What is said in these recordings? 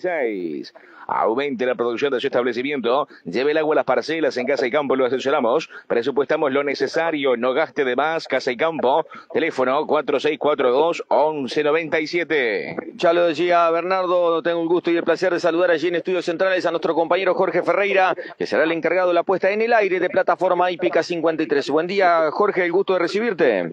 6. Aumente la producción de su establecimiento. Lleve el agua a las parcelas en Casa y Campo, lo asesoramos. Presupuestamos lo necesario, no gaste de más. Casa y Campo, teléfono 4642-1197. Ya lo decía Bernardo, tengo el gusto y el placer de saludar allí en Estudios Centrales a nuestro compañero Jorge Ferreira, que será el encargado de la puesta en el aire de plataforma Hípica 53. Buen día, Jorge, el gusto de recibirte.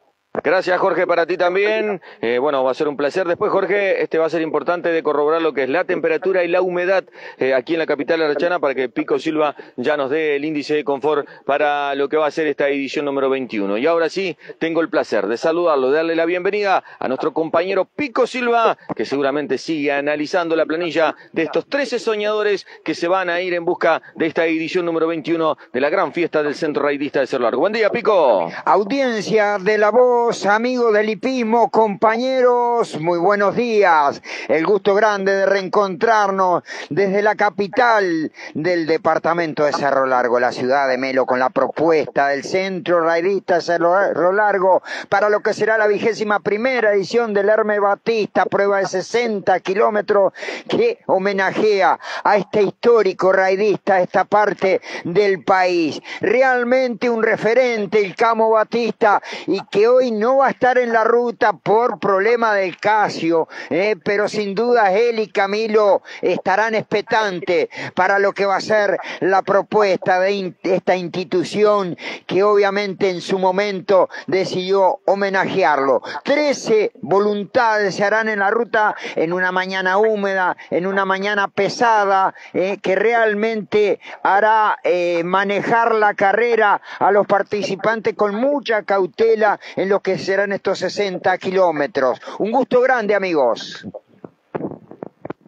Gracias Jorge, para ti también. Eh, bueno, va a ser un placer. Después Jorge, este va a ser importante de corroborar lo que es la temperatura y la humedad eh, aquí en la capital arachana para que Pico Silva ya nos dé el índice de confort para lo que va a ser esta edición número 21. Y ahora sí, tengo el placer de saludarlo, de darle la bienvenida a nuestro compañero Pico Silva, que seguramente sigue analizando la planilla de estos 13 soñadores que se van a ir en busca de esta edición número 21 de la gran fiesta del Centro Raidista de Cerro Largo. Buen día, Pico. Audiencia de la voz amigos del hipismo, compañeros, muy buenos días. El gusto grande de reencontrarnos desde la capital del departamento de Cerro Largo, la ciudad de Melo, con la propuesta del Centro Raidista Cerro Largo para lo que será la vigésima primera edición del Herme Batista, prueba de 60 kilómetros que homenajea a este histórico raidista, a esta parte del país. Realmente un referente, el Camo Batista, y que hoy no va a estar en la ruta por problema del Casio, eh, pero sin duda él y Camilo estarán expectantes para lo que va a ser la propuesta de esta institución que obviamente en su momento decidió homenajearlo. Trece voluntades se harán en la ruta en una mañana húmeda, en una mañana pesada, eh, que realmente hará eh, manejar la carrera a los participantes con mucha cautela en lo que serán estos 60 kilómetros. Un gusto grande, amigos.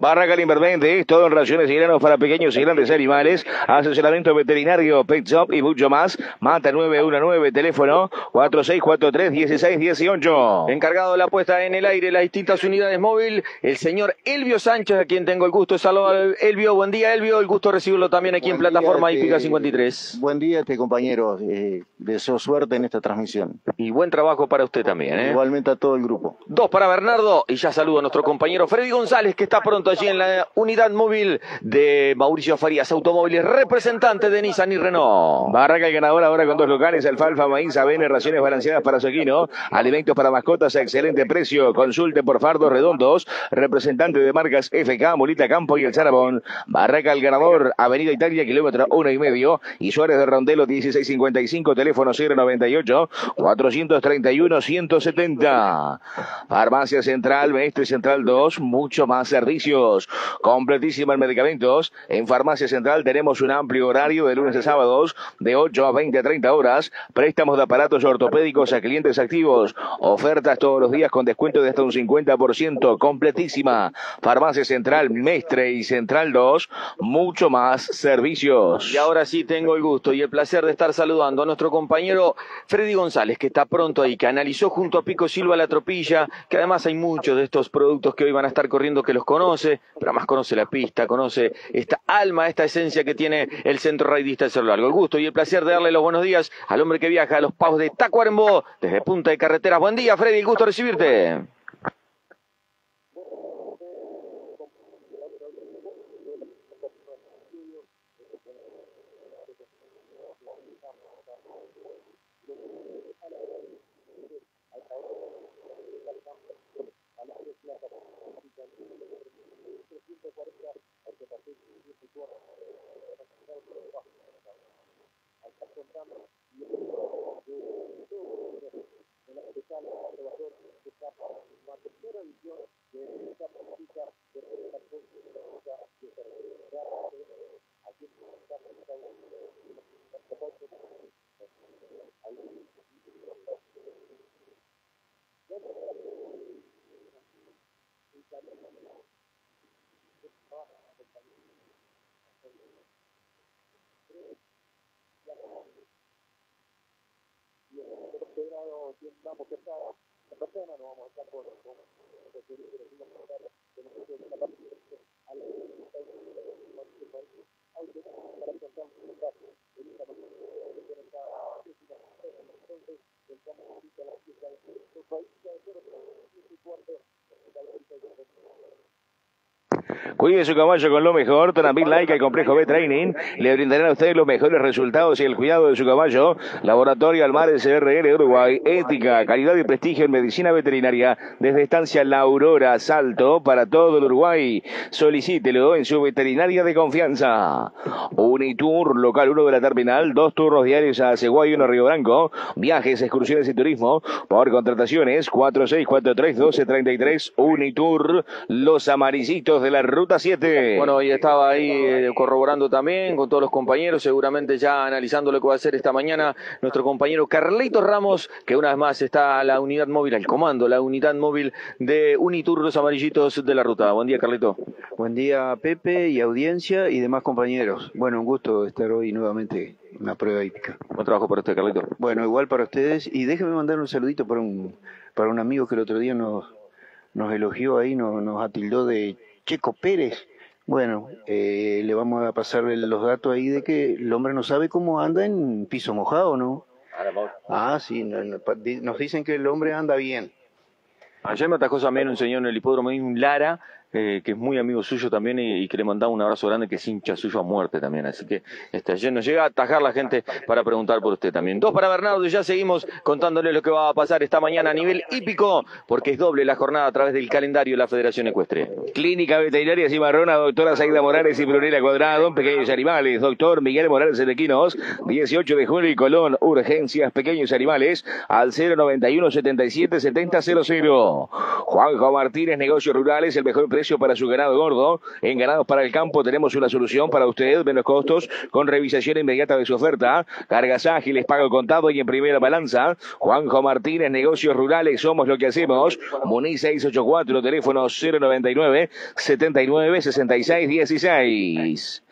Barraca Invernente, todo en raciones y granos para pequeños y grandes animales, asesoramiento veterinario, pet shop y mucho más. Mata 919, teléfono 4643-1618. Encargado de la puesta en el aire las distintas unidades móvil, el señor Elvio Sánchez, a quien tengo el gusto de saludar. Elvio, buen día Elvio, el gusto de recibirlo también aquí en plataforma Hípica 53. Buen día este compañero, eh, deseo suerte en esta transmisión. Y buen trabajo para usted también. ¿eh? Igualmente a todo el grupo. Dos para Bernardo y ya saludo a nuestro compañero Freddy González que está pronto allí en la unidad móvil de Mauricio Farías Automóviles, representante de Nissan y Renault. Barraca el ganador ahora con dos locales, alfalfa, maíz, avena, raciones balanceadas para su alimentos para mascotas a excelente precio, consulte por fardos redondos, representante de marcas FK, Molita Campo y el Sarabón. Barraca el ganador, Avenida Italia, kilómetro uno y medio, y Suárez de Rondelo 1655, teléfono 098 431 170. Farmacia Central, Mestre Central 2, mucho más Completísima en medicamentos. En Farmacia Central tenemos un amplio horario de lunes a sábados de 8 a 20 a 30 horas. Préstamos de aparatos ortopédicos a clientes activos. Ofertas todos los días con descuento de hasta un 50%. Completísima. Farmacia Central, Mestre y Central 2. Mucho más servicios. Y ahora sí tengo el gusto y el placer de estar saludando a nuestro compañero Freddy González, que está pronto ahí, que analizó junto a Pico Silva la tropilla, que además hay muchos de estos productos que hoy van a estar corriendo que los conoce, pero además conoce la pista, conoce esta alma, esta esencia que tiene el centro raidista de Cerro Largo. El gusto y el placer de darle los buenos días al hombre que viaja a los pagos de Tacuarembó desde Punta de Carreteras. Buen día, Freddy, el gusto recibirte. fiscal observador de Capa, la tercera edición de esta política de la política de seguridad aquí en el de Estados Unidos. Ahí. Vamos a estar en persona, no vamos a estar por, que para contar en esta manera con esta entonces campo a la fiesta de los países de cero y cuarto de la Cuide su caballo con lo mejor. Tonambil Like, el complejo B-Training, le brindarán a ustedes los mejores resultados y el cuidado de su caballo. Laboratorio Almar SRL Uruguay, ética, calidad y prestigio en medicina veterinaria desde estancia La Aurora, Salto, para todo el Uruguay. Solicítelo en su veterinaria de confianza. Unitour, local 1 de la terminal, dos turnos diarios a Ceguay y uno a Río Branco. Viajes, excursiones y turismo por contrataciones 4643-1233. Unitour, los amarillitos de la ruta 7. Bueno, y estaba ahí eh, corroborando también con todos los compañeros, seguramente ya analizando lo que va a hacer esta mañana nuestro compañero Carlitos Ramos, que una vez más está a la unidad móvil, al comando, la unidad móvil de Unitur, los amarillitos de la ruta. Buen día, Carlito. Buen día, Pepe y audiencia y demás compañeros. Bueno, un gusto estar hoy nuevamente en la prueba hípica. Buen trabajo para usted, Carlito. Bueno, igual para ustedes. Y déjenme mandar un saludito para un, para un amigo que el otro día nos, nos elogió ahí, nos, nos atildó de Checo Pérez. Bueno, eh, le vamos a pasar los datos ahí de que el hombre no sabe cómo anda en piso mojado, ¿no? Ah, sí, nos dicen que el hombre anda bien. Ayer me atajó también un señor en el hipódromo, un Lara, eh, que es muy amigo suyo también y, que le mandaba un abrazo grande, que es hincha suyo a muerte también. Así que este, ayer nos llega a atajar la gente para preguntar por usted también. Dos para Bernardo y ya seguimos contándole lo que va a pasar esta mañana a nivel hípico, porque es doble la jornada a través del calendario de la Federación Ecuestre. Clínica Veterinaria Cimarrona, doctora Saida Morales y Brunella Cuadrado, Pequeños Animales, doctor Miguel Morales Equinos, 18 de julio y Colón, Urgencias Pequeños Animales, al 091 77 70 00. Juanjo Martínez, Negocios Rurales, el mejor precio para su ganado gordo. En ganados para el campo tenemos una solución para usted, menos costos, con revisación inmediata de su oferta. Cargas ágiles, pago contado y en primera balanza. Juanjo Martínez, negocios rurales, somos lo que hacemos. Muni 684, teléfono 099 79 66 16.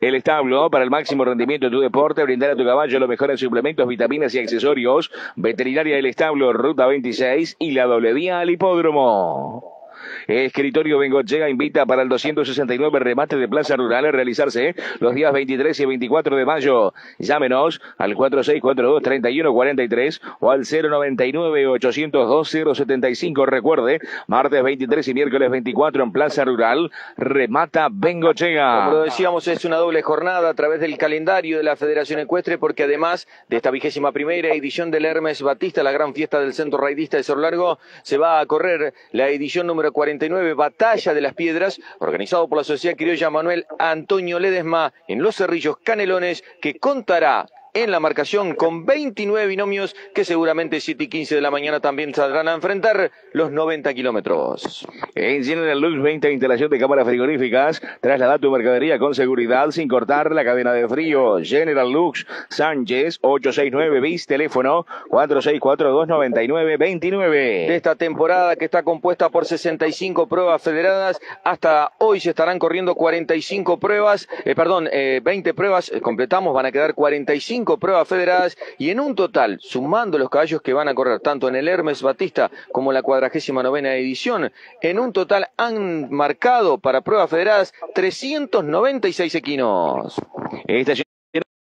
El establo para el máximo rendimiento de tu deporte, brindar a tu caballo los mejores suplementos, vitaminas y accesorios. Veterinaria del establo, ruta 26 y la doble vía al hipódromo. Escritorio Bengochea invita para el 269 remate de Plaza Rural a realizarse los días 23 y 24 de mayo. Llámenos al 4642-3143 o al 099-802-075. Recuerde, martes 23 y miércoles 24 en Plaza Rural, remata Bengochea. Como lo decíamos, es una doble jornada a través del calendario de la Federación Ecuestre porque además de esta vigésima primera edición del Hermes Batista, la gran fiesta del Centro Raidista de Cerro Largo, se va a correr la edición número 40 Batalla de las Piedras, organizado por la Sociedad Criolla Manuel Antonio Ledesma en Los Cerrillos Canelones, que contará en la marcación con 29 binomios que seguramente 7 y 15 de la mañana también saldrán a enfrentar los 90 kilómetros. En General Lux 20 instalación de cámaras frigoríficas, traslada tu mercadería con seguridad sin cortar la cadena de frío. General Lux Sánchez 869 bis teléfono 46429929. De esta temporada que está compuesta por 65 pruebas federadas, hasta hoy se estarán corriendo 45 pruebas, eh, perdón, 20 eh, pruebas, eh, completamos, van a quedar 45 pruebas federadas y en un total, sumando los caballos que van a correr tanto en el Hermes Batista como la cuadragésima novena edición, en un total han marcado para pruebas federadas 396 equinos.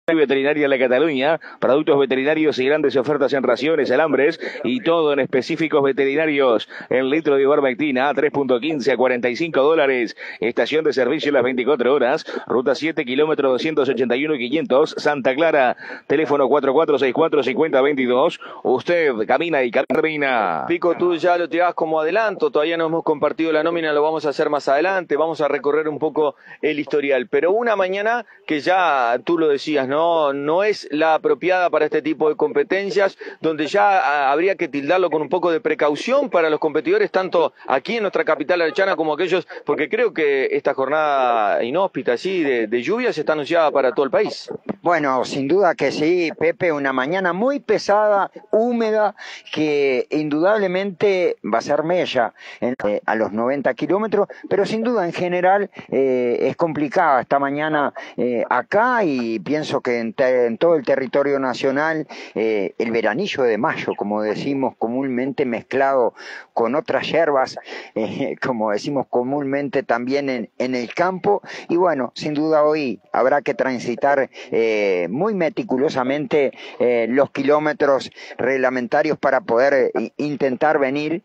Veterinaria la Cataluña, productos veterinarios y grandes ofertas en raciones, alambres y todo en específicos veterinarios. El litro de ivermectina a 3.15 a 45 dólares. Estación de servicio las 24 horas. Ruta 7, kilómetro 281 500, Santa Clara. Teléfono 4464-5022. Usted camina y camina. Pico, tú ya lo tirabas como adelanto. Todavía no hemos compartido la nómina, lo vamos a hacer más adelante. Vamos a recorrer un poco el historial. Pero una mañana que ya tú lo decías, ¿no? no, es la apropiada para este tipo de competencias, donde ya ah, habría que tildarlo con un poco de precaución para los competidores, tanto aquí en nuestra capital archana como aquellos, porque creo que esta jornada inhóspita, así, de, lluvias está anunciada para todo el país. Bueno, sin duda que sí, Pepe, una mañana muy pesada, húmeda, que indudablemente va a ser mella eh, a los 90 kilómetros, pero sin duda en general eh, es complicada esta mañana eh, acá y pienso que en, todo el territorio nacional, eh, el veranillo de mayo, como decimos comúnmente mezclado con otras hierbas, eh, como decimos comúnmente también en, en el campo. Y bueno, sin duda hoy habrá que transitar eh, muy meticulosamente eh, los kilómetros reglamentarios para poder intentar venir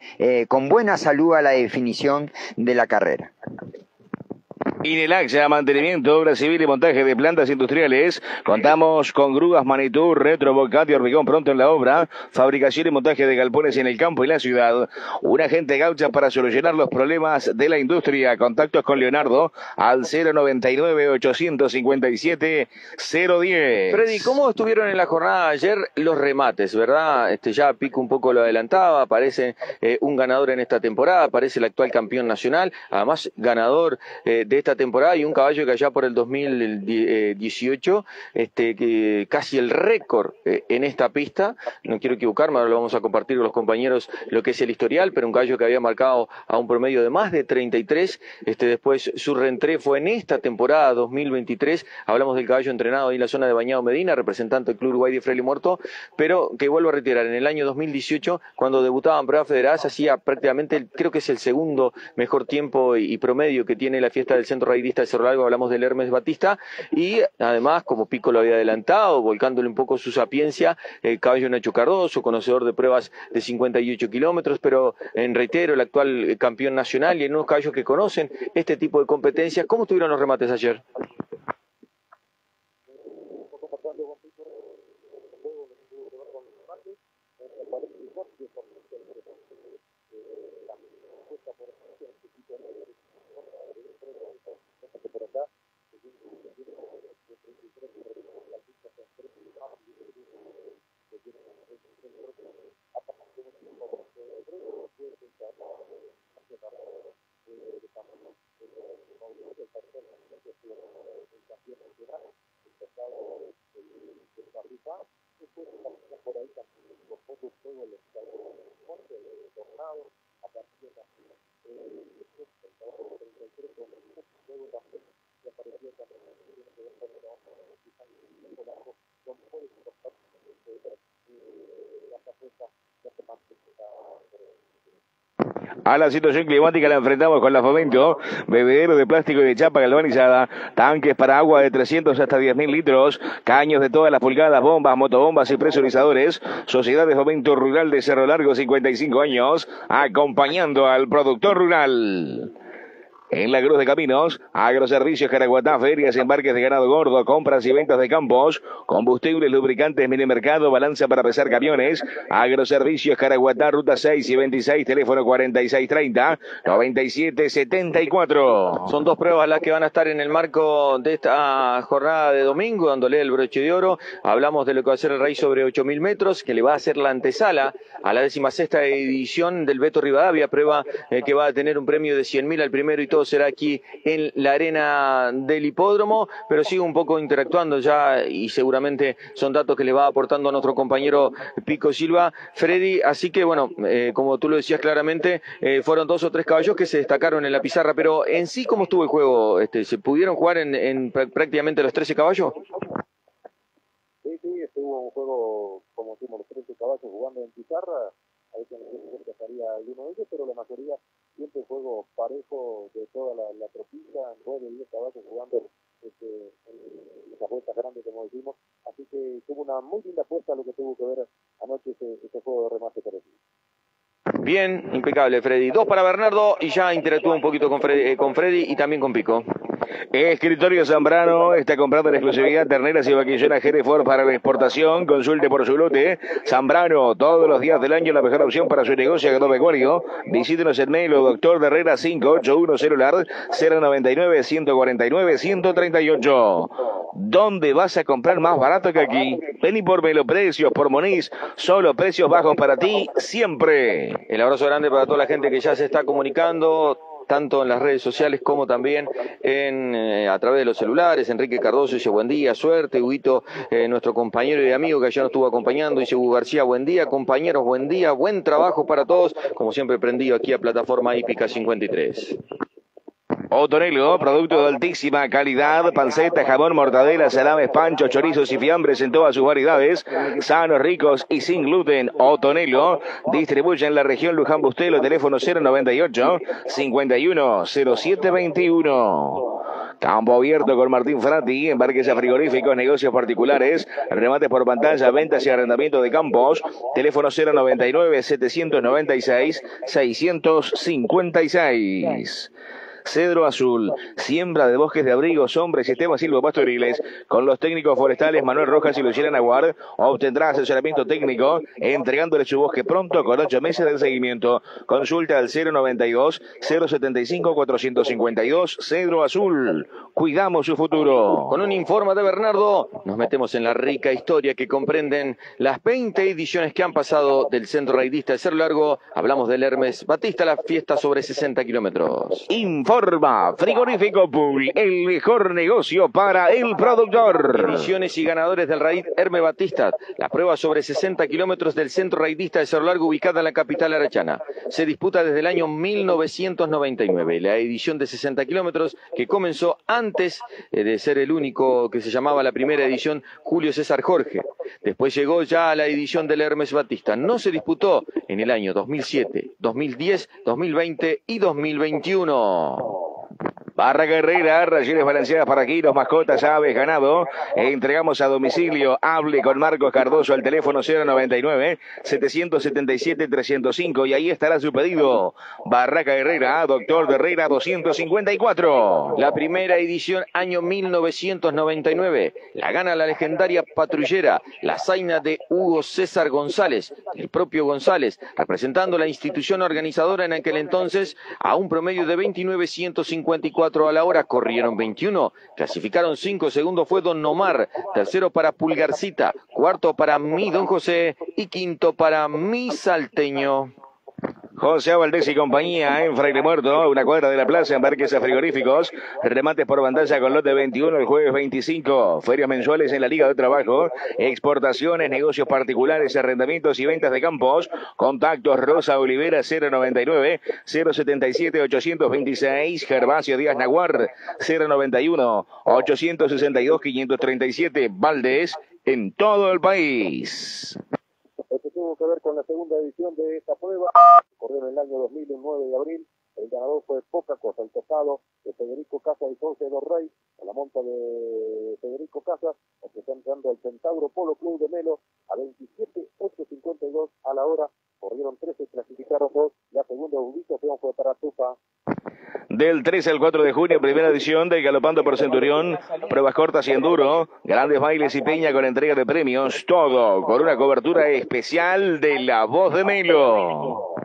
con buena salud a la definición de la carrera. Inelaxa, mantenimiento, obra civil y montaje de plantas industriales. Contamos con grúas Manitur, Retro, Bocati, Hormigón pronto en la obra. Fabricación y montaje de galpones en el campo y la ciudad. Un agente gaucha para solucionar los problemas de la industria. Contactos con Leonardo al 099-857-010. Freddy, ¿cómo estuvieron en la jornada ayer los remates, verdad? Este, ya Pico un poco lo adelantaba, aparece eh, un ganador en esta temporada, aparece el actual campeón nacional, además ganador eh, de esta temporada y un caballo que allá por el 2018, este, que casi el récord eh, en esta pista, no quiero equivocarme, ahora lo vamos a compartir con los compañeros lo que es el historial, pero un caballo que había marcado a un promedio de más de 33, este, después su reentré fue en esta temporada 2023, hablamos del caballo entrenado ahí en la zona de Bañado Medina, representante del Club Uruguay de Freli Muerto, pero que vuelvo a retirar, en el año 2018, cuando debutaba en pruebas federadas, hacía prácticamente, creo que es el segundo mejor tiempo y promedio que tiene la fiesta del Centro Raidista de Cerro Largo, hablamos del Hermes Batista, y además, como Pico lo había adelantado, volcándole un poco su sapiencia, el caballo Nacho Cardoso, conocedor de pruebas de 58 kilómetros, pero en reitero, el actual eh, campeón nacional y en unos caballos que conocen este tipo de competencias. ¿Cómo estuvieron los remates ayer? Gracias. A la situación climática la enfrentamos con la Fomento, bebedero de plástico y de chapa galvanizada, tanques para agua de 300 hasta 10.000 litros, caños de todas las pulgadas, bombas, motobombas y presurizadores, Sociedad de Fomento Rural de Cerro Largo, 55 años, acompañando al productor rural. En la Cruz de Caminos, agroservicios Caraguatá, ferias, embarques de ganado gordo, compras y ventas de campos, combustibles, lubricantes, minimercado, balanza para pesar camiones, agroservicios Caraguatá, ruta 6 y 26, teléfono 4630 9774. Son dos pruebas las que van a estar en el marco de esta jornada de domingo, dándole el broche de oro. Hablamos de lo que va a ser el Rey sobre 8.000 metros, que le va a hacer la antesala a la décima sexta edición del Beto Rivadavia, prueba eh, que va a tener un premio de 100.000 al primero y todo será aquí en la arena del hipódromo, pero sigo un poco interactuando ya y seguramente son datos que le va aportando a nuestro compañero Pico Silva, Freddy, así que bueno, eh, como tú lo decías claramente, eh, fueron dos o tres caballos que se destacaron en la pizarra, pero en sí, ¿cómo estuvo el juego? Este, ¿Se pudieron jugar en, en prá- prácticamente los 13 caballos? Sí, sí, estuvo un juego, como decimos, los 13 caballos jugando en pizarra. A veces no sé si estaría alguno de ellos, pero la mayoría siempre juego parejo de toda la, la tropilla, 9, 10 caballos jugando este, en esas vueltas grandes, como decimos. Así que tuvo una muy linda apuesta lo que tuvo que ver anoche ese, ese juego de remate parecido. Bien, impecable, Freddy. Dos para Bernardo y ya interactúa un poquito con Freddy, eh, con Freddy y también con Pico. Escritorio Zambrano está comprando en exclusividad terneras y vaquillonas Hereford para la exportación. Consulte por su lote. Zambrano, todos los días del año la mejor opción para su negocio agropecuario. Visítenos en mail o doctor de Herrera 581 celular 099 149 138. ¿Dónde vas a comprar más barato que aquí? Vení por Meloprecios, por Moniz. Solo precios bajos para ti siempre. El abrazo grande para toda la gente que ya se está comunicando, tanto en las redes sociales como también en, eh, a través de los celulares. Enrique Cardoso dice buen día, suerte. Huguito, eh, nuestro compañero y amigo que ayer nos estuvo acompañando, dice Hugo García, buen día. Compañeros, buen día, buen trabajo para todos. Como siempre, prendido aquí a Plataforma Hípica 53. Otonelo, producto de altísima calidad, panceta, jamón, mortadela, salames, panchos, chorizos y fiambres en todas sus variedades, sanos, ricos y sin gluten. Otonelo, distribuye en la región Luján Bustelo, teléfono 098 51 0721. Campo abierto con Martín Frati, embarques a frigoríficos, negocios particulares, remates por pantalla, ventas y arrendamiento de campos. Teléfono 099 796 656. Cedro Azul, siembra de bosques de abrigo, sombra y sistemas silvopastoriles. Con los técnicos forestales Manuel Rojas y Luciana Naguard, obtendrá asesoramiento técnico, entregándole su bosque pronto con ocho meses de seguimiento. Consulta al 092 075 452 Cedro Azul. Cuidamos su futuro. Con un informe de Bernardo, nos metemos en la rica historia que comprenden las 20 ediciones que han pasado del Centro Raidista de Cerro Largo. Hablamos del Hermes Batista, la fiesta sobre 60 kilómetros. Informa Frigorífico Pool, el mejor negocio para el productor. Ediciones y ganadores del Raid Hermes Batista, la prueba sobre 60 kilómetros del Centro Raidista de Cerro Largo ubicada en la capital arachana. Se disputa desde el año 1999, la edición de 60 kilómetros que comenzó antes eh, de ser el único que se llamaba la primera edición Julio César Jorge. Después llegó ya a la edición del Hermes Batista. No se disputó en el año 2007, 2010, 2020 y 2021. Barra Guerrera, raciones balanceadas para kilos, mascotas, aves, ganado. Entregamos a domicilio. Hable con Marcos Cardoso al teléfono 099 777 305 y ahí estará su pedido. Barraca Guerrera, Doctor Herrera 254. La primera edición año 1999. La gana la legendaria patrullera, la zaina de Hugo César González, el propio González, representando la institución organizadora en aquel entonces a un promedio de 29.154 a la hora, corrieron 21, clasificaron 5, segundo fue Don Nomar, tercero para Pulgarcita, cuarto para mi Don José y quinto para mi Salteño. José Valdés y compañía en Fraile Muerto, una cuadra de la plaza, embarques a frigoríficos, remates por pantalla con lote 21 el jueves 25, ferias mensuales en la Liga de Trabajo, exportaciones, negocios particulares, arrendamientos y ventas de campos, contactos Rosa Olivera 099 077 826, Gervasio Díaz Naguar 091 862 537, Valdés en todo el país tuvo que ver con la segunda edición de esta prueba, corrió en el año 2009 de abril, el ganador fue poca el tocado de Federico Casas y Jorge Dos Rey, a la monta de Federico Casas, representando el Centauro Polo Club de Melo a 27.852 a la hora, corrieron 13, clasificaron dos, la segunda ubicación fue para Tufa. Del 13 al 4 de junio, primera edición de Galopando por Centurión, pruebas cortas y enduro, grandes bailes y peña con entrega de premios, todo con una cobertura especial de La Voz de Melo.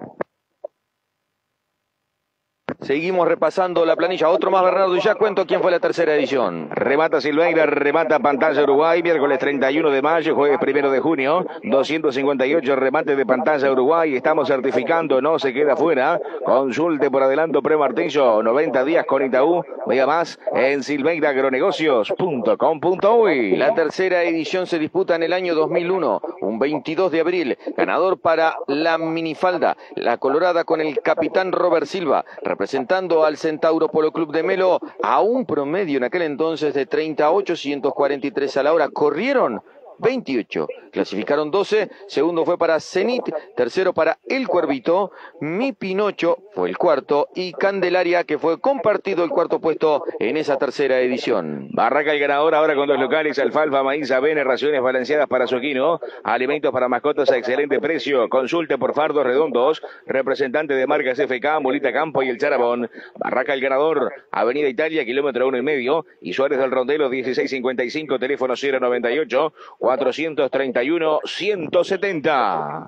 Seguimos repasando la planilla. Otro más, Bernardo, y ya cuento quién fue la tercera edición. Remata Silveira, remata pantalla Uruguay, miércoles 31 de mayo, jueves 1 de junio, 258 remate de pantalla Uruguay. Estamos certificando, no se queda fuera. Consulte por adelanto pre-martillo, 90 días con Itaú. Vea más en silveiragronegocios.com.uy. La tercera edición se disputa en el año 2001, un 22 de abril. Ganador para la minifalda, la colorada con el capitán Robert Silva, presentando al Centauro Polo Club de Melo a un promedio en aquel entonces de 38, 143 a la hora. Corrieron 28. Clasificaron 12, segundo fue para Zenit, tercero para El Cuervito, Mi Pinocho fue el cuarto y Candelaria que fue compartido el cuarto puesto en esa tercera edición. Barraca el ganador ahora con dos locales, alfalfa, maíz, avena, raciones balanceadas para su equino, alimentos para mascotas a excelente precio, consulte por fardos redondos, representante de marcas FK, Molita Campo y el Charabón. Barraca el ganador, Avenida Italia, kilómetro uno y medio, y Suárez del Rondelo 1655, teléfono 098 431 170.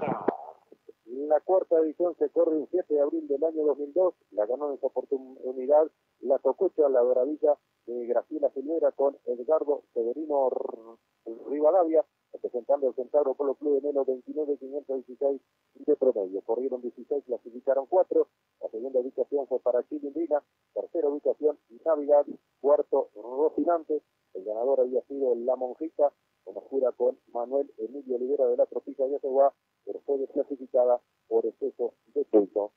La cuarta edición se corre el 7 de abril del año 2002. La ganó en su oportunidad la Cococha, la Doradilla de Graciela Silvera con Edgardo Severino Rivadavia, representando el Centauro Polo Club de Melo 29.516 de promedio. Corrieron 16, clasificaron 4. La segunda ubicación fue para Chilindrina. Tercera ubicación, Navidad. Cuarto, Rocinante. El ganador había sido La Monjita como jura con Manuel Emilio Olivera de la Tropilla de Aceguá, pero fue desclasificada por exceso de pulso.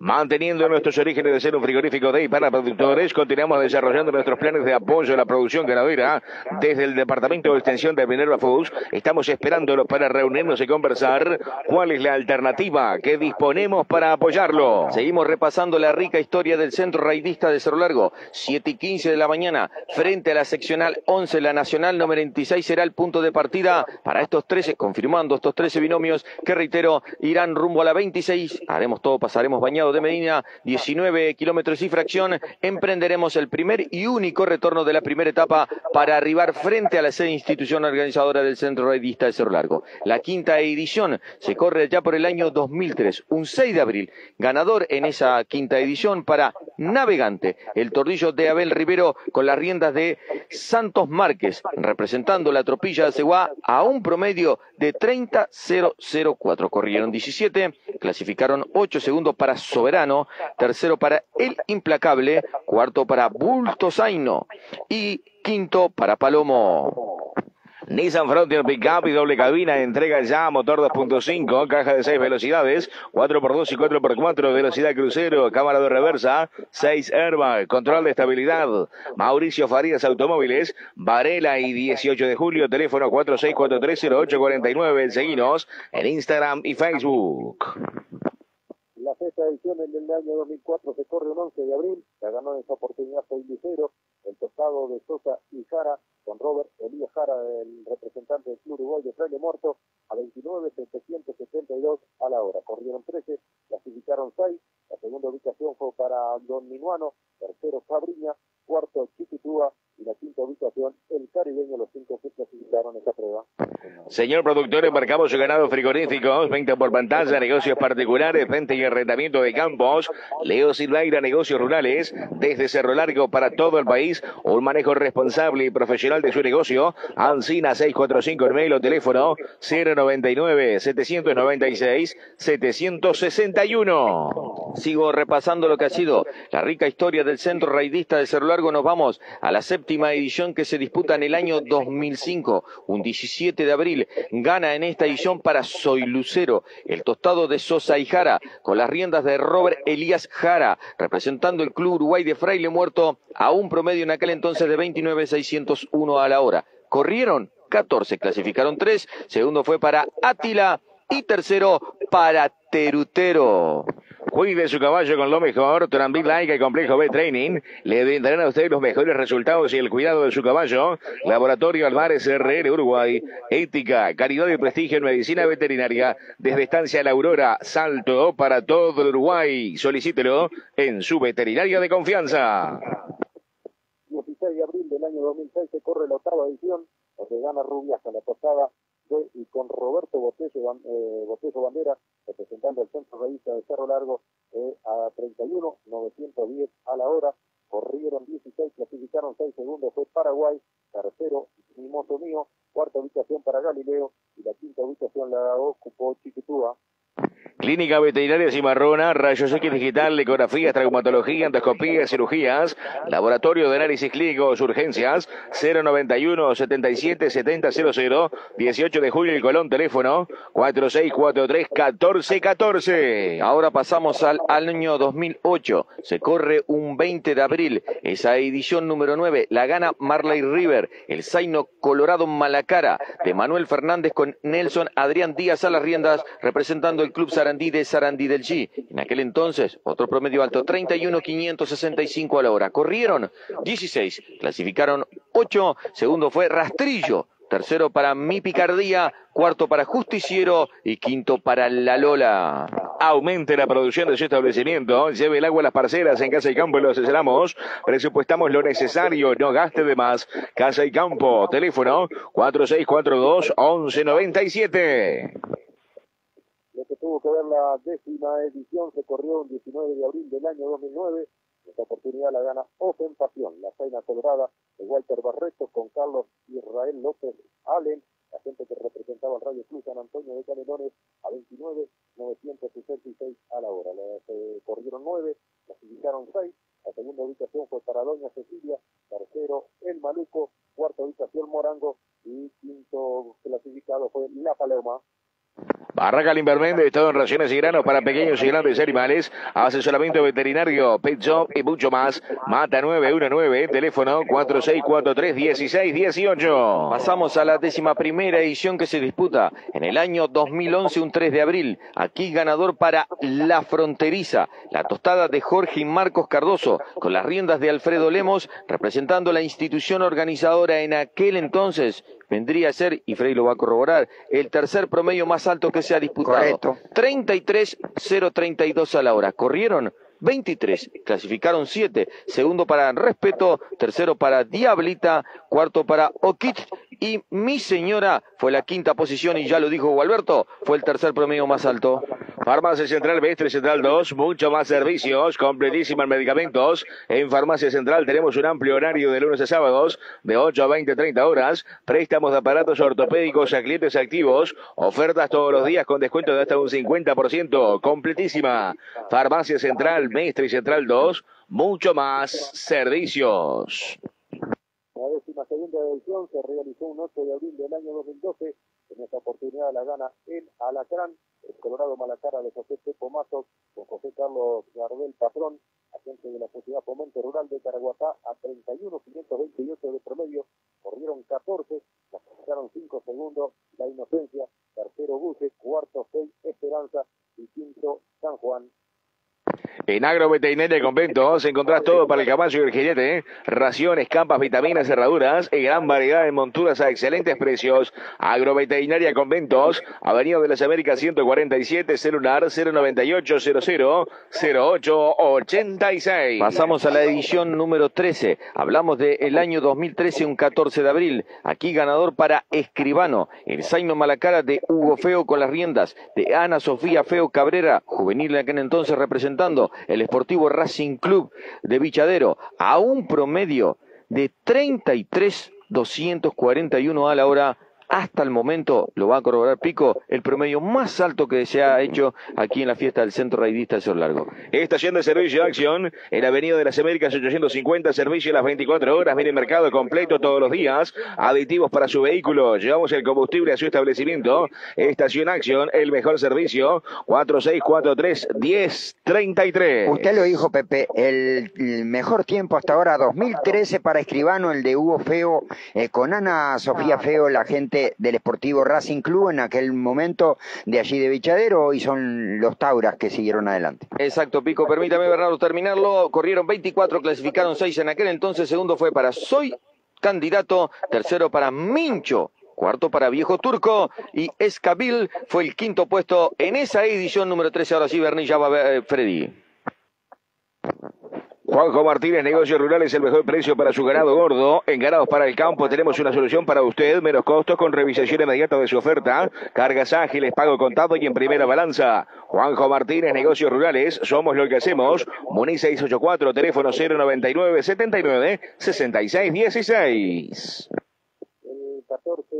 Manteniendo nuestros orígenes de ser un frigorífico de y para productores, continuamos desarrollando nuestros planes de apoyo a la producción ganadera. Desde el Departamento de Extensión de Minerva Foods, estamos esperándolo para reunirnos y conversar cuál es la alternativa que disponemos para apoyarlo. Seguimos repasando la rica historia del Centro Raidista de Cerro Largo. 7 y 15 de la mañana, frente a la seccional 11, la nacional 96 será el punto de partida para estos 13, confirmando estos 13 binomios que reitero, irán rumbo a la 26. Haremos todo, pasaremos de Medina, 19 kilómetros y fracción. Emprenderemos el primer y único retorno de la primera etapa para arribar frente a la sede institución organizadora del Centro Raidista de Cerro Largo. La quinta edición se corre ya por el año 2003, un 6 de abril. Ganador en esa quinta edición para Navegante, el tordillo de Abel Rivero con las riendas de Santos Márquez, representando la tropilla de Seguá a un promedio de 30.004. Corrieron 17, clasificaron 8 segundos para Soberano, tercero para El Implacable, cuarto para Bultosaino y quinto para Palomo. Nissan Frontier Pickup y doble cabina, entrega ya motor 2.5, caja de 6 velocidades, 4x2 y 4x4, velocidad crucero, cámara de reversa, 6 airbag, control de estabilidad. Mauricio Farías Automóviles, Varela y 18 de julio, teléfono 46430849. Seguinos en Instagram y Facebook. La sexta edición en el año 2004 se corre un 11 de abril, la ganó en esa oportunidad fue Lucero, el tostado de Sosa y Jara, con Robert Elías Jara, el representante del Club Uruguay de Fraile Muerto, a 29.772 a la hora. Corrieron 13, clasificaron 6, la segunda ubicación fue para Don Minuano, tercero Cabriña, cuarto Chiquitúa y la quinta ubicación el caribeño, los cinco que clasificaron esa prueba. Señor productor, embarcamos su ganado frigorífico, venta por pantalla, negocios particulares, venta y arrendamiento de campos. Leo Silveira, negocios rurales, desde Cerro Largo para todo el país, un manejo responsable y profesional de su negocio. Ancina 645 el mail o teléfono 099 796 761. Sigo repasando lo que ha sido la rica historia del centro raidista de Cerro Largo. Nos vamos a la séptima edición que se disputa en el año 2005, un 17 de abril. Gana en esta edición para Soy Lucero, el tostado de Sosa y Jara, con las riendas de Robert Elías Jara, representando el Club Uruguay de Fraile Muerto a un promedio en aquel entonces de 29.601 a la hora. Corrieron 14, clasificaron 3, segundo fue para Átila y tercero para Terutero. Cuide su caballo con lo mejor. Trambit Like y Complejo B Training le brindarán a usted los mejores resultados y el cuidado de su caballo. Laboratorio Alvarez RR Uruguay. Ética, calidad y prestigio en medicina veterinaria. Desde Estancia La Aurora, Salto para todo el Uruguay. Solicítelo en su veterinaria de confianza. 16 de abril del año 2006 se corre la octava edición, donde gana Rubias a la posada y con Roberto Botello, eh, Botello Bandera, representando el centro revista de Cerro Largo, eh, a 31, 910 a la hora, corrieron 16, clasificaron 6 segundos, fue Paraguay, tercero, Mimoso Mío, cuarta ubicación para Galileo, y la quinta ubicación la ocupó Chiquitúa, Clínica Veterinaria Cimarrona, Rayos X Digital, Ecografías, Traumatología, Endoscopía, Cirugías, Laboratorio de Análisis Clínicos, Urgencias, 091 77 7000, 18 de julio el Colón, teléfono 4643 1414. Ahora pasamos al, año 2008, se corre un 20 de abril, esa edición número 9, la gana Marley River, el Zaino Colorado Malacara, de Manuel Fernández con Nelson Adrián Díaz a las riendas, representando el Club Sarandí de Sarandí del G. En aquel entonces, otro promedio alto, 31.565 a la hora. Corrieron 16, clasificaron 8, segundo fue Rastrillo, tercero para Mi Picardía, cuarto para Justiciero y quinto para La Lola. Aumente la producción de su establecimiento, lleve el agua a las parcelas en Casa y Campo y lo asesoramos, presupuestamos lo necesario, no gaste de más. Casa y Campo, teléfono 4642-1197. Lo que tuvo que ver la décima edición se corrió el 19 de abril del año 2009. Esta oportunidad la gana Open Pasión, la Zaina Colorada de Walter Barreto con Carlos Israel López Allen, la gente que representaba al Radio Club San Antonio de Canelones a 29.966 a la hora. Se corrieron nueve, clasificaron seis. La segunda ubicación fue para Doña Cecilia, tercero El Maluco, cuarta ubicación Morango y quinto clasificado fue La Paloma. Barraca Limberméndez, todo en raciones y granos para pequeños y grandes animales. Asesoramiento veterinario, pet shop y mucho más. Mata 919, teléfono 4643-1618. Pasamos a la décima primera edición que se disputa en el año 2011, un 3 de abril. Aquí ganador para La Fronteriza, la tostada de Jorge y Marcos Cardoso, con las riendas de Alfredo Lemos, representando la institución organizadora en aquel entonces vendría a ser, y Frey lo va a corroborar, el tercer promedio más alto que se ha disputado. Correcto. 33-032 a la hora. Corrieron 23, clasificaron 7, segundo para Respeto, tercero para Diablita, cuarto para Okit y Mi Señora fue la quinta posición y ya lo dijo Gualberto, fue el tercer promedio más alto. Farmacia Central Mestre Central 2, mucho más servicios, completísimos medicamentos. En Farmacia Central tenemos un amplio horario de lunes a sábados, de 8 a 20, 30 horas. Préstamos de aparatos ortopédicos a clientes activos. Ofertas todos los días con descuento de hasta un 50%. Completísima. Farmacia Central Mestre y Central 2, mucho más servicios. La décima segunda edición se realizó un 8 de abril del año 2012. En esta oportunidad la gana el Alacrán, el Colorado Malacara de José Pepo Matos, con José Carlos Gardel Patrón, agente de la Sociedad Fomento Rural de Caraguatá, a 31.528 de promedio. Corrieron 14, clasificaron 5 segundos, La Inocencia, tercero Buce, cuarto 6 Esperanza y quinto San Juan. En Agroveterinaria Conventos encontrás todo para el caballo y el jinete, ¿eh? raciones, campas, vitaminas, cerraduras y gran variedad de monturas a excelentes precios. Agroveterinaria Conventos, Avenida de las Américas 147, celular 098 00 08 86. Pasamos a la edición número 13. Hablamos del año 2013, un 14 de abril. Aquí ganador para Escribano, el Zaino Malacara de Hugo Feo con las riendas, de Ana Sofía Feo Cabrera, juvenil en aquel entonces representando el Sportivo Racing Club de Vichadero a un promedio de 33.241 a la hora hasta el momento, lo va a corroborar Pico, el promedio más alto que se ha hecho aquí en la fiesta del Centro Raidista de Cerro Largo. Estación de servicio de acción en la Avenida de las Américas 850, servicio a las 24 horas, mini mercado completo todos los días, aditivos para su vehículo, llevamos el combustible a su establecimiento, Estación Acción, el mejor servicio, 4643-1033. Usted lo dijo, Pepe, el, el mejor tiempo hasta ahora, 2013 para Escribano, el de Hugo Feo, eh, con Ana Sofía Feo, la gente del Sportivo Racing Club en aquel momento de allí de Vichadero y son los Tauras que siguieron adelante. Exacto, Pico, permítame Bernardo terminarlo. Corrieron 24, clasificaron 6 en aquel entonces, segundo fue para Soy Candidato, tercero para Mincho. Cuarto para Viejo Turco y Escabil fue el quinto puesto en esa edición número 13. Ahora sí, Bernie, ya va a ver, eh, Freddy. Juanjo Martínez, negocios rurales, el mejor precio para su ganado gordo. En ganados para el campo tenemos una solución para usted, menos costos con revisación inmediata de su oferta, cargas ágiles, pago contado y en primera balanza. Juanjo Martínez, negocios rurales, somos lo que hacemos. Muni 684, teléfono 099 79 66 16. El 14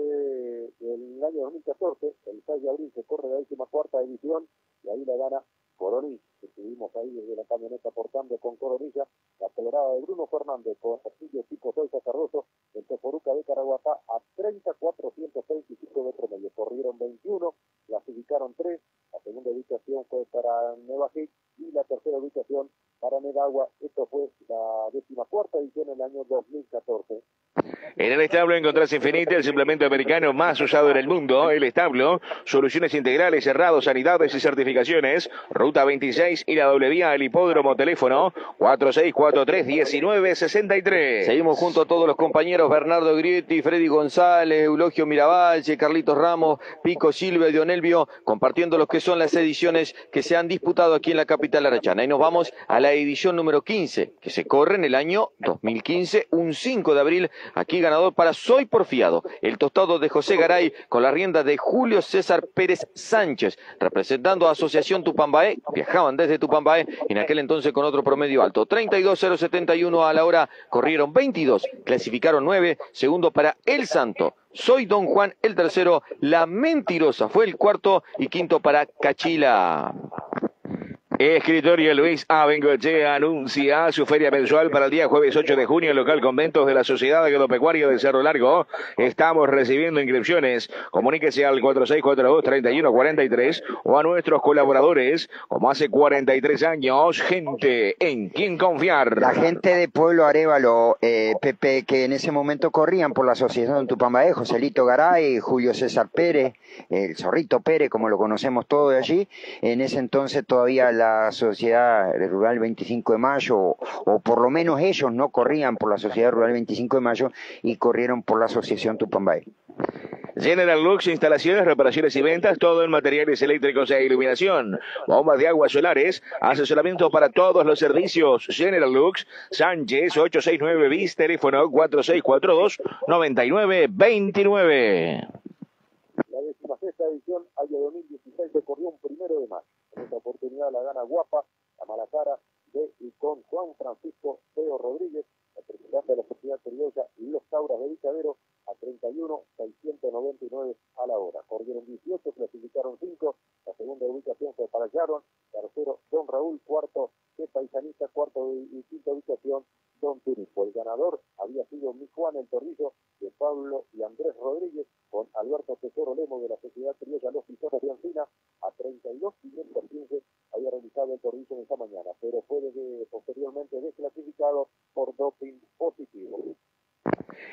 del año 2014, el 6 de abril, se corre la décima cuarta edición y ahí la gana Coronilla. Estuvimos ahí desde la camioneta portando con Coronilla, la acelerada de Bruno Fernández con Castillo tipo Soisa Cardoso, el Teporuca de Caraguatá a 30.435 de promedio. Corrieron 21, clasificaron 3, la segunda ubicación fue para Nevajic y la tercera ubicación para Negagua. Esto fue la décima cuarta edición en el año 2014. En el establo encontrás Infinite, el suplemento americano más usado en el mundo. El establo, soluciones integrales, cerrados, sanidades y certificaciones. Ruta 26 y la doble vía al hipódromo teléfono 4643-1963. Seguimos junto a todos los compañeros Bernardo Grietti, Freddy González, Eulogio Miravalle, Carlitos Ramos, Pico Silva y Dionelvio, compartiendo lo que son las ediciones que se han disputado aquí en la capital arachana. Y nos vamos a la edición número 15, que se corre en el año 2015, un 5 de abril. Aquí ganador para Soy Porfiado, el tostado de José Garay con la rienda de Julio César Pérez Sánchez, representando a Asociación Tupambaé. Viajaban desde Tupambaé en aquel entonces con otro promedio alto. 32.071 a la hora, corrieron 22, clasificaron 9, segundo para El Santo. Soy Don Juan el tercero, La Mentirosa fue el cuarto y quinto para Cachila. Escritorio Luis A. Bengochea anuncia su feria mensual para el día jueves 8 de junio en local Conventos de la Sociedad Agropecuaria de Cerro Largo. Estamos recibiendo inscripciones. Comuníquese al 4642-3143 o a nuestros colaboradores, como hace 43 años, gente en quien confiar. La gente de Pueblo Arevalo, eh, Pepe, que en ese momento corrían por la Asociación Tupambaé, Joselito Garay, Julio César Pérez, el Zorrito Pérez, como lo conocemos todos de allí, en ese entonces todavía la Sociedad Rural 25 de Mayo, o, por lo menos ellos no corrían por la Sociedad Rural 25 de Mayo y corrieron por la Asociación Tupambay. General Lux, instalaciones, reparaciones y ventas, todo en materiales eléctricos e iluminación, bombas de agua solares, asesoramiento para todos los servicios. General Lux, Sánchez 869 bis, teléfono 4642-9929. La sexta edición, año 2016, se corrió un primero de mayo. En esta oportunidad la gana Guapa, la mala cara de y con Juan Francisco Teo Rodríguez, representante de la sociedad criolla Los Tauras de Vicadero, a 31, 699 a la hora. Corrieron 18, clasificaron 5, la segunda ubicación fue para Yaron, tercero Don Raúl, cuarto de Paisanista, cuarto y quinta ubicación Don Turipo. El ganador había sido mi Juan El Torrillo de Pablo y Andrés Rodríguez con Alberto Tesoro Lemo de la Sociedad Criolla Los Pisones de Ancina a 32 515 había realizado el Torrillo en esta mañana, pero fue posteriormente desclasificado por doping positivo.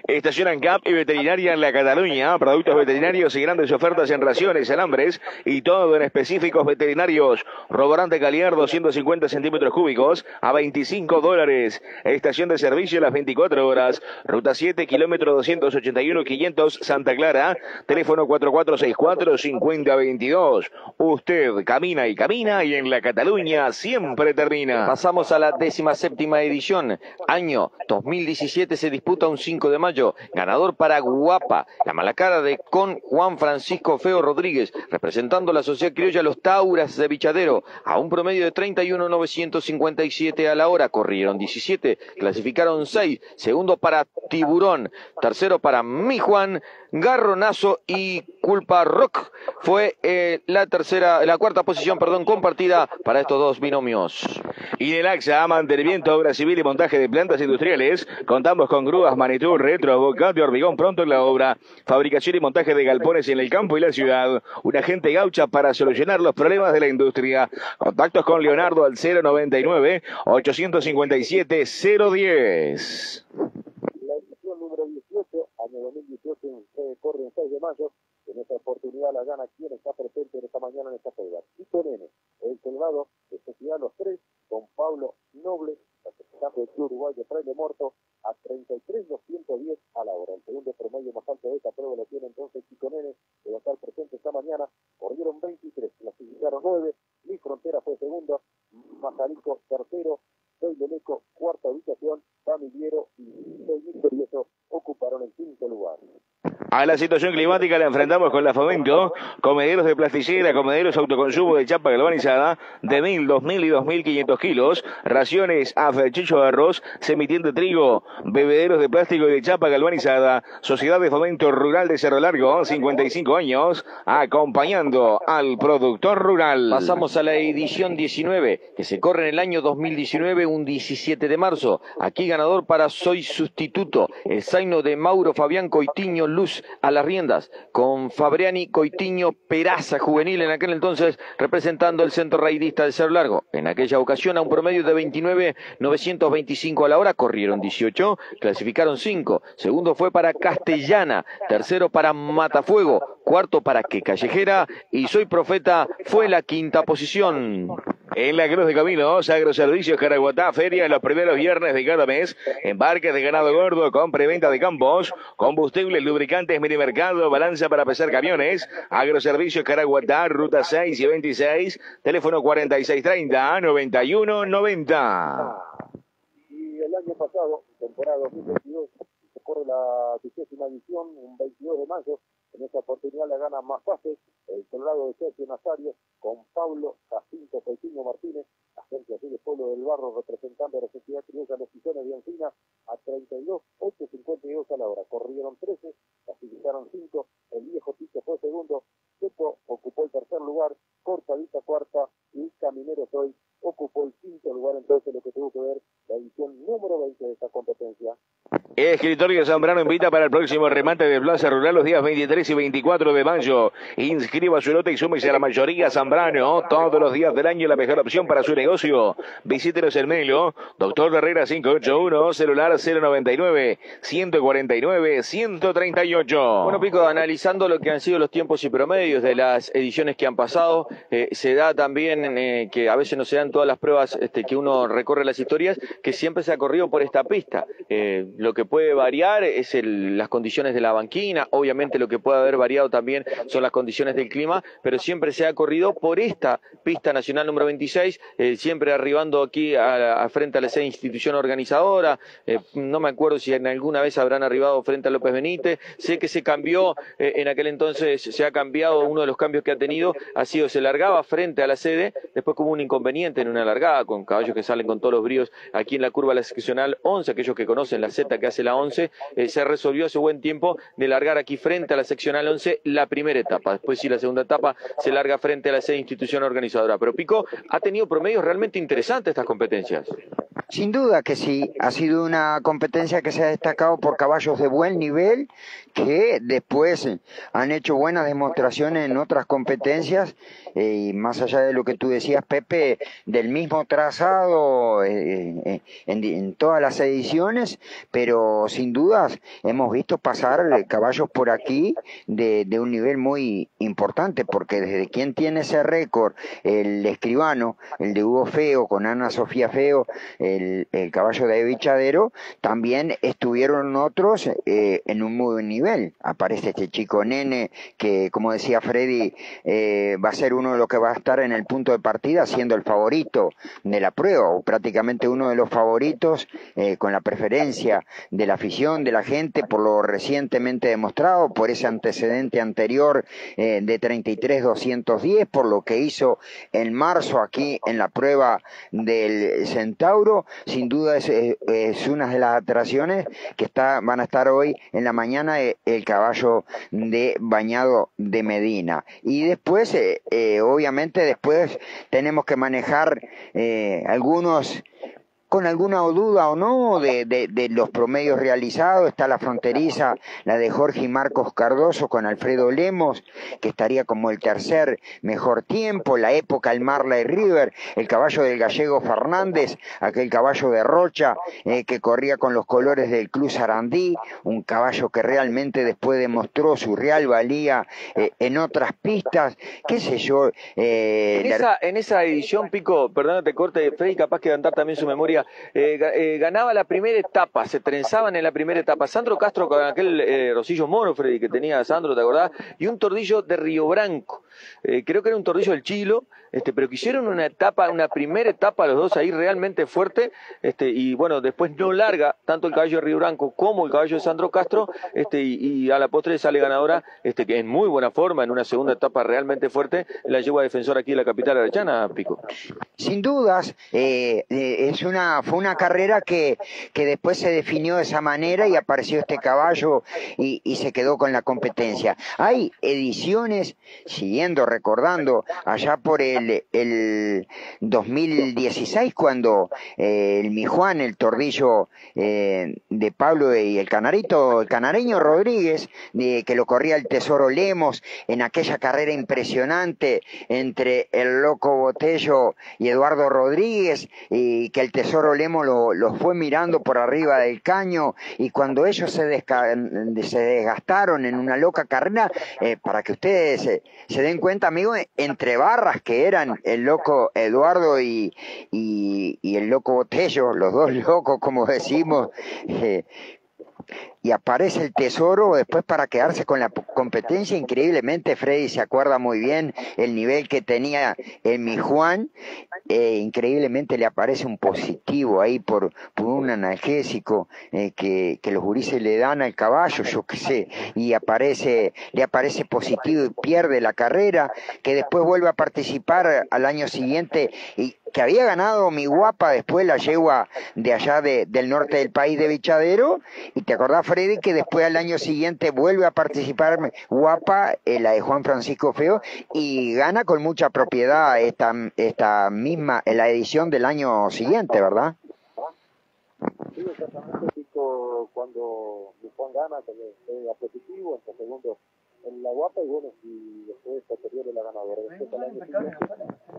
Estación ANCAP y veterinaria en la Cataluña, productos veterinarios y grandes ofertas en raciones, alambres y todo en específicos veterinarios. Roborante Caliar 250 centímetros cúbicos a 25 dólares. Estación de servicio las 24 horas. Ruta 7, kilómetro 281 500 Santa Clara. Teléfono 4464 5022. Usted camina y camina y en la Cataluña siempre termina. Pasamos a la décima séptima edición. Año 2017 se disputa un 5 de mayo. Ganador para Guapa, la mala cara de con Juan Francisco Feo Rodríguez, representando la sociedad criolla Los Tauras de Bichadero, a un promedio de 31.957 a la hora. Corrieron 17, clasificaron 6. Segundo para Tiburón, tercero para Mi Juan, Garronazo y Culpa Rock fue eh, la tercera, la cuarta posición, perdón, compartida para estos dos binomios. Y en el AXA, mantenimiento, obra civil y montaje de plantas industriales, contamos con grúas, manitur, retro, bocat de hormigón pronto en la obra, fabricación y montaje de galpones en el campo y la ciudad, una agente gaucha para solucionar los problemas de la industria. Contactos con Leonardo al 099 857 010 de mayo. En esta oportunidad la gana quien está presente en esta mañana en esta prueba. Tito Nene, el soldado de Sociedad Los Tres, con Pablo Noble, campeón de Uruguay de Fraile Morto, a 33.210 a la hora. El segundo promedio más alto de esta prueba lo tiene entonces. A la situación climática la enfrentamos con la Fomento, comederos de plasticera, comederos autoconsumo de chapa galvanizada de 1.000, 2.000 y 2.500 kilos, raciones a fechicho de arroz, semitiente de trigo, bebederos de plástico y de chapa galvanizada, Sociedad de Fomento Rural de Cerro Largo, 55 años, acompañando al productor rural. Pasamos a la edición 19, que se corre en el año 2019, un 17 de marzo. Aquí ganador para Soy Sustituto, el zaino de Mauro Fabián Coitiño Luz a las riendas, con Fabriani Coitiño Peraza Juvenil en aquel entonces representando el centro raidista de Cerro Largo. En aquella ocasión a un promedio de 29.925 a la hora, corrieron 18, clasificaron 5. Segundo fue para Castellana, tercero para Matafuego, cuarto para Que Callejera y Soy Profeta fue la quinta posición. En la Cruz de Caminos, Agroservicios Caraguatá, feria los primeros viernes de cada mes, embarques de ganado gordo, compra y venta de campos, combustibles, lubricantes, minimercado, balanza para pesar camiones, Agroservicios Caraguatá, ruta 6 y 26, teléfono 4630-9190. Y el año pasado, temporada 2022, se corre la vigésima edición, un 22 de mayo, en esta oportunidad la gana más fácil el Colorado de Sergio Nazario, con Pablo Jacinto Peitinho Martínez, agencia del Pueblo del Barro, representando a la sociedad criolla mexicana de Ancina, a 32, 8.52 a la hora. Corrieron 13, clasificaron 5, el viejo Tito fue segundo, Checo ocupó el tercer lugar, Cortadita cuarta y Camineros hoy ocupó el quinto lugar, entonces lo que tuvo que ver Escritorio Zambrano invita para el próximo remate de Plaza Rural los días 23 y 24 de mayo. Inscriba su lote y súmese a la mayoría Zambrano. Todos los días del año la mejor opción para su negocio. Visítenos en Melo. Doctor Herrera 581, celular 099 149 138. Bueno, Pico, analizando lo que han sido los tiempos y promedios de las ediciones que han pasado, eh, se da también eh, que a veces no se dan todas las pruebas este, que uno recorre las historias, que siempre se ha corrido por esta pista. Eh, lo que puede variar es las condiciones de la banquina, obviamente lo que puede haber variado también son las condiciones del clima, pero siempre se ha corrido por esta pista nacional número 26, eh, siempre arribando aquí a, frente a la institución organizadora, eh, no me acuerdo si en alguna vez habrán arribado frente a López Benítez, sé que se cambió, eh, en aquel entonces se ha cambiado, uno de los cambios que ha tenido ha sido, se largaba frente a la sede, después como un inconveniente en una largada, con caballos que salen con todos los bríos aquí en la curva la seccional 11, aquellos que conocen la Z que hace la 11, se resolvió hace buen tiempo de largar aquí frente a la seccional 11 la primera etapa, después sí la segunda etapa se larga frente a la sede institución organizadora, pero Pico ha tenido promedios realmente interesantes estas competencias. Sin duda que sí, ha sido una competencia que se ha destacado por caballos de buen nivel que después han hecho buenas demostraciones en otras competencias eh, y más allá de lo que tú decías Pepe, del mismo trazado eh, eh, en, todas las ediciones, pero sin dudas hemos visto pasar caballos por aquí de, un nivel muy importante porque desde quien tiene ese récord, el escribano, el de Hugo Feo con Ana Sofía Feo, el, caballo de Bichadero, también estuvieron otros eh, en un muy buen nivel. Aparece este chico nene que, como decía Freddy, eh, va a ser uno de los que va a estar en el punto de partida siendo el favorito de la prueba, o prácticamente uno de los favoritos eh, con la preferencia de la afición, de la gente, por lo recientemente demostrado, por ese antecedente anterior de 33-210, por lo que hizo en marzo aquí en la prueba del Centauro. Sin duda eh, es, una de las atracciones que está, van a estar hoy en la mañana eh, el caballo de bañado de Medina. Y después, eh, obviamente, después tenemos que manejar algunos con alguna duda o no de, de, los promedios realizados. Está la fronteriza, la de Jorge y Marcos Cardoso con Alfredo Lemos, que estaría como el tercer mejor tiempo. La época el Marley River, el caballo del gallego Fernández, aquel caballo de Rocha eh, que corría con los colores del Club Sarandí, un caballo que realmente después demostró su real valía eh, en otras pistas, qué sé yo. Eh, en, esa, en esa edición, Pico, perdónate corte, Freddy, capaz que andar también su memoria eh, eh, ganaba la primera etapa, se trenzaban en la primera etapa. Sandro Castro con aquel eh, Rosillo Mono, Freddy, que tenía Sandro, ¿te acordás? Y un tordillo de Río Branco. creo que era un tordillo del Chilo, este, pero que hicieron una etapa, una primera etapa los dos ahí realmente fuerte, este, y bueno, después no larga tanto el caballo de Río Branco como el caballo de Sandro Castro, este, y, a la postre sale ganadora, este, que en muy buena forma, en una segunda etapa realmente fuerte, la lleva a defensor aquí en la capital arechana, Pico. Sin dudas, es una fue una carrera que, que después se definió de esa manera y apareció este caballo y, se quedó con la competencia. Hay ediciones, siguiendo recordando, allá por el, el 2016, cuando eh, el Mijuan, el tordillo eh, de Pablo y el canarito, el canareño Rodríguez, que lo corría el Tesoro Lemos en aquella carrera impresionante entre el loco Botello y Eduardo Rodríguez, y que el Tesoro Lemos lo, fue mirando por arriba del caño y cuando ellos se, desgastaron en una loca carrera, eh, para que ustedes se, den cuenta, amigos, entre barras que el loco Eduardo y, el loco Botello, los dos locos, como decimos, eh, y aparece el tesoro después para quedarse con la competencia. Increíblemente, Freddy se acuerda muy bien el nivel que tenía en mi Juan. Eh, increíblemente le aparece un positivo ahí por, por un analgésico eh, que, que, los gurises le dan al caballo, yo qué sé, y aparece, le aparece positivo y pierde la carrera, que después vuelve a participar al año siguiente y que había ganado mi guapa después la yegua de allá del norte del país de Bichadero, y te acordás, Freddy, que después al año siguiente vuelve a participar guapa, eh, la de Juan Francisco Feo, y gana con mucha propiedad esta, esta misma, en la edición del año siguiente, ¿verdad? Sí, exactamente, esto cuando Juan gana, que sea positivo, en segundo en la guapa y bueno, y después posterior la ganadora. Después el año siguiente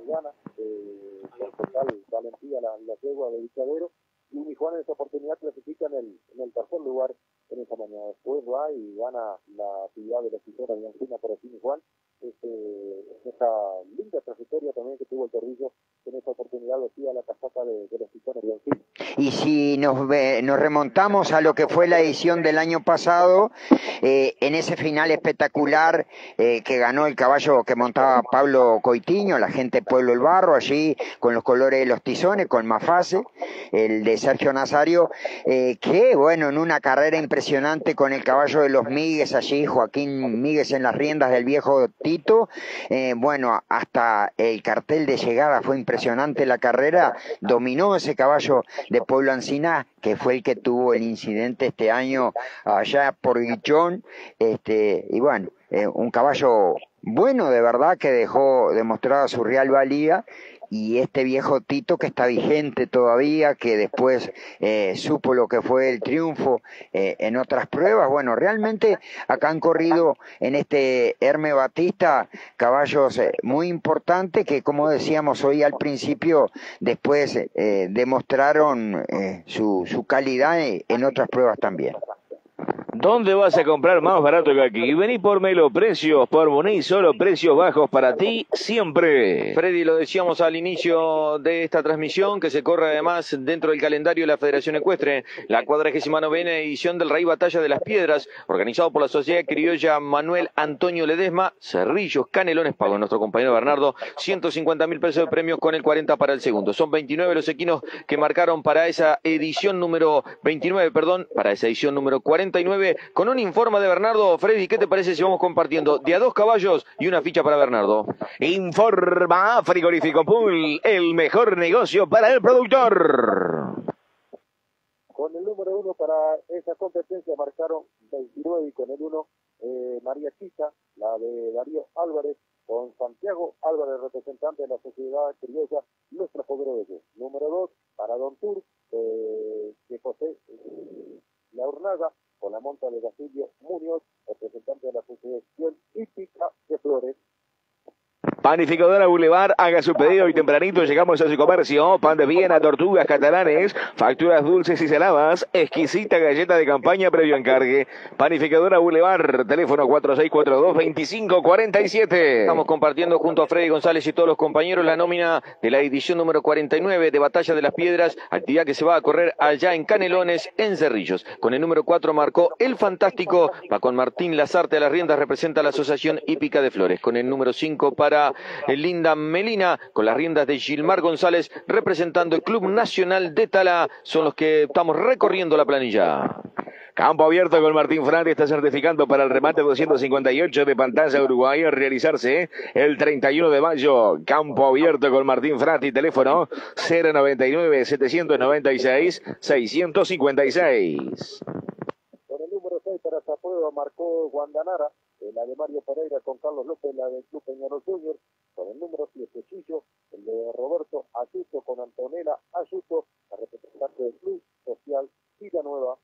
gana, eh, por total valentía la, la yegua de Vicadero y mi Juan en esta oportunidad clasifica en el, en el tercer lugar en esta mañana. Después va y gana la actividad de la escritora Ancina por aquí Juan. Este, esa linda trayectoria también que tuvo el Torrillo en esta oportunidad la casaca de, los de Y si nos, nos remontamos a lo que fue la edición del año pasado, eh, en ese final espectacular eh, que ganó el caballo que montaba Pablo Coitiño, la gente Pueblo el Barro, allí con los colores de los tizones, con Mafase, el de Sergio Nazario, eh, que bueno, en una carrera impresionante con el caballo de los Migues allí, Joaquín Míguez en las riendas del viejo Tito, bueno, hasta el cartel de llegada fue impresionante la carrera, dominó ese caballo de Pueblo Ancina, que fue el que tuvo el incidente este año allá por Guichón, este, y bueno, eh, un caballo bueno de verdad que dejó demostrada su real valía y este viejo Tito que está vigente todavía, que después eh, supo lo que fue el triunfo eh, en otras pruebas. Bueno, realmente acá han corrido en este Herme Batista caballos eh, muy importantes que, como decíamos hoy al principio, después demostraron su, su calidad en otras pruebas también. ¿Dónde vas a comprar más barato que aquí? Vení por Melo Precios, por Money, solo precios bajos para ti siempre. Freddy, lo decíamos al inicio de esta transmisión, que se corre además dentro del calendario de la Federación Ecuestre, la cuadragésima novena edición del Rey Batalla de las Piedras, organizado por la Sociedad Criolla Manuel Antonio Ledesma, Cerrillos, Canelones, pago nuestro compañero Bernardo, 150 mil pesos de premios con el 40 para el segundo. Son 29 los equinos que marcaron para esa edición número 29, perdón, para esa edición número 49 con un informe de Bernardo. Freddy, ¿qué te parece si vamos compartiendo de a dos caballos y una ficha para Bernardo? Informa Frigorífico Pool, el mejor negocio para el productor. Con el número uno para esa competencia marcaron 29 y con el uno eh, María Chica, la de Darío Álvarez, con Santiago Álvarez, representante de la Sociedad Criolla, nuestra de Número dos para Don Tour, eh, de José eh, La Hornaga, con la monta de Basilio Muñoz, representante de la Asociación Hípica de Flores, Panificadora Boulevard, haga su pedido y tempranito llegamos a su comercio. Pan de Viena, tortugas catalanes, facturas dulces y saladas, exquisita galleta de campaña previo encargue. Panificadora Boulevard, teléfono 4642-2547. Estamos compartiendo junto a Freddy González y todos los compañeros la nómina de la edición número 49 de Batalla de las Piedras, actividad que se va a correr allá en Canelones, en Cerrillos. Con el número 4 marcó El Fantástico, va con Martín Lazarte a las riendas, representa la Asociación Hípica de Flores. Con el número 5 para Linda Melina, con las riendas de Gilmar González, representando el Club Nacional de Tala. Son los que estamos recorriendo la planilla. Campo abierto con Martín Frati está certificando para el remate 258 de pantalla Uruguay a realizarse el 31 de mayo. Campo abierto con Martín Frati, teléfono 099 796 656. Con el número 6 para esta prueba marcó Guandanara la de Mario Pereira con Carlos López, la del Club Peñarol Junior, con el número 7 Chillo, el de Roberto Ayuso con Antonella Ayuso, la representante del Club Social Vida Nueva,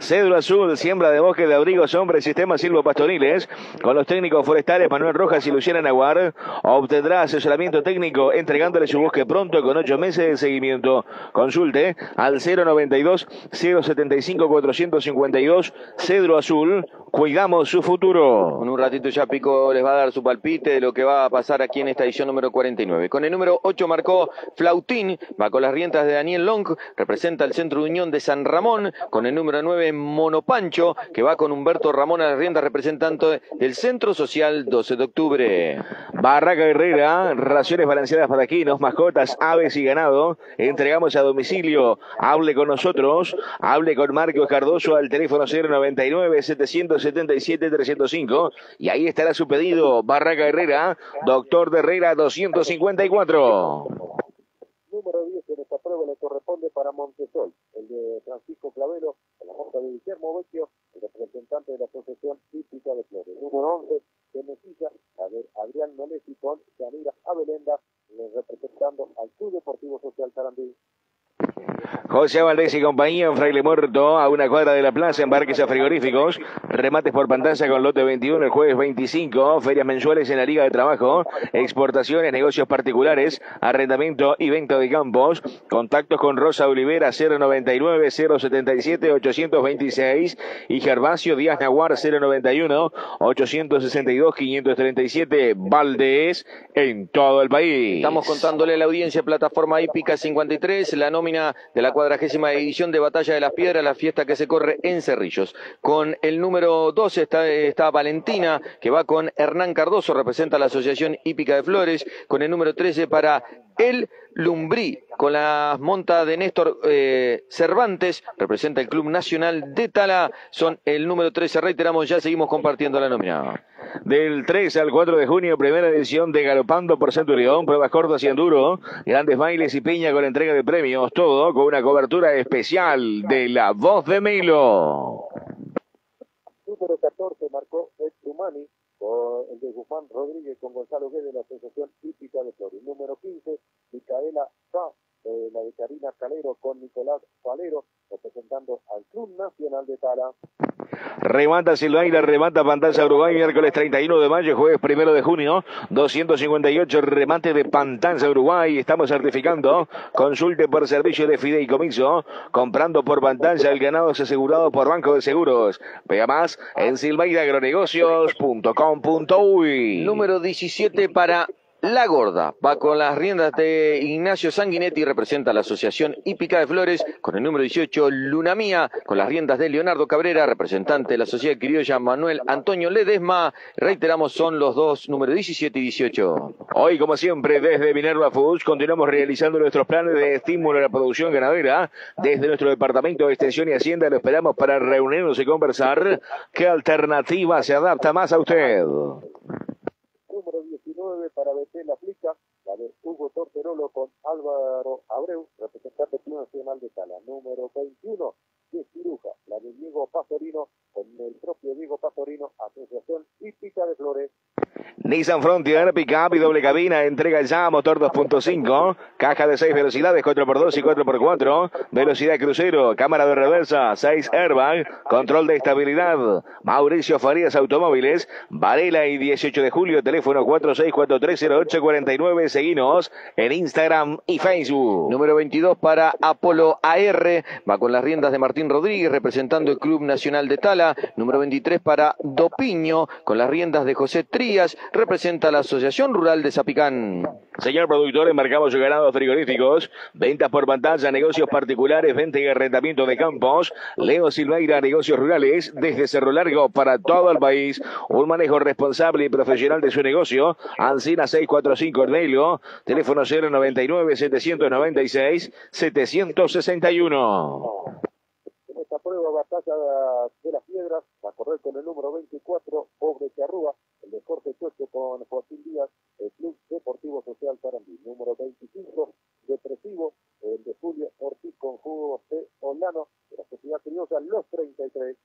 Cedro Azul, siembra de bosque de abrigos, hombres, sistemas silvopastoriles. Con los técnicos forestales Manuel Rojas y Luciana Naguar, obtendrá asesoramiento técnico entregándole su bosque pronto con ocho meses de seguimiento. Consulte al 092 075 452 Cedro Azul. Cuidamos su futuro. En un ratito ya Pico les va a dar su palpite de lo que va a pasar aquí en esta edición número 49. Con el número 8 marcó Flautín, va con las rientas de Daniel Long, representa el centro de unión de San Ramón. Con el número 9 Monopancho, que va con Humberto Ramón a la rienda representante del Centro Social 12 de octubre. Barraca Herrera, raciones balanceadas para quinos, mascotas, aves y ganado. Entregamos a domicilio. Hable con nosotros. Hable con Marcos Cardoso al teléfono 099 777 305 y ahí estará su pedido. Barraca Herrera, Doctor de Herrera 254 número 10 en esta prueba le corresponde para Montesol, el de Francisco Clavero, en la de Guillermo Vecchio, el representante de la Asociación Hípica de Flores. Número 11 de Mesilla, Adrián Melesi con Yanira Abelenda, representando al Club Deportivo Social Sarandí. José Valdés y compañía en Fraile Muerto, a una cuadra de la plaza, embarques a frigoríficos, remates por pantalla con lote 21 el jueves 25, ferias mensuales en la Liga de Trabajo, exportaciones, negocios particulares, arrendamiento y venta de campos, contactos con Rosa Olivera 099 077 826 y Gervasio Díaz Nahuar 091 862 537 Valdés en todo el país. Estamos contándole a la audiencia plataforma hípica 53, la nómina de la cuadragésima edición de Batalla de las Piedras, la fiesta que se corre en Cerrillos. Con el número 12 está, está Valentina, que va con Hernán Cardoso, representa la Asociación Hípica de Flores, con el número 13 para El Lumbrí, con la monta de Néstor eh, Cervantes, representa el Club Nacional de Tala, son el número 13, reiteramos, ya seguimos compartiendo la nómina. Del 3 al 4 de junio, primera edición de Galopando por Centurión, pruebas cortas y enduro, grandes bailes y piña con entrega de premios, todo con una cobertura especial de La Voz de Milo. Número 14 marcó Ed Rumani, con el de Guzmán Rodríguez con Gonzalo G de la Asociación Hípica de Flores. Número 15, Micaela Sá, de la de Karina Calero con Nicolás Valero, representando al Club Nacional de Tala. Remata Silvaira, remata Pantalla Uruguay, miércoles 31 de mayo, jueves 1 de junio, 258 remate de Pantalla Uruguay. Estamos certificando. Consulte por servicio de fideicomiso. Comprando por pantalla, el ganado es asegurado por Banco de Seguros. Vea más en silvairagronegocios.com.uy. Número 17 para la Gorda va con las riendas de Ignacio Sanguinetti, representa la Asociación Hípica de Flores, con el número 18 Luna Mía, con las riendas de Leonardo Cabrera, representante de la Sociedad Criolla Manuel Antonio Ledesma. Reiteramos, son los dos, número 17 y 18. Hoy, como siempre, desde Minerva Foods, continuamos realizando nuestros planes de estímulo a la producción ganadera. Desde nuestro Departamento de Extensión y Hacienda lo esperamos para reunirnos y conversar qué alternativa se adapta más a usted número 19 para BT La Flica, la de Hugo Torterolo con Álvaro Abreu, representante Nacional de Tala. Número 21, de Ciruja, la de Diego Pastorino con el propio Diego Pastorino, Asociación Hípica de Flores. Nissan Frontier, pickup y doble cabina, entrega ya motor 2.5, caja de 6 velocidades, 4x2 y 4x4, velocidad crucero, cámara de reversa, 6 airbag, control de estabilidad. Mauricio Farías Automóviles, Varela y 18 de julio, teléfono 46430849, seguinos en Instagram y Facebook. Número 22 para Apolo AR, va con las riendas de Martín Rodríguez, representando el Club Nacional de Tala. Número 23 para Dopiño, con las riendas de José Trías, representa la Asociación Rural de Zapicán. Señor productor, embarcamos ganados frigoríficos, ventas por pantalla, negocios particulares, venta y arrendamiento de campos. Leo Silveira, negocios rurales, desde Cerro Largo para todo el país. Un manejo responsable y profesional de su negocio. Ancina 645 Ornelio, teléfono 099 796 761 esta prueba batalla de las piedras va a correr con el número 24 Pobre Charrúa, el de Jorge Chocho con Joaquín Díaz, el Club Deportivo Social Carambí, número 25 Depresivo, el de Julio Ortiz con José Olano, de la Sociedad Criolla Los 33.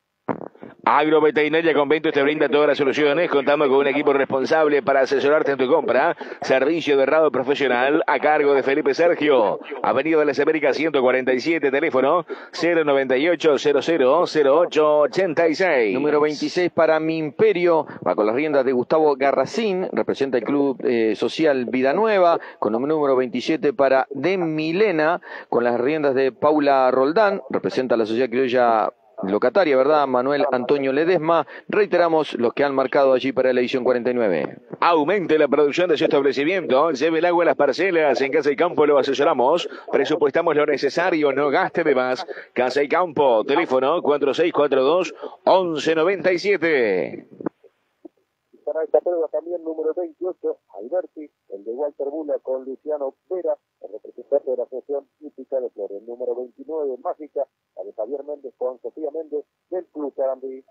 Agroveterinaria Convento te brinda todas las soluciones. Contamos con un equipo responsable para asesorarte en tu compra. Servicio de errado profesional a cargo de Felipe Sergio. Avenida de las Américas 147, teléfono 098 000886. Número 26 para Mi Imperio. Va con las riendas de Gustavo Garracín. Representa el Club eh, Social Vida Nueva. Con el número 27 para De Milena. Con las riendas de Paula Roldán. Representa la Sociedad Criolla locataria, ¿verdad? Manuel Antonio Ledesma. Reiteramos los que han marcado allí para la edición 49. Aumente la producción de su establecimiento. Lleve el agua a las parcelas. En Casa y Campo lo asesoramos. Presupuestamos lo necesario. No gaste de más. Casa y Campo. Teléfono 4642-1197. Para esta prueba también número 28, Alberti, el de Walter Bula con Luciano Vera, el representante de la Asociación Hípica de Flores. Número 29, Mágica, Javier Méndez con Sofía Méndez del Club Carambí.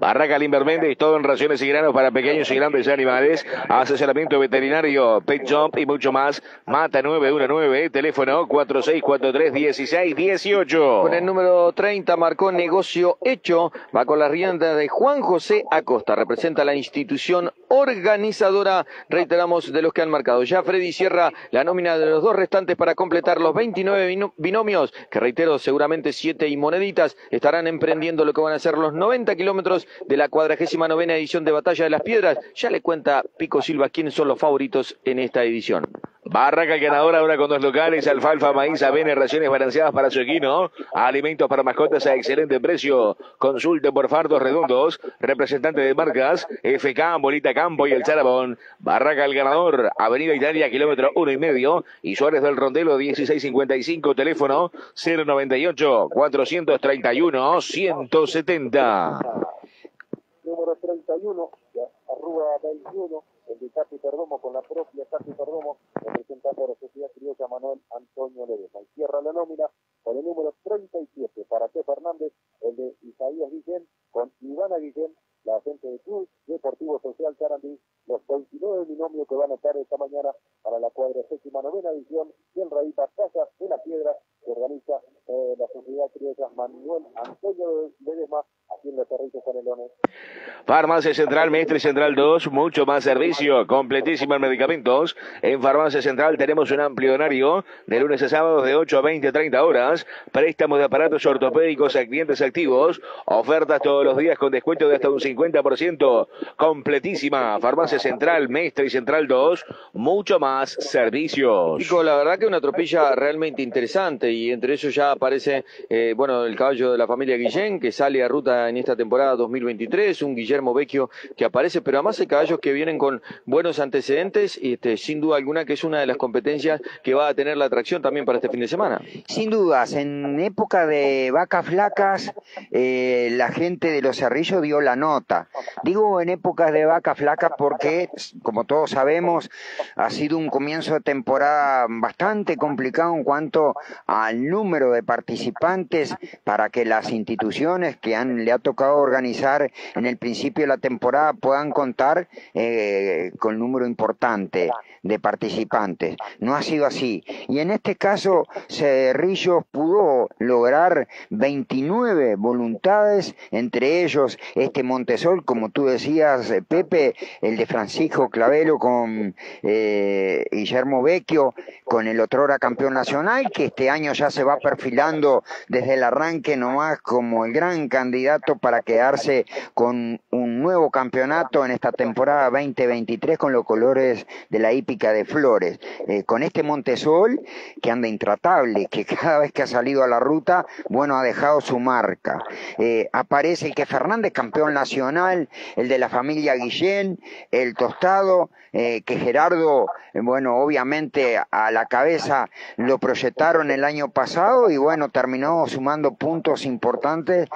Barraca Limber Méndez, todo en raciones y granos para pequeños y grandes animales, asesoramiento veterinario, pet jump y mucho más. Mata 919, teléfono 46431618. Con el número 30 marcó negocio hecho, va con la rienda de Juan José Acosta, representa la institución organizadora, reiteramos, de los que han marcado. Ya Freddy cierra la nómina de los dos restantes para completar los 29 binomios, que reitero, seguramente siete y moneditas estarán emprendiendo lo que van a ser los 90 kilómetros de la cuadragésima novena edición de Batalla de las Piedras. Ya le cuenta Pico Silva quiénes son los favoritos en esta edición. Barraca ganadora ahora con dos locales, alfalfa, maíz, avena, raciones balanceadas para su equino, alimentos para mascotas a excelente precio. Consulte por fardos redondos, representante de marcas, FK, Bolita Campo y el Charabón. Barraca el ganador, Avenida Italia, kilómetro uno y medio, y Suárez del Rondelo 1655, teléfono 098 431 170. Número 31, arruga 21 el de Capi Perdomo con la propia Capi Perdomo, representante de la Sociedad Criolla Manuel Antonio Ledesma. cierra la nómina con el número 37 para T. Fernández, el de Isaías Guillén, con Ivana Guillén, la agente de Club Deportivo Social Sarandí, los 29 binomios que van a estar esta mañana para la cuadragésima novena edición del Raíz Batalla de la Piedra que organiza eh, la Sociedad Criolla Manuel Antonio Ledesma Farmacia Central, Mestre Central 2, mucho más servicio, completísimo en medicamentos. En Farmacia Central tenemos un amplio horario de lunes a sábados de 8 a 20 a 30 horas, préstamos de aparatos ortopédicos a clientes activos, ofertas todos los días con descuento de hasta un 50%, completísima. Farmacia Central, Mestre y Central 2, mucho más servicios. Pico, la verdad que una tropilla realmente interesante y entre ellos ya aparece, eh, bueno, el caballo de la familia Guillén que sale a ruta en esta temporada 2023, un Guillermo Vecchio que aparece, pero además hay caballos que vienen con buenos antecedentes y este, sin duda alguna que es una de las competencias que va a tener la atracción también para este fin de semana. Sin dudas, en época de vacas flacas, eh, la gente de los cerrillos dio la nota. Digo en épocas de vacas flacas porque, como todos sabemos, ha sido un comienzo de temporada bastante complicado en cuanto al número de participantes para que las instituciones que han, le organizar en el principio de la temporada puedan contar eh, con número importante de participantes. No ha sido así. Y en este caso, Cerrillos pudo lograr 29 voluntades, entre ellos este Montesol, como tú decías, Pepe, el de Francisco Clavelo con eh, Guillermo Vecchio, con el otrora campeón nacional, que este año ya se va perfilando desde el arranque nomás como el gran candidato para quedarse con un nuevo campeonato en esta temporada 2023 con los colores de la de Flores. Eh, con este Montesol que anda intratable, que cada vez que ha salido a la ruta, bueno, ha dejado su marca. Eh, aparece el que Fernández, campeón nacional, el de la familia Guillén, el tostado, eh, que Gerardo, bueno, obviamente a la cabeza lo proyectaron el año pasado y bueno, terminó sumando puntos importantes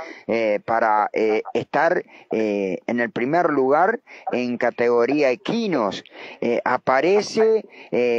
para estar en el primer lugar en categoría equinos. aparece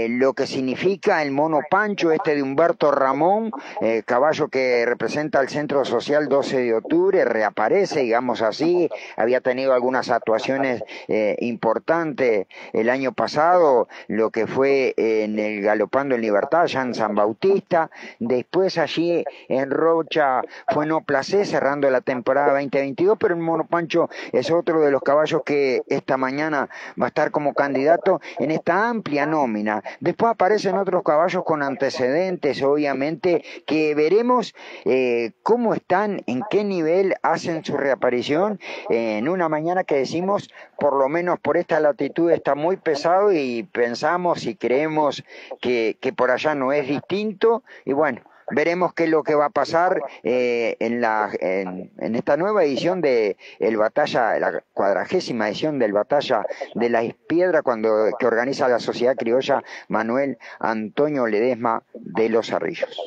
lo que significa el mono Pancho, este de Humberto Ramón, eh, caballo que representa el Centro Social 12 de octubre, reaparece, digamos así, había tenido algunas actuaciones eh, importantes año pasado, lo que fue en el Galopando en Libertad, ya en San Bautista, después allí en Rocha fue no placé, cerrando la temporada 2022, pero el Mono Pancho es otro de los caballos que esta mañana va a estar como candidato en esta amplia nómina. Después aparecen otros caballos con antecedentes, obviamente, que veremos eh, cómo están, en qué nivel hacen su reaparición en una mañana que decimos, por lo menos por esta latitud está muy pesado y pensamos y creemos que, que por allá no es distinto y bueno, veremos qué es lo que va a pasar eh, en, la, en, esta nueva edición de el Batalla, la cuadragésima edición del Batalla de la Piedra, cuando, que organiza la Sociedad Criolla Manuel Antonio Ledesma de los Arrillos.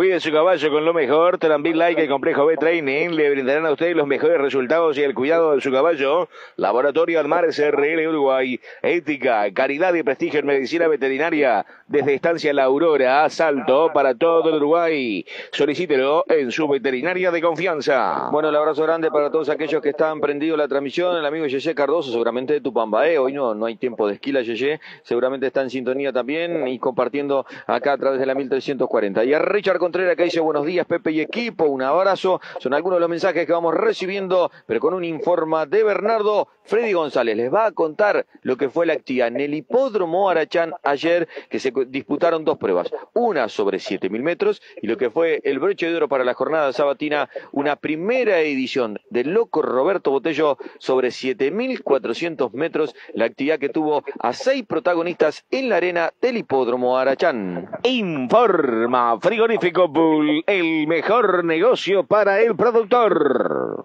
Cuide su caballo con lo mejor. Trambit Like, el complejo B-Training, le brindarán a ustedes los mejores resultados y el cuidado de su caballo. Laboratorio Almares RL Uruguay. Ética, caridad y prestigio en medicina veterinaria. Desde Estancia La Aurora, Salto, para todo el Uruguay. Solicítelo en su veterinaria de confianza. Bueno, el abrazo grande para todos aquellos que están prendidos la transmisión. El amigo Yeye Cardoso, seguramente de Tupamba. ¿eh? Hoy no, no hay tiempo de esquila, Yeye. Seguramente está en sintonía también y compartiendo acá a través de la 1340. Y Richard Contreras que dice buenos días, Pepe y equipo. Un abrazo. Son algunos de los mensajes que vamos recibiendo, pero con un informa de Bernardo. Freddy González les va a contar lo que fue la actividad en el hipódromo Arachán ayer, que se disputaron dos pruebas. Una sobre 7.000 metros y lo que fue el broche de oro para la jornada sabatina, una primera edición del loco Roberto Botello sobre 7.400 metros, la actividad que tuvo a seis protagonistas en la arena del hipódromo Arachán. Informa Frigorífico Bull, el mejor negocio para el productor.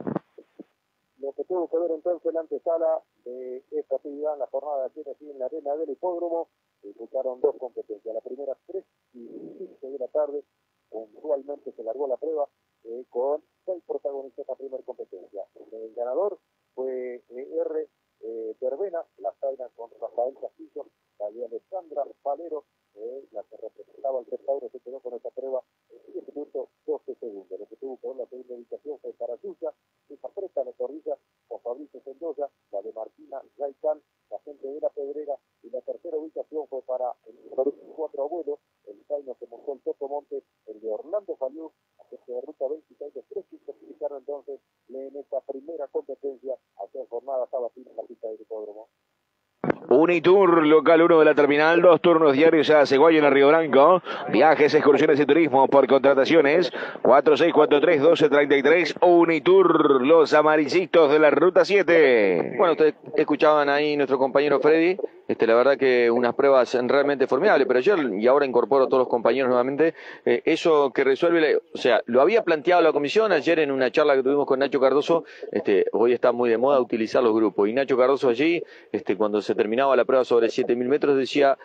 Lo que tuvo que ver entonces la antesala de esta actividad en la jornada de ayer aquí en la arena del hipódromo, disputaron dos competencias. La primera 3 y 15 de la tarde, puntualmente se largó la prueba eh, con seis protagonistas la primera competencia. El ganador fue eh, R. Eh, la Zaina con Rafael Castillo, la de Alexandra Valero, eh, la que representaba al se quedó con esta prueba en 10 minutos 12 segundos. Lo que tuvo la segunda ubicación fue para Suya, esa presta de Torrilla con Fabricio Sendoya, la de Martina Gaitán, la gente de la Pedrera, y la tercera ubicación fue para el cuatro abuelos, el Zaino que montó el Toto Monte, el de Orlando Faliú, gente de Ruta 26 de tres que clasificaron entonces en esta primera competencia, hacer jornada sabatina en la pista del hipódromo. Unitur, local 1 de la terminal, dos turnos diarios a Ceguayo en el Río Blanco. Viajes, excursiones y turismo por contrataciones. 4643-1233. Unitur, los amarillitos de la ruta 7. Bueno, ustedes escuchaban ahí nuestro compañero Freddy. Este, la verdad que unas pruebas realmente formidables, pero ayer, y ahora incorporo a todos los compañeros nuevamente, eh, eso que resuelve, o sea, lo había planteado la comisión ayer en una charla que tuvimos con Nacho Cardoso, este, hoy está muy de moda utilizar los grupos, y Nacho Cardoso allí, este, cuando se terminaba la prueba sobre 7.000 metros, decía,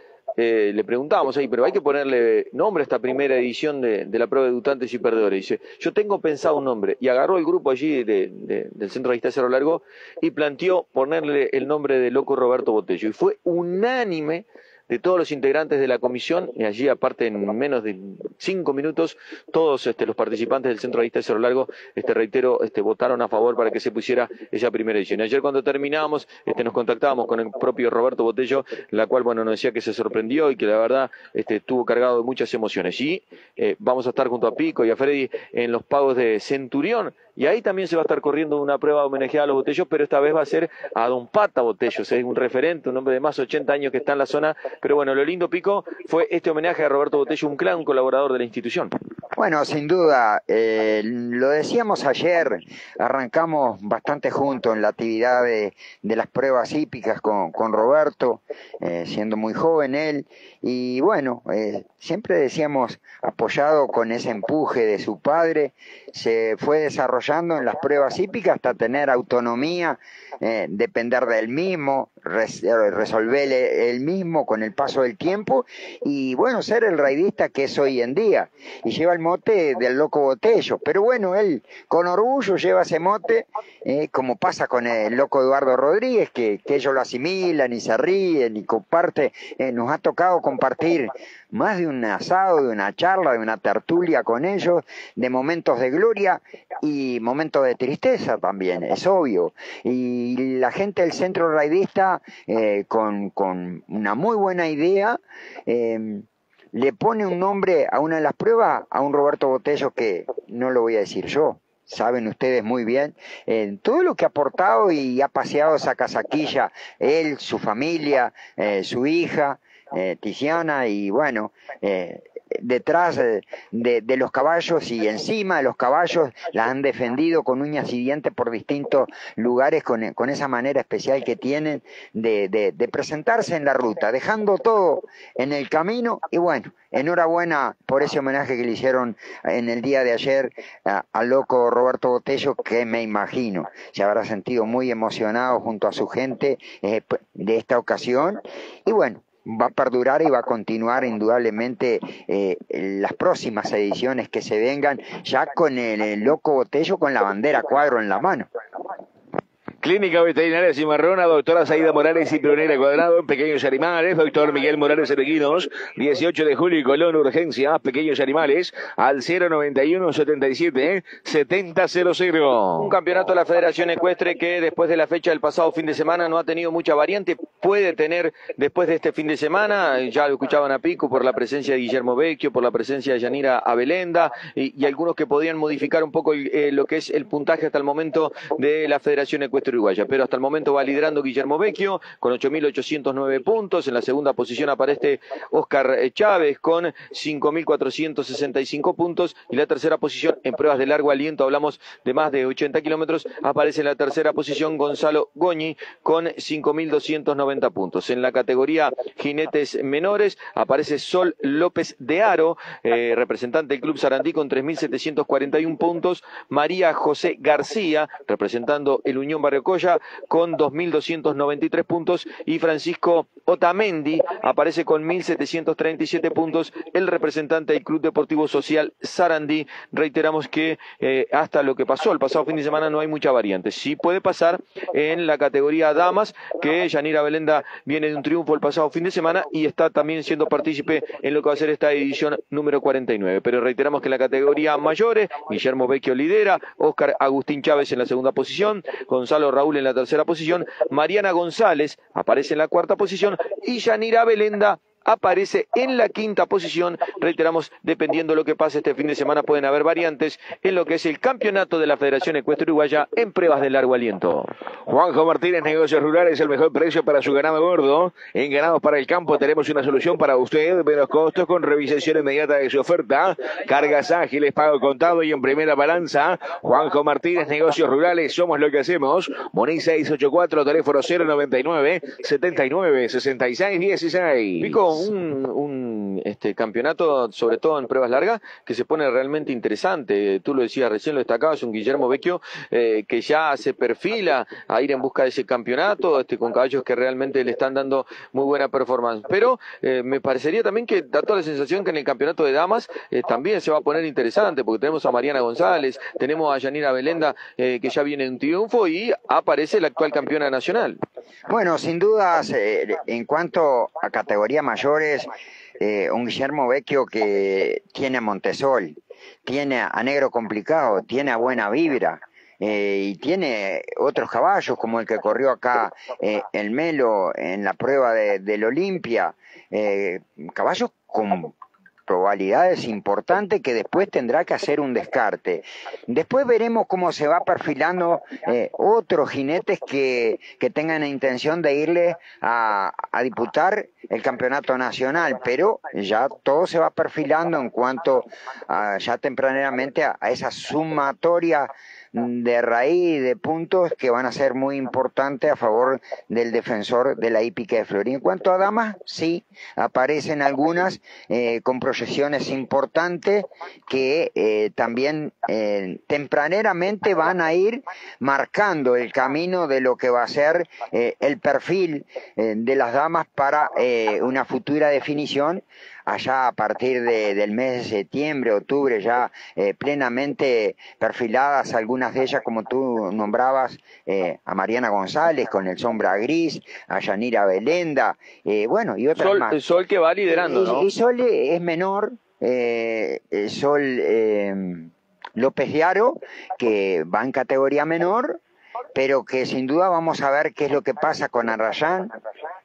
eh, le preguntábamos ahí, pero hay que ponerle nombre a esta primera edición de, la prueba de debutantes y perdedores. Dice, yo tengo pensado un nombre. Y agarró el grupo allí del Centro de Cerro Largo y planteó ponerle el nombre de Loco Roberto Botello. Y fue unánime de todos los integrantes de la comisión, y allí aparte en menos de cinco minutos, todos este, los participantes del Centro de Cerro Largo, este, reitero, este, votaron a favor para que se pusiera esa primera edición. Ayer cuando terminábamos, nos contactábamos con el propio Roberto Botello, la cual, bueno, nos decía que se sorprendió y que la verdad estuvo cargado de muchas emociones. Y eh, vamos a estar junto a Pico y a Freddy en los pagos de Centurión, y ahí también se va a estar corriendo una prueba homenajeada a los botellos, pero esta vez va a ser a Don Pata Botellos, es un referente, un hombre de más de 80 años que está en la zona. Pero bueno, lo lindo, Pico, fue este homenaje a Roberto Botello, un clan, un colaborador de la institución. Bueno, sin duda, eh, lo decíamos ayer, arrancamos bastante juntos en la actividad de, las pruebas hípicas con, Roberto, eh, siendo muy joven él, y bueno, eh, siempre decíamos, apoyado con ese empuje de su padre, se fue desarrollando en las pruebas hípicas hasta tener autonomía, eh, depender del mismo, resolver el mismo con el paso del tiempo y bueno, ser el raidista que es hoy en día. Y lleva el mote del loco botello. Pero bueno, él con orgullo lleva ese mote, eh, como pasa con el loco Eduardo Rodríguez, que, que ellos lo asimilan y se ríen y comparte. nos ha tocado compartir más de un asado, de una charla, de una tertulia con ellos, de momentos de gloria y momentos de tristeza también, es obvio. Y la gente del centro raidista, eh, con, con, una muy buena idea, eh, le pone un nombre a una de las pruebas a un Roberto Botello que no lo voy a decir yo, saben ustedes muy bien, todo lo que ha aportado y ha paseado esa casaquilla, él, su familia, eh, su hija, Tiziana, y bueno, detrás de, de, los caballos y encima de los caballos la han defendido con uñas y dientes por distintos lugares con, con esa manera especial que tienen de, de, presentarse en la ruta, dejando todo en el camino. Y bueno, enhorabuena por ese homenaje que le hicieron en el día de ayer al loco Roberto Botello que me imagino se habrá sentido muy emocionado junto a su gente eh, de esta ocasión. Y bueno, va a perdurar y va a continuar indudablemente eh, las próximas ediciones que se vengan ya con el, loco botello con la bandera cuadro en la mano. Clínica Veterinaria Cimarrona, doctora Saida Morales y Pionera Cuadrado Pequeños Animales, doctor Miguel Morales Ereguinos, 18 de julio y Colón, urgencia, Pequeños Animales, al 091 77 7000. Un campeonato de la Federación Ecuestre que después de la fecha del pasado fin de semana no ha tenido mucha variante, puede tener después de este fin de semana, ya lo escuchaban a Pico por la presencia de Guillermo Vecchio, por la presencia de Yanira Abelenda y, algunos que podían modificar un poco eh, lo que es el puntaje hasta el momento de la Federación Ecuestre uruguaya. Pero hasta el momento va liderando Guillermo Vecchio con 8.809 puntos. En la segunda posición aparece Oscar Chávez con 5.465 puntos. Y la tercera posición en pruebas de largo aliento, hablamos de más de 80 kilómetros, aparece en la tercera posición Gonzalo Goñi con 5.290 puntos. En la categoría jinetes menores aparece Sol López de Aro, eh, representante del Club Sarandí con 3.741 puntos. María José García, representando el Unión Barrio Coya con 2.293 puntos y Francisco Otamendi aparece con 1.737 puntos, el representante del Club Deportivo Social Sarandí. Reiteramos que eh, hasta lo que pasó el pasado fin de semana no hay mucha variante. Sí puede pasar en la categoría damas, que Yanira Belenda viene de un triunfo el pasado fin de semana y está también siendo partícipe en lo que va a ser esta edición número 49. Pero reiteramos que en la categoría mayores, Guillermo Vecchio lidera, Oscar Agustín Chávez en la segunda posición, Gonzalo Raúl en la tercera posición, Mariana González aparece en la cuarta posición y Yanira Belenda aparece en la quinta posición. Reiteramos, dependiendo de lo que pase este fin de semana, pueden haber variantes en lo que es el campeonato de la Federación Ecuestre Uruguaya en pruebas de largo aliento. Juanjo Martínez, Negocios Rurales, el mejor precio para su ganado gordo. En ganados para el campo tenemos una solución para usted, menos costos con revisación inmediata de su oferta, cargas ágiles, pago contado y en primera balanza. Juanjo Martínez, Negocios Rurales, somos lo que hacemos. Moni 684, teléfono 099 79 66 16. Pico, un, este, campeonato, sobre todo en pruebas largas, que se pone realmente interesante. Tú lo decías recién, lo destacabas, un Guillermo Vecchio eh, que ya se perfila a ir en busca de ese campeonato, este, con caballos que realmente le están dando muy buena performance. Pero eh, me parecería también que da toda la sensación que en el campeonato de damas eh, también se va a poner interesante, porque tenemos a Mariana González, tenemos a Yanira Belenda, que ya viene en triunfo, y aparece la actual campeona nacional. Bueno, sin dudas, en cuanto a categoría mayor, eh, un Guillermo Vecchio que tiene a Montesol, tiene a Negro Complicado, tiene a Buena Vibra. Eh, y tiene otros caballos como el que corrió acá eh, el Melo en la prueba del Olimpia, caballos con probabilidades importantes que después tendrá que hacer un descarte. Después veremos cómo se va perfilando eh, otros jinetes que, que, tengan la intención de irle a, a disputar el campeonato nacional, pero ya todo se va perfilando en cuanto a, ya tempranamente a esa sumatoria de raíz de puntos que van a ser muy importantes a favor del defensor de la hípica de Florida. En cuanto a damas, sí, aparecen algunas eh, con proyecciones importantes que eh, también eh, tempraneramente van a ir marcando el camino de lo que va a ser el perfil de las damas para una futura definición allá a partir del mes de septiembre, octubre, ya eh, plenamente perfiladas, algunas de ellas, como tú nombrabas, eh, a Mariana González con el Sombra Gris, a Yanira Belenda, eh, bueno, y otras Sol, más. Sol que va liderando, ¿no? Y, Sol es menor, Sol López de Aro, que va en categoría menor, pero que sin duda vamos a ver qué es lo que pasa con Arrayán,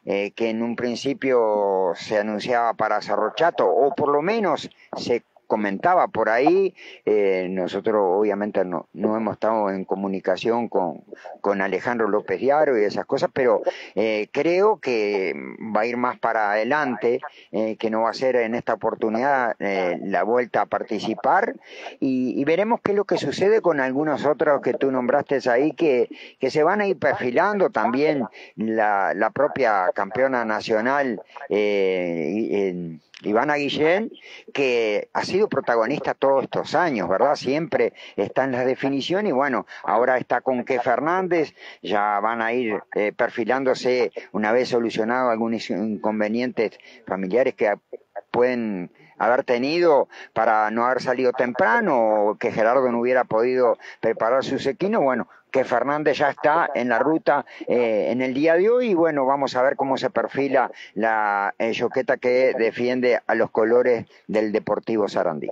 eh, que en un principio se anunciaba para Cerrochato, o por lo menos se comentaba por ahí, eh, nosotros obviamente no, no, hemos estado en comunicación con, con Alejandro López Diaro y esas cosas, pero eh, creo que va a ir más para adelante, eh, que no va a ser en esta oportunidad la vuelta a participar. Y, veremos qué es lo que sucede con algunos otros que tú nombraste ahí que, que se van a ir perfilando también la, la propia campeona nacional Ivana Guillén, que ha sido protagonista todos estos años, ¿verdad? Siempre está en la definición y bueno, ahora está con que Fernández, ya van a ir eh, perfilándose una vez solucionado algunos inconvenientes familiares que pueden haber tenido para no haber salido temprano o que Gerardo no hubiera podido preparar su sequino, bueno, que Fernández ya está en la ruta eh, en el día de hoy y bueno, vamos a ver cómo se perfila la eh, que defiende a los colores del Deportivo Sarandí.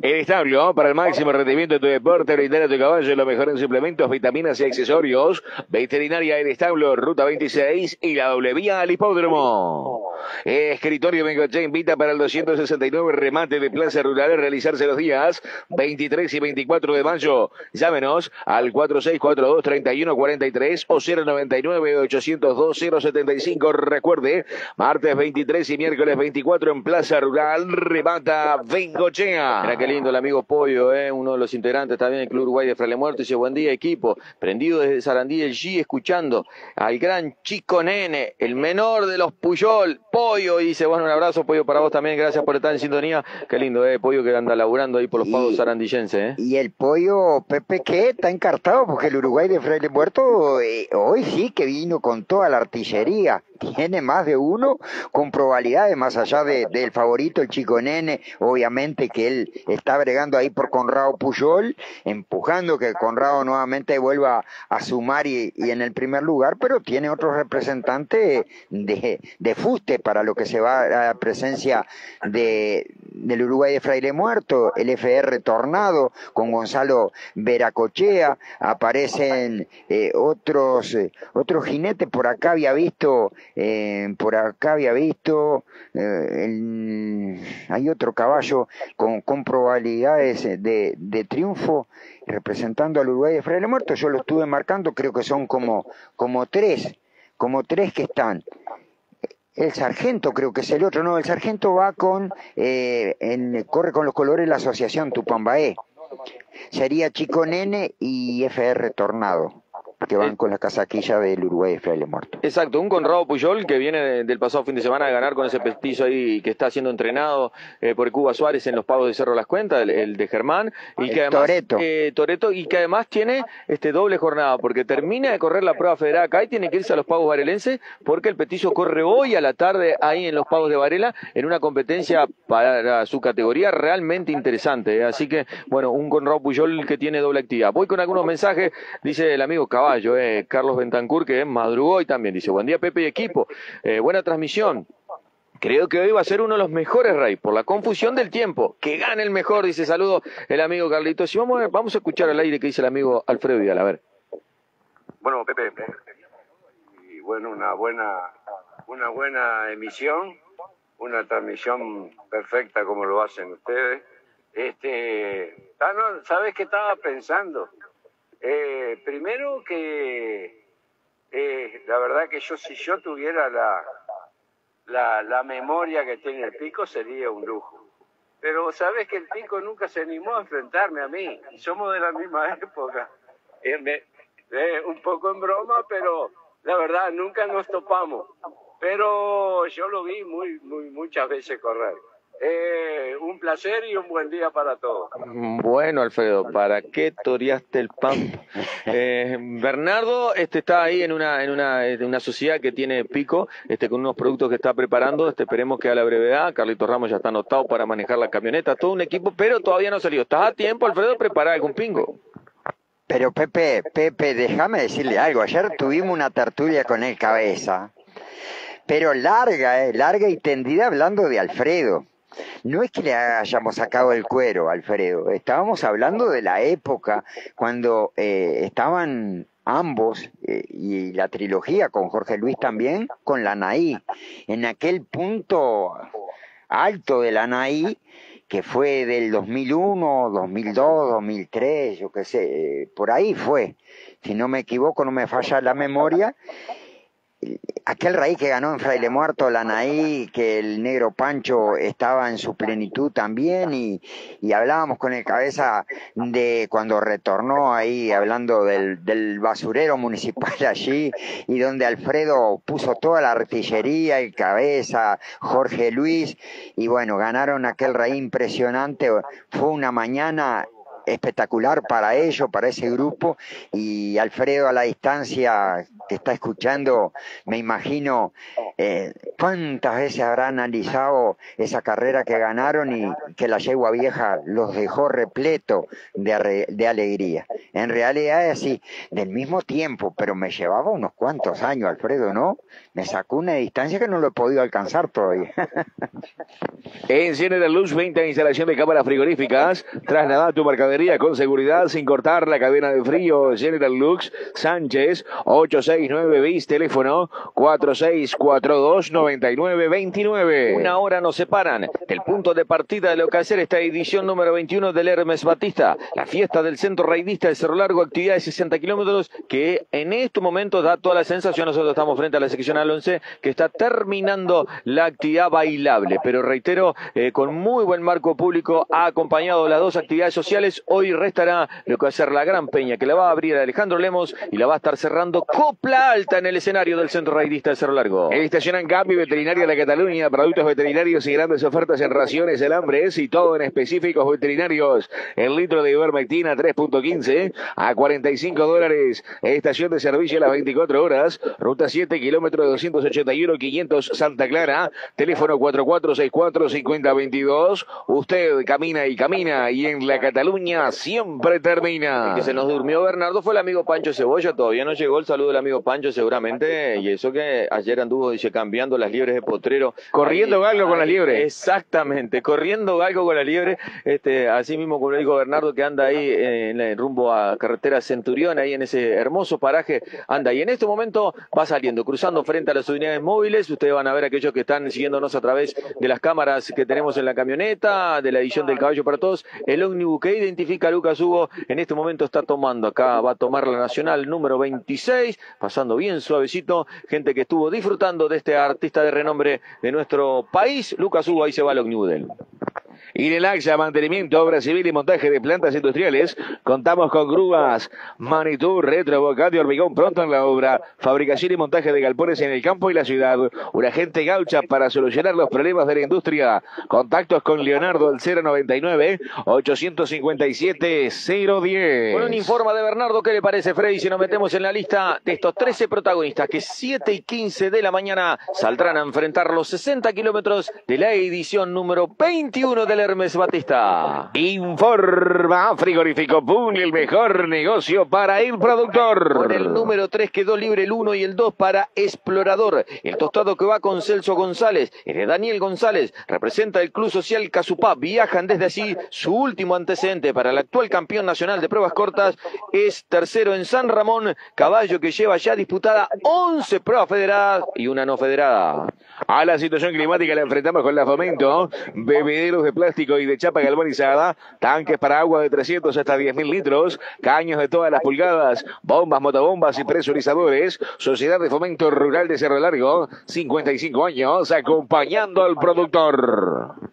El establo para el máximo rendimiento de tu deporte, brindar a tu caballo lo mejor en suplementos, vitaminas y accesorios. Veterinaria El Establo, Ruta 26 y la doble vía al hipódromo. Escritorio Bengoche invita para el 269 remate de Plaza Rural a realizarse los días 23 y 24 de mayo. Llámenos al 4642-3143 o 099-802-075. Recuerde, martes 23 y miércoles 24 en Plaza Rural, remata Bengochea lindo el amigo Pollo, eh, uno de los integrantes también del Club Uruguay de Fraile Muerto. Dice, buen día equipo, prendido desde Sarandí el G, escuchando al gran Chico Nene, el menor de los Puyol, Pollo. Y dice, bueno, un abrazo Pollo para vos también, gracias por estar en sintonía. Qué lindo, eh, Pollo que anda laburando ahí por los pagos sarandillenses. Eh. Y el Pollo, Pepe, que está encartado porque el Uruguay de Fraile Muerto eh, hoy sí que vino con toda la artillería tiene más de uno con probabilidades más allá del favorito, el chico nene, obviamente que él está bregando ahí por Conrado Puyol, empujando que Conrado nuevamente vuelva a sumar y, en el primer lugar, pero tiene otro representante de, de fuste para lo que se va a la presencia de, del Uruguay de Fraile Muerto, el FR Tornado con Gonzalo Veracochea, aparecen eh, otros, eh, otros jinetes, por acá había visto eh, por acá había visto, eh, hay otro caballo con, con probabilidades de, de, triunfo representando al Uruguay de Fraile Muerto. Yo lo estuve marcando, creo que son como, como tres, como tres que están. El sargento creo que es el otro, no, el sargento va con, eh, en, corre con los colores la asociación Tupambaé. Sería Chico Nene y FR Tornado que van con la casaquilla del Uruguay de Fraile Muerto. Exacto, un Conrado Puyol que viene del pasado fin de semana a ganar con ese petizo ahí que está siendo entrenado eh, por Cuba Suárez en los pagos de Cerro Las Cuentas, el, de Germán, y que además Toreto. Eh, Toreto y que además tiene este doble jornada porque termina de correr la prueba federal acá y tiene que irse a los pagos varelenses porque el petizo corre hoy a la tarde ahí en los pagos de Varela en una competencia para su categoría realmente interesante, ¿eh? así que bueno, un Conrado Puyol que tiene doble actividad. Voy con algunos mensajes, dice el amigo Cabal eh, Carlos Bentancur, que madrugó y también dice, buen día Pepe y equipo, eh, buena transmisión. Creo que hoy va a ser uno de los mejores, Rey, por la confusión del tiempo. Que gane el mejor, dice saludo el amigo Carlitos. Y vamos, vamos a escuchar al aire que dice el amigo Alfredo Vidal. A ver. Bueno, Pepe, y bueno, una buena, una buena emisión, una transmisión perfecta como lo hacen ustedes. Este, ¿sabes qué estaba pensando? Eh, primero que eh, la verdad que yo si yo tuviera la, la, la memoria que tiene el pico sería un lujo. Pero sabes que el pico nunca se animó a enfrentarme a mí. Somos de la misma época. Eh, un poco en broma, pero la verdad nunca nos topamos. Pero yo lo vi muy, muy, muchas veces correr. Eh, un placer y un buen día para todos. Bueno, Alfredo, ¿para qué toreaste el pan? Eh, Bernardo este, está ahí en una, en, una, en una sociedad que tiene pico, este, con unos productos que está preparando. Este, esperemos que a la brevedad. Carlitos Ramos ya está anotado para manejar la camioneta, todo un equipo, pero todavía no salió. ¿Estás a tiempo, Alfredo, preparar algún pingo? Pero Pepe, Pepe, déjame decirle algo. Ayer tuvimos una tertulia con el cabeza, pero larga, eh, larga y tendida hablando de Alfredo. No es que le hayamos sacado el cuero, Alfredo, estábamos hablando de la época cuando eh, estaban ambos eh, y la trilogía con Jorge Luis también, con la Naí, en aquel punto alto de la Naí que fue del 2001, 2002, 2003, yo qué sé, por ahí fue, si no me equivoco, no me falla la memoria, aquel raíz que ganó en Fraile Muerto, Lanaí, que el negro Pancho estaba en su plenitud también, y, y hablábamos con el cabeza de cuando retornó ahí, hablando del, del basurero municipal allí, y donde Alfredo puso toda la artillería, el cabeza, Jorge Luis, y bueno, ganaron aquel raíz impresionante, fue una mañana espectacular para ellos, para ese grupo, y Alfredo a la distancia que está escuchando, me imagino eh, cuántas veces habrá analizado esa carrera que ganaron y que la yegua vieja los dejó repleto de, de alegría. En realidad es así, del mismo tiempo, pero me llevaba unos cuantos años, Alfredo, ¿no? Me sacó una distancia que no lo he podido alcanzar todavía. en General Luz, 20 instalación de cámaras frigoríficas, trasladada tu marcador con seguridad sin cortar la cadena de frío. General Lux Sánchez 869 bis teléfono 4642 9929. Una hora nos separan del punto de partida de lo que hacer esta edición número 21 del Hermes Batista, la fiesta del Centro Raidista de Cerro Largo, actividad de 60 kilómetros que en este momento da toda la sensación. Nosotros estamos frente a la 11 que está terminando la actividad bailable, pero reitero, eh, con muy buen marco público ha acompañado las dos actividades sociales Hoy restará lo que va a ser la gran peña que la va a abrir Alejandro Lemos y la va a estar cerrando Copla Alta en el escenario del Centro Raidista de Cerro Largo. Estación en cambio veterinaria de la Cataluña, productos veterinarios y grandes ofertas en raciones, alambres y todo en específicos veterinarios. El litro de ivermectina 3.15 a 45 dólares. Estación de servicio a las 24 horas. Ruta 7, kilómetro 281, 500 Santa Clara. Teléfono 4464-5022. Usted camina y camina y en la Cataluña siempre termina. El que se nos durmió Bernardo fue el amigo Pancho Cebolla. Todavía no llegó el saludo del amigo Pancho, seguramente. Y eso que ayer anduvo, dice, cambiando las liebres de potrero. Corriendo galgo con la liebre. Exactamente, corriendo galgo con la liebre. Este, así mismo como el amigo Bernardo que anda ahí en el rumbo a carretera Centurión, ahí en ese hermoso paraje, anda. Y en este momento va saliendo, cruzando frente a las unidades móviles. Ustedes van a ver aquellos que están siguiéndonos a través de las cámaras que tenemos en la camioneta, de la edición del caballo para todos. El ómnibus que identifica identifica Lucas Hugo, en este momento está tomando acá, va a tomar la Nacional número 26, pasando bien suavecito, gente que estuvo disfrutando de este artista de renombre de nuestro país, Lucas Hugo, ahí se va el New Inelaxa, mantenimiento, obra civil y montaje de plantas industriales. Contamos con grúas, Manitou, Retro, Bocate, Hormigón pronto en la obra. Fabricación y montaje de galpones en el campo y la ciudad. Un agente gaucha para solucionar los problemas de la industria. Contactos con Leonardo al 099 857 010. Con un informe de Bernardo, ¿qué le parece, Freddy? Si nos metemos en la lista de estos 13 protagonistas que 7 y 15 de la mañana saldrán a enfrentar los 60 kilómetros de la edición número 21 del Hermes Batista. Informa Frigorífico Pun, el mejor negocio para el productor. Con el número 3 quedó libre el 1 y el 2 para Explorador. El tostado que va con Celso González, es de Daniel González, representa el Club Social Casupá. Viajan desde allí. Su último antecedente para el actual campeón nacional de pruebas cortas es tercero en San Ramón, caballo que lleva ya disputada 11 pruebas federadas y una no federada. A la situación climática la enfrentamos con la Fomento, bebederos de plástico y de chapa galvanizada, tanques para agua de 300 hasta 10.000 litros, caños de todas las pulgadas, bombas, motobombas y presurizadores. Sociedad de Fomento Rural de Cerro Largo, 55 años, acompañando al productor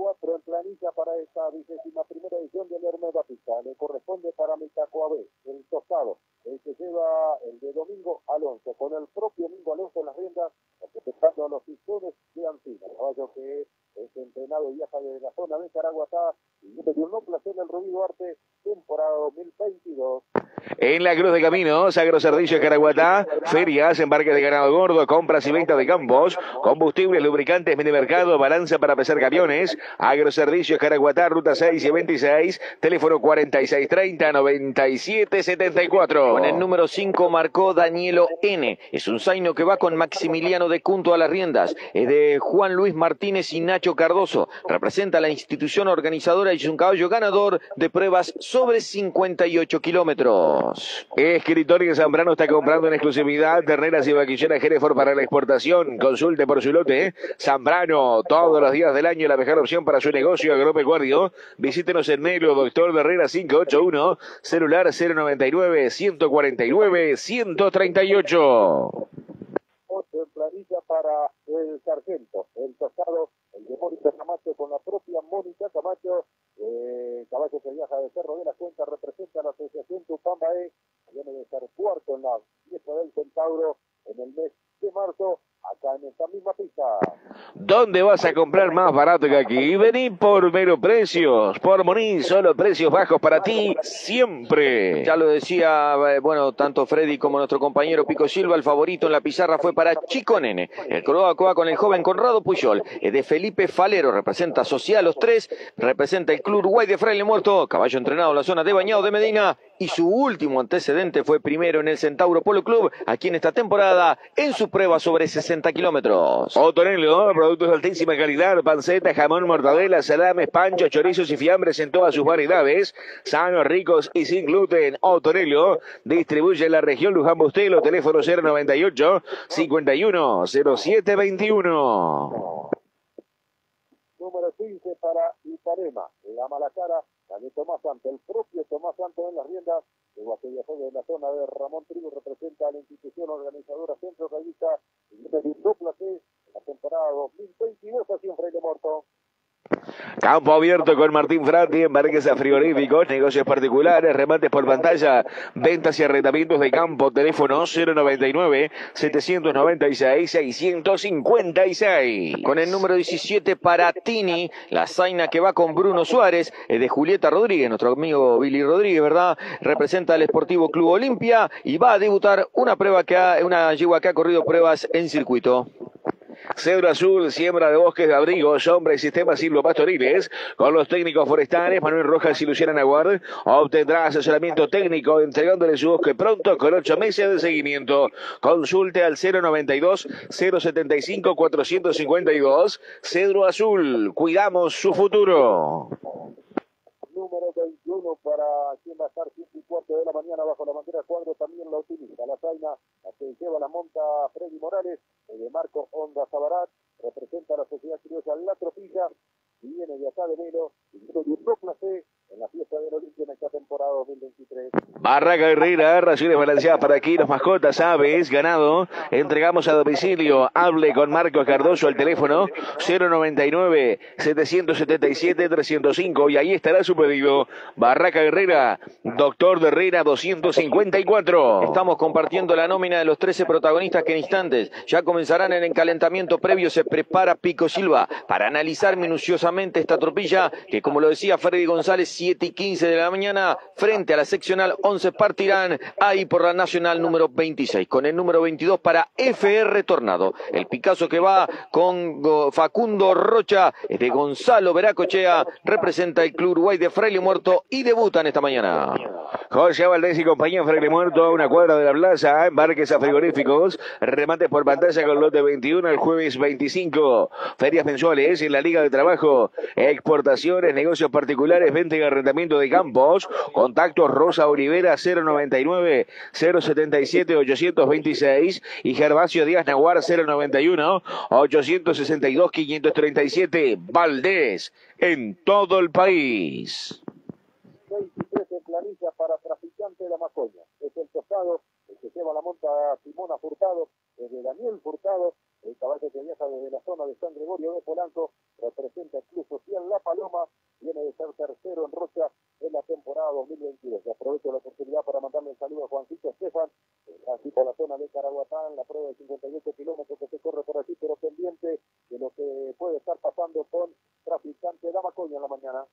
cuatro en planilla para esta vigésima primera edición del Hermes Batista. Le corresponde para Mitacoa B, el tostado. El que lleva el de Domingo Alonso, con el propio Domingo Alonso en las riendas, respetando a los pistones de Ancina. Caballo que es entrenado y viaja desde la zona de Caraguatá y de un placer el Rubí Duarte, temporada 2022. En la Cruz de Caminos, Agroservicio Caraguatá, ferias, embarques de ganado gordo, compras y ventas de campos, combustibles, lubricantes, minimercado, balanza para pesar camiones, Agroservicio Caraguatá, ruta 6 y 26, teléfono 4630-9774. Con el número 5 marcó Danielo N. Es un zaino que va con Maximiliano de Cunto a las riendas. Es de Juan Luis Martínez y Nacho Cardoso. Representa la institución organizadora y es un caballo ganador de pruebas sobre 58 kilómetros. Escritorio Zambrano está comprando en exclusividad terneras y vaquilleras Hereford para la exportación. Consulte por su lote. Zambrano, todos los días del año la mejor opción para su negocio agropecuario. Visítenos en Melo, Doctor de Herrera 581, celular 099 149 138. del sargento, el tostado, el de Mónica Camacho con la propia Mónica Camacho, eh, caballo que viaja de Cerro de la Cuenta, representa la Asociación Tupambae, viene de ser cuarto en la fiesta del Centauro en el mes de marzo, en esta misma pista. ¿Dónde vas a comprar más barato que aquí? Vení por Mero Precios, por Moniz, solo precios bajos para ti siempre. Ya lo decía, eh, bueno, tanto Freddy como nuestro compañero Pico Silva, el favorito en la pizarra fue para Chico Nene. El Croaco va con el joven Conrado Puyol, es de Felipe Falero, representa Social los tres, representa el Club Uruguay de Fraile Muerto, caballo entrenado en la zona de Bañado de Medina, y su último antecedente fue primero en el Centauro Polo Club, aquí en esta temporada, en su prueba sobre 60 kilómetros. Otonelo, productos de altísima calidad, panceta, jamón, mortadela, salames, panchos, chorizos y fiambres en todas sus variedades, sanos, ricos y sin gluten. Otonelo distribuye en la región Luján Bustelo, teléfono 098 51 0721. Número 15 para Itarema, la mala cara, de Tomás Santo, el propio Tomás Santo en las riendas, de juego en la zona de Ramón Trigo representa a la institución organizadora Centro Revista y de la temporada 2022 así en Freire Morto. Campo abierto con Martín Frati, embarques a frigoríficos, negocios particulares, remates por pantalla, ventas y arrendamientos de campo, teléfono 099-796-656. Con el número 17 para Tini, la zaina que va con Bruno Suárez, es de Julieta Rodríguez, nuestro amigo Billy Rodríguez, ¿verdad? Representa al Esportivo Club Olimpia y va a debutar una prueba que ha, una yegua que ha corrido pruebas en circuito. Cedro Azul, siembra de bosques de abrigos, sombra y sistemas silvopastoriles. Con los técnicos forestales, Manuel Rojas y Luciana Naguard, obtendrá asesoramiento técnico entregándole su bosque pronto con ocho meses de seguimiento. Consulte al 092-075-452. Cedro Azul, cuidamos su futuro número 21 para quien va a estar 7 y cuarto de la mañana bajo la bandera cuadro también la utiliza. La zaina la que lleva la monta Freddy Morales, Marco Honda Zabarat, representa a la sociedad criolla La Tropilla y viene de acá de Velo y viene de un en la fiesta del Olimpia en esta temporada 2023. Barraca Herrera, raciones balanceadas para aquí, los mascotas, aves, ganado. Entregamos a domicilio. Hable con Marco Cardoso al teléfono 099-777-305 y ahí estará su pedido. Barraca Herrera, doctor de Herrera 254. Estamos compartiendo la nómina de los 13 protagonistas que en instantes ya comenzarán en el calentamiento previo. Se prepara Pico Silva para analizar minuciosamente esta tropilla que, como lo decía Freddy González, 7 y 15 de la mañana, frente a la seccional 11 partirán ahí por la nacional número 26, con el número 22 para FR Tornado. El Picasso que va con Facundo Rocha, es de Gonzalo Veracochea, representa el Club Uruguay de Fraile Muerto y debutan esta mañana. José Valdés y compañía Fraile Muerto a una cuadra de la plaza, embarques a frigoríficos, remates por pantalla con lote 21 el jueves 25, ferias mensuales en la Liga de Trabajo, exportaciones, negocios particulares, venta y arrendamiento de campos. Contactos Rosa Olivera 099 077 826 y Gervasio Díaz Nahuar 091 862 537 Valdés en todo el país. 23 en planilla para traficante de la Macoña. Es el tostado, el que lleva la monta Simona Furtado, desde Daniel Furtado, el caballo que viaja desde la zona de San Gregorio de Polanco, representa el Club Social La Paloma, viene de ser tercero en Rocha temporada 2022. Y aprovecho la oportunidad para mandarle un saludo a Juancito Estefan, así por la zona de Caraguatán, la prueba de 58 kilómetros que se corre por aquí, pero pendiente de lo que puede estar pasando con traficante Damacoña en la mañana.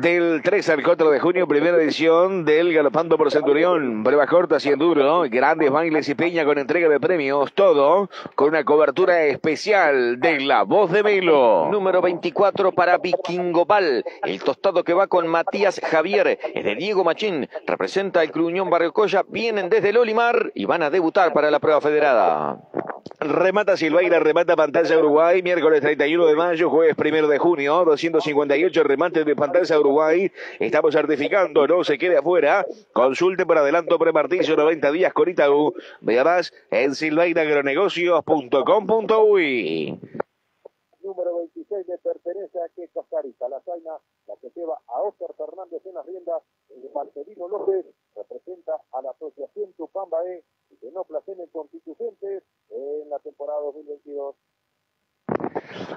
Del 3 al 4 de junio, primera edición del Galopando por Centurión. Pruebas cortas y enduro, grandes bailes y peña con entrega de premios, todo con una cobertura especial de La Voz de Melo. Número 24 para Vikingo Pal, el tostado que va con Matías Javier, es de Diego Machín, representa el Cluñón Barrio Colla, vienen desde el Olimar y van a debutar para la prueba federada. Remata Silvaira, remata pantalla Uruguay, miércoles 31 de mayo, jueves 1 de junio, 258 remates de pantalla Uruguay. Estamos certificando, no se quede afuera. Consulte por adelanto premarticio 90 días con Itaú. Vea más en silvainagronegocios.com.uy. Número 26 le pertenece a que Cascarita, la zaina, la que lleva a Oscar Fernández en las riendas, el Marcelino López representa a la Asociación Tupambae que no placenen constituyentes temporada 2022.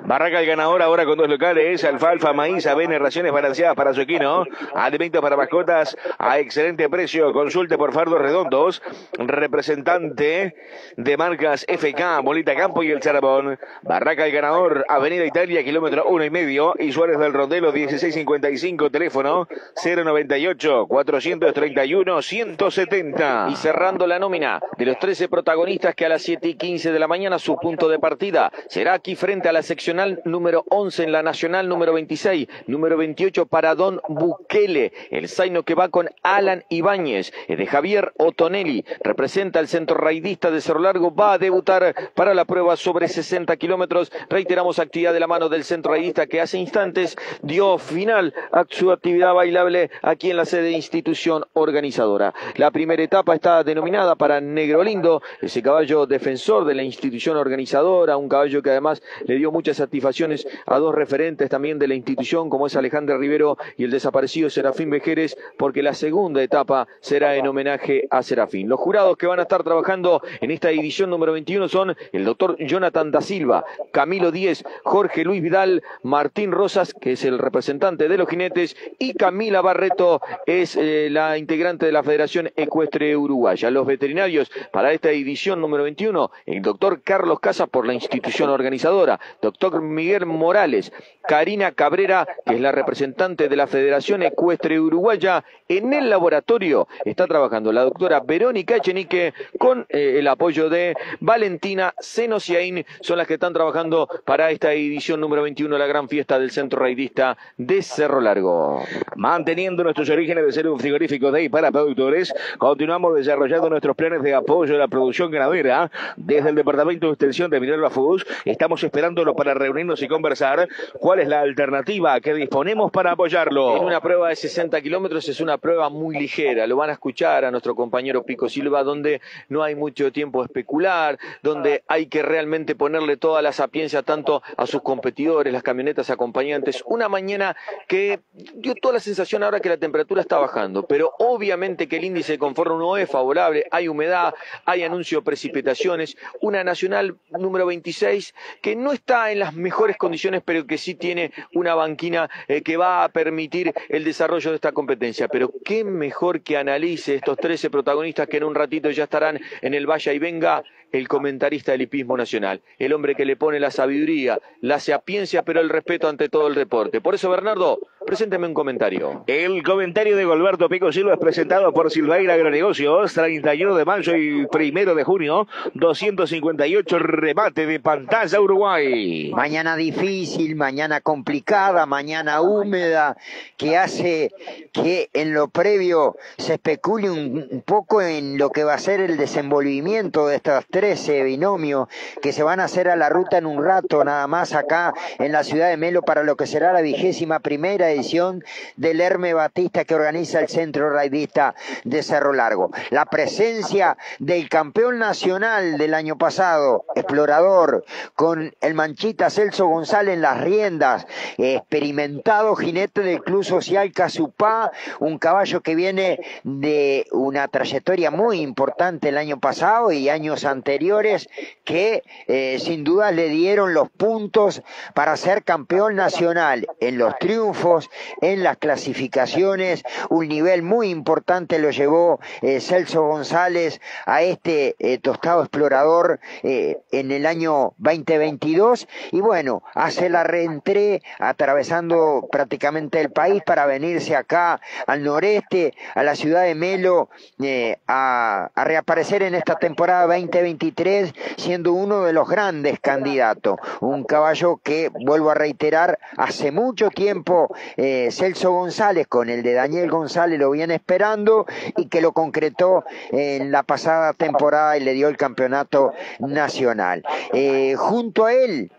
Barraca el ganador ahora con dos locales, alfalfa, maíz, avena, raciones balanceadas para su equino, alimentos para mascotas a excelente precio, consulte por fardos redondos, representante de marcas FK, Molita Campo y el Charbón. Barraca el ganador, Avenida Italia, kilómetro uno y medio, y Suárez del Rondelo 1655, teléfono 098 431 170. Y cerrando la nómina de los 13 protagonistas que a las 7 y 15 de la mañana su punto de partida será aquí frente a la seccional número 11 en la nacional número 26, número 28 para Don Bukele, el zaino que va con Alan Ibáñez, de Javier Otonelli, representa el centro raidista de Cerro Largo, va a debutar para la prueba sobre 60 kilómetros. Reiteramos actividad de la mano del centro raidista que hace instantes dio final a su actividad bailable aquí en la sede de institución organizadora. La primera etapa está denominada para Negro Lindo, ese caballo defensor de la institución organizadora, un caballo que además le dio muchas satisfacciones a dos referentes también de la institución, como es Alejandra Rivero y el desaparecido Serafín Vejeres, porque la segunda etapa será en homenaje a Serafín. Los jurados que van a estar trabajando en esta edición número 21 son el doctor Jonathan da Silva, Camilo Díez, Jorge Luis Vidal, Martín Rosas, que es el representante de los jinetes, y Camila Barreto es eh, la integrante de la Federación Ecuestre Uruguaya. Los veterinarios para esta edición número 21, el doctor Carlos Casa por la institución organizadora, doctor Miguel Morales, Karina Cabrera, que es la representante de la Federación Ecuestre Uruguaya, en el laboratorio está trabajando la doctora Verónica Echenique con eh, el apoyo de Valentina Senociain, son las que están trabajando para esta edición número 21 de la gran fiesta del Centro Raidista de Cerro Largo. Manteniendo nuestros orígenes de ser un frigorífico de y para productores, continuamos desarrollando nuestros planes de apoyo a la producción ganadera. Desde el Departamento de Extensión de Minerva Foods estamos esperándolo para reunirnos y conversar cuál es la alternativa que disponemos para apoyarlo. En una prueba de 60 kilómetros es una prueba muy ligera, lo van a escuchar a nuestro compañero Pico Silva, donde no hay mucho tiempo a especular, donde hay que realmente ponerle toda la sapiencia tanto a sus competidores, las camionetas acompañantes. Una mañana que dio toda la sensación ahora que la temperatura está bajando, pero obviamente que el índice de confort no es favorable, hay humedad, hay anuncio de precipitaciones, una nacional número 26 que no está en las mejores condiciones, pero que sí tiene una banquina eh, que va a permitir el desarrollo de esta competencia. Pero qué mejor que analice estos 13 protagonistas que en un ratito ya estarán en el Vaya y Venga el comentarista del hipismo nacional, el hombre que le pone la sabiduría, la sapiencia, pero el respeto ante todo el deporte. Por eso, Bernardo, presénteme un comentario. El comentario de Golberto Pico Silva es presentado por Silveira Agronegocios, 31 de mayo y 1 de junio, 258 remate de pantalla Uruguay. Mañana difícil, mañana complicada, mañana húmeda, que hace que en lo previo se especule un, un poco en lo que va a ser el desenvolvimiento de estas 13 binomios que se van a hacer a la ruta en un rato nada más acá en la ciudad de Melo para lo que será la vigésima primera edición del Herme Batista que organiza el Centro Raidista de Cerro Largo. La presencia del campeón nacional del año pasado, explorador, con el manchita Celso González en las riendas, experimentado jinete del Club Social Casupá, un caballo que viene de una trayectoria muy importante el año pasado y años anteriores anteriores que eh, sin duda le dieron los puntos para ser campeón nacional en los triunfos, en las clasificaciones. Un nivel muy importante lo llevó eh, Celso González a este eh, tostado explorador en el año 2022 y bueno, hace la reentré atravesando prácticamente el país para venirse acá al noreste, a la ciudad de Melo, a, a reaparecer en esta temporada 2022 siendo uno de los grandes candidatos. Un caballo que, vuelvo a reiterar, hace mucho tiempo eh, Celso González con el de Daniel González lo viene esperando y que lo concretó en la pasada temporada y le dio el campeonato nacional. Eh, junto a él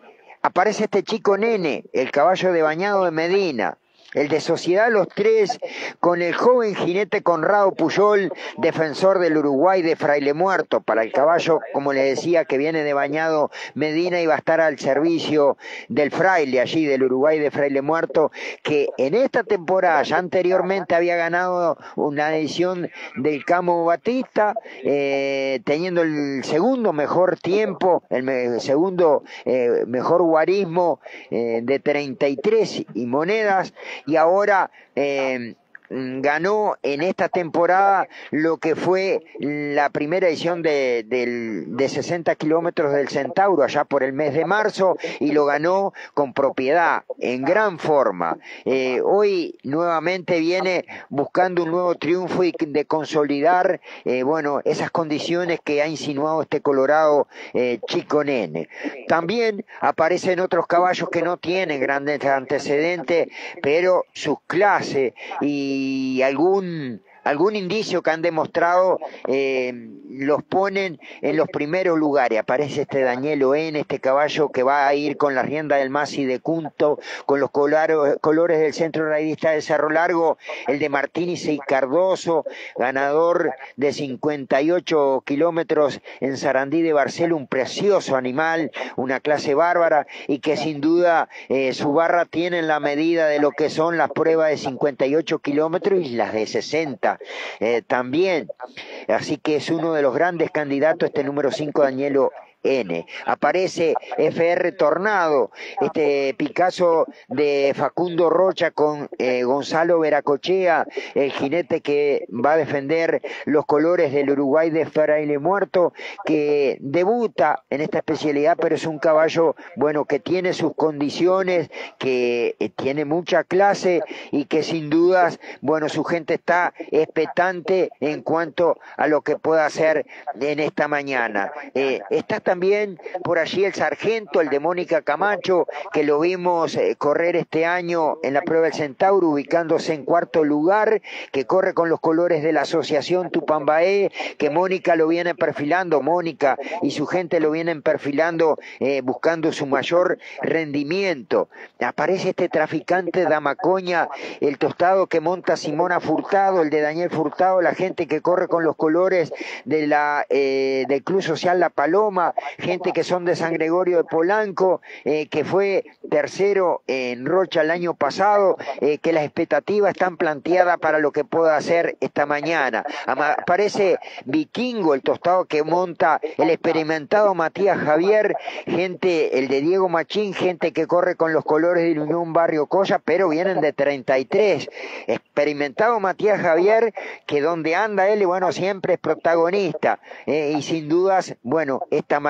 aparece este chico nene, el caballo de bañado de Medina el de Sociedad Los Tres, con el joven jinete Conrado Puyol, defensor del Uruguay de Fraile Muerto, para el caballo, como le decía, que viene de Bañado Medina y va a estar al servicio del Fraile, allí del Uruguay de Fraile Muerto, que en esta temporada ya anteriormente había ganado una edición del Camo Batista, eh, teniendo el segundo mejor tiempo, el segundo eh, mejor guarismo eh, de 33 y monedas, y ahora eh, ganó en esta temporada lo que fue la primera edición de, de 60 kilómetros del Centauro allá por el mes de marzo y lo ganó con propiedad, en gran forma. Eh, hoy nuevamente viene buscando un nuevo triunfo y de consolidar, eh, bueno, esas condiciones que ha insinuado este Colorado eh, Chico Nene. También aparecen otros caballos que no tienen grandes antecedentes, pero sus clases y y algún algún indicio que han demostrado eh, los ponen en los primeros lugares. Aparece este Daniel Oen, este caballo que va a ir con la rienda del Masi de Cunto, con los colores del centro raidista de Cerro Largo, el de Martínez y Cardoso, ganador de 58 kilómetros en Sarandí de Barcelo, un precioso animal, una clase bárbara y que sin duda eh, su barra tiene la medida de lo que son las pruebas de 58 kilómetros y las de 60 eh, también. Así que es uno de los grandes candidatos este número 5, Danielo N. Aparece FR Tornado, este Picasso de Facundo Rocha con eh, Gonzalo Veracochea, el jinete que va a defender los colores del Uruguay de Fraile Muerto, que debuta en esta especialidad, pero es un caballo, bueno, que tiene sus condiciones, que eh, tiene mucha clase y que sin dudas, bueno, su gente está expectante en cuanto a lo que pueda hacer en esta mañana. Eh, está también por allí el sargento, el de Mónica Camacho, que lo vimos eh, correr este año en la prueba del Centauro, ubicándose en cuarto lugar, que corre con los colores de la asociación Tupambaé, que Mónica lo viene perfilando, Mónica y su gente lo vienen perfilando, eh, buscando su mayor rendimiento. Aparece este traficante de Amacoña, el tostado que monta Simona Furtado, el de Daniel Furtado, la gente que corre con los colores de la, eh, del Club Social La Paloma, gente que son de San Gregorio de Polanco, eh, que fue tercero en Rocha el año pasado, eh, que las expectativas están planteadas para lo que pueda hacer esta mañana. Aparece Vikingo, el tostado que monta el experimentado Matías Javier, gente, el de Diego Machín, gente que corre con los colores de Unión Barrio Coya, pero vienen de 33. Experimentado Matías Javier, que donde anda él, bueno, siempre es protagonista. Eh, y sin dudas, bueno, esta mañana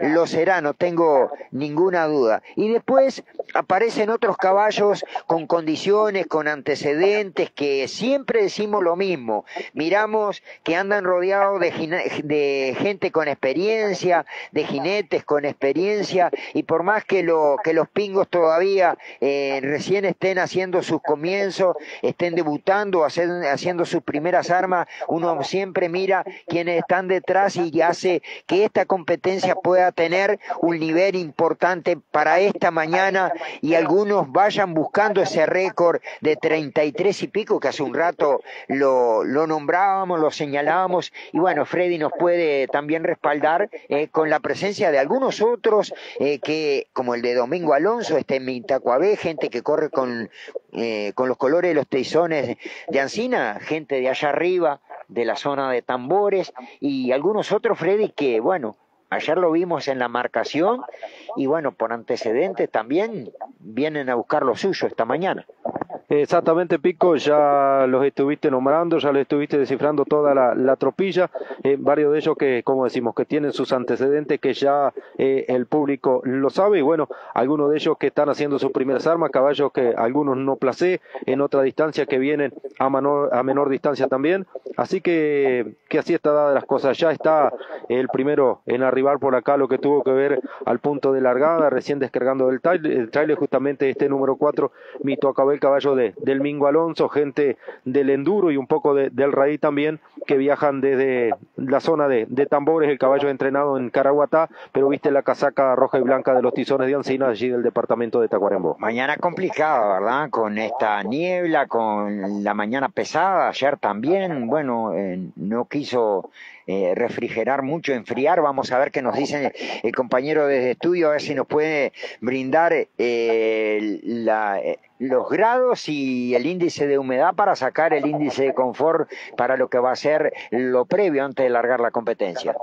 lo será, no tengo ninguna duda. Y después aparecen otros caballos con condiciones, con antecedentes, que siempre decimos lo mismo. Miramos que andan rodeados de, gente con experiencia, de jinetes con experiencia, y por más que, lo, que los pingos todavía eh, recién estén haciendo sus comienzos, estén debutando, haciendo sus primeras armas, uno siempre mira quienes están detrás y hace que esta competencia pueda tener un nivel importante para esta mañana y algunos vayan buscando ese récord de 33 y pico que hace un rato lo, lo nombrábamos, lo señalábamos. Y bueno, Freddy nos puede también respaldar eh, con la presencia de algunos otros eh, que, como el de Domingo Alonso, este en Mitacuabé, gente que corre con, eh, con los colores de los teizones de Ancina, gente de allá arriba, de la zona de tambores y algunos otros, Freddy, que bueno, ayer lo vimos en la marcación y bueno, por antecedentes también vienen a buscar lo suyo esta mañana. Exactamente, Pico, ya los estuviste nombrando, ya los estuviste descifrando toda la, tropilla, eh, varios de ellos que, como decimos, que tienen sus antecedentes, que ya eh, el público lo sabe, y bueno, algunos de ellos que están haciendo sus primeras armas, caballos que algunos no placé, en otra distancia que vienen a menor, a menor distancia también, así que, que así está dada las cosas, ya está el primero en arribar por acá, lo que tuvo que ver al punto de largada, recién descargando del trailer, el trailer justamente este número 4, Mito acabó el caballo de de, del Mingo Alonso, gente del Enduro y un poco de, del Raí también, que viajan desde la zona de, de Tambores, el caballo entrenado en Caraguatá, pero viste la casaca roja y blanca de los tizones de Ancina allí del departamento de Tacuarembó. Mañana complicada, ¿verdad? Con esta niebla, con la mañana pesada, ayer también, bueno, eh, no quiso eh, refrigerar mucho, enfriar. Vamos a ver qué nos dice el compañero desde estudio, a ver si nos puede brindar eh, la, eh, los grados y el índice de humedad para sacar el índice de confort para lo que va a ser lo previo antes de largar la competencia.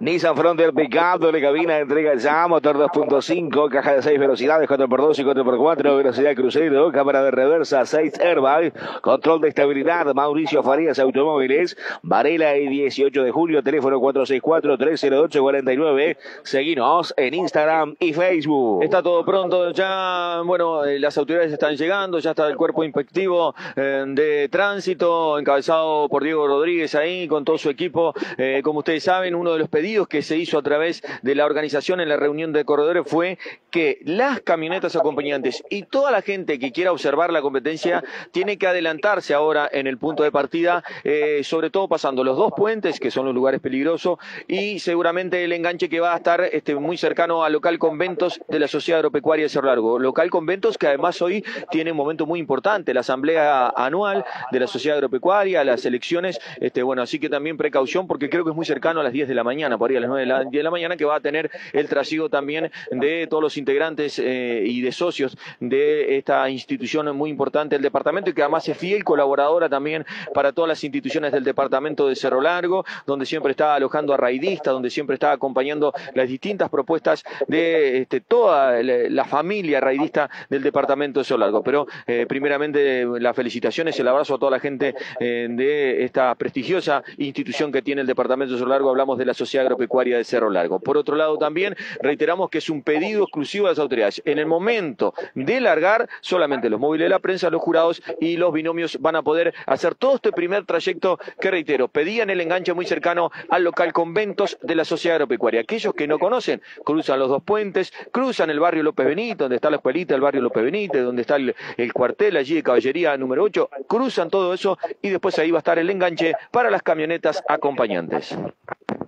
Nissan Frontier Pickup, doble cabina, entrega ya, motor 2.5, caja de 6 velocidades, 4x2 y 4x4, velocidad crucero, cámara de reversa, 6 airbag, control de estabilidad, Mauricio Farías Automóviles, Varela y 18 de julio, teléfono 464-308-49, seguinos en Instagram y Facebook. Está todo pronto, ya, bueno, eh, las autoridades están llegando, ya está el cuerpo inspectivo eh, de tránsito, encabezado por Diego Rodríguez ahí, con todo su equipo, eh, como ustedes saben, uno de los pedidos que se hizo a través de la organización en la reunión de corredores fue que las camionetas acompañantes y toda la gente que quiera observar la competencia tiene que adelantarse ahora en el punto de partida, eh, sobre todo pasando los dos puentes, que son los lugares peligrosos, y seguramente el enganche que va a estar este, muy cercano al local conventos de la Sociedad Agropecuaria de Cerro Largo. Local conventos que además hoy tiene un momento muy importante, la asamblea anual de la Sociedad Agropecuaria, las elecciones, este, bueno, así que también precaución porque creo que es muy cercano a las 10 de la mañana, por ahí a las 9 de la, 10 de la mañana, que va a tener el trasiego también de todos los integrantes eh, y de socios de esta institución muy importante del departamento y que además es fiel colaboradora también para todas las instituciones del departamento de Cerro Largo, donde siempre está alojando a raidistas, donde siempre está acompañando las distintas propuestas de este, toda la familia raidista del departamento de Cerro Largo. Pero eh, primeramente las felicitaciones, el abrazo a toda la gente eh, de esta prestigiosa institución que tiene el departamento de Cerro Largo. Hablamos de la Sociedad Agropecuaria de Cerro Largo. Por otro lado, también reiteramos que es un pedido exclusivo de las autoridades. En el momento de largar, solamente los móviles de la prensa, los jurados y los binomios van a poder hacer todo este primer trayecto que, reitero, pedían el enganche muy cercano al local conventos de la Sociedad Agropecuaria. Aquellos que no conocen, cruzan los dos puentes, cruzan el barrio López Benito, donde está la escuelita del barrio López Benítez, donde está el, el cuartel allí de caballería número 8, cruzan todo eso y después ahí va a estar el enganche para las camionetas acompañantes.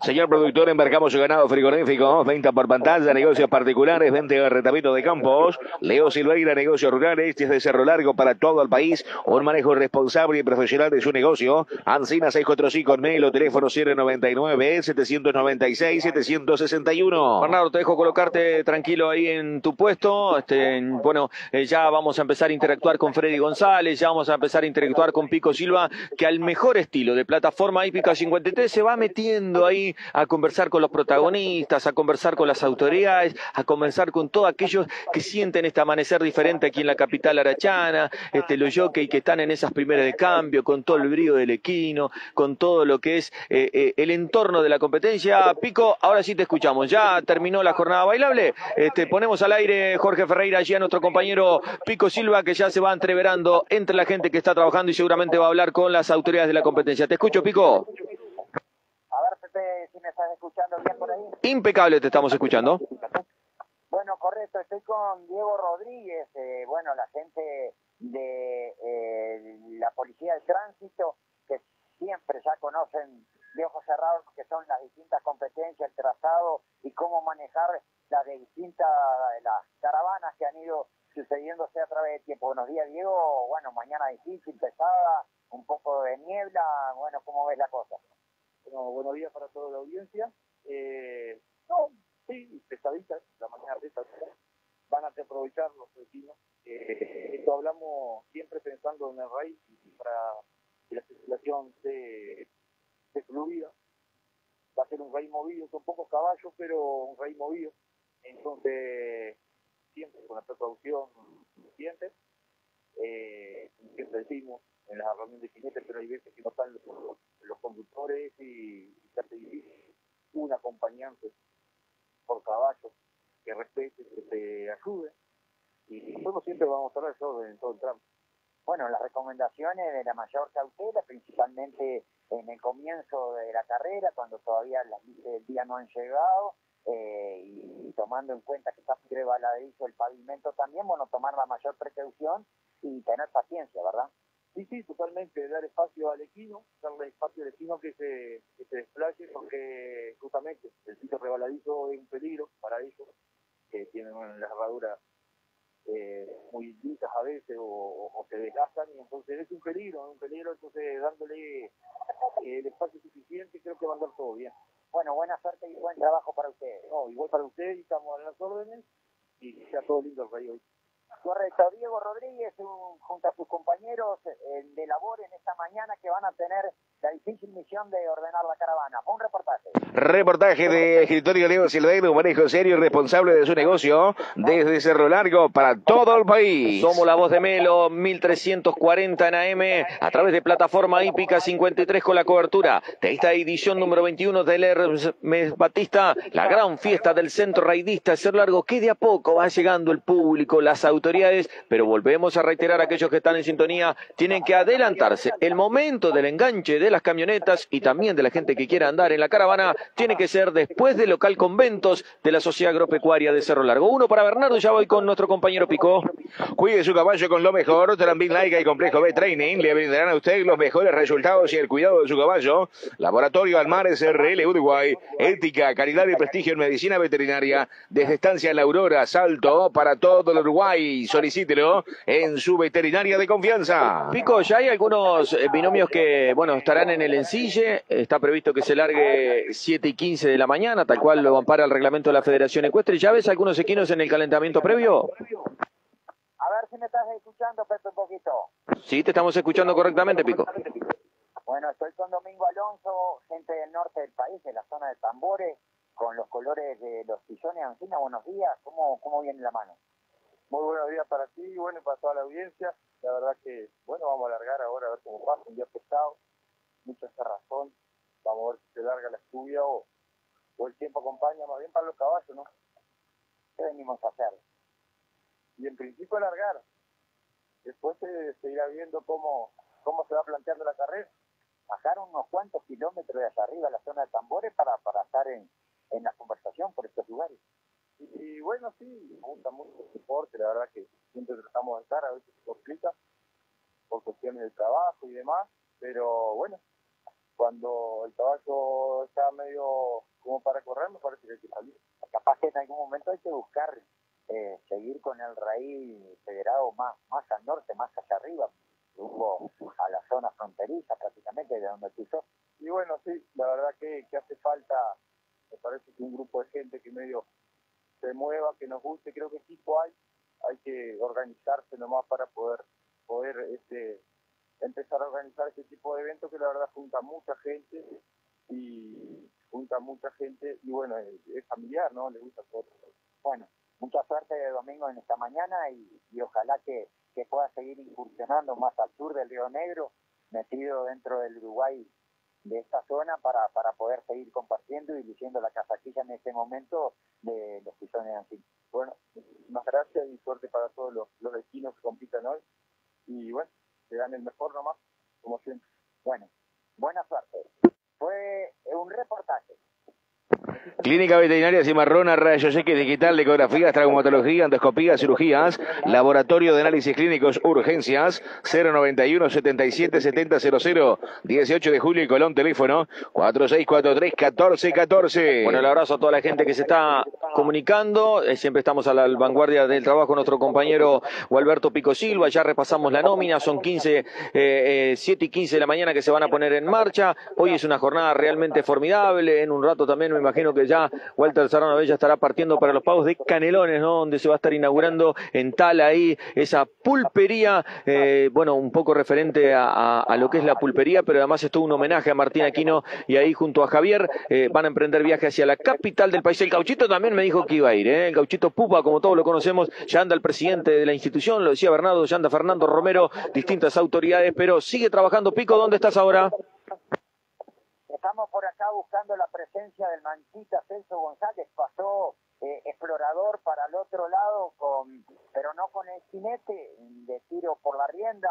Señor productor, embarcamos su ganado frigorífico, venta por pantalla, negocios particulares, venta de de campos. Leo Silveira, negocios rurales, desde Cerro Largo para todo el país. Un manejo responsable y profesional de su negocio. Ancina 645 Melo, teléfono 099 796 761. Bernardo, te dejo colocarte tranquilo ahí en tu puesto. Este, bueno, eh, ya vamos a empezar a interactuar con Freddy González, ya vamos a empezar a interactuar con Pico Silva, que al mejor estilo de plataforma hípica 53 se va metiendo ahí a conversar con los protagonistas, a conversar con las autoridades, a conversar con todos aquellos que sienten este amanecer diferente aquí en la capital arachana, este, los jockeys que están en esas primeras de cambio, con todo el brío del equino, con todo lo que es eh, eh, el entorno de la competencia. Pico, ahora sí te escuchamos. Ya terminó la jornada bailable. Este, ponemos al aire Jorge Ferreira, allí a nuestro compañero Pico Silva, que ya se va entreverando entre la gente que está trabajando y seguramente va a hablar con las autoridades de la competencia. Te escucho, Pico. A ver, si me estás escuchando bien por ahí. Impecable te estamos escuchando. Bueno, correcto, estoy con Diego Rodríguez, eh, bueno, la gente de eh, la Policía de Tránsito, que siempre ya conocen de ojos cerrados que son las distintas competencias, el trazado y cómo manejar las de distintas las caravanas que han ido sucediéndose a través del tiempo. Buenos días, Diego. Bueno, mañana difícil, pesada, un poco de niebla. Bueno, ¿cómo ves la cosa? Bueno, buenos días para toda la audiencia. Eh, no, sí, pesaditas, la mañana pesadita. Van a aprovechar los vecinos. Eh, esto hablamos siempre pensando en el raíz para que la circulación se, fluida. Va a ser un rey movido, son pocos caballos, pero un rey movido. Entonces, siempre con la precaución suficiente. Eh, siempre decimos en las reuniones de jinetes, pero hay veces que no están los, los conductores y, y se hace difícil. Un acompañante por caballo que respete, que te ayude. Y nosotros siempre vamos a estar al en todo el tramo. Bueno, las recomendaciones de la mayor cautela, principalmente en el comienzo de la carrera, cuando todavía las luces del día no han llegado, eh, y tomando en cuenta que está rebaladeado el pavimento también, bueno, tomar la mayor precaución y tener paciencia, ¿verdad? Sí, sí, totalmente, dar espacio al equino, darle espacio al equino que se, que se desplaye, porque justamente el sitio rebaladizo es un peligro para ellos, que tienen una, las herraduras eh, muy lisas a veces o, o, se desgastan, y entonces es un peligro, es un peligro, entonces dándole eh, el espacio suficiente creo que va a andar todo bien. Bueno, buena suerte y buen trabajo para ustedes. No, igual para ustedes, estamos a las órdenes, y sea todo lindo el rey hoy. Correcto, Diego Rodríguez un, junto a sus compañeros eh, de labor en esta mañana que van a tener la difícil misión de ordenar la caravana. Un reportaje. Reportaje de escritorio Leo Silveiro, manejo serio y responsable de su negocio desde Cerro Largo para todo el país. Somos la voz de Melo, 1340 en AM, a través de plataforma hípica 53 con la cobertura de esta edición número 21 del Hermes Batista, la gran fiesta del centro raidista Cerro Largo, que de a poco va llegando el público, las autoridades, pero volvemos a reiterar a aquellos que están en sintonía, tienen que adelantarse. El momento del enganche de las camionetas y también de la gente que quiera andar en la caravana tiene que ser después del local conventos de la Sociedad Agropecuaria de Cerro Largo. Uno para Bernardo, ya voy con nuestro compañero Pico. Cuide su caballo con lo mejor. Trambin Laica y Complejo B Training le brindarán a usted los mejores resultados y el cuidado de su caballo. Laboratorio Almares RL Uruguay. Ética, calidad y prestigio en medicina veterinaria. Desde Estancia la Aurora, Salto para todo el Uruguay. Solicítelo en su veterinaria de confianza. Pico, ya hay algunos eh, binomios que, bueno, estarán en el ensille. Está previsto que se largue 7 y 15 de la mañana, tal cual lo ampara el reglamento de la Federación Ecuestre. ¿Ya ves algunos equinos en el calentamiento previo? A ver si me estás escuchando, Pepe, un poquito. Sí, te estamos escuchando correctamente, Pico. Bueno, estoy con Domingo Alonso, gente del norte del país, de la zona de Tambores, con los colores de los sillones. Ancina, buenos días. ¿Cómo, ¿Cómo viene la mano? Muy buenos días para ti y bueno, para toda la audiencia. La verdad que, bueno, vamos a alargar ahora a ver cómo pasa, un día pesado, mucha razón. Vamos a ver si se larga la lluvia o, o el tiempo acompaña más bien para los caballos, ¿no? ¿Qué venimos a hacer? Y en principio alargar. Después se, irá viendo cómo, cómo se va planteando la carrera. Bajar unos cuantos kilómetros de allá arriba a la zona de tambores para, para estar en, en la conversación por estos lugares. Y, y, bueno, sí, me gusta mucho el deporte, la verdad que siempre tratamos de estar, a veces se complica por cuestiones de trabajo y demás, pero bueno, cuando el caballo está medio como para correr, me parece que hay que salir. Capaz que en algún momento hay que buscar eh, seguir con el raíz federado más, más al norte, más hacia arriba, rumbo a la zona fronteriza prácticamente de donde tú. Y bueno, sí, la verdad que, que hace falta, me parece que un grupo de gente que medio se mueva, que nos guste, creo que equipo hay, hay que organizarse nomás para poder poder este empezar a organizar este tipo de eventos que la verdad junta mucha gente y junta mucha gente y bueno, es, familiar, ¿no? Le gusta a todos. Bueno, mucha suerte de domingo en esta mañana y, y ojalá que, que pueda seguir incursionando más al sur del Río Negro, metido dentro del Uruguay de esta zona para, para poder seguir compartiendo y diciendo la casaquilla en este momento de los pisones así. Bueno, más gracias y suerte para todos los, los vecinos que compitan hoy. Y bueno, que dan el mejor nomás, como siempre. Bueno, buena suerte. Fue un reportaje. Clínica Veterinaria Cimarrona, Rayos X Digital, Ecografías, Traumatología, Endoscopía, Cirugías, Laboratorio de Análisis Clínicos, Urgencias, 091 77 70 00, 18 de julio y Colón, teléfono 4643 1414. Bueno, el abrazo a toda la gente que se está comunicando, eh, siempre estamos a la vanguardia del trabajo, nuestro compañero Gualberto Pico Silva, ya repasamos la nómina, son 15, eh, eh, 7 y 15 de la mañana que se van a poner en marcha, hoy es una jornada realmente formidable, en un rato también me imagino que ya Walter Serrano Bella estará partiendo para los pagos de Canelones, ¿no? Donde se va a estar inaugurando en tal ahí esa pulpería, eh, bueno, un poco referente a, lo que es la pulpería, pero además es todo un homenaje a Martín Aquino y ahí junto a Javier eh, van a emprender viaje hacia la capital del país. El gauchito también me dijo que iba a ir, ¿eh? El gauchito Pupa, como todos lo conocemos, ya anda el presidente de la institución, lo decía Bernardo, ya anda Fernando Romero, distintas autoridades, pero sigue trabajando Pico, ¿dónde estás ahora? Estamos por acá buscando la presencia del Manchita Celso González. Pasó eh, explorador para el otro lado, con, pero no con el jinete de tiro por la rienda,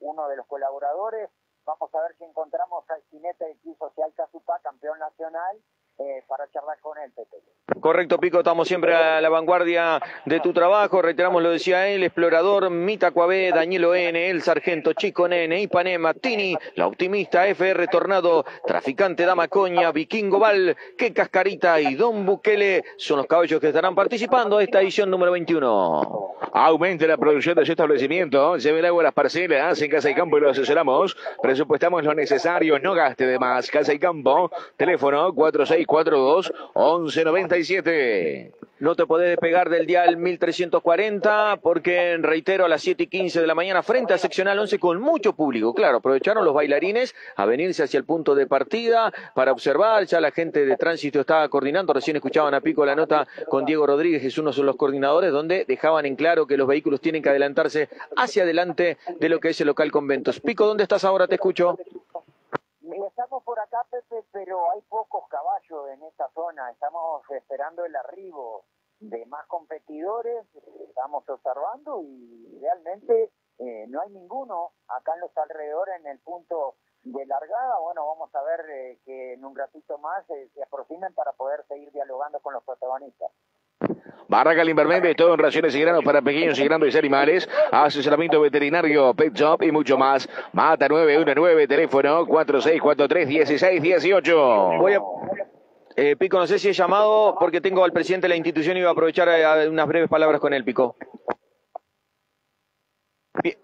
uno de los colaboradores. Vamos a ver si encontramos al jinete del Club Social Cazupá, campeón nacional, eh, para charlar con él, Pepe. Correcto, Pico, estamos siempre a la vanguardia de tu trabajo. Reiteramos, lo decía él, explorador, Mita Cuabé, Daniel N, el sargento Chico Nene, Ipanema, Tini, la optimista, FR Tornado, traficante Dama Coña, Vikingo Val, Que Cascarita y Don Bukele son los caballos que estarán participando en esta edición número 21. Aumente la producción de su establecimiento, lleve el agua a las parcelas, en Casa y Campo y lo asesoramos, presupuestamos lo necesario, no gaste de más. Casa y Campo, teléfono 4642 1197 no te podés despegar del dial 1340 porque, reitero, a las 7 y 15 de la mañana frente al seccional 11 con mucho público. Claro, aprovecharon los bailarines a venirse hacia el punto de partida para observar. Ya la gente de tránsito estaba coordinando. Recién escuchaban a Pico la nota con Diego Rodríguez, es uno de los coordinadores, donde dejaban en claro que los vehículos tienen que adelantarse hacia adelante de lo que es el local conventos. Pico, ¿dónde estás ahora? Te escucho. Estamos por acá, Pepe, pero hay pocos caballos en esta zona. Estamos esperando el arribo de más competidores, estamos observando y realmente eh, no hay ninguno acá en los alrededores en el punto de largada. Bueno, vamos a ver eh, que en un ratito más eh, se aproximen para poder seguir dialogando con los protagonistas. Barraca Limbermente, todo en raciones y granos para pequeños y grandes animales, asesoramiento veterinario, pet shop y mucho más. Mata 919, teléfono 4643-1618. Voy a... Eh, Pico, no sé si he llamado porque tengo al presidente de la institución y voy a aprovechar eh, unas breves palabras con él, Pico. Bien,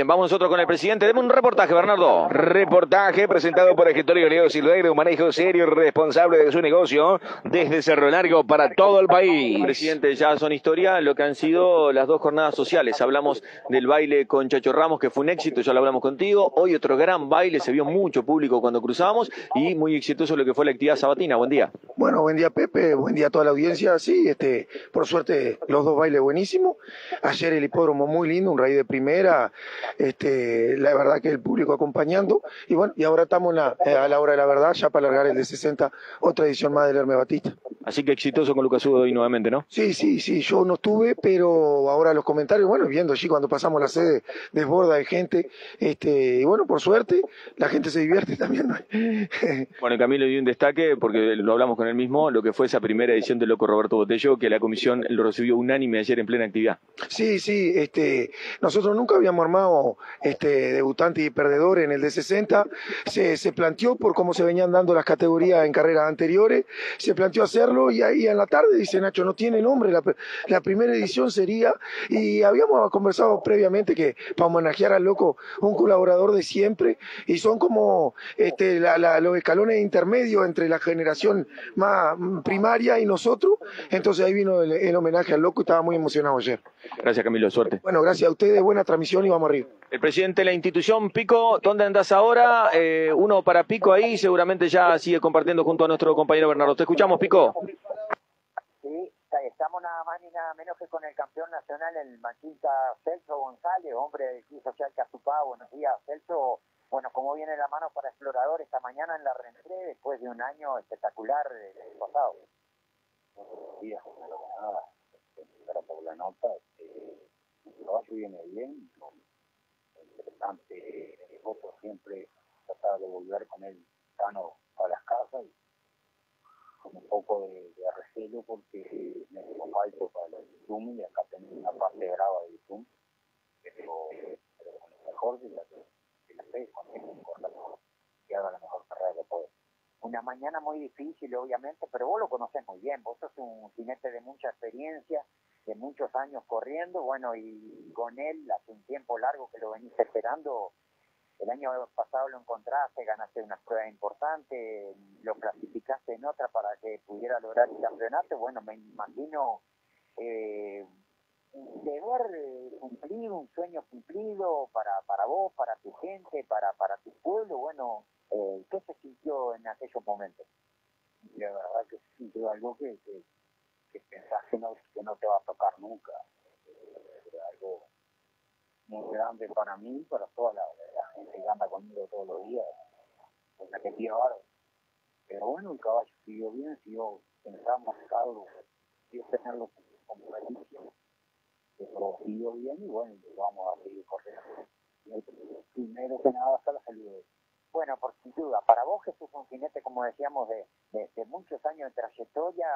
vamos nosotros con el presidente. Deme un reportaje, Bernardo. Reportaje presentado por el escritorio Leo Silveira, un manejo serio y responsable de su negocio desde Cerro Largo para todo el país. Presidente, ya son historia lo que han sido las dos jornadas sociales. Hablamos del baile con Chacho Ramos, que fue un éxito, ya lo hablamos contigo. Hoy otro gran baile, se vio mucho público cuando cruzábamos y muy exitoso lo que fue la actividad sabatina. Buen día. Bueno, buen día Pepe, buen día a toda la audiencia. Sí, este, por suerte los dos bailes buenísimos. Ayer el hipódromo muy lindo, un rey de primera este, la verdad que el público acompañando, y bueno, y ahora estamos eh, a la hora de la verdad, ya para alargar el de 60, otra edición más del Herme Batista. Así que exitoso con Lucas Hugo hoy nuevamente, ¿no? Sí, sí, sí, yo no estuve, pero ahora los comentarios, bueno, viendo allí cuando pasamos la sede, desborda de gente, este, y bueno, por suerte, la gente se divierte también. bueno, Camilo, y un destaque, porque lo hablamos con él mismo, lo que fue esa primera edición de Loco Roberto Botello, que la comisión lo recibió unánime ayer en plena actividad. Sí, sí, este, nosotros nunca habíamos armado este, debutante y perdedor en el de 60, se, se planteó por cómo se venían dando las categorías en carreras anteriores, se planteó hacerlo y ahí en la tarde dice Nacho, no tiene nombre, la, la primera edición sería, y habíamos conversado previamente que para homenajear al loco, un colaborador de siempre, y son como este, la, la, los escalones intermedios entre la generación más primaria y nosotros, entonces ahí vino el, el homenaje al loco. Y estaba muy emocionado ayer. Gracias Camilo, suerte. Bueno, gracias a ustedes, buena transmisión y vamos arriba. El presidente de la institución, Pico, ¿dónde andas ahora? Eh, uno para Pico ahí, seguramente ya sigue compartiendo junto a nuestro compañero Bernardo. ¿Te escuchamos, Pico? Sí, estamos nada más ni nada menos que con el campeón nacional, el machista Celso González, hombre del Club Social Cazupá. Buenos días, Celso. Bueno, ¿cómo viene la mano para Explorador esta mañana en la rentré después de un año espectacular del pasado? Buenos días, nada, por la nota. Eh, el trabajo viene bien, interesante nosotros siempre tratar de volver con él sano a las casas con un poco de, de recelo porque me falto para el Zoom y acá tenemos una parte grava del Zoom pero, pero con lo mejor de la, de la fe con que haga la mejor carrera que pueda. Una mañana muy difícil, obviamente, pero vos lo conocés muy bien, vos sos un jinete de mucha experiencia, de muchos años corriendo, bueno, y con él hace un tiempo largo que lo venís esperando, el año pasado lo encontraste, ganaste unas pruebas importantes, lo clasificaste en otra para que pudiera lograr el campeonato, bueno, me imagino eh, un deber cumplido, un sueño cumplido para, para vos, para tu gente, para, para tu pueblo, bueno, eh, ¿qué se sintió en aquellos momentos? La verdad que se sintió algo que, que pensás que no, que no te va a tocar nunca. Es algo muy grande para mí, para toda la, gente que anda conmigo todos los días, con la que tío Pero bueno, el caballo siguió bien, siguió pensando, algo, siguió tenerlo como beneficio, pero siguió bien y bueno, vamos a seguir corriendo. Y el, primero que nada hasta la salida Bueno, por sin duda, para vos Jesús es un jinete, como decíamos, de, de, de muchos años de trayectoria,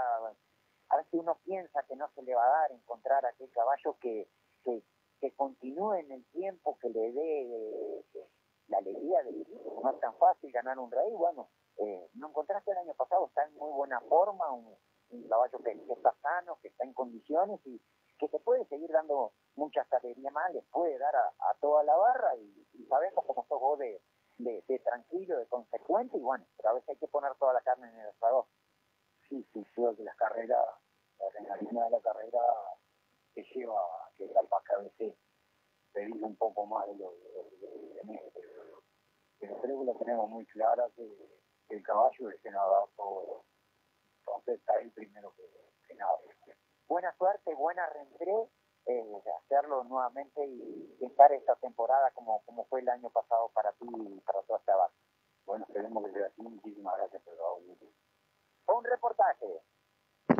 a veces uno piensa que no se le va a dar encontrar aquel caballo que, que, continúe en el tiempo, que le dé eh, la alegría equipo. No es tan fácil ganar un rey. Bueno, eh, no encontraste el año pasado, está en muy buena forma, un, un caballo que, está sano, que está en condiciones y que se puede seguir dando muchas categorías más, les puede dar a, toda la barra y, y sabemos cómo sos vos de, de, de tranquilo, de consecuente y bueno, pero a veces hay que poner toda la carne en el asador. Sí, sí, creo que las carreras, la adrenalina de la carrera te lleva a que capaz que a veces pedís un poco más de lo que tenés, pero, creo que lo tenemos muy clara que, que el caballo es ganador todo. Entonces está ahí primero que, que nada. Buena suerte, buena reentré, eh, hacerlo nuevamente y estar esta temporada como, como fue el año pasado para ti y para toda esta barra. Bueno, esperemos que sea así. Muchísimas gracias por. Un reportaje.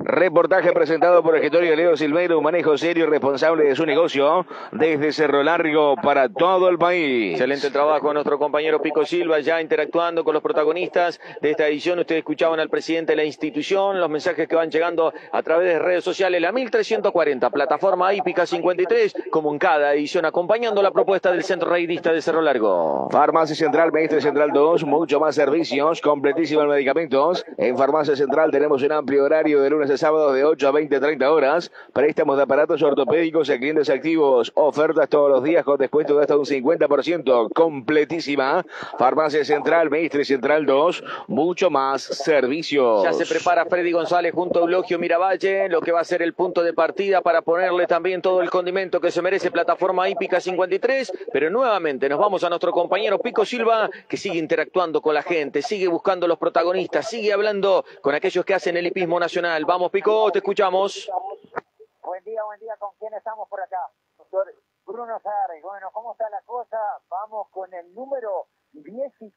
Reportaje presentado por el escritorio Leo Silveiro, un manejo serio y responsable de su negocio desde Cerro Largo para todo el país. Excelente trabajo nuestro compañero Pico Silva, ya interactuando con los protagonistas de esta edición. Ustedes escuchaban al presidente de la institución, los mensajes que van llegando a través de redes sociales, la 1340, plataforma hípica 53, como en cada edición, acompañando la propuesta del Centro Reidista de Cerro Largo. Farmacia Central, Maestre Central 2, mucho más servicios, completísimos medicamentos. En Farmacia Central tenemos un amplio horario de lunes a sábados de 8 a 20, 30 horas. Préstamos de aparatos ortopédicos a clientes activos. Ofertas todos los días con descuento de hasta un 50%. Completísima. Farmacia Central, Maestre Central 2. Mucho más servicios. Ya se prepara Freddy González junto a Eulogio Miravalle, lo que va a ser el punto de partida para ponerle también todo el condimento que se merece Plataforma Hípica 53. Pero nuevamente nos vamos a nuestro compañero Pico Silva, que sigue interactuando con la gente, sigue buscando los protagonistas, sigue hablando con aquellos que hacen el hipismo nacional. Vamos, Pico, te escuchamos. Buen día, buen día. ¿Con quién estamos por acá? Doctor Bruno Sarri. Bueno, ¿cómo está la cosa? Vamos con el número 17,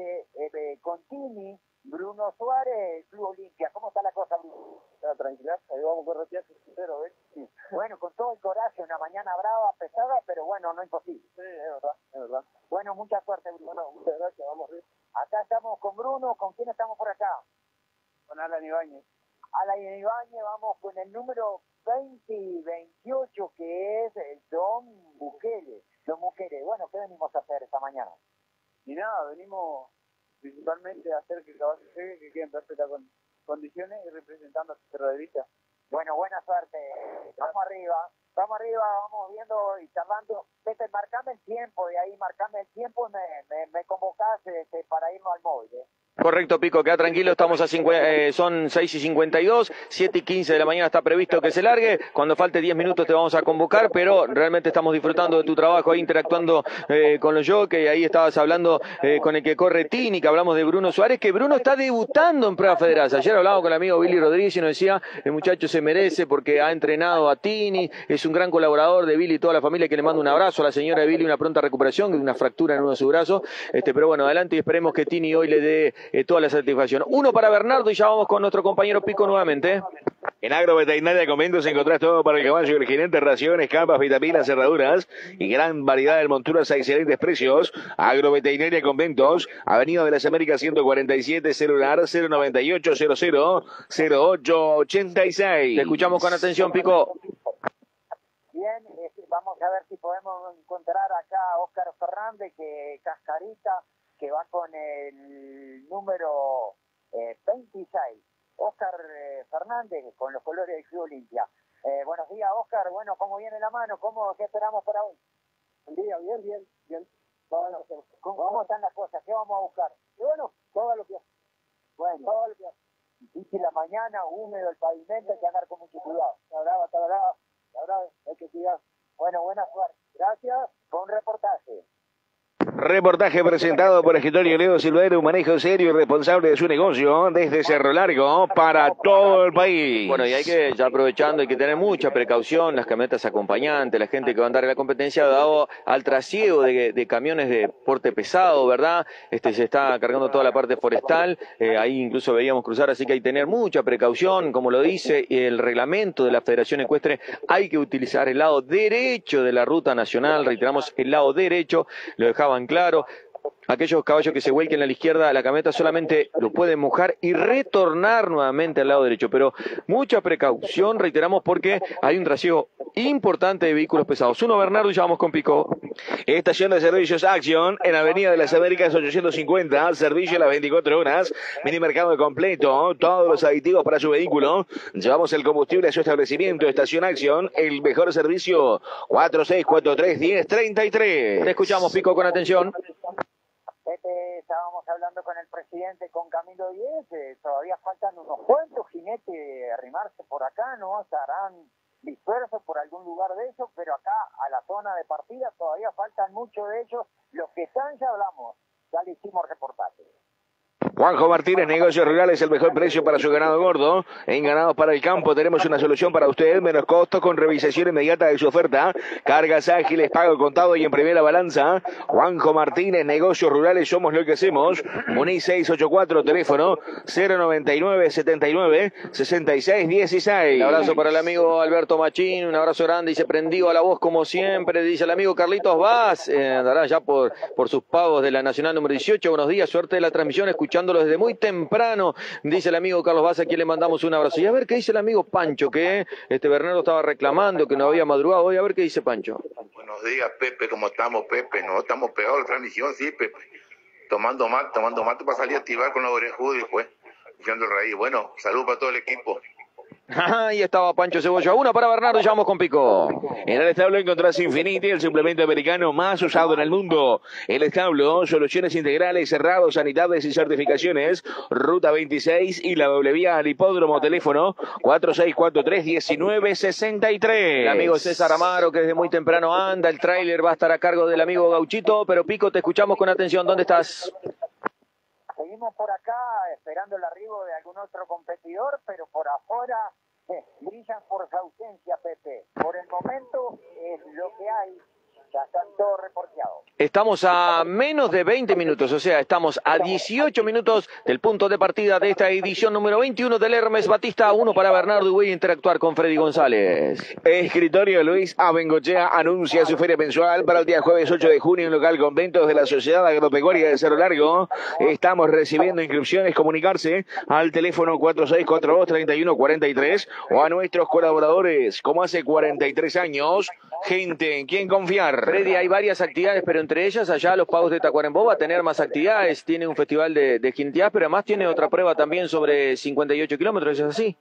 eh, eh, con Tini, Bruno Suárez, Club Olimpia. ¿Cómo está la cosa, Bruno? Está tranquila, ahí vamos con Retiazo, sincero. Sí. Bueno, con todo el coraje, una mañana brava, pesada, pero bueno, no imposible. Sí, es verdad, es verdad. Bueno, mucha suerte, Bruno. Bueno, muchas gracias, vamos a ver. Acá estamos con Bruno. ¿Con quién estamos por acá? Con Alan Ibáñez. Alan Ibáñez, vamos con el número 20 y 28, que es el Don Bukele. Don Bukele, bueno, ¿qué venimos a hacer esta mañana? Y nada, venimos principalmente a hacer que el caballo llegue, que quede en perfectas con- condiciones y representando a su terrorista. Bueno, buena suerte. Vamos arriba, vamos arriba, vamos viendo y charlando. Pepe, marcame el tiempo, de ahí marcame el tiempo me, me, me convocás este, para irnos al móvil. ¿eh? Correcto, Pico, queda tranquilo, estamos a cincu- eh, son 6 y 52, 7 y 15 de la mañana está previsto que se largue, cuando falte 10 minutos te vamos a convocar, pero realmente estamos disfrutando de tu trabajo ahí interactuando eh, con los jockeys, ahí estabas hablando eh, con el que corre Tini, que hablamos de Bruno Suárez, que Bruno está debutando en prueba federal, ayer hablaba con el amigo Billy Rodríguez y nos decía, el muchacho se merece porque ha entrenado a Tini, es un gran colaborador de Billy y toda la familia que le manda un abrazo a la señora de Billy, una pronta recuperación una fractura en uno de sus brazos, este, pero bueno, adelante y esperemos que Tini hoy le dé eh, toda la satisfacción. Uno para Bernardo y ya vamos con nuestro compañero Pico nuevamente. ¿eh? En Agroveterinaria Conventos encontrás todo para el caballo y el jinete, raciones, capas, vitaminas, cerraduras y gran variedad de monturas a excelentes precios. Agroveterinaria Conventos, Avenida de las Américas 147, celular 098 00 0886. Te escuchamos con atención, Pico. Bien, este, vamos a ver si podemos encontrar acá a Óscar Fernández, que Cascarita, que va con el número eh, 26. Óscar eh, Fernández, con los colores del Club Olimpia. Eh, buenos días, Óscar. Bueno, ¿cómo viene la mano? ¿Cómo, ¿Qué esperamos para hoy? Buen día, bien, bien, bien. Bueno, ¿cómo, cómo están las cosas? ¿Qué vamos a buscar? Y bueno, todo lo que hace, Bueno, todo lo que hace. difícil la mañana, húmedo el pavimento, hay que andar con mucho cuidado. Está brava, está brava, está brava, hay que cuidar. Bueno, buena suerte. Gracias. Con reportaje. Reportaje presentado por escritorio Leo Silveira, un manejo serio y responsable de su negocio desde Cerro Largo para todo el país. Bueno, y hay que, ya aprovechando, hay que tener mucha precaución, las camionetas acompañantes, la gente que va a andar en la competencia, dado al trasiego de, camiones de porte pesado, ¿verdad? Este se está cargando toda la parte forestal, eh, ahí incluso veíamos cruzar, así que hay que tener mucha precaución, como lo dice el reglamento de la Federación Ecuestre, hay que utilizar el lado derecho de la ruta nacional, reiteramos, el lado derecho, lo dejaban claro, aquellos caballos que se vuelquen a la izquierda, la camioneta solamente lo pueden mojar y retornar nuevamente al lado derecho. Pero mucha precaución, reiteramos, porque hay un trasiego importante de vehículos pesados. Uno, Bernardo, y ya vamos con Pico. Estación de servicios Action en Avenida de las Américas 850, servicio a las 24 horas, mini mercado completo, todos los aditivos para su vehículo. Llevamos el combustible a su establecimiento, Estación Action, el mejor servicio, 46431033. Te escuchamos, Pico, con atención. Pepe, estábamos hablando con el presidente, con Camilo Díez, todavía faltan unos cuantos jinetes arrimarse por acá, ¿no? Estarán dispersos por algún lugar de ellos, pero acá a la zona de partida todavía faltan muchos de ellos. Los que están ya hablamos, ya le hicimos reportaje. Juanjo Martínez, negocios rurales, el mejor precio para su ganado gordo. En ganados para el campo tenemos una solución para usted, menos costos con revisación inmediata de su oferta. Cargas ágiles, pago contado y en primera balanza. Juanjo Martínez, negocios rurales, somos lo que hacemos. Muni 684, teléfono 099 79 66 16. Un abrazo para el amigo Alberto Machín, un abrazo grande y se prendió a la voz como siempre. Dice el amigo Carlitos Vaz, eh, andará ya por, por sus pagos de la Nacional número 18. Buenos días, suerte de la transmisión, escuchando desde muy temprano, dice el amigo Carlos Vaz, a quien le mandamos un abrazo. Y a ver qué dice el amigo Pancho, que este Bernardo estaba reclamando que no había madrugado hoy, a ver qué dice Pancho. Buenos días, Pepe, ¿cómo estamos, Pepe? No, estamos pegados la transmisión, sí, Pepe. Tomando mate, tomando mate para salir a activar con la orejuda y después, echando el raíz. Bueno, salud para todo el equipo. Ahí estaba Pancho Cebolla. Una para Bernardo y vamos con Pico. En el establo encontrás Infinity, el suplemento americano más usado en el mundo. El establo, soluciones integrales, cerrados, sanitarias y certificaciones. Ruta 26 y la doble vía al hipódromo, teléfono 4643-1963. El amigo César Amaro, que desde muy temprano anda. El tráiler va a estar a cargo del amigo Gauchito. Pero Pico, te escuchamos con atención. ¿Dónde estás? Seguimos por acá esperando el arribo de algún otro competidor, pero por afuera eh, brillan por su ausencia, Pepe. Por el momento es lo que hay. Estamos a menos de 20 minutos, o sea, estamos a 18 minutos del punto de partida de esta edición número 21 del Hermes Batista. Uno para Bernardo y interactuar con Freddy González. Escritorio Luis Abengochea anuncia su feria mensual para el día jueves 8 de junio en local conventos de la Sociedad Agropecuaria de Cerro Largo. Estamos recibiendo inscripciones, comunicarse al teléfono 4642-3143 o a nuestros colaboradores, como hace 43 años, gente en quien confiar. Freddy, hay varias actividades, pero entre ellas allá los pagos de Tacuarembó va a tener más actividades. Tiene un festival de, de jineteadas, pero además tiene otra prueba también sobre 58 kilómetros, ¿es así?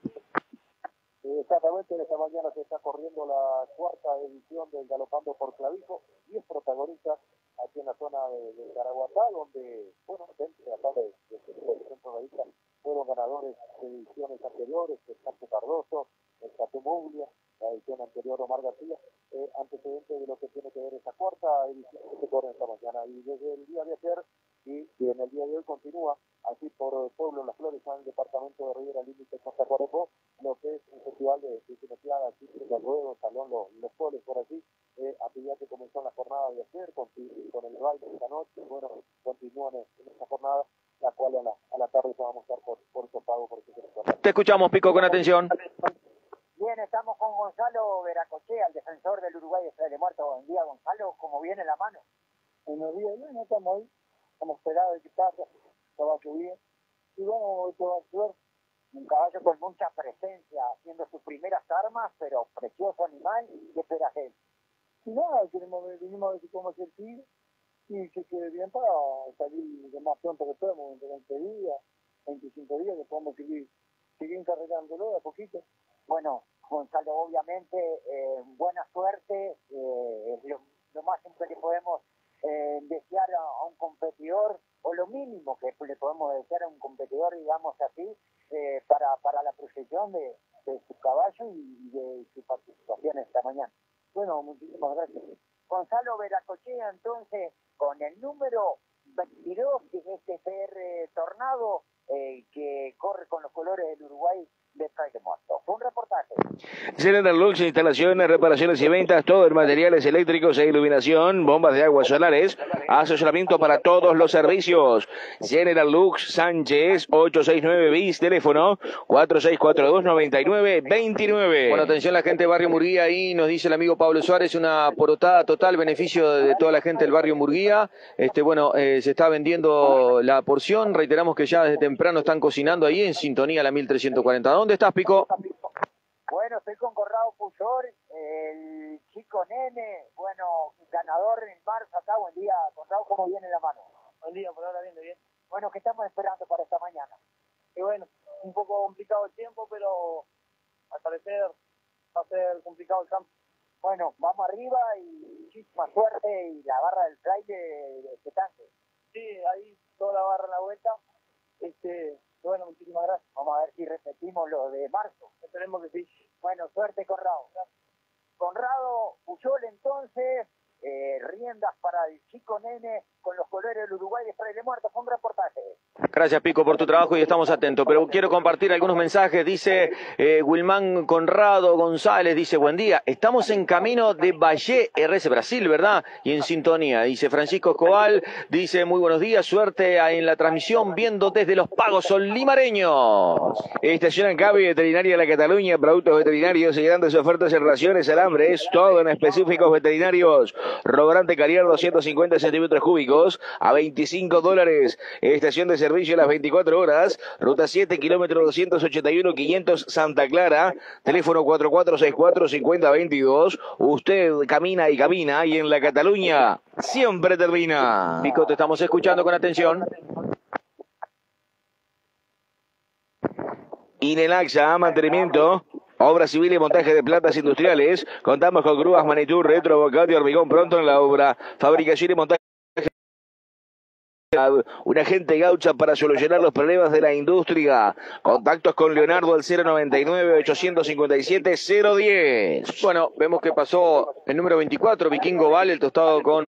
Exactamente, esta mañana se está corriendo la cuarta edición del Galopando por Clavijo, 10 protagonistas aquí en la zona de, de Caraguatá, donde, bueno, dentro de acá de, de, de centro de vista, fueron ganadores de ediciones anteriores, el Santo Cardoso, el Cato Muglia, la edición anterior Omar García, eh, antecedente de lo que tiene que ver esa cuarta edición que se corre esta mañana. Y desde el día de ayer y, y en el día de hoy continúa así por Pueblo Las Flores, en el departamento de Rivera Límite con Tacuarembó, lo que es un festival de cineteada, así de ruedo, salón Los, los por así, eh, actividad que comenzó en la jornada de ayer con, con el baile esta noche, bueno, continúan en, en esta jornada, la cual a la, a la tarde se va a mostrar por, por Topago, por Te escuchamos, Pico, con atención. Bien, estamos con Gonzalo Veracochea, el defensor del Uruguay de de Muerto. Buen día, Gonzalo, ¿cómo viene la mano? Buenos días, no, no estamos ahí, estamos esperados de que pase, caballo bien, y bueno, esto va a ser un caballo con mucha presencia, haciendo sus primeras armas, pero precioso animal, ¿qué esperas de él? Y nada, queremos ver, vinimos a ver cómo es el tiro, y que quede bien para salir lo más pronto que podemos, entre 20 días, 25 días, que podamos seguir, seguir encarregándolo de a poquito. Bueno, Gonzalo, obviamente, eh, buena suerte, eh, es lo, lo, más simple que podemos eh, desear a, a, un competidor, o lo mínimo que le podemos desear a un competidor, digamos así, para, para la procesión de, de su caballo y de su participación esta mañana. Bueno, muchísimas gracias. Gonzalo Veracochea, entonces, con el número 22 de este PR Tornado, eh, que corre con los colores del Uruguay de Fraile Muerto. Fue un reportaje. General Lux, instalaciones, reparaciones y ventas, todo en materiales eléctricos e iluminación, bombas de agua solares, asesoramiento para todos los servicios. General Lux Sánchez, 869 bis, teléfono 4642-9929. Bueno, atención la gente de Barrio Murguía, ahí nos dice el amigo Pablo Suárez, una porotada total, beneficio de toda la gente del Barrio Murguía. Este, bueno, eh, se está vendiendo la porción, reiteramos que ya desde temprano están cocinando ahí en sintonía la 1340. ¿Dónde estás, Pico? Bueno, estoy con Corrado Puyol, el chico nene, bueno, ganador en marzo acá. Buen día, Corrado, ¿cómo viene la mano? Buen día, por ahora viene bien. Bueno, ¿qué estamos esperando para esta mañana? Y bueno, un poco complicado el tiempo, pero al parecer va a ser complicado el campo. Bueno, vamos arriba y muchísima suerte y la barra del fraile de este tanque. Sí, ahí toda la barra en la vuelta. Este, bueno, muchísimas gracias. Vamos a ver si repetimos lo de marzo. Esperemos que sí. Bueno, suerte, Conrado. Conrado Puyol, entonces, eh, riendas para el chico nene con los colores del Uruguay de Fraile Muerto. Fue un reportaje. Pico, por tu trabajo y estamos atentos. Pero quiero compartir algunos mensajes. Dice eh, Wilmán Conrado González, dice, buen día. Estamos en camino de Valle, RS Brasil, ¿verdad? Y en sintonía. Dice Francisco Escobar, dice, muy buenos días, suerte en la transmisión, viendo desde los pagos limareños. Estación en Cabe Veterinaria de la Cataluña, productos veterinarios y grandes ofertas en raciones, alambres, todo en específicos veterinarios. Robrante Cariar 250 centímetros cúbicos a 25 dólares. Estación de servicio a las 24 horas. Ruta 7, kilómetro 281, 500 Santa Clara. Teléfono 4464-5022. Usted camina y camina y en la Cataluña siempre termina. Pico, te estamos escuchando con atención. Inelaxa, mantenimiento. Obra civil y montaje de plantas industriales. Contamos con grúas Manitou, Retro, Bocado y Hormigón pronto en la obra. Fabricación y montaje una gente gaucha para solucionar los problemas de la industria. Contactos con Leonardo al 099-857-010. Bueno, vemos que pasó el número 24, Vikingo Vale, el tostado con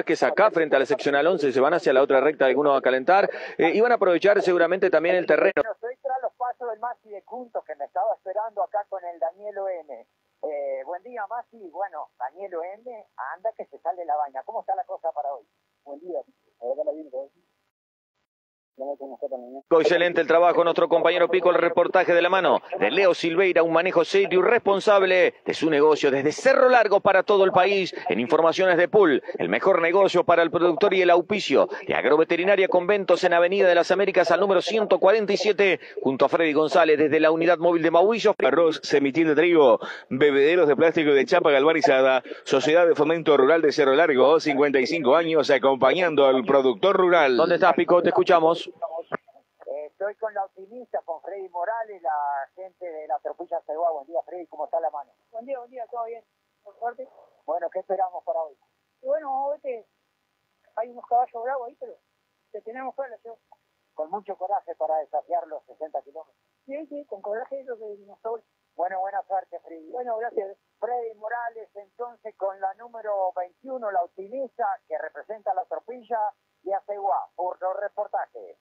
que es acá frente a la seccional 11, se van hacia la otra recta, algunos a calentar, eh, y van a aprovechar seguramente también el terreno. Bueno, estoy tras los pasos del Masi de Cunto que me estaba esperando acá con el Danielo M. Eh, buen día, Masi. Bueno, Danielo M, anda que se sale la vaina. ¿Cómo está la cosa para hoy? Buen día. A ver, la viene, Excelente el trabajo, nuestro compañero Pico, el reportaje de la mano de Leo Silveira, un manejo serio y responsable de su negocio desde Cerro Largo para todo el país. En informaciones de Pool, el mejor negocio para el productor y el auspicio de Agroveterinaria Conventos en Avenida de las Américas al número 147, junto a Freddy González desde la unidad móvil de Mauricio. Arroz, semitín de trigo, bebederos de plástico y de chapa galvanizada, Sociedad de Fomento Rural de Cerro Largo, 55 años acompañando al productor rural. ¿Dónde estás, Pico? Te escuchamos. Estoy con la optimista, con Freddy Morales, la gente de la Tropilla Cegua. Buen día, Freddy, ¿cómo está la mano? Buen día, buen día, todo bien. Por suerte. Bueno, ¿qué esperamos para hoy? Y bueno, vete, hay unos caballos bravos ahí, pero te tenemos fuera, yo. Con mucho coraje para desafiar los 60 kilómetros. Sí, sí, con coraje es lo que nos sobra. Bueno, buena suerte, Freddy. Bueno, gracias. Freddy Morales, entonces, con la número 21, la optimista, que representa la Tropilla y Acegua, por los reportajes.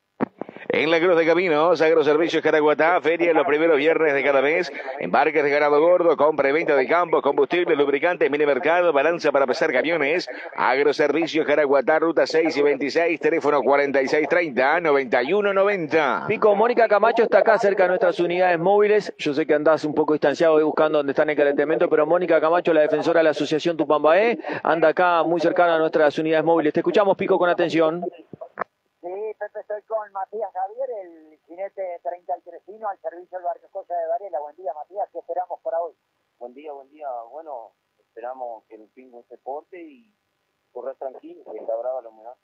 En la Cruz de Caminos, Agroservicios Caraguatá, feria los primeros viernes de cada mes, embarques de ganado gordo, compra y venta de campos, combustibles, lubricantes, mini mercado, balanza para pesar camiones, Agroservicios Caraguatá, ruta 6 y 26, teléfono 4630-9190. Pico, Mónica Camacho está acá cerca de nuestras unidades móviles. Yo sé que andás un poco distanciado ahí buscando dónde están en calentamiento, pero Mónica Camacho, la defensora de la Asociación Tupambaé, anda acá muy cercana a nuestras unidades móviles. Te escuchamos, Pico, con atención. Sí, Pepe, estoy con Matías Javier, el jinete 33 al servicio del barrio Cosa de Varela. Buen día, Matías, ¿qué esperamos para hoy? Buen día, buen día. Bueno, esperamos que el pingo se porte y correr tranquilo, que está brava la humedad.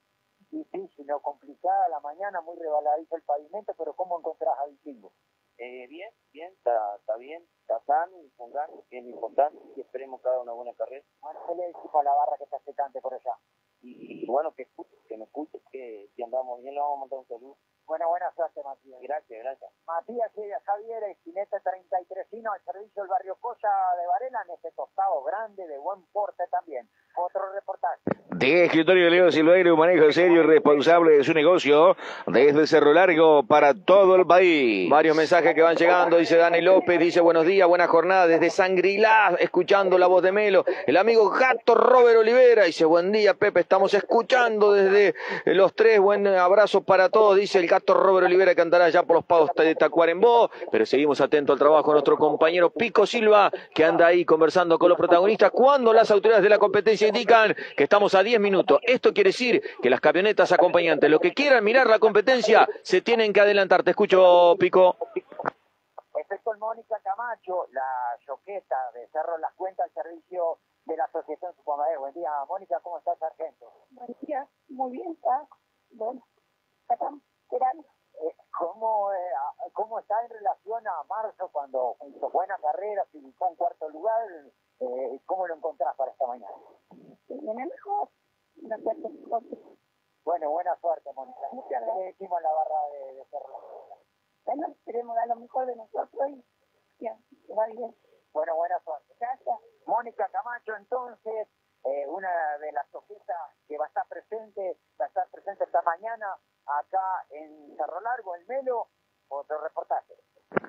Difícil, no complicada la mañana, muy rebaladizo el pavimento, pero ¿cómo encontrás al pingo? Eh, bien, bien, está, está bien, está sano y con ganas, que es lo importante, y esperemos que haga una buena carrera. Bueno, ¿qué le decís a la barra que está secante por allá? Y, y bueno, que escuche, que me escuche, que si andamos bien le vamos a mandar un saludo. Buena, buena suerte, Matías. Gracias, gracias. Matías Javier, el jinete 33 al servicio del barrio Cosa de Varela, en este tostado grande, de buen porte también. Otro reportaje. De escritorio Leo Silveira, un manejo serio y responsable de su negocio desde Cerro Largo para todo el país. Varios mensajes que van llegando, dice Dani López, dice buenos días, buena jornada desde Sangrilá, escuchando la voz de Melo. El amigo Gato Robert Olivera dice buen día Pepe, estamos escuchando desde los tres, buen abrazo para todos, dice el Gato Robert Olivera que andará ya por los pagos de Tacuarembó, pero seguimos atentos al trabajo de nuestro compañero Pico Silva, que anda ahí conversando con los protagonistas cuando las autoridades de la competencia indican que estamos a 10 minutos. Esto quiere decir que las camionetas acompañantes, los que quieran mirar la competencia, se tienen que adelantar. Te escucho, Pico. Estoy con Mónica Camacho, la choqueta de Cerro Las Cuentas al servicio de la Asociación Supamadero. Buen día, Mónica, ¿cómo estás, sargento? Buen día, muy bien, está. Bueno, acá estamos esperando. Eh, ¿Cómo, eh, ¿Cómo está en relación a marzo cuando hizo buena carrera, finalizó en cuarto lugar? Eh, ¿Cómo lo encontrás para esta mañana? Viene mejor. Suerte mejor. Bueno, buena suerte, Mónica. Muchas ¿Qué gracias. decimos en la barra de, de Cerro? Bueno, esperemos dar lo mejor de nosotros y ya, que va bien. Bueno, buena suerte. Gracias. Mónica Camacho, entonces, eh, una de las soquetas que va a estar presente, va a estar presente esta mañana acá en Cerro Largo, en Melo, otro reportaje.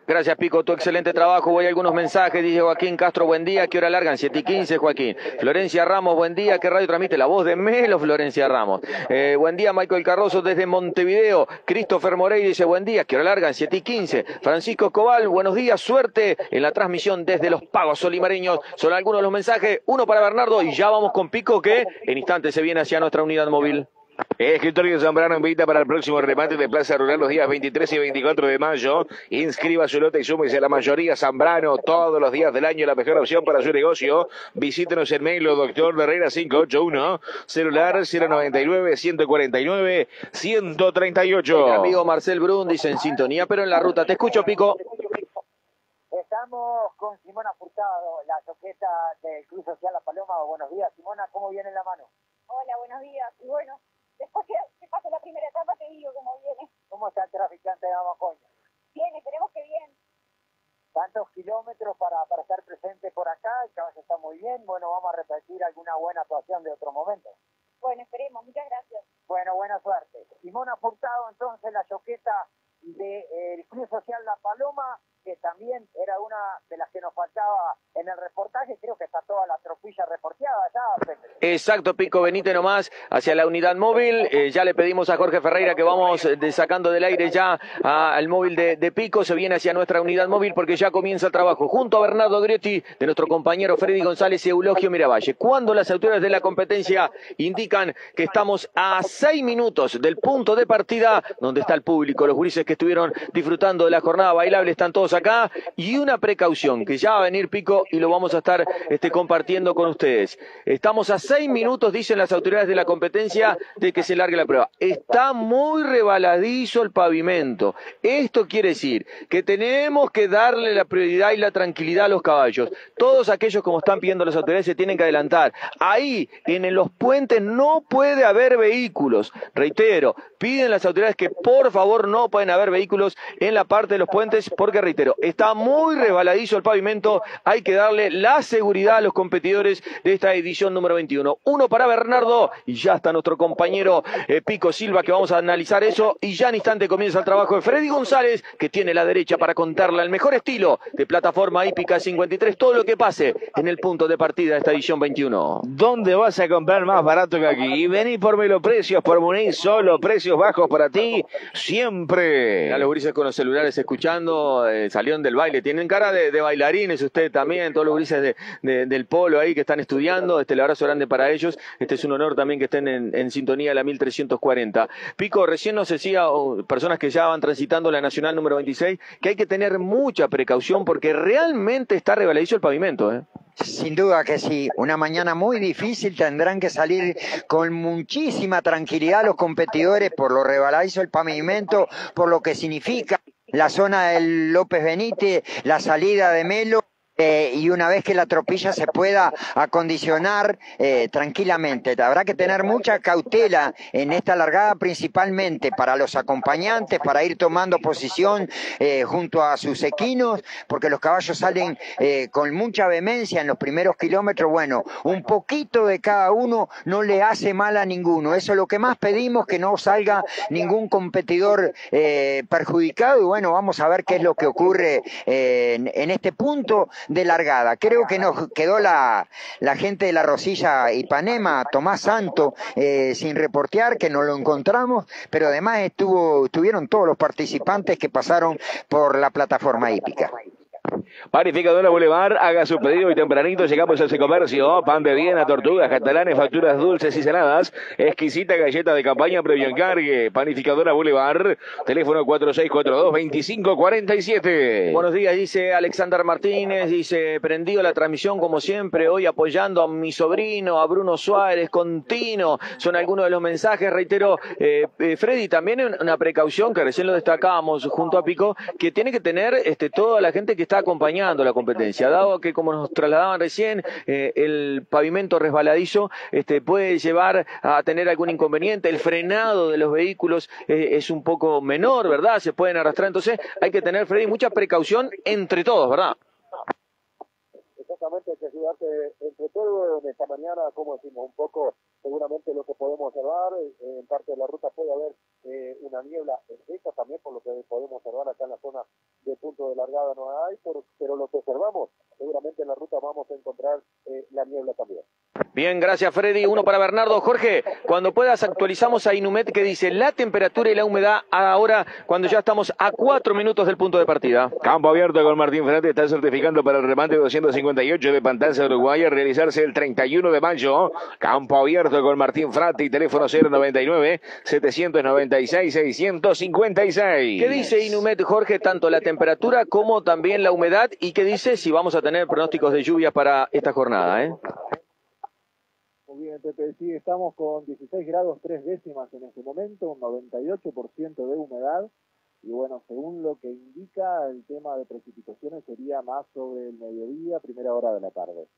Gracias, Pico, tu excelente trabajo. Voy a algunos mensajes. Dice Joaquín Castro, buen día. ¿Qué hora largan? 7 y 15, Joaquín. Florencia Ramos, buen día. ¿Qué radio transmite? La voz de Melo, Florencia Ramos. Eh, buen día, Michael Carroso desde Montevideo. Christopher Morey dice, buen día. ¿Qué hora largan? 7 y 15. Francisco Cobal, buenos días. Suerte en la transmisión desde los pagos solimareños. Son algunos de los mensajes. Uno para Bernardo y ya vamos con Pico que en instantes se viene hacia nuestra unidad móvil. Escritorio Zambrano invita para el próximo remate de Plaza Rural los días 23 y 24 de mayo. Inscriba su lote y súmese a la mayoría Zambrano todos los días del año, la mejor opción para su negocio. Visítenos en mail, doctor Herrera 581, celular 099 149 138. El amigo Marcel Brun dice en sintonía, pero en la ruta. Te escucho, Pico. Estamos con Simona Furtado, la soqueta del Club Social La Paloma. Buenos días, Simona, ¿cómo viene la mano? Hola, buenos días. Y bueno, después que se pase la primera etapa te digo cómo viene. ¿Cómo está el traficante de Amacoña? Bien, esperemos que bien. Tantos kilómetros para, para estar presente por acá, el caballo está muy bien. Bueno, vamos a repetir alguna buena actuación de otro momento. Bueno, esperemos. Muchas gracias. Bueno, buena suerte. Simona Furtado, entonces, la choqueta del Club Social La Paloma, que también era una de las que nos faltaba en el reportaje. Creo que está toda la tropilla reporteada ya. Exacto, Pico, venite nomás hacia la unidad móvil. Eh, ya le pedimos a Jorge Ferreira que vamos eh, sacando del aire ya al móvil de, Pico. Se viene hacia nuestra unidad móvil porque ya comienza el trabajo. Junto a Bernardo Griotti, de nuestro compañero Freddy González y Eulogio Miravalle. Cuando las autoridades de la competencia indican que estamos a seis minutos del punto de partida donde está el público, los gurises que estuvieron disfrutando de la jornada bailable están todos acá. Y una precaución que ya va a venir Pico y lo vamos a estar este, compartiendo con ustedes. Estamos a seis minutos, dicen las autoridades de la competencia, de que se largue la prueba. Está muy rebaladizo el pavimento. Esto quiere decir que tenemos que darle la prioridad y la tranquilidad a los caballos. Todos aquellos, como están pidiendo las autoridades, se tienen que adelantar. Ahí, en los puentes, no puede haber vehículos. Reitero, piden las autoridades que por favor no pueden haber vehículos en la parte de los puentes, porque reitero, está muy rebaladizo el pavimento. Hay que darle la seguridad a los competidores de esta edición número 21. Uno para Bernardo y ya está nuestro compañero eh, Pico Silva que vamos a analizar eso y ya en instante comienza el trabajo de Freddy González que tiene la derecha para contarle al mejor estilo de plataforma hípica 53 todo lo que pase en el punto de partida de esta edición 21. ¿Dónde vas a comprar más barato que aquí? Vení por Melo Precios, por Munich, solo precios bajos para ti, siempre. Ya los gurises con los celulares escuchando, eh, salieron del baile. Tienen cara de, bailarines usted también, todos los gurises de- de- del polo ahí que están estudiando. Este, el abrazo grande para ellos. Este es un honor también que estén en, en sintonía de la 1340. Pico, recién nos decía oh, personas que ya van transitando la Nacional número 26 que hay que tener mucha precaución porque realmente está rebaladizo el pavimento. ¿eh? Sin duda que sí, una mañana muy difícil, tendrán que salir con muchísima tranquilidad los competidores por lo rebaladizo el pavimento, por lo que significa la zona del López Benítez, la salida de Melo, eh, y una vez que la tropilla se pueda acondicionar eh, tranquilamente. Habrá que tener mucha cautela en esta largada principalmente para los acompañantes, para ir tomando posición eh, junto a sus equinos, porque los caballos salen con mucha vehemencia en los primeros kilómetros. Bueno, un poquito de cada uno no le hace mal a ninguno. Eso es lo que más pedimos, que no salga ningún competidor perjudicado. Y bueno, vamos a ver qué es lo que ocurre en este punto de largada. Creo que nos quedó la, la gente de la Rosilla Ipanema, Tomás Santo, eh, sin reportear, que no lo encontramos, pero además estuvo, estuvieron todos los participantes que pasaron por la plataforma hípica. Panificadora Boulevard, haga su pedido y tempranito llegamos a ese comercio. Pan de Viena, tortugas catalanes, facturas dulces y saladas. Exquisita galleta de campaña previo encargue. Panificadora Boulevard, teléfono 4642-2547. Buenos días, dice Alexander Martínez. Dice, prendido la transmisión como siempre, hoy apoyando a mi sobrino, a Bruno Suárez, Contino. Son algunos de los mensajes. Reitero, eh, eh, Freddy, también una precaución que recién lo destacábamos junto a Pico, que tiene que tener este, toda la gente que está acompañando la competencia, dado que como nos trasladaban recién, eh, el pavimento resbaladizo este, puede llevar a tener algún inconveniente, el frenado de los vehículos eh, es un poco menor, ¿verdad? Se pueden arrastrar, entonces hay que tener, Freddy, mucha precaución entre todos, ¿verdad? Exactamente, hay que ayudarte entre todos en esta mañana, como decimos, un poco seguramente lo que podemos observar, eh, en parte de la ruta puede haber una niebla espesa también, por lo que podemos observar acá en la zona de punto de largada no hay, pero, pero lo que observamos, seguramente en la ruta vamos a encontrar eh, la niebla también. Bien, gracias Freddy. Uno para Bernardo. Jorge, cuando puedas actualizamos a Inumet que dice la temperatura y la humedad ahora cuando ya estamos a cuatro minutos del punto de partida. Campo abierto con Martín Fernández, está certificando para el remate 258 de Pantanza Uruguay a realizarse el 31 de mayo. Campo abierto con Martín Frati, teléfono 099 796 656. ¿Qué dice Inumet, Jorge, tanto la temperatura como también la humedad y qué dice si vamos a tener pronósticos de lluvia para esta jornada, eh? Bien, Pepe, sí, estamos con 16 grados 3 décimas en este momento, un 98% de humedad. Y bueno, según lo que indica, el tema de precipitaciones sería más sobre el mediodía, primera hora de la tarde.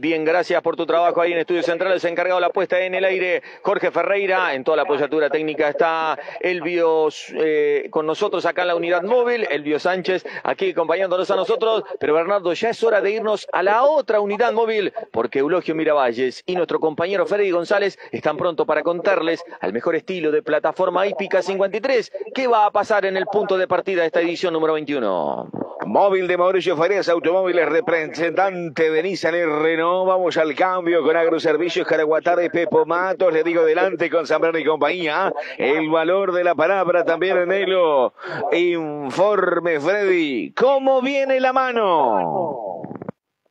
Bien, gracias por tu trabajo ahí en Estudios Centrales, encargado de la puesta en el aire, Jorge Ferreira, en toda la apoyatura técnica está Elvio eh, con nosotros acá en la unidad móvil, Elvio Sánchez aquí acompañándonos a nosotros, pero Bernardo, ya es hora de irnos a la otra unidad móvil, porque Eulogio Miravalles y nuestro compañero Freddy González están pronto para contarles, al mejor estilo de plataforma hípica 53, qué va a pasar en el punto de partida de esta edición número 21. Móvil de Mauricio Farías, automóviles representante de Nissan Renault. Vamos al cambio con Agroservicios Caraguatá de Pepo Matos. Le digo delante con San y compañía. El valor de la palabra también en Elo. Informe Freddy. ¿Cómo viene la mano?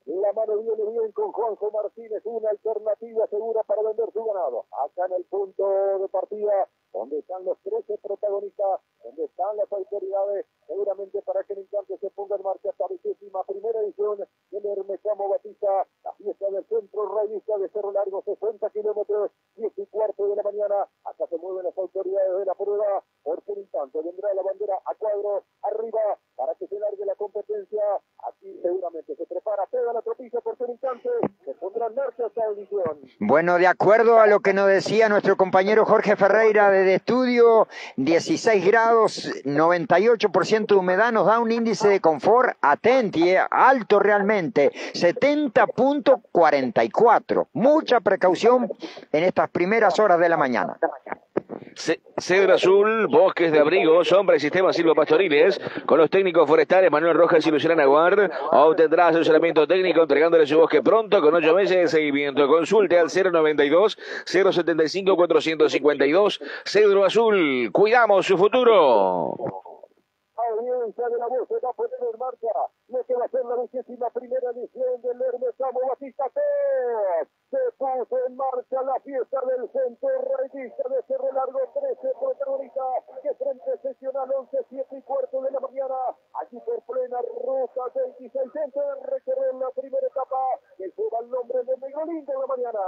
La mano viene bien con Juanjo Martínez, una alternativa segura para vender su ganado. Acá en el punto de partida, donde están los 13 protagonistas, donde están las autoridades, seguramente para que el instante se ponga en marcha esta vigésima primera edición del Hermesamo Batista, la fiesta del centro rayista de Cerro Largo, 60 kilómetros, 10 y cuarto de la mañana. Acá se mueven las autoridades de la prueba, por un instante vendrá la bandera a cuadro arriba para que se largue la competencia. Seguramente se prepara toda la tropilla por un instante, se pondrá en marcha esta edición. Bueno, de acuerdo a lo que nos decía nuestro compañero Jorge Ferreira de estudio, 16 grados, 98% de humedad nos da un índice de confort atenti, eh, alto realmente, 70.44. Mucha precaución en estas primeras horas de la mañana. Cedro Azul, Bosques de Abrigo, Sombra y Sistema Pastoriles, con los técnicos forestales Manuel Rojas y Luciana Naguar, obtendrá asesoramiento técnico entregándole su bosque pronto con ocho meses de seguimiento. Consulte al 092 075 452 Cedro Azul, cuidamos su futuro. Audiencia de la voz se va a poner en marcha. La vigésima primera edición del Batista Se puso en marcha la fiesta del centro revista de Cerro Largo 13 protagonistas que frente seccional 11, 7 y cuarto de la mañana aquí por plena ruta 26 centro recorrer la primera etapa que lleva el nombre de Negrolín de la mañana.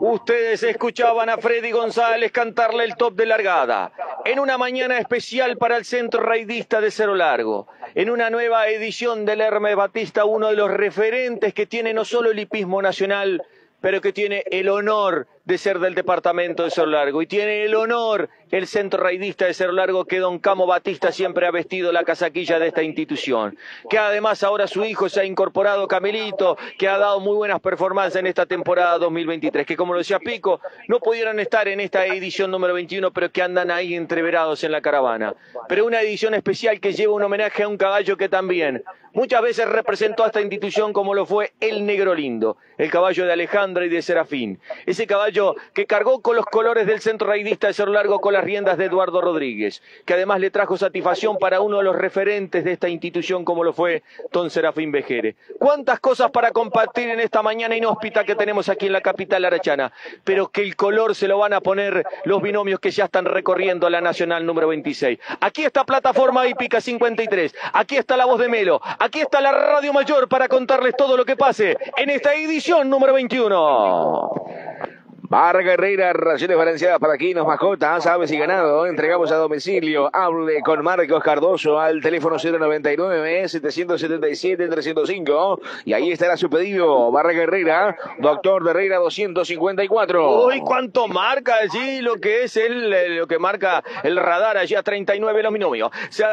Ustedes escuchaban a Freddy González cantarle el top de largada. En una mañana especial para el Centro Raidista de Cerro Largo. En una nueva edición del Hermes Batista, uno de los referentes que tiene no solo el hipismo nacional, pero que tiene el honor de ser del departamento de Cerro Largo y tiene el honor el centro raidista de Cerro Largo que don Camo Batista siempre ha vestido la casaquilla de esta institución. Que además ahora su hijo se ha incorporado, Camilito, que ha dado muy buenas performances en esta temporada 2023. Que como lo decía Pico, no pudieron estar en esta edición número 21, pero que andan ahí entreverados en la caravana. Pero una edición especial que lleva un homenaje a un caballo que también muchas veces representó a esta institución como lo fue el Negro Lindo, el caballo de Alejandra y de Serafín. Ese caballo que cargó con los colores del centro raidista de Cerro Largo con las riendas de Eduardo Rodríguez, que además le trajo satisfacción para uno de los referentes de esta institución como lo fue Don Serafín Vejere. ¿Cuántas cosas para compartir en esta mañana inhóspita que tenemos aquí en la capital arachana? Pero que el color se lo van a poner los binomios que ya están recorriendo la Nacional número 26. Aquí está Plataforma Hípica 53, aquí está la voz de Melo, aquí está la Radio Mayor para contarles todo lo que pase en esta edición número 21. Barra Herrera, raciones balanceadas para quinos, mascotas, aves y ganado. Entregamos a domicilio. Hable con Marcos Cardoso al teléfono 099-777-305. Y ahí estará su pedido. Barra Herrera, doctor de Herrera 254. Uy, cuánto marca allí lo que es el, lo que marca el radar allí a 39 los. O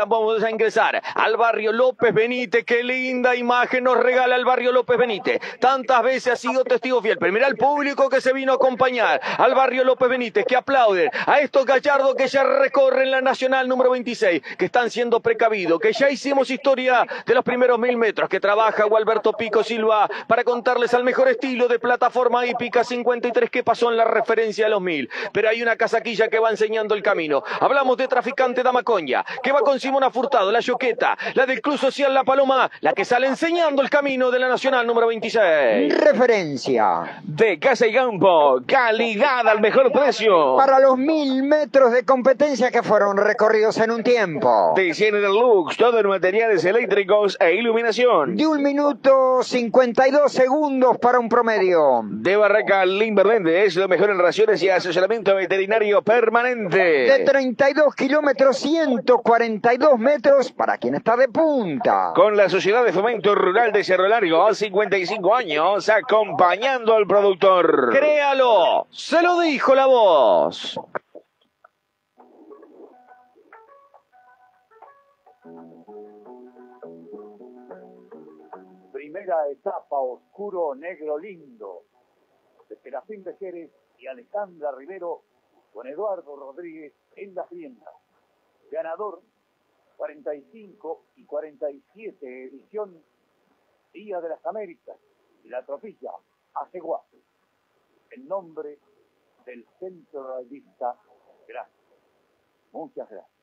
vamos a ingresar al barrio López Benítez. Qué linda imagen nos regala el barrio López Benítez. Tantas veces ha sido testigo fiel. Pero mira el público que se vino a acompañar al barrio López Benítez, que aplauden a estos gallardos que ya recorren la Nacional número 26, que están siendo precavidos, que ya hicimos historia de los primeros mil metros, que trabaja Gualberto Pico Silva para contarles al mejor estilo de plataforma hípica 53 que pasó en la referencia a los mil. Pero hay una casaquilla que va enseñando el camino. Hablamos de traficante Damacoña, que va con Simona Furtado, la Yoqueta, la del Club Social La Paloma, la que sale enseñando el camino de la Nacional número 26. Referencia. De Casa y Campo, calidad al mejor precio. Para los mil metros de competencia que fueron recorridos en un tiempo. De General Lux, todo en materiales eléctricos e iluminación. De un minuto 52 segundos para un promedio. De Barraca Limber es lo mejor en raciones y asesoramiento veterinario permanente. De 32 kilómetros 142 metros para quien está de punta. Con la Sociedad de Fomento Rural de Cerro Largo, 55 años, acompañando al productor. Créalo, se lo dijo la voz. Primera etapa, oscuro, negro, lindo. De Serafín Bejeres y Alejandra Rivero con Eduardo Rodríguez en las riendas. Ganador 45 y 47 edición Día de las Américas la tropilla Aceguá. En nombre del Centro Rayista, gracias. Muchas gracias.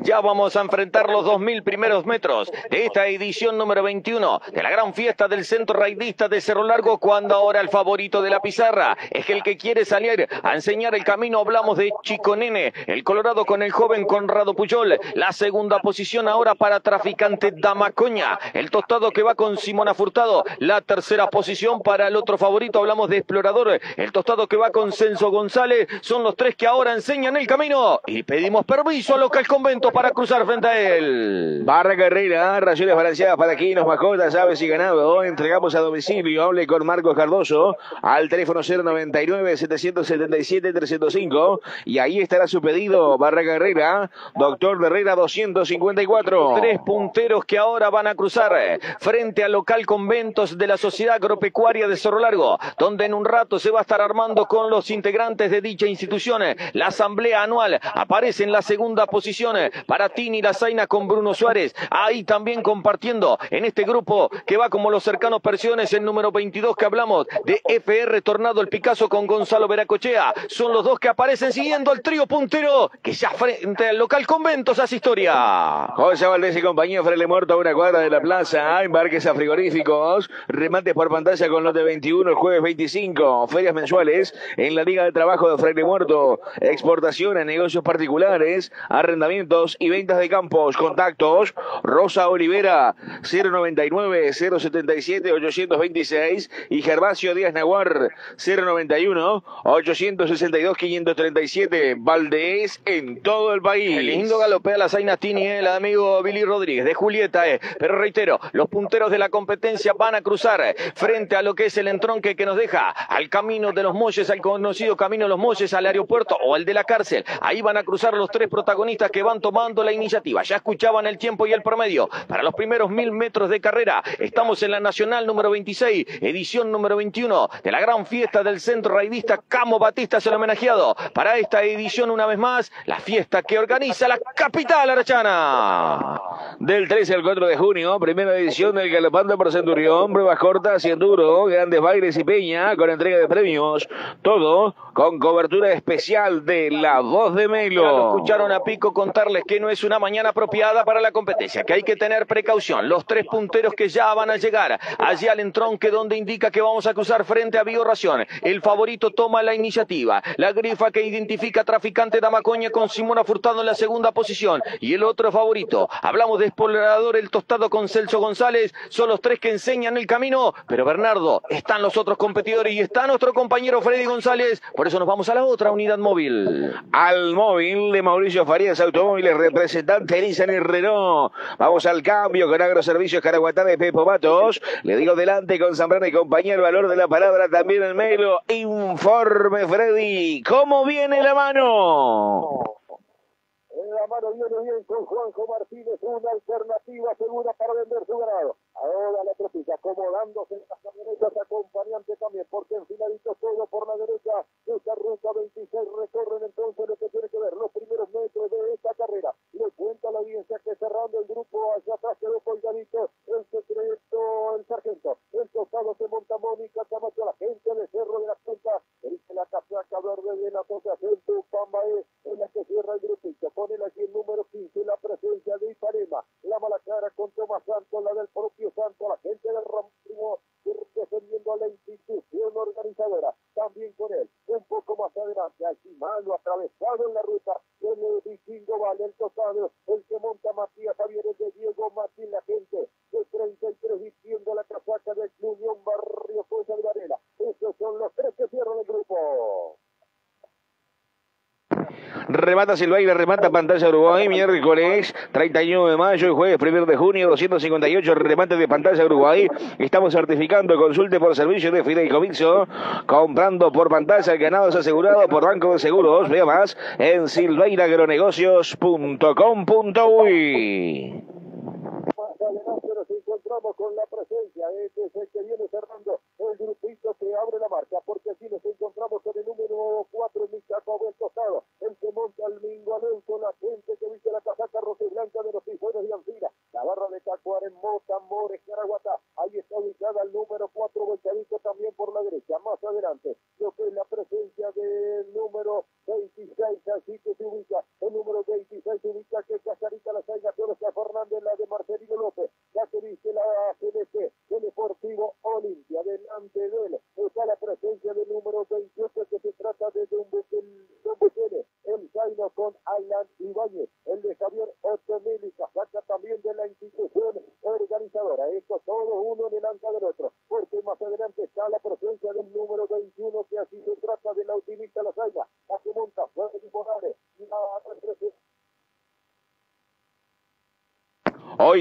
Ya vamos a enfrentar los 2.000 primeros metros de esta edición número 21 de la gran fiesta del Centro Raidista de Cerro Largo, cuando ahora el favorito de la pizarra es el que quiere salir a enseñar el camino. Hablamos de Chico Nene, el Colorado con el joven Conrado Puyol. La segunda posición ahora para Traficante Damacoña, el tostado que va con Simona Furtado. La tercera posición para el otro favorito, hablamos de Explorador, el tostado que va con Censo González. Son los tres que ahora enseñan el camino y pedimos permiso a local convento para cruzar frente a él. Barra Carrera, raciones balanceadas para quinos, mascotas, aves y ganado. Entregamos a domicilio. Hable con Marcos Cardoso al teléfono 099-777-305. Y ahí estará su pedido. Barra Carrera, Doctor Herrera 254. Tres punteros que ahora van a cruzar frente al local conventos de la Sociedad Agropecuaria de Cerro Largo, donde en un rato se va a estar armando con los integrantes de dicha institución. La asamblea anual aparece en la segunda posición para Tini Lazaina con Bruno Suárez. Ahí también compartiendo en este grupo que va como los cercanos Persiones, el número 22 que hablamos de FR Tornado el Picasso con Gonzalo Veracochea. Son los dos que aparecen siguiendo al trío puntero que ya frente al local conventos hace historia. José Valdés y compañía, Frele Muerto a una cuadra de la plaza, embarques a frigoríficos, remates por pantalla con lote 21 el jueves 25, ferias mensuales en la Liga de Trabajo de Fraile Muerto, exportación a negocios particulares, arrendamientos y ventas de campos. Contactos Rosa Olivera 099 077 826 y Gervasio Díaz Naguar 091 862 537 Valdés en todo el país. El lindo galopea la Zaina Tini, el amigo Billy Rodríguez de Julieta, eh. pero reitero, los punteros de la competencia van a cruzar eh, frente a lo que es el entronque que nos deja al camino de los Molles, al conocido camino de los Molles, al aeropuerto o al de la cárcel. Ahí van a cruzar los tres protagonistas que van tomando la iniciativa. Ya escuchaban el tiempo y el promedio. Para los primeros mil metros de carrera, estamos en la Nacional número 26, edición número 21 de la gran fiesta del centro raidista Camo Batista, el homenajeado. Para esta edición, una vez más, la fiesta que organiza la capital arachana. Del 13 al 4 de junio, primera edición del Galopando por Centurión, pruebas cortas y enduro, grandes bailes y peña con entrega de premios. Todo con cobertura especial de La Voz de Melo. Ya escucharon a Pico que no es una mañana apropiada para la competencia, que hay que tener precaución. Los tres punteros que ya van a llegar allí al entronque donde indica que vamos a cruzar frente a Bioración. El favorito toma la iniciativa. La grifa que identifica Traficante Damacoña con Simona Furtado en la segunda posición. Y el otro favorito. Hablamos de Explorador El Tostado con Celso González. Son los tres que enseñan el camino. Pero Bernardo, están los otros competidores y está nuestro compañero Freddy González. Por eso nos vamos a la otra unidad móvil. Al móvil de Mauricio Farías Representante Nissan y Renault. Vamos al cambio con Agroservicios Caraguatá de Pepo Matos. Le digo delante con Zambrano y compañía el valor de la palabra también el Melo. Informe Freddy. ¿Cómo viene la mano? En la mano viene bien con Juanjo Martínez, una alternativa segura para vender su ganado. Ahora la tropilla acomodándose en las camionetas acompañante también, porque enfiladito todo por la derecha. Esta ruta 26 recorren entonces lo que tiene que ver los audiencia que cerrando el grupo allá atrás quedó colgadito el secreto, el sargento. El tostado se monta Mónica Camacho, la gente de Cerro de la Punta. Dice la casaca verde de la asociación Tupambae, en la que cierra el grupito. Ponen aquí el número 15, la presencia de Ipanema. La mala cara con Tomás Santos, la del propio Santos, la gente del Ramo defendiendo a la institución organizadora. También con él, un poco más adelante, al malo atravesado en la ruta, el vikingo vale el que monta Matías Javier de Diego Martín, la gente de 33 vistiendo la casaca del Club Unión Barrio Fuerza de Varela. Esos son los tres que cierran el grupo. Remata Silveira, remata pantalla Uruguay, miércoles 31 de mayo y jueves 1 de junio, 258 remate de pantalla Uruguay. Estamos certificando, consulte por servicio de fideicomiso, comprando por pantalla, ganados asegurado por Banco de Seguros. Vea más en silveiragronegocios.com.uy.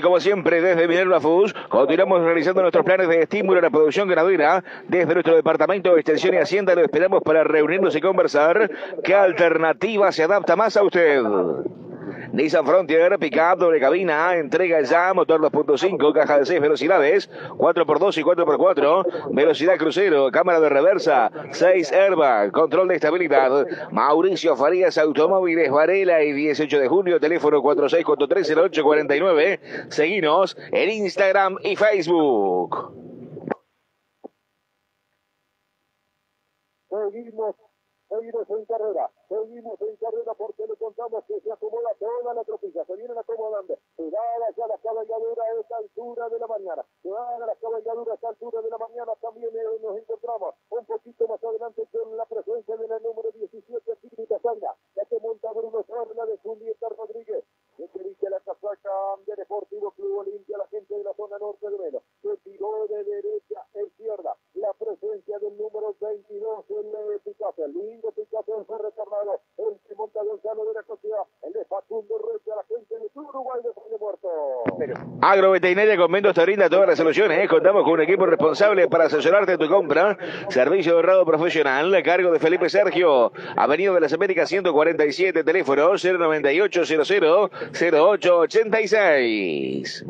como siempre, desde Minerva Foods, continuamos realizando nuestros planes de estímulo a la producción ganadera. Desde nuestro departamento de extensión y hacienda lo esperamos para reunirnos y conversar. ¿Qué alternativa se adapta más a usted? Nissan Frontier, pickup, doble cabina, entrega ya, motor 2.5, caja de 6 velocidades, 4x2 y 4x4, velocidad crucero, cámara de reversa, 6 airbag, control de estabilidad. Mauricio Farías Automóviles Varela y 18 de junio, teléfono 46430849. Seguinos en Instagram y Facebook. Seguimos, seguimos en carrera, seguimos en carrera porque contamos que se acomoda toda la tropilla, se vienen acomodando, va ya la cabalgadura a esta altura de la mañana, se va a la cabalgadura a esta altura de la mañana, también nos encontramos Agroveterinaria Conventos te brinda todas las soluciones. ¿eh? Contamos con un equipo responsable para asesorarte en tu compra. Servicio de ahorrado profesional a cargo de Felipe Sergio. Avenida de las Américas 147, teléfono 098 00 0886.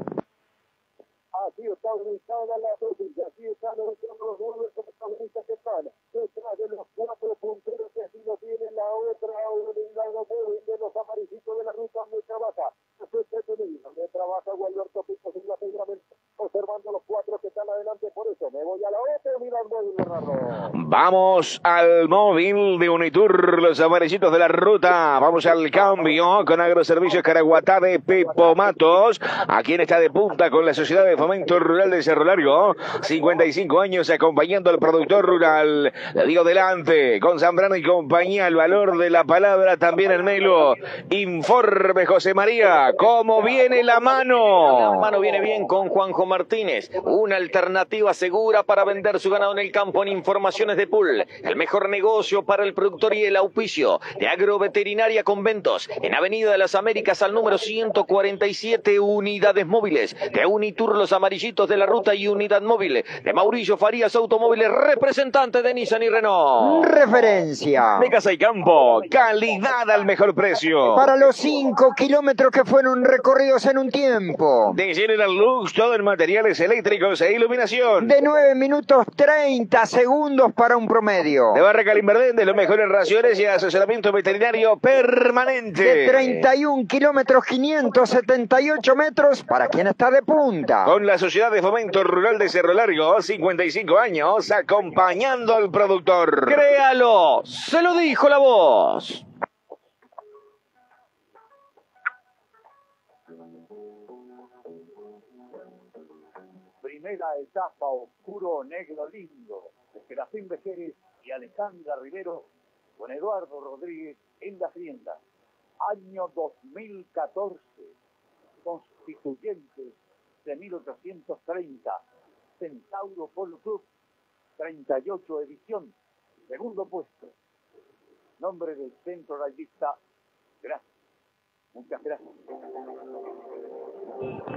Vamos al móvil de Unitur, los amarillitos de la ruta. Vamos al cambio con Agroservicios Caraguatá de Pepo Matos. A quien está de punta con la Sociedad de Fomento Rural de Cerro Largo. 55 años acompañando al productor rural. Le digo delante con Zambrano y compañía. El valor de la palabra también en Melo. Informe José María. ¿Cómo viene la mano? La mano viene bien con Juanjo Martínez. Una alternativa segura para vender su ganado en el campo en informaciones de El mejor negocio para el productor y el auspicio de Agroveterinaria Conventos. En Avenida de las Américas al número 147 unidades móviles. De Unitur los amarillitos de la ruta y unidad móvil. De Mauricio Farías Automóviles, representante de Nissan y Renault. Referencia. De Casa y Campo. Calidad al mejor precio. Para los 5 kilómetros que fueron recorridos en un tiempo. De General Lux, todo en materiales eléctricos e iluminación. De 9 minutos 30 segundos para un promedio. De Barra Calimberden, de los mejores raciones y asesoramiento veterinario permanente. De 31 kilómetros 578 metros para quien está de punta. Con la Sociedad de Fomento Rural de Cerro Largo, 55 años, acompañando al productor. Créalo, se lo dijo la voz. primera etapa oscuro negro lindo Serafín Vejeres y Alejandra Rivero con Eduardo Rodríguez en la Hacienda. Año 2014, constituyentes de 1830, Centauro Polo Club, 38 edición, segundo puesto. Nombre del centro rayista, gracias. Muchas gracias.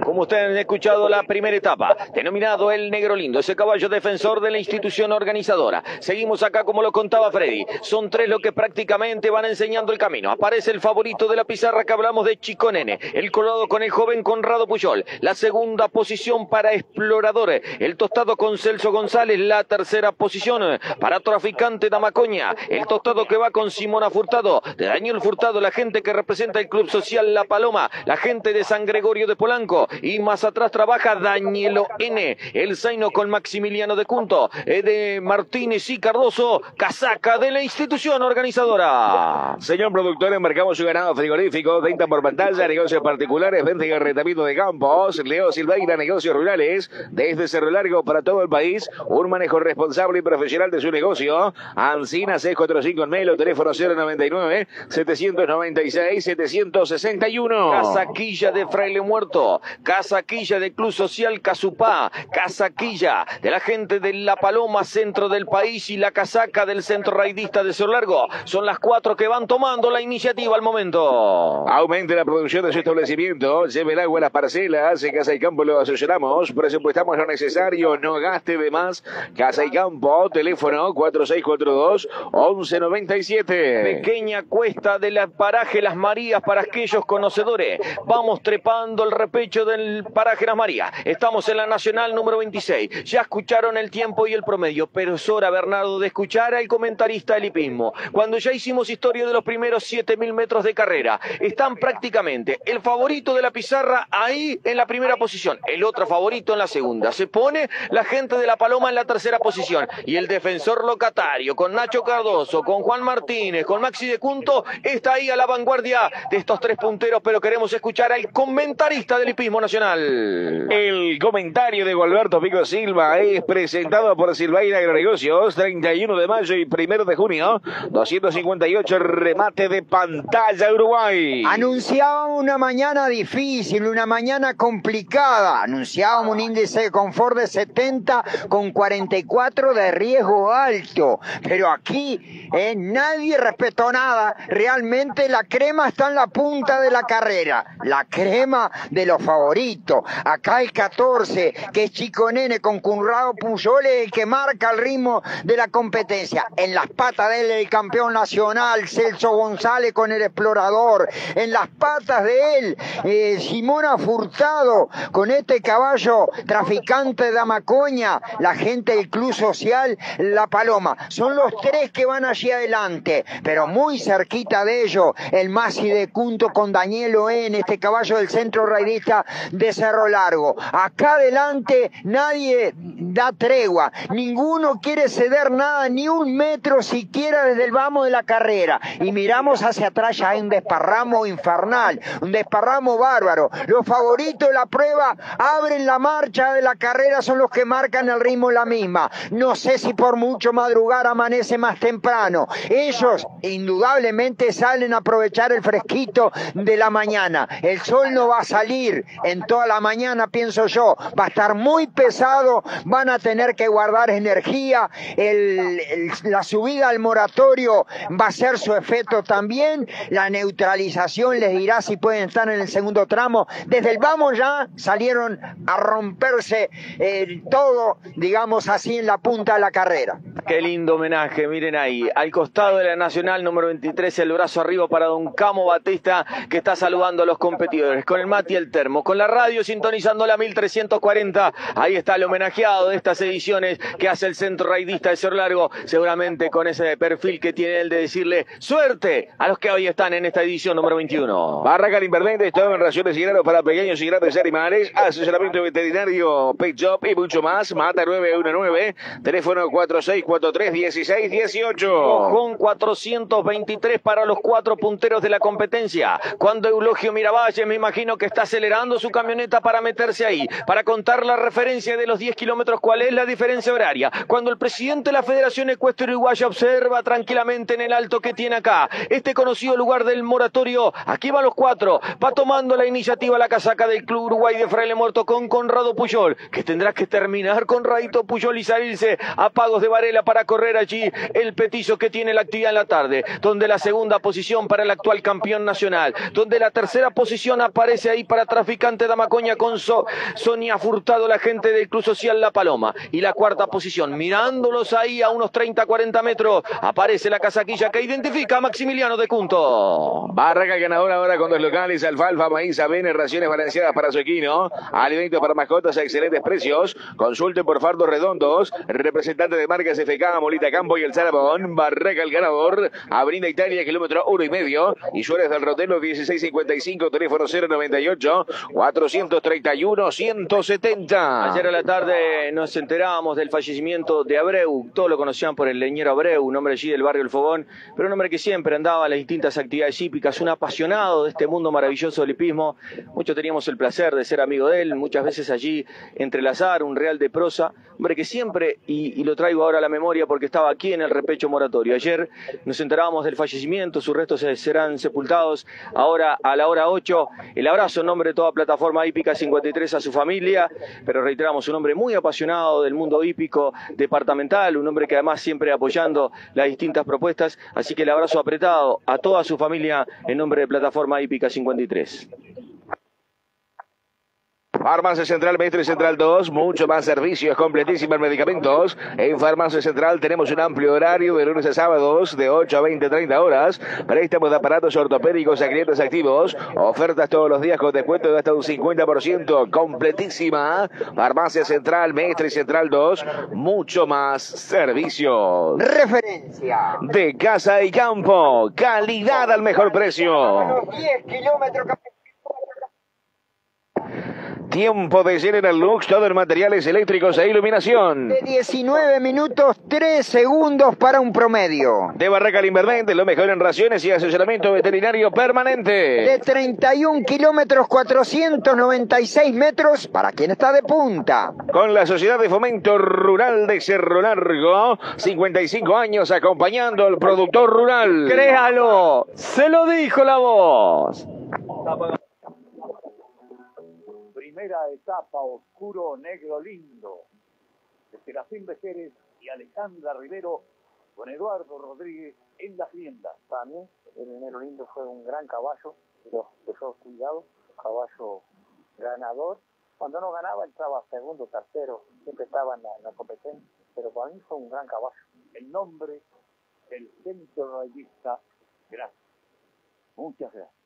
Como ustedes han escuchado la primera etapa, denominado el Negro Lindo, ese caballo defensor de la institución organizadora. Seguimos acá como lo contaba Freddy. Son tres los que prácticamente van enseñando el camino. Aparece el favorito de la pizarra que hablamos de Chico Nene, el colado con el joven Conrado Puyol. La segunda posición para Exploradores, el tostado con Celso González. La tercera posición para Traficante Damacoña, el tostado que va con Simona Furtado, de Daniel Furtado, la gente que representa el Club Social La Paloma, la gente de San Gregorio de Polanco. Y más atrás trabaja Danielo N. El Zaino con Maximiliano de Cunto. de Martínez y Cardoso. Casaca de la institución organizadora. Señor productor, embarcamos su ganado frigorífico, venta por pantalla, negocios particulares, venta y arrendamiento de campos. Leo Silveira, negocios rurales, desde Cerro Largo para todo el país. Un manejo responsable y profesional de su negocio. Ancina 645 en Melo, teléfono 099 796 761. Casaquilla de Fraile Muerto, Casaquilla de Club Social Casupá, Casaquilla de la gente de La Paloma, centro del país, y la casaca del centro raidista de Cerro Largo. Son las cuatro que van tomando la iniciativa al momento. Aumente la producción de su establecimiento, lleve el agua a las parcelas, en Casa y Campo lo asesoramos, presupuestamos lo necesario, no gaste de más. Casa y Campo, teléfono 4642-1197. Pequeña cuesta del paraje Las Marías para aquellos conocedores. Vamos trepando el repecho del paraje Las Marías. Estamos en la Nacional número 26. Ya escucharon el tiempo y el promedio, pero es hora, Bernardo, de escuchar al comentarista del hipismo. Cuando ya hicimos historia de los primeros 7000 metros de carrera, están prácticamente el favorito de la pizarra ahí en la primera posición, el otro favorito en la segunda. Se pone la gente de la Paloma en la tercera posición y el defensor locatario con Nacho Cardoso, con Juan Martínez, con Maxi de Cunto, está ahí a la vanguardia de estos tres punteros, pero queremos escuchar al comentarista fiesta del hipismo nacional. El comentario de Gualberto Pico Silva es presentado por Silvaina Agronegocios, 31 de mayo y 1 de junio, 258 remate de pantalla Uruguay. Anunciábamos una mañana difícil, una mañana complicada. Anunciábamos un índice de confort de 70 con 44 de riesgo alto. Pero aquí eh, nadie respetó nada. Realmente la crema está en la punta de la carrera. La crema de los favoritos. Acá el 14, que es Chico Nene con Conrado Puyol, el que marca el ritmo de la competencia. En las patas de él el campeón nacional, Celso González con el explorador. En las patas de él, eh, Simona Furtado con este caballo traficante de Amacoña, la gente del Club Social, La Paloma. Son los tres que van allí adelante, pero muy cerquita de ellos, el Masi de Cunto con Daniel en este caballo del centro de Cerro Largo. Acá adelante nadie da tregua, ninguno quiere ceder nada, ni un metro siquiera desde el vamos de la carrera. Y miramos hacia atrás, ya hay un desparramo infernal, un desparramo bárbaro. Los favoritos de la prueba abren la marcha de la carrera, son los que marcan el ritmo la misma. No sé si por mucho madrugar amanece más temprano. Ellos indudablemente salen a aprovechar el fresquito de la mañana. El sol no va a salir en toda la mañana, pienso yo. Va a estar muy pesado, van a tener que guardar energía. la subida al moratorio va a ser su efecto también. La neutralización les dirá si pueden estar en el segundo tramo. Desde el vamos ya salieron a romperse eh, todo, digamos así, en la punta de la carrera. Qué lindo homenaje, miren ahí. Al costado de la Nacional número 23, el brazo arriba para Don Camo Batista, que está saludando a los competidores. Con el Mati el Termo, con la radio sintonizando la 1340. Ahí está el homenajeado de estas ediciones que hace el centro raidista de Cerro Largo, seguramente con ese perfil que tiene él de decirle suerte a los que hoy están en esta edición número 21. Barraca Invernente, todo en raciones y para pequeños y grandes animales, asesoramiento veterinario, pet shop y mucho más. Mata 919, teléfono 4643 1618. Con 423 para los cuatro punteros de la competencia. Cuando Eulogio Miravalle me imagino que está acelerando su camioneta para meterse ahí, para contar la referencia de los 10 kilómetros, cuál es la diferencia horaria. Cuando el presidente de la Federación Ecuestre Uruguaya observa tranquilamente en el alto que tiene acá, este conocido lugar del moratorio, aquí van los cuatro, va tomando la iniciativa la casaca del Club Uruguay de Fraile Muerto con Conrado Puyol, que tendrá que terminar con Radito Puyol y salirse a Pagos de Varela para correr allí el petizo que tiene la actividad en la tarde, donde la segunda posición para el actual campeón nacional, donde la tercera posición aparece ahí para Traficante de Amacoña con Sonia Furtado, la gente del Club Social La Paloma, y la cuarta posición, mirándolos ahí a unos 30, 40 metros, aparece la casaquilla que identifica a Maximiliano de Cunto. Barraca ganadora ahora con dos locales, alfalfa, maíz, avena, raciones balanceadas para su equino, alimentos para mascotas a excelentes precios, consulte por fardos redondos, representante de marcas FK, Molita Campo y el Zarabón, Barraca el ganador, Avenida Italia, kilómetro uno y medio, y Suárez del Rotelo 1655, teléfono 098 431 170. Ayer a la tarde nos enterábamos del fallecimiento de Abreu, todos lo conocían por el leñero Abreu, un hombre allí del barrio El Fogón, pero un hombre que siempre andaba a las distintas actividades hípicas, un apasionado de este mundo maravilloso del hipismo. Muchos teníamos el placer de ser amigo de él, muchas veces allí entrelazar un real de prosa, hombre que siempre, y, y lo traigo ahora a la memoria porque estaba aquí en el repecho moratorio. Ayer nos enterábamos del fallecimiento, sus restos serán sepultados ahora a la hora 8. El abrazo en nombre de toda plataforma hípica 53 a su familia, pero reiteramos, un hombre muy apasionado del mundo hípico departamental, un hombre que además siempre apoyando las distintas propuestas, así que el abrazo apretado a toda su familia en nombre de plataforma hípica 53. Farmacia Central Mestre Central 2, mucho más servicios, completísimos medicamentos. En Farmacia Central tenemos un amplio horario de lunes a sábados de 8 a 20, 30 horas. Préstamos de aparatos ortopédicos a clientes activos. Ofertas todos los días con descuento de hasta un 50%. Completísima. Farmacia Central Mestre Central 2, mucho más servicios. Referencia. De casa y campo. Calidad al mejor precio. 10 kilómetros Tiempo de General Lux, todo en materiales eléctricos e iluminación. De 19 minutos 3 segundos para un promedio. De Barraca Invermente, lo mejor en raciones y asesoramiento veterinario permanente. De 31 kilómetros 496 metros para quien está de punta. Con la Sociedad de Fomento Rural de Cerro Largo, 55 años acompañando al productor rural. Créalo, se lo dijo la voz. Primera etapa, oscuro, negro, lindo. De Serafín Bejeres y Alejandra Rivero con Eduardo Rodríguez en la hacienda. También el negro lindo fue un gran caballo, pero dejó cuidado, caballo ganador. Cuando no ganaba entraba segundo, tercero, siempre estaba en la, en la competencia, pero para mí fue un gran caballo. El nombre del centro rayista. Gracias. Muchas gracias.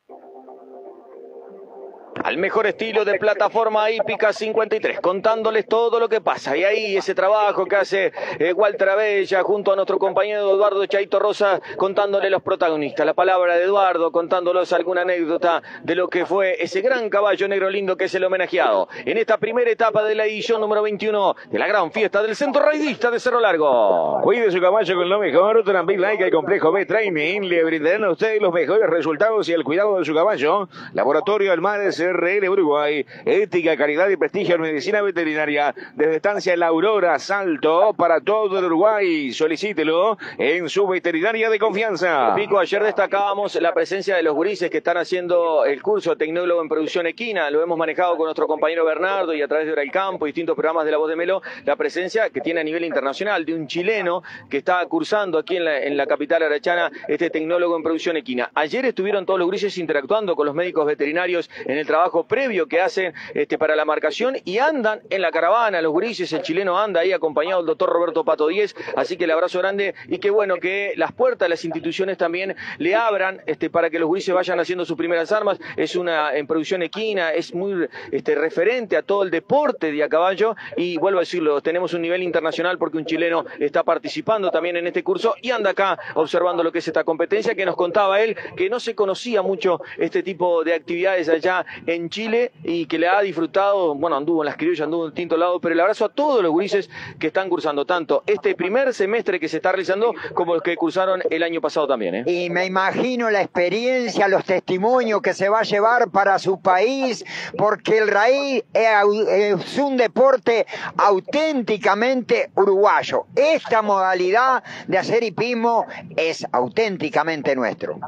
Al mejor estilo de plataforma hípica 53, contándoles todo lo que pasa. Y ahí ese trabajo que hace eh, Walter Abella junto a nuestro compañero Eduardo Chaito Rosa, contándole los protagonistas. La palabra de Eduardo, contándoles alguna anécdota de lo que fue ese gran caballo negro lindo que es el homenajeado. En esta primera etapa de la edición número 21 de la gran fiesta del Centro Raidista de Cerro Largo. Cuide su caballo con lo mejor. Trambil Like y Complejo B Training le brindarán a ustedes los mejores resultados y el cuidado de su caballo. Laboratorio Almares RL Uruguay. Ética, calidad y prestigio en medicina veterinaria. Desde estancia La Aurora, Salto, para todo el Uruguay. Solicítelo en su veterinaria de confianza. Pico, ayer destacábamos la presencia de los gurises que están haciendo el curso tecnólogo en producción equina. Lo hemos manejado con nuestro compañero Bernardo y a través de Hora el Campo, distintos programas de La Voz de Melo. La presencia que tiene a nivel internacional de un chileno que está cursando aquí en la, en la capital arachana este tecnólogo en producción equina. Ayer estuvieron todos los gurises interactuando con los médicos veterinarios en el trabajo previo que hacen este, para la marcación y andan en la caravana, los gurises, el chileno anda ahí acompañado del doctor Roberto Pato Díez, así que el abrazo grande y qué bueno que las puertas las instituciones también le abran este, para que los gurises vayan haciendo sus primeras armas, es una en producción equina, es muy este, referente a todo el deporte de a caballo y vuelvo a decirlo, tenemos un nivel internacional porque un chileno está participando también en este curso y anda acá observando lo que es esta competencia que nos contaba él que no se conocía mucho este tipo de actividades allá Chile y que le ha disfrutado, bueno, anduvo en las criollas, anduvo en distintos lados, pero el abrazo a todos los gurises que están cursando, tanto este primer semestre que se está realizando como los que cursaron el año pasado también. ¿eh? Y me imagino la experiencia, los testimonios que se va a llevar para su país, porque el raíz es un deporte auténticamente uruguayo. Esta modalidad de hacer hipismo es auténticamente nuestro.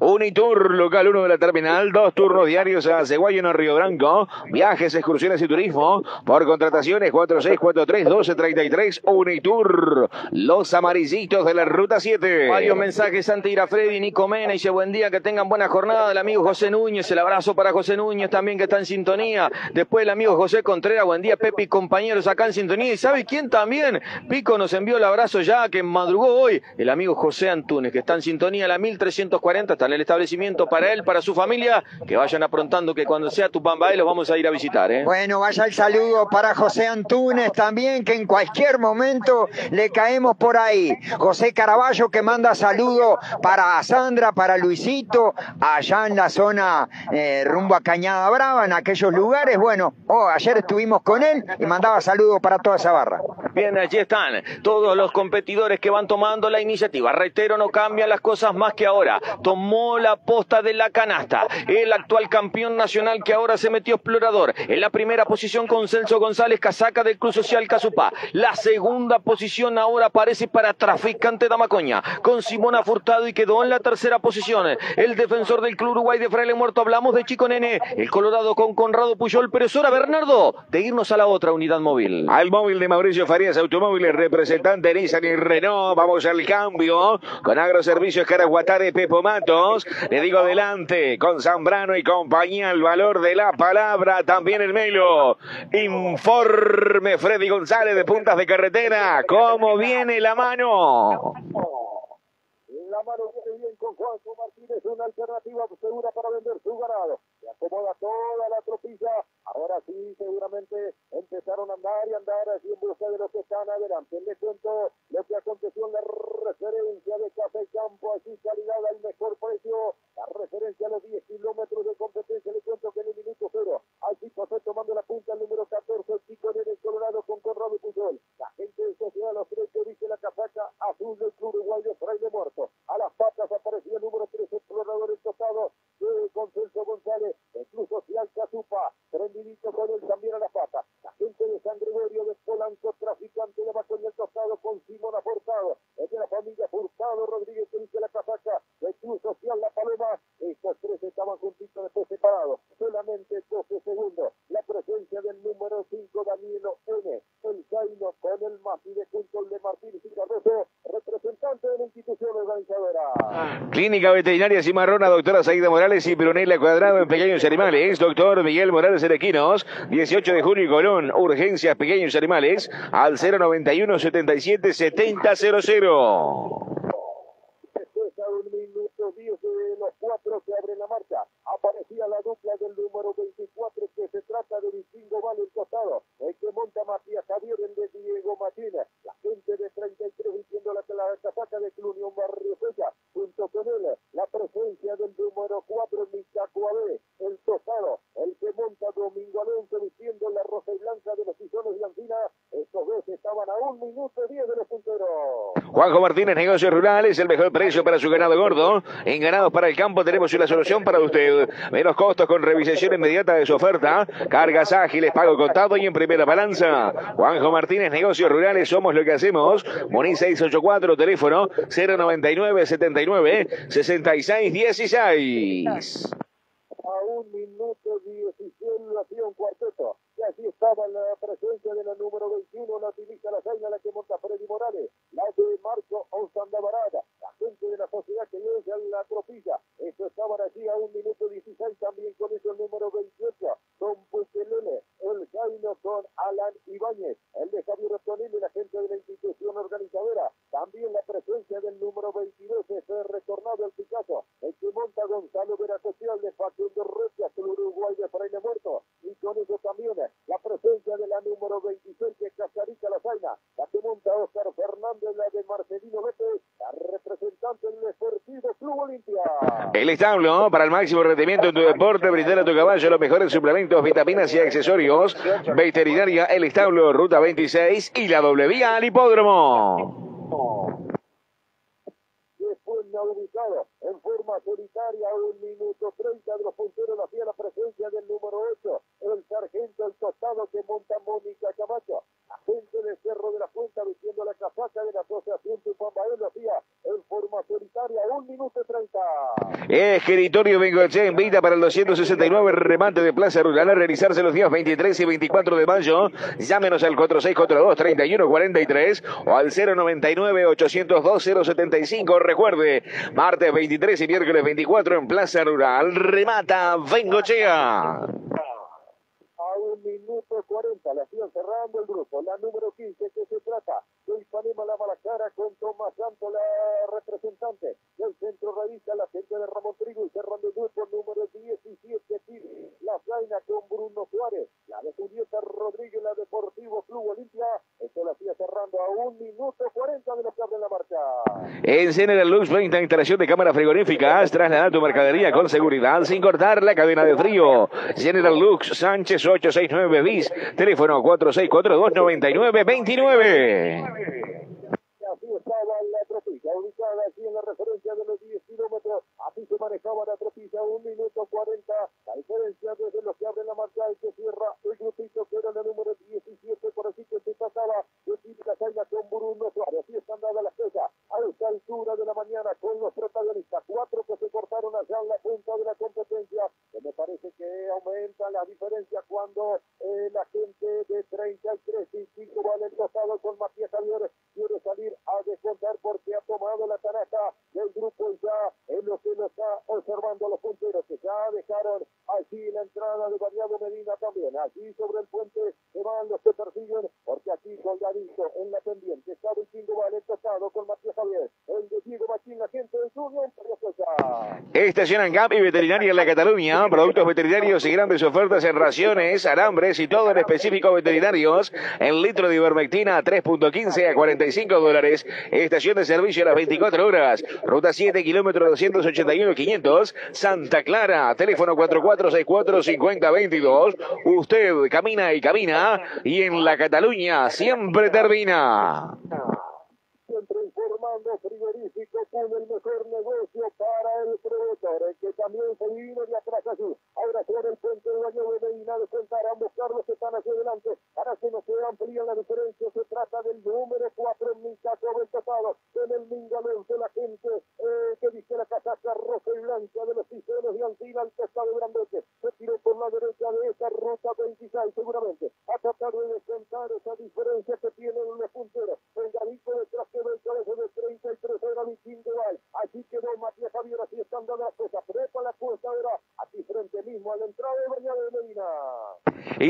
Unitur, local 1 de la terminal, dos turnos diarios a Ceguayo en Río Branco, viajes, excursiones y turismo, por contrataciones 4643-1233, Unitur, los amarillitos de la Ruta 7. Varios mensajes ante Irafredi, Nico Mena, dice buen día, que tengan buena jornada, el amigo José Núñez, el abrazo para José Núñez también que está en sintonía, después el amigo José Contreras, buen día Pepe y compañeros acá en sintonía, y ¿sabe quién también? Pico nos envió el abrazo ya que madrugó hoy, el amigo José Antunes, que está en sintonía, la 1340, está en el establecimiento para él, para su familia, que vayan aprontando que cuando sea tu Pambaé los vamos a ir a visitar. ¿eh? Bueno, vaya el saludo para José Antunes también, que en cualquier momento le caemos por ahí. José Caraballo que manda saludo para Sandra, para Luisito, allá en la zona eh, rumbo a Cañada Brava, en aquellos lugares. Bueno, oh, ayer estuvimos con él y mandaba saludos para toda esa barra. Bien, allí están todos los competidores que van tomando la iniciativa. Reitero, no cambian las cosas más que ahora. Tomó la posta de la canasta. El actual campeón nacional que ahora se metió explorador. En la primera posición con Celso González, casaca del Club Social Casupá. La segunda posición ahora aparece para Traficante Damacoña. Con Simona Furtado y quedó en la tercera posición. El defensor del Club Uruguay de Fraile Muerto. Hablamos de Chico Nene. El Colorado con Conrado Puyol. Pero es hora, Bernardo, de irnos a la otra unidad móvil. Al móvil de Mauricio Farías Automóviles, representante Nissan y Renault. Vamos al cambio con Agroservicios Caraguatare Pepo Le digo adelante con Zambrano y compañía, el valor de la palabra. También el Melo. Informe Freddy González de Puntas de Carretera. ¿Cómo viene la mano? La mano viene bien con Juanjo Martínez, una alternativa segura para vender su ganado acomoda toda la tropilla. Ahora sí, seguramente empezaron a andar y andar así en busca de los que están adelante. Les cuento lo que aconteció en la referencia de Casa y Campo. Así calidad al mejor precio. La referencia a los 10 kilómetros de competencia. Les cuento que en el minuto cero, así pasó tomando la punta número 14, el chico en el Colorado con Conrado Pujol. La gente de Sociedad Los Tres que dice la casaca azul del Club Uruguayo Fraile Mort. Él también a la pata. La gente de San Gregorio de Polanco, traficante de Baco en el costado con Simona Furtado. Es de la familia Furtado Rodríguez que dice la casaca de Cruz Social La Paloma. Estos tres estaban juntitos después separados. Solamente 12 segundos. Clínica Veterinaria Cimarrona, doctora Saida Morales y Brunella Cuadrado en Pequeños Animales. Doctor Miguel Morales Erequinos, 18 de julio y Colón. Urgencias Pequeños Animales al 091 77 70 00. Después a un minuto 10 de los cuatro que abren la marcha. Aparecía la dupla del número 24 que se trata de Distingo Vale un minuto 10 de los punteros. Juanjo Martínez, negocios rurales, el mejor precio para su ganado gordo. En ganados para el campo tenemos una solución para usted. Menos costos con revisación inmediata de su oferta. Cargas ágiles, pago contado y en primera balanza. Juanjo Martínez, negocios rurales, somos lo que hacemos. Moni 684, teléfono 099 79 66 16. a un minuto 16 lo hacía un cuarteto. Y así estaba la presencia de la número 21, la la seña, la que monta Freddy Morales, la de Marco Osanda Barada, la gente de la sociedad que lleva la tropilla. Eso estaban allí a un minuto 16 también con eso el número 28, Don Bukelele, el Jaino con Alan Ibáñez, el de Javier Tonelli, la gente de la institución organizadora. También la presencia del número 22, ese El establo para el máximo rendimiento en tu deporte, brindar a tu caballo los mejores suplementos, vitaminas y accesorios. Veterinaria El Establo, Ruta 26 y la doble vía al hipódromo. Escritorio Bengoche invita para el 269 remate de Plaza Rural a realizarse los días 23 y 24 de mayo. Llámenos al 4642-3143 o al 099-802-075. Recuerde, martes 23 y miércoles 24 en Plaza Rural. Remata Bengochea. Un minuto 40 le hacían cerrando el grupo. La número 15 que se trata de Ipanema la con Tomás Santo, la representante del centro revista, la gente de Ramón Trigo y cerrando el grupo número 17 Tiri. La Zaina con Bruno Suárez, la de Julieta Rodríguez, la Deportivo Club Olimpia. Esto lo hacía cerrando a un minuto 40 de los que abren la marcha. En General Lux, 20 instalación de cámaras frigoríficas. Trasladar tu mercadería con seguridad sin cortar la cadena de frío. General Lux, Sánchez 869 bis. Teléfono 4642-9929. Así estaba la tropilla, ubicada aquí en la referencia Manejaba la tropilla, un minuto 40. La diferencia desde los que abren la marcha y que cierra el grupito que era la número 17. Por así que se pasaba de Caña con Bruno Suárez. Así están dadas las cosas a esta altura de la mañana con los protagonistas. Cuatro que se cortaron allá en la punta de la competencia. Que me parece que aumenta la diferencia cuando eh, la gente de 33 y 5 vale el costado con Matías Javier Estacionan Gap y Veterinaria en la Cataluña. Productos veterinarios y grandes ofertas en raciones, alambres y todo en específico veterinarios. El litro de ivermectina a 3.15 a 45 dólares. Estación de servicio a las 24 horas. Ruta 7, kilómetro 281-500. Santa Clara. Teléfono 4464-5022. Usted camina y camina. Y en la Cataluña siempre termina.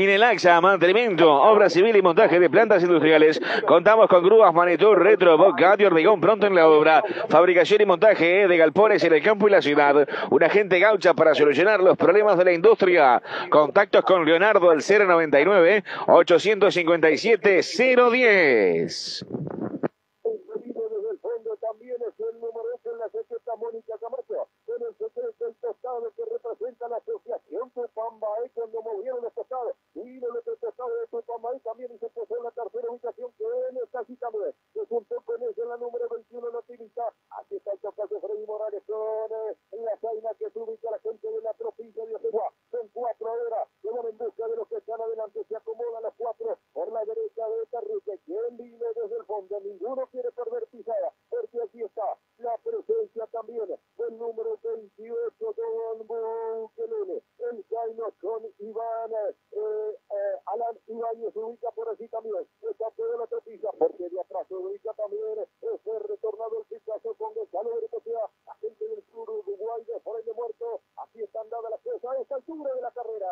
Inelaxa, mantenimiento, obra civil y montaje de plantas industriales. Contamos con grúas, manitur, retro, boca, hormigón pronto en la obra. Fabricación y montaje de galpones en el campo y la ciudad. Un agente gaucha para solucionar los problemas de la industria. Contactos con Leonardo al 099 857 010. El pedido desde el fondo también es el número 8 en la secreta Mónica Camacho. En el secreto el tostado que representa la asociación Tupambae cuando movieron los tostados. Y lo que el tostado de Tupambae también y se puso en la tercera ubicación que en esta cita no es. Se juntó con ella en la número 21 Notivita. Aquí está el tocazo Freddy Morales con eh, la zaina que se ubica la gente de la provincia de Oceguá. Son cuatro ahora que van en busca de los que están adelante. Se acomodan los cuatro por la derecha de esta ruta. ¿Quién vive desde el fondo? Ninguno quiere perder pisada. Porque aquí está la presencia también del número 28 Don Bukelele. El Jaino con Iván eh, eh, Alan Ibáñez se ubica por así también. Está toda la tropilla porque de atrás se ubica también ese retornado el Picasso con Gonzalo Bertocea. La gente del sur Uruguay de por de muerto. Aquí están dadas las cosas a esta altura de la carrera.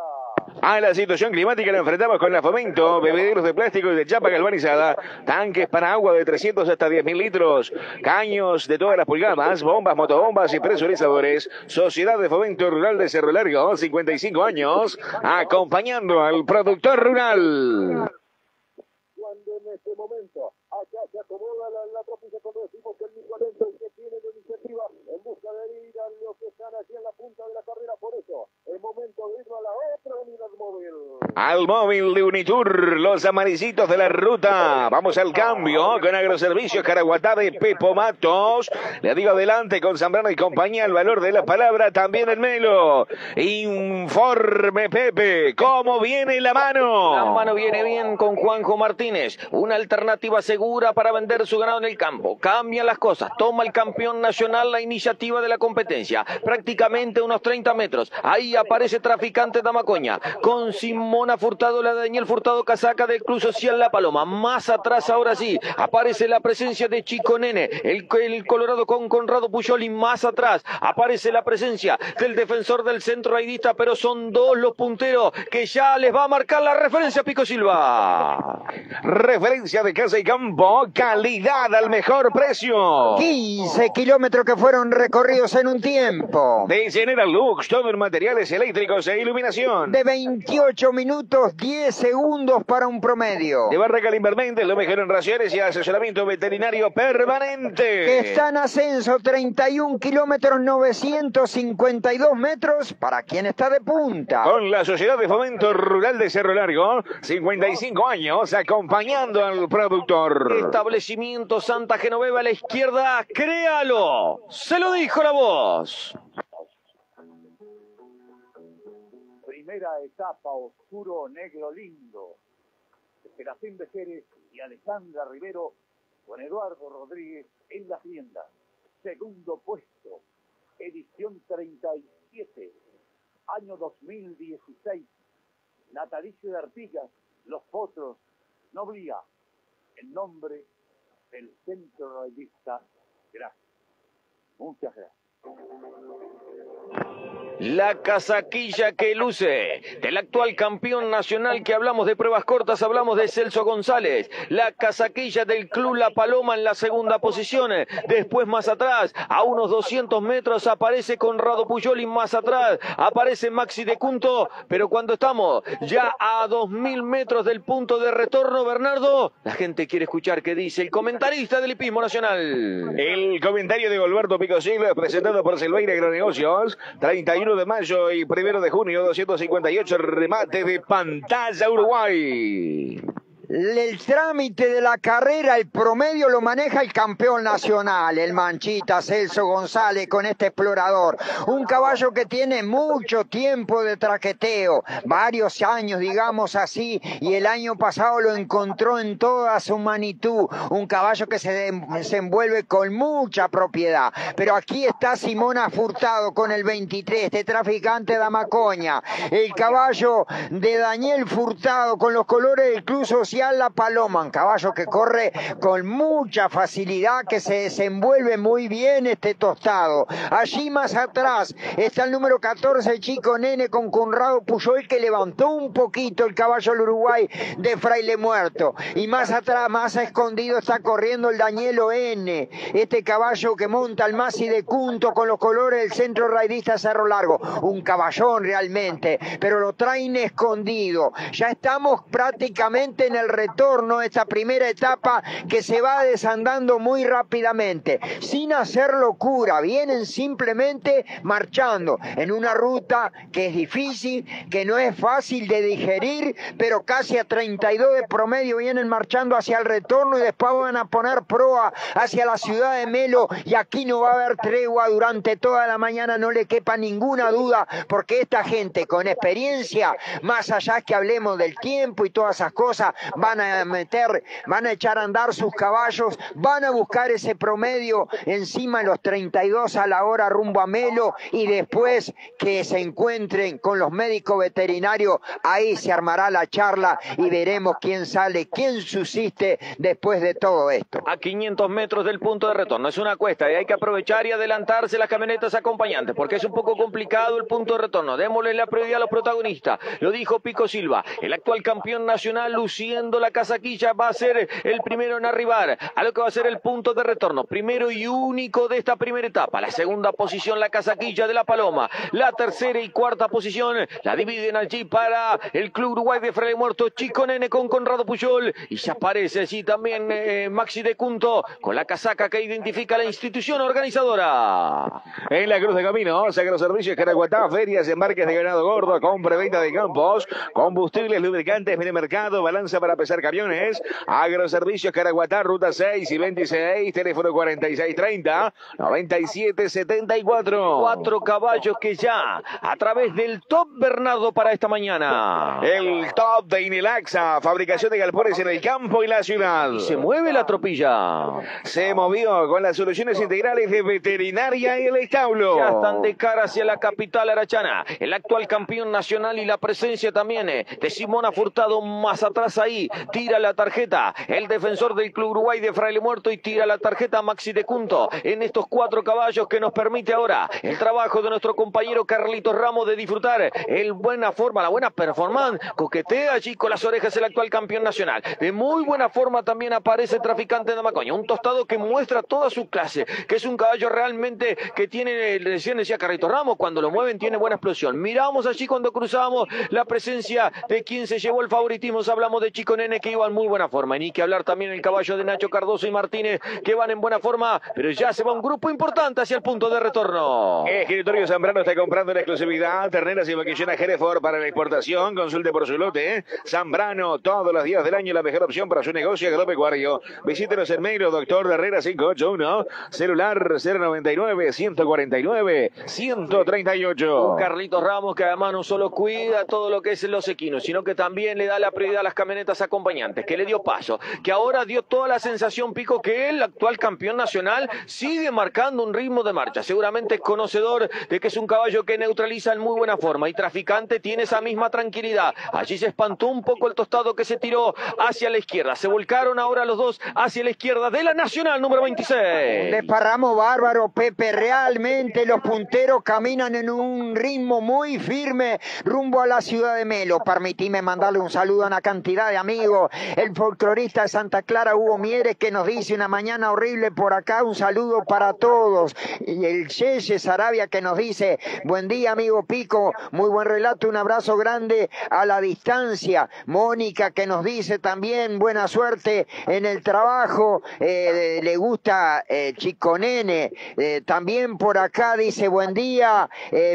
A la situación climática la enfrentamos con la Fomento, bebederos de plástico y de chapa galvanizada, tanques para agua de 300 hasta 10.000 litros, caños de todas las pulgadas, bombas, motobombas y presurizadores. Sociedad de Fomento Rural de Cerro Largo, 55 años, acompañando al productor rural. Cuando en este momento acá se acomoda la, la tropilla cuando decimos que el mismo talento es que tiene la iniciativa en busca de ir a los que están aquí en la punta de la carrera. Por eso, es momento de ir a la otra unidad móvil. Móvil de Unitur, los amaricitos de la ruta. Vamos al cambio con Agroservicios Caraguatá de Pepo Matos. Le digo adelante con Zambrano y compañía el valor de la palabra también en Melo. Informe Pepe, ¿cómo viene la mano? La mano viene bien con Juanjo Martínez. Una alternativa segura para vender su ganado en el campo. Cambia las cosas. Toma el campeón nacional la iniciativa de la competencia. Prácticamente unos 30 metros. Ahí aparece Traficante Damacoña. Con Simona Furtado, la de Daniel Furtado Casaca del Club Social La Paloma. Más atrás, ahora sí, aparece la presencia de Chico Nene. El, el Colorado con Conrado Puyoli. Más atrás aparece la presencia del defensor del centro aidista. Pero son dos los punteros que ya les va a marcar la referencia Pico Silva. Referencia de casa y campo, calidad al mejor precio. 15 kilómetros que fueron recorridos en un tiempo. De General Lux, todo en materiales eléctricos e iluminación. De 28 minutos, 10 segundos para un promedio. De Barra Calimbermente, lo mejor en raciones y asesoramiento veterinario permanente. Está en ascenso, 31 kilómetros, 952 metros para quien está de punta. Con la Sociedad de Fomento Rural de Cerro Largo, 55 años, acompañando al productor. Establecimiento Santa Genoveva a la izquierda, créalo. Se lo dijo la voz. Primera etapa, oscuro, negro, lindo. Serafín Bejeres y Alejandra Rivero con Eduardo Rodríguez en la hacienda. Segundo puesto, edición 37, año 2016. Natalicio de Artigas, Los Potros, Noblía, en nombre del Centro Revista. Gracias. Muchas gracias. La casaquilla que luce del actual campeón nacional que hablamos de pruebas cortas, hablamos de Celso González. La casaquilla del Club La Paloma en la segunda posición. Después más atrás, a unos 200 metros, aparece Conrado Puyoli. Más atrás, aparece Maxi de Cunto. Pero cuando estamos ya a 2000 metros del punto de retorno, Bernardo, la gente quiere escuchar qué dice el comentarista del hipismo nacional. El comentario de Alberto Pico Silva, presentado por Silveira Agronegocios, 31 de mayo y 1 de junio, 258, remate de pantalla Uruguay. El trámite de la carrera, el promedio lo maneja el campeón nacional, el Manchita Celso González con este explorador. Un caballo que tiene mucho tiempo de traqueteo, varios años, digamos así, y el año pasado lo encontró en toda su magnitud. Un caballo que se desenvuelve con mucha propiedad. Pero aquí está Simona Furtado con el 23, este traficante de Amacoña. El caballo de Daniel Furtado con los colores del la Paloma, un caballo que corre con mucha facilidad, que se desenvuelve muy bien este tostado. Allí más atrás está el número 14, Chico Nene, con Conrado Puyol, que levantó un poquito el caballo del Uruguay de Fraile Muerto. Y más atrás, más escondido, está corriendo el Danielo N, este caballo que monta el Masi de Cunto con los colores del centro raidista Cerro Largo. Un caballón realmente, pero lo traen escondido. Ya estamos prácticamente en el retorno, esta primera etapa que se va desandando muy rápidamente, sin hacer locura, vienen simplemente marchando en una ruta que es difícil, que no es fácil de digerir, pero casi a 32 de promedio vienen marchando hacia el retorno y después van a poner proa hacia la ciudad de Melo. Y aquí no va a haber tregua durante toda la mañana, no le quepa ninguna duda, porque esta gente con experiencia, más allá que hablemos del tiempo y todas esas cosas, van a meter, van a echar a andar sus caballos, van a buscar ese promedio encima de los 32 a la hora rumbo a Melo y después que se encuentren con los médicos veterinarios, ahí se armará la charla y veremos quién sale, quién subsiste después de todo esto. A 500 metros del punto de retorno, es una cuesta y hay que aprovechar y adelantarse las camionetas acompañantes porque es un poco complicado el punto de retorno. Démosle la prioridad a los protagonistas. Lo dijo Pico Silva, el actual campeón nacional luciendo la casaquilla va a ser el primero en arribar a lo que va a ser el punto de retorno. Primero y único de esta primera etapa. La segunda posición, la casaquilla de la Paloma. La tercera y cuarta posición la dividen allí para el Club Uruguay de Fraile Muerto. Chico Nene con Conrado Puyol. Y se aparece allí también eh, Maxi de Cunto con la casaca que identifica la institución organizadora. En la Cruz de Camino, Servicios Caraguatá, ferias, embarques de ganado gordo, compra, venta de campos, combustibles, lubricantes, mercado, balanza para pesar camiones. Agroservicios Caraguatá, ruta 6 y 26, teléfono 4630 9774. Cuatro caballos que ya, a través del top Bernardo para esta mañana. El top de Inelaxa, fabricación de galpones en el campo y la ciudad. Y se mueve la tropilla. Se movió con las soluciones integrales de veterinaria y el establo. Ya están de cara hacia la capital arachana. El actual campeón nacional y la presencia también eh, de Simona Furtado más atrás ahí tira la tarjeta el defensor del Club Uruguay de Fraile Muerto y tira la tarjeta Maxi de Cunto en estos cuatro caballos que nos permite ahora el trabajo de nuestro compañero Carlitos Ramos de disfrutar el buena forma, la buena performance, coquetea allí con las orejas el actual campeón nacional. De muy buena forma también aparece el traficante de Macoña, un tostado que muestra toda su clase, que es un caballo realmente que tiene, recién decía Carlitos Ramos, cuando lo mueven tiene buena explosión. Miramos allí cuando cruzamos la presencia de quien se llevó el favoritismo, hablamos de Chico Nene que iba en muy buena forma. Y ni que hablar también el caballo de Nacho Cardoso y Martínez que van en buena forma, pero ya se va un grupo importante hacia el punto de retorno. Escritorio Zambrano está comprando en exclusividad terneras y maquillonas Hereford para la exportación. Consulte por su lote. ¿eh? Zambrano, todos los días del año la mejor opción para su negocio agropecuario. Visítenos en mail, doctor de Herrera 581, celular 099 149 138. Carlitos Ramos que además no solo cuida todo lo que es los equinos, sino que también le da la prioridad a las camionetas acompañantes, que le dio paso, que ahora dio toda la sensación, Pico, que el actual campeón nacional sigue marcando un ritmo de marcha. Seguramente es conocedor de que es un caballo que neutraliza en muy buena forma y traficante tiene esa misma tranquilidad. Allí se espantó un poco el tostado que se tiró hacia la izquierda. Se volcaron ahora los dos hacia la izquierda de la Nacional número 26. Un desparramo bárbaro, Pepe. Realmente los punteros caminan en un ritmo muy firme rumbo a la ciudad de Melo. Permitime mandarle un saludo a una cantidad de amigos. El folclorista de Santa Clara, Hugo Mieres, que nos dice una mañana horrible por acá. Un saludo para todos. Y el Yeye Sarabia que nos dice, buen día, amigo Pico. Muy buen relato. Un abrazo grande a la distancia. Mónica que nos dice también, buena suerte en el trabajo. Eh, le gusta eh, Chico Nene. Eh, también por acá dice, buen día,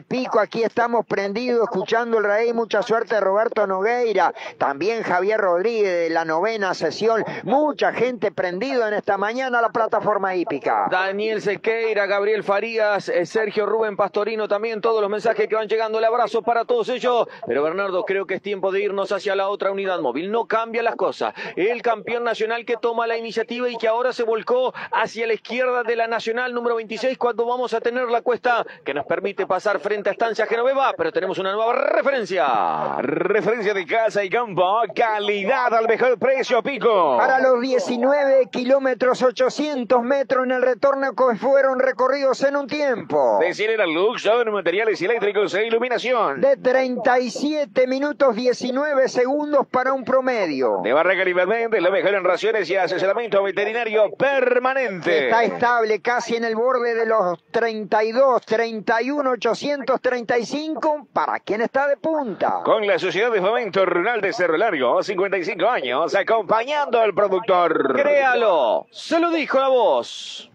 Pico. Aquí estamos prendidos escuchando el rey. Mucha suerte, Roberto Nogueira. También Javier Rodríguez Rodríguez de la novena sesión. Mucha gente prendido en esta mañana a la plataforma hípica. Daniel Sequeira, Gabriel Farías, eh, Sergio Rubén Pastorino también, todos los mensajes que van llegando. El abrazo para todos ellos. Pero Bernardo, creo que es tiempo de irnos hacia la otra unidad móvil. No cambia las cosas. El campeón nacional que toma la iniciativa y que ahora se volcó hacia la izquierda de la nacional número 26 cuando vamos a tener la cuesta que nos permite pasar frente a Estancia Genoveva. Pero tenemos una nueva referencia. Referencia de casa y campo. Calidad al mejor precio, Pico. Para los 19 kilómetros 800 metros en el retorno que fueron recorridos en un tiempo. De Silera Lux, son materiales eléctricos e iluminación. De 37 minutos 19 segundos para un promedio. De Barraca Libermente, lo mejor en raciones y asesoramiento veterinario permanente. Está estable casi en el borde de los 32, 31, 835 para quien está de punta. Con la Sociedad de Fomento Rural de Cerro Largo, 55 años, acompañando al productor. Créalo, se lo dijo la voz.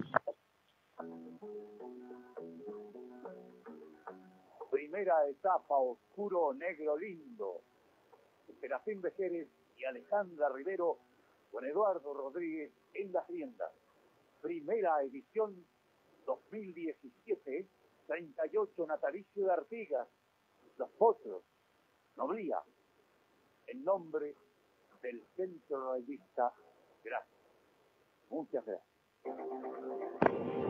Primera etapa, oscuro, negro, lindo. Serafín Vejeres y Alejandra Rivero con Eduardo Rodríguez en las riendas. Primera edición 2017, 38 natalicio de Artigas, Los Potros, Noblía, en nombre del Centro Rayista. Gracias. Muchas gracias.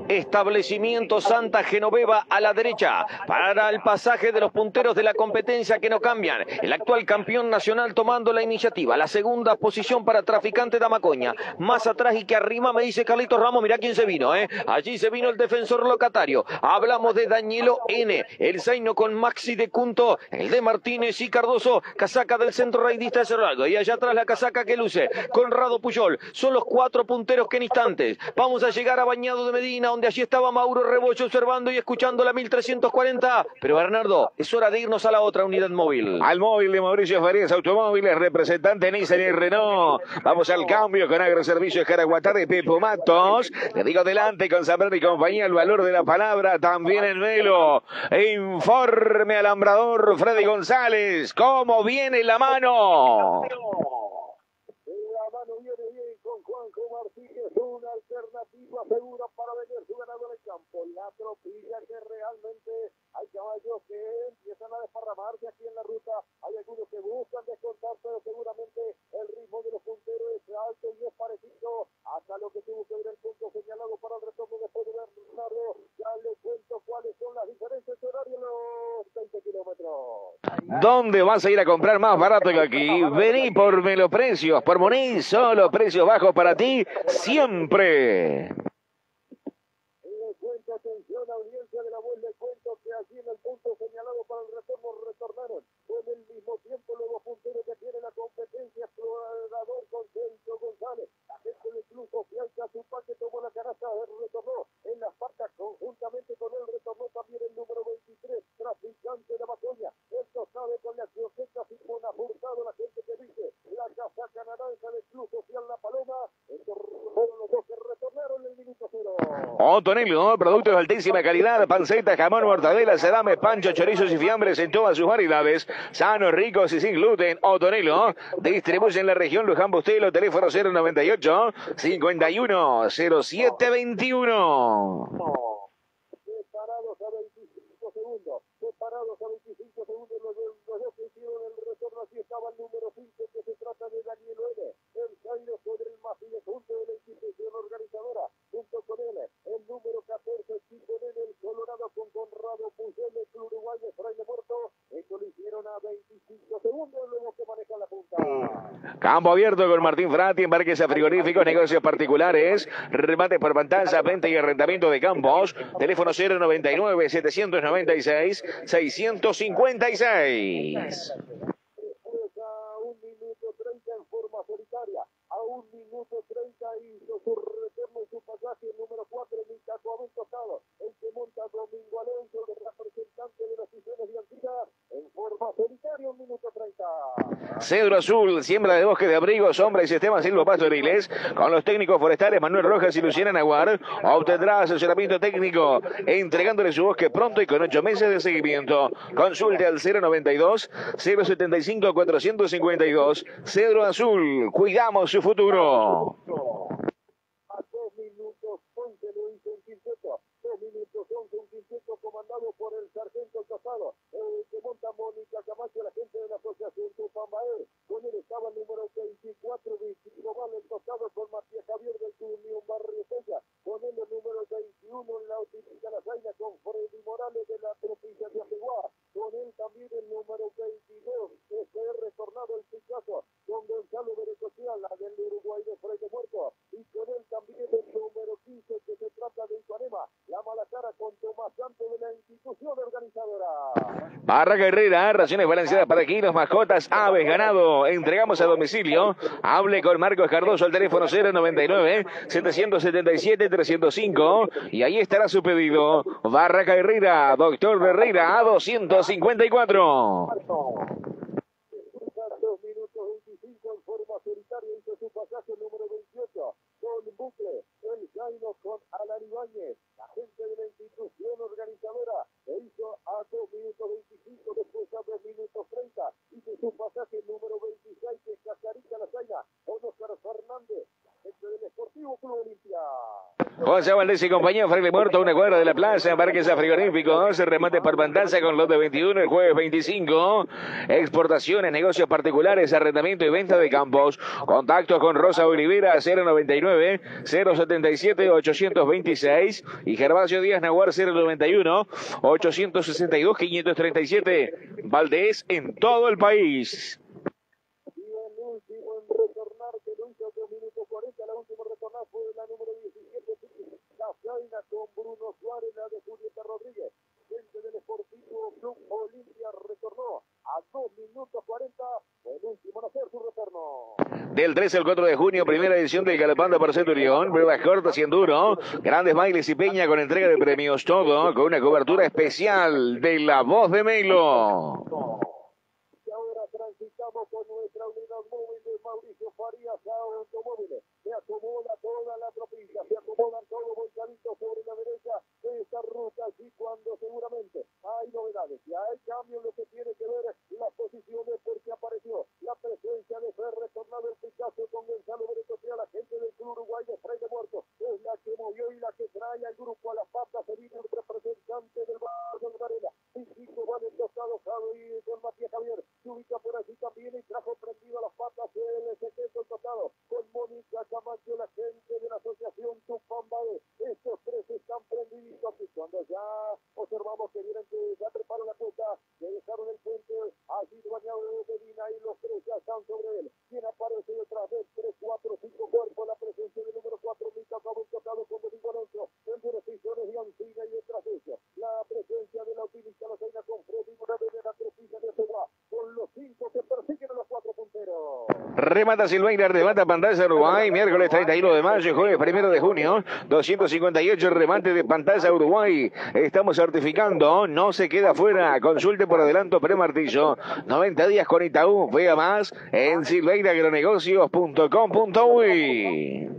Establecimiento Santa Genoveva a la derecha para el pasaje de los punteros de la competencia que no cambian. El actual campeón nacional tomando la iniciativa. La segunda posición para Traficante de Amacoña. Más atrás y que arriba me dice Carlitos Ramos. Mira quién se vino, ¿eh? Allí se vino el defensor locatario. Hablamos de Danielo N. El Zaino con Maxi de Cunto. El de Martínez y Cardoso. Casaca del centro raidista de Cerro. Y allá atrás la casaca que luce. Conrado Puyol. Son los cuatro punteros que en instantes. Vamos a llegar a Bañado de Medina donde allí estaba Mauro Rebollo observando y escuchando la 1340. Pero Bernardo, es hora de irnos a la otra unidad móvil. Al móvil de Mauricio Farías Automóviles, representante Nissan y Renault. Vamos al cambio con Agroservicios Caraguatá de Pepo Matos. Le digo adelante con Saber y compañía, el valor de la palabra también en Melo. Informe alambrador Freddy González. ¿Cómo viene la mano? La mano viene bien con Juanjo Martínez, una alternativa segura para vender su ganado en el campo. La tropilla que realmente hay caballos que empiezan a desparramarse aquí en la ruta. Hay algunos que buscan descontar, pero seguramente el ritmo de los punteros es alto y es parecido hasta lo que tuvo que ver el punto señalado para el retorno después de Bernardo. Ya les cuento cuáles son las diferencias horarios en los 20 kilómetros. ¿Dónde vas a ir a comprar más barato que aquí? Vení por Meloprecios, por Moniz, solo precios bajos para ti, siempre. Con el mismo tiempo los dos punteros que tiene la competencia, explorador con Celso González, la gente del club social Cazupá que tomó la canasta, retornó en las patas conjuntamente con él, retornó también el número 23, traficante de Amazonia, esto sabe con la cioseca Simona Furtado, la gente que dice, la casaca naranja del club social La Paloma, estos fueron los dos que retornaron en el minuto Otonelo, productos de altísima calidad, panceta, jamón, mortadela, salame, pancho, chorizos y fiambres en todas sus variedades, sanos, ricos y sin gluten. Otonelo, distribuye en la región Luján Bustelo, teléfono 098 51 0721. separados a 25 segundos, separados a 25 segundos los, dos- los dos que hicieron el retorno, así estaba el número 5 que se trata de Daniel N, el Jairo con el Macías junto de la institución organizadora, junto con él, el número 14, Chico Nene, el Colorado con Conrado Puyol, el club uruguayo, Fraile Muerto, esto lo hicieron a 25 segundos, luego que manejan la punta. Campo abierto con Martín Frati, embarques a frigoríficos, negocios particulares, remate por pantalla, venta y arrendamiento de campos. Teléfono 099 796 656. Cedro Azul, siembra de bosque de abrigos, sombra y sistema silvopastoriles, con los técnicos forestales Manuel Rojas y Luciana Naguar, obtendrá asesoramiento técnico, entregándole su bosque pronto y con ocho meses de seguimiento. Consulte al 092 075 452 Cedro Azul, cuidamos su futuro. Barraca Herrera, raciones balanceadas para kilos, mascotas, aves, ganado. Entregamos a domicilio. Hable con Marcos Cardoso al teléfono 099-777-305. Y ahí estará su pedido. Barraca Herrera, doctor Herrera, a 254. José Valdés y compañía, Fraile Muerto, una cuadra de la plaza, embarques a frigoríficos, remate por Pantaza con los de 21 el jueves 25, exportaciones, negocios particulares, arrendamiento y venta de campos, contactos con Rosa Olivera, 099 077 826 y Gervasio Díaz Nahuar 091 862 537 Valdés en todo el país. El 13 al 4 de junio, primera edición del Galopán de Centurión, pruebas cortas y enduro, grandes bailes y peña con entrega de premios, todo con una cobertura especial de La Voz de Melo. remata Silveira, remata Pantaza Uruguay, miércoles 31 de mayo, jueves 1 de junio, 258 remate de Pantaza Uruguay. Estamos certificando, no se queda fuera. Consulte por adelanto pre-martillo. 90 días con Itaú, vea más en silveiraagronegocios.com.uy.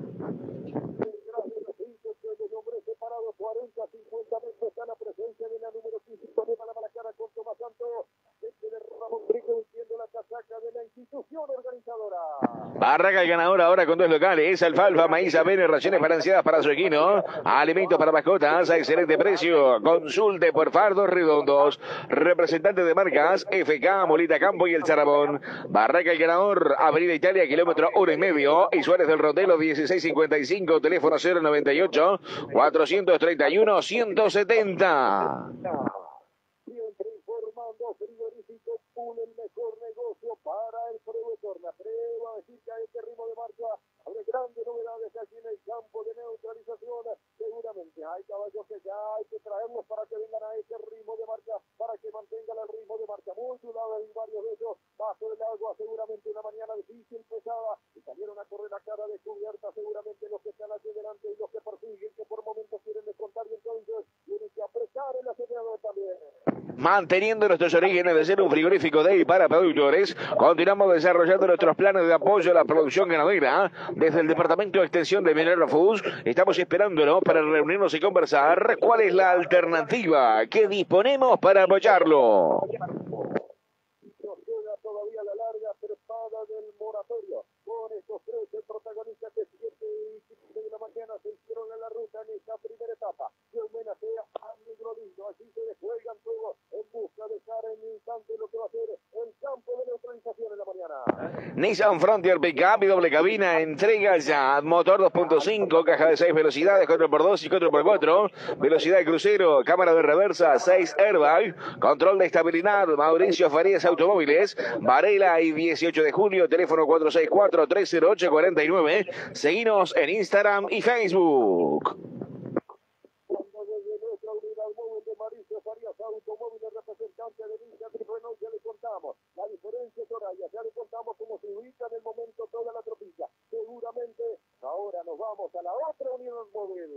Arranca el ganador ahora con dos locales. Es alfalfa, maíz, avena, raciones balanceadas para su equino. Alimentos para mascotas a excelente precio. Consulte por fardos redondos. Representante de marcas FK, Molita Campo y el Zarabón. Barraca el ganador, Avenida Italia, kilómetro uno y medio. Y Suárez del Rondelo, 1655, teléfono 098 431 170. Manteniendo nuestros orígenes de ser un frigorífico de y para productores. Continuamos desarrollando nuestros planes de apoyo a la producción ganadera desde el Departamento de Extensión de Mineral Foods. Estamos esperándolo para reunirnos y conversar cuál es la alternativa que disponemos para apoyarlo. Nos queda todavía la larga trepada del moratorio. Con estos tres protagonistas que 7 y 15 de la mañana se hicieron en la ruta en esta primera etapa. Que homenajea a Negro Lindo. Así se desjuegan todos en busca de estar en instante lo que va a ser el campo de neutralización en la mañana. Nissan Frontier Pickup y doble cabina, entrega ya, motor 2.5, caja de 6 velocidades, 4x2 y 4x4, velocidad de crucero, cámara de reversa, 6 airbag, control de estabilidad, Mauricio Farías Automóviles, Varela y 18 de julio, teléfono 464-308-49, seguinos en Instagram y Facebook. Cuando desde nuestra unidad móvil de Mauricio Farías Automóviles, representante de Nissan y Renault, ya le contamos la diferencia de horarias, ya le contamos cómo se ubica en el momento toda la tropilla. Seguramente ahora nos vamos a la otra unidad móvil.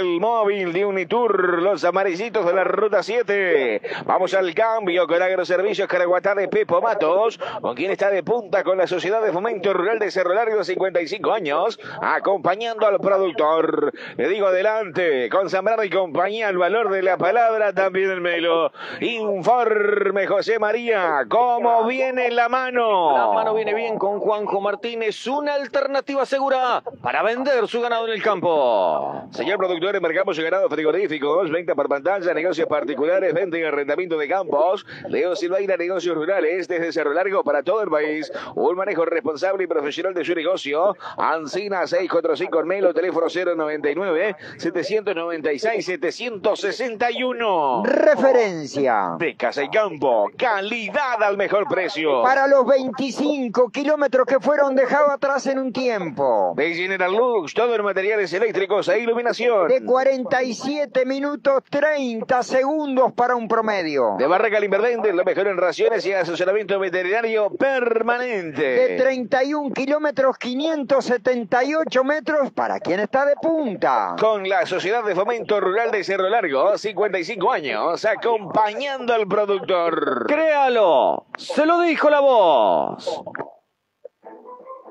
Al móvil de Unitur, los amarillitos de la ruta 7. Vamos al cambio con Agroservicios Caraguatá de Pepo Matos, con quien está de punta con la Sociedad de Fomento Rural de Cerro Largo de 55 años, acompañando al productor. Le digo adelante, con Zambrano y compañía, el valor de la palabra también el melo. Informe José María, ¿cómo viene la mano? La mano viene bien con Juanjo Martínez, una alternativa segura para vender su ganado en el campo. Señor productor, embarcamos su ganado frigoríficos, venta por pantalla, negocios particulares, venta y arrendamiento de campos. Leo Silveira, negocios rurales desde Cerro Largo para todo el país. Un manejo responsable y profesional de su negocio. Ancina 645 Melo, teléfono 099 796 761. Referencia. De Casa y Campo, calidad al mejor precio. Para los 25 kilómetros que fueron dejados atrás en un tiempo. De General Lux, todo en materiales eléctricos e iluminación. De 47 minutos 30 segundos para un promedio. De Barraca Inverdente, lo mejor en raciones y asesoramiento veterinario permanente. De 31 kilómetros 578 metros para quien está de punta. Con la Sociedad de Fomento Rural de Cerro Largo, 55 años, acompañando al productor. Créalo, se lo dijo la voz.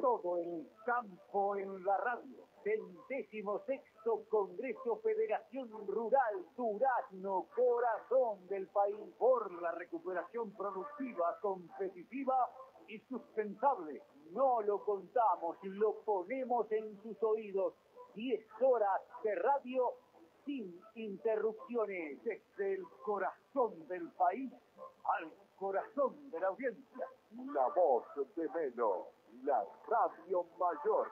Todo el campo en la radio. Centésimo sexto Congreso Federación Rural Durazno, corazón del país por la recuperación productiva, competitiva y sustentable. No lo contamos, lo ponemos en sus oídos. 10 horas de radio sin interrupciones desde el corazón del país al corazón de la audiencia. La voz de Melo, la radio mayor.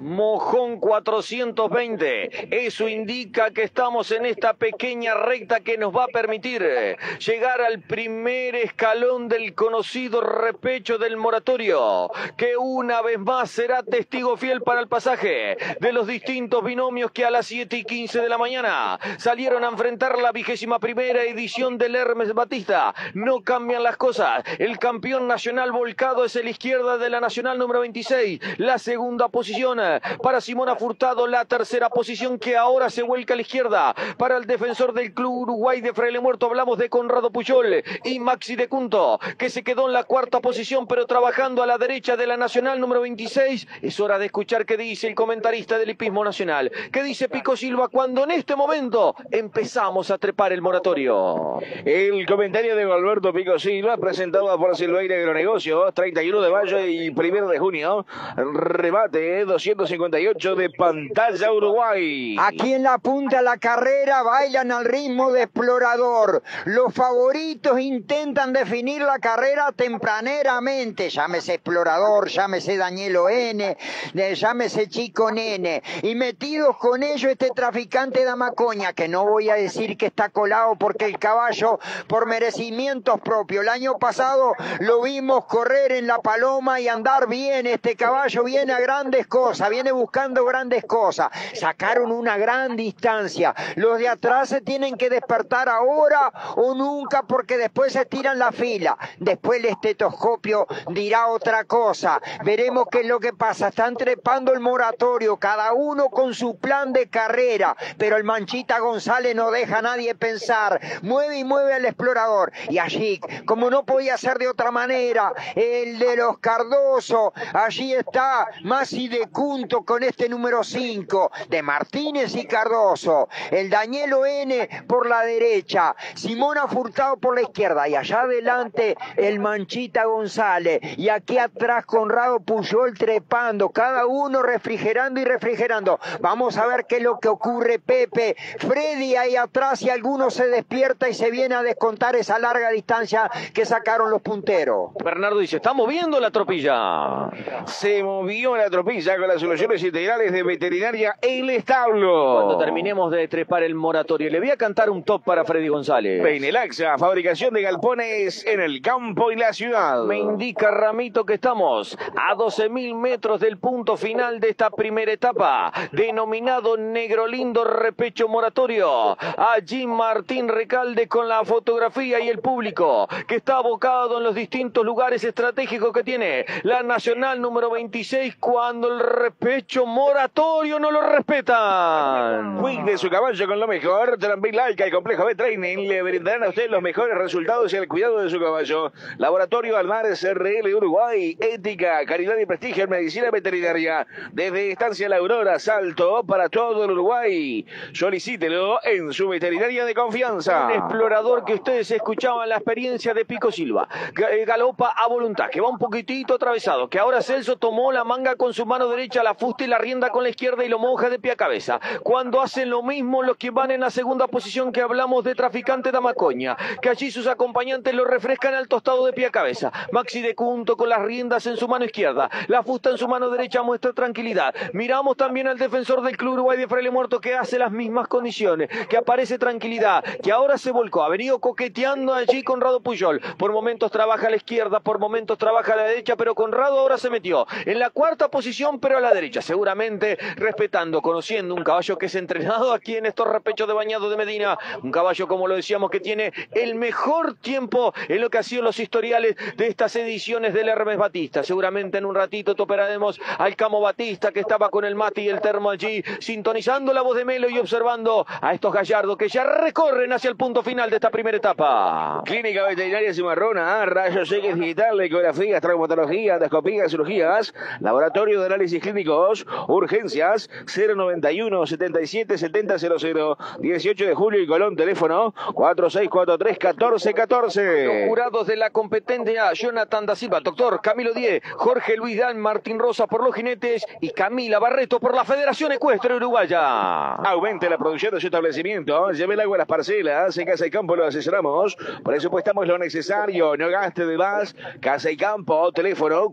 Mojón 420. Eso indica que estamos en esta pequeña recta que nos va a permitir eh, llegar al primer escalón del conocido repecho del moratorio, que una vez más será testigo fiel para el pasaje de los distintos binomios que a las 7 y 15 de la mañana salieron a enfrentar la vigésima primera edición del Hermes Batista. No cambian las cosas. El campeón nacional volcado es el izquierda de la nacional número 26. La segunda posición para Simona Furtado, la tercera posición que ahora se vuelca a la izquierda para el defensor del club Uruguay de Fraile Muerto. Hablamos de Conrado Puyol y Maxi de Cunto, que se quedó en la cuarta posición, pero trabajando a la derecha de la Nacional número 26. Es hora de escuchar qué dice el comentarista del hipismo nacional, qué dice Pico Silva cuando en este momento empezamos a trepar el moratorio. El comentario de Alberto Pico Silva, presentado por Silveira Agronegocios, 31 de mayo y 1 de junio. rebate 200. ¿eh? 158 de pantalla Uruguay. Aquí en la punta la carrera bailan al ritmo de explorador. Los favoritos intentan definir la carrera tempraneramente. Llámese explorador, llámese Danielo N, eh, llámese Chico Nene. Y metidos con ello este traficante de Amacoña, que no voy a decir que está colado porque el caballo, por merecimientos propios. El año pasado lo vimos correr en la paloma y andar bien. Este caballo viene a grandes cosas viene buscando grandes cosas. Sacaron una gran distancia. Los de atrás se tienen que despertar ahora o nunca porque después se tiran la fila. Después el estetoscopio dirá otra cosa. Veremos qué es lo que pasa. Están trepando el moratorio, cada uno con su plan de carrera, pero el Manchita González no deja a nadie pensar. Mueve y mueve al explorador. Y allí, como no podía ser de otra manera, el de los Cardoso, allí está Masi de Cunto con este número 5, de Martínez y Cardoso. El Danielo N por la derecha, Simona Furtado por la izquierda y allá adelante el Manchita González. Y aquí atrás Conrado Puyol trepando, cada uno refrigerando y refrigerando. Vamos a ver qué es lo que ocurre, Pepe. Freddy ahí atrás y alguno se despierta y se viene a descontar esa larga distancia que sacaron los punteros. Bernardo dice, está moviendo la tropilla. Se movió la tropilla con las soluciones integrales de veterinaria El Establo. Cuando terminemos de trepar el moratorio, le voy a cantar un top para Freddy González. Peinelaxa, fabricación de galpones en el campo y la ciudad. Me indica Ramito que estamos a 12.000 metros del punto final de esta primera etapa, denominado Negro Lindo Repecho Moratorio. Allí Martín Recalde con la fotografía y el público, que está abocado en los distintos lugares estratégicos que tiene la Nacional número 26 cuando el repecho moratorio no lo respetan. Cuide su caballo con lo mejor. Trambil Alca y Complejo B Training le brindarán a usted los mejores resultados y el cuidado de su caballo. Laboratorio Almares RL Uruguay. Ética, calidad y prestigio en medicina veterinaria. Desde Estancia La Aurora, Salto para todo el Uruguay. Solicítelo en su veterinaria de confianza. Un explorador que ustedes escuchaban la experiencia de Pico Silva. Ga- Galopa a voluntad, que va un poquitito atravesado. Que ahora Celso tomó la manga con su mano derecha, la fusta y la rienda con la izquierda y lo moja de pie a cabeza. Cuando hacen lo mismo los que van en la segunda posición que hablamos de traficante de Amacoña. Que allí sus acompañantes lo refrescan al tostado de pie a cabeza. Maxi de Cunto con las riendas en su mano izquierda. La fusta en su mano derecha muestra tranquilidad. Miramos también al defensor del Club Uruguay de Fraile Muerto que hace las mismas condiciones. Que aparece tranquilidad. Que ahora se volcó. Ha venido coqueteando allí Conrado Puyol. Por momentos trabaja a la izquierda, por momentos trabaja a la derecha, pero Conrado ahora se metió en la cuarta posición, pero la derecha. Seguramente respetando, conociendo un caballo que es entrenado aquí en estos repechos de bañado de Medina. Un caballo, como lo decíamos, que tiene el mejor tiempo en lo que ha sido los historiales de estas ediciones del Hermes Batista. Seguramente en un ratito toperaremos al Camo Batista que estaba con el mate y el termo allí, sintonizando la voz de Melo y observando a estos gallardos que ya recorren hacia el punto final de esta primera etapa. Clínica Veterinaria Cimarrona, rayos X digital, ecografías, traumatología, endoscopía, cirugías, laboratorio de análisis clínicos, urgencias, 091 77 70 00, 18 de julio y Colón, teléfono 4643 1414. Los jurados de la competencia, Jonathan da Silva, doctor Camilo Die, Jorge Luis Dan, Martín Rosa por los jinetes y Camila Barreto por la Federación Ecuestre Uruguaya. Aumente la producción de su establecimiento, lleve el agua a las parcelas, en Casa y Campo lo asesoramos, presupuestamos lo necesario, no gaste de más, Casa y Campo, teléfono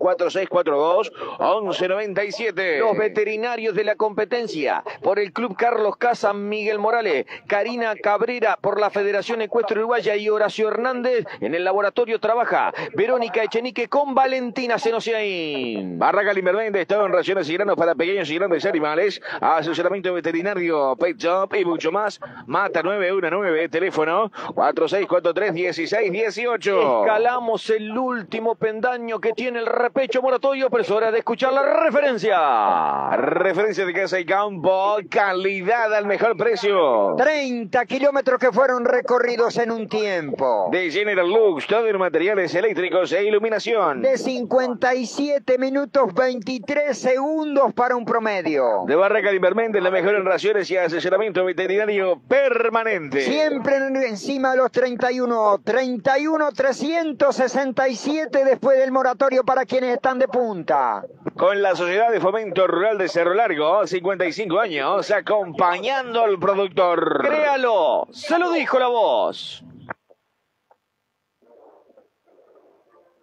4642-1197. Los veterinarios de la competencia, por el Club Carlos Casa Miguel Morales, Karina Cabrera por la Federación Ecuestre Uruguaya y Horacio Hernández en el laboratorio trabaja Verónica Echenique con Valentina Senociaín. Barraca Limbervende, estado en raciones y granos para pequeños y grandes animales, asesoramiento veterinario, pet shop y mucho más. Mata 919, teléfono 4643-1618. Escalamos el último pendaño que tiene el repecho moratorio, pero es hora de escuchar la referencia. Referencia de Casa y Campo, calidad al mejor precio. 30 kilómetros que fueron recorridos en un tiempo. De General Lux, todo en materiales eléctricos e iluminación. De 57 minutos 23 segundos para un promedio. De Barraca Limbermente, la mejor en raciones y asesoramiento veterinario permanente. Siempre en- encima de los 31. 31 367 después del moratorio para quienes están de punta. Con la Sociedad de Fomento Rural de Cerro Largo, 55 años, acompañando al productor. Créalo, se lo dijo la voz.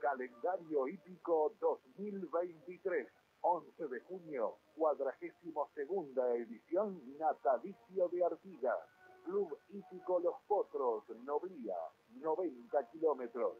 Calendario hípico 2023, 11 de junio, cuadragésimo segunda edición, natalicio de Artigas, Club Hípico Los Potros, Noblía, 90 kilómetros.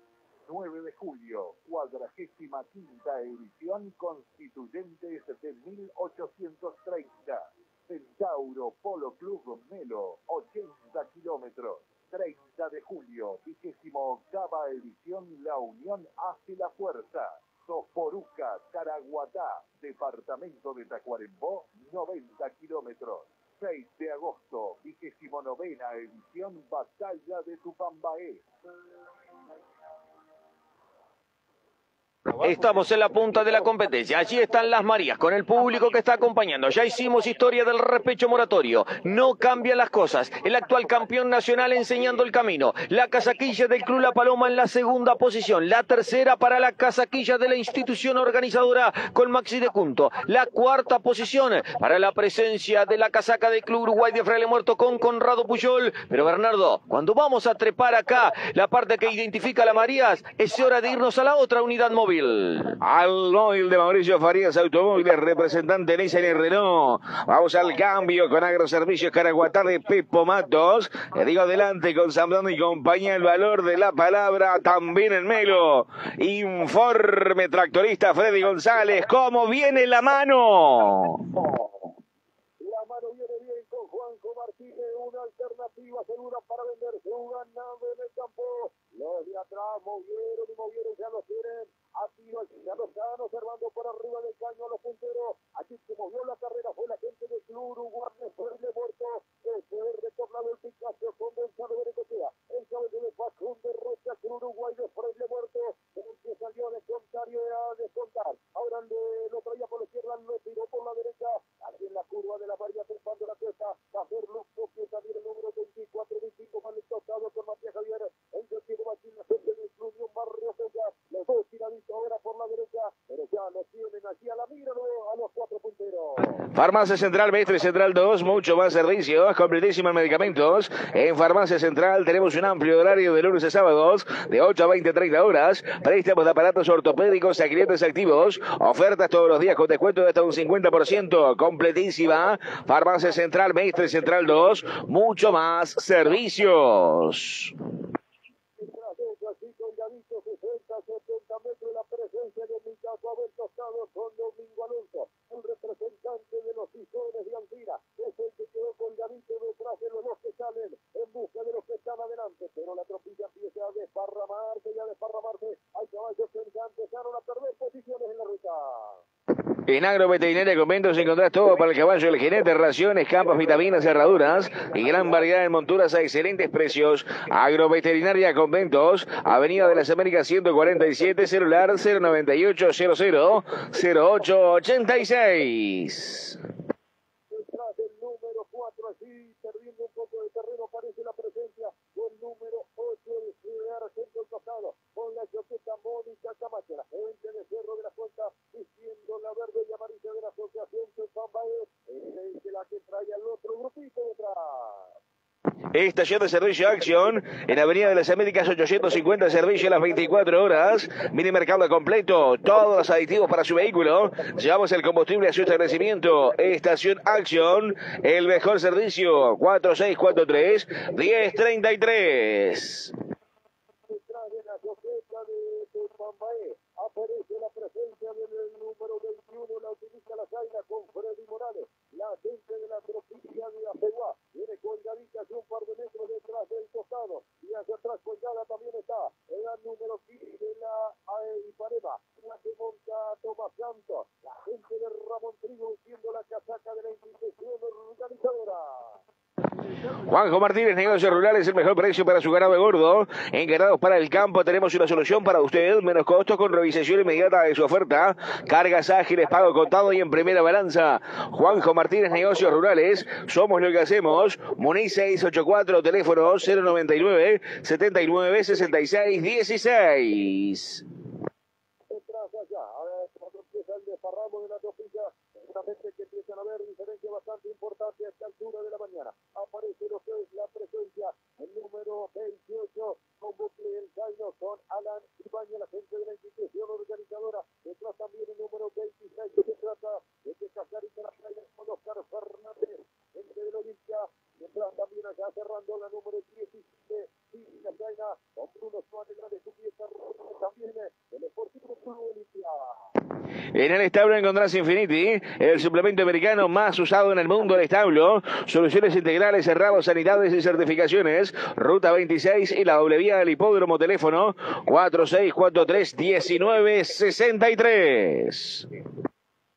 9 de julio, cuadragésima quinta edición constituyentes de 1830. Centauro Polo Club Melo, 80 kilómetros. 30 de julio, vigésimo octava edición La Unión hace la fuerza. Soforuca, Caraguatá, departamento de Tacuarembó, 90 kilómetros. 6 de agosto, vigésimo novena edición Batalla de Tupambaé. Estamos en la punta de la competencia. Allí están las Marías con el público que está acompañando. Ya hicimos historia del repecho moratorio. No cambian las cosas. El actual campeón nacional enseñando el camino. La casaquilla del Club La Paloma en la segunda posición. La tercera para la casaquilla de la institución organizadora con Maxi de Cunto. La cuarta posición para la presencia de la casaca del Club Uruguay de Fraile Muerto con Conrado Puyol. Pero Bernardo, cuando vamos a trepar acá la parte que identifica a la Marías, es hora de irnos a la otra unidad móvil. Al móvil de Mauricio Farías Automóviles, representante Nissan y Renault. Vamos al cambio con Agroservicios Caraguatá de Pepo Matos. Le digo adelante con Sambrano y compañía el valor de la palabra también en Melo. Informe tractorista Freddy González. ¿Cómo viene la mano? Una alternativa segura para venderse, un ganado en el campo. Los de atrás movieron y movieron, ya lo tienen. A tiro, ya lo están observando por arriba del caño a los punteros. Aquí se movió la carrera, fue la gente de Club Uruguay, fue el muerto. Fue retornado el Picasso con Gonzalo Berecochea. El cabello de Facundo Rocha, Club Uruguay de Freire muerto. El que salió a descontar a descontar. Ahora le, lo traía por la izquierda, lo tiró por la derecha. Aquí en la curva de la María, trepando la cuesta. Va a hacer Luco, que también el número 24, 25, más el costado con Matías Javier. El de Diego Martín, la gente del Club Unión Barrio Sella. Los dos tiraditos ahora por la derecha, pero ya Farmacia Central, Mestre Central 2, mucho más servicios, completísimos medicamentos. En Farmacia Central tenemos un amplio horario de lunes a sábados, de 8 a 20, 30 horas. Préstamos de aparatos ortopédicos a clientes activos. Ofertas todos los días con descuento de hasta un 50%. Completísima. Farmacia Central, Mestre Central 2, mucho más servicios. Detrás de eso, así colgadito, 60, 70 metros, la presencia de Micaco Abel Tostado con Domingo Alonso, el representante de los Tizones de Alcira, es el que quedó colgadito detrás de los dos que salen en busca de los que están adelante, pero la tropilla empieza a desparramarse y a desparramarse, hay caballos que ya empezaron a perder posiciones en la ruta. En Agroveterinaria Conventos encontrás todo para el caballo, el jinete, raciones, campas, vitaminas, cerraduras y gran variedad de monturas a excelentes precios. Agroveterinaria Conventos, Avenida de las Américas 147, celular 098 00 0886. Detrás del número 4, así perdiendo un poco de terreno, aparece la presencia del número 8 de Ciudad Argento el pasado, con la choqueta Mónica Camacho, la gente de Cerro de la Cuenta, vistiendo la verde y amarilla de la asociación de Pambae, es la que trae al otro grupito detrás. Estación de servicio Acción en Avenida de las Américas 850, servicio a las 24 horas. Mini mercado completo, todos los aditivos para su vehículo. Llevamos el combustible a su establecimiento. Estación Acción, el mejor servicio 4643 1033. Detrás de la choqueta de, de Pambae, aparece la presencia del número 21, la utiliza la Zaina con Freddy Morales, la gente de la provincia de Aceguá, viene colgadita hace un par de metros detrás del costado, y hacia atrás colgada también está la número 15 de la AE Ipanema, la que monta Tomás Santos, la gente de Ramón Trigo vistiendo la casaca de la institución organizadora. Juanjo Martínez, negocios rurales, el mejor precio para su ganado gordo. Encargados para el campo, tenemos una solución para usted. Menos costos con revisación inmediata de su oferta. Cargas ágiles, pago contado y en primera balanza. Juanjo Martínez, negocios rurales. Somos lo que hacemos. Muni 684, teléfono 099 79 66 16. detrás allá. Ahora cuando empieza el desparramo de la topilla, seguramente que empiezan a haber diferencias bastante importantes a esta altura de la mañana. Aparece lo que es la presencia, el número 28, con Bucle el Zaino, con Alan Ibañez, la gente de la institución organizadora. Detrás también el número 26, que se trata de que Casarita la traiga con Oscar Fernández, gente de la Olimpia. Detrás también allá cerrando la número 17, Silvia Zaina, con Bruno Suárez, la de su pieza, En el establo encontrás Infinity, el suplemento americano más usado en el mundo del establo. Soluciones integrales, cerrados, sanidades y certificaciones. Ruta 26 y la doble vía del hipódromo teléfono 4643-1963.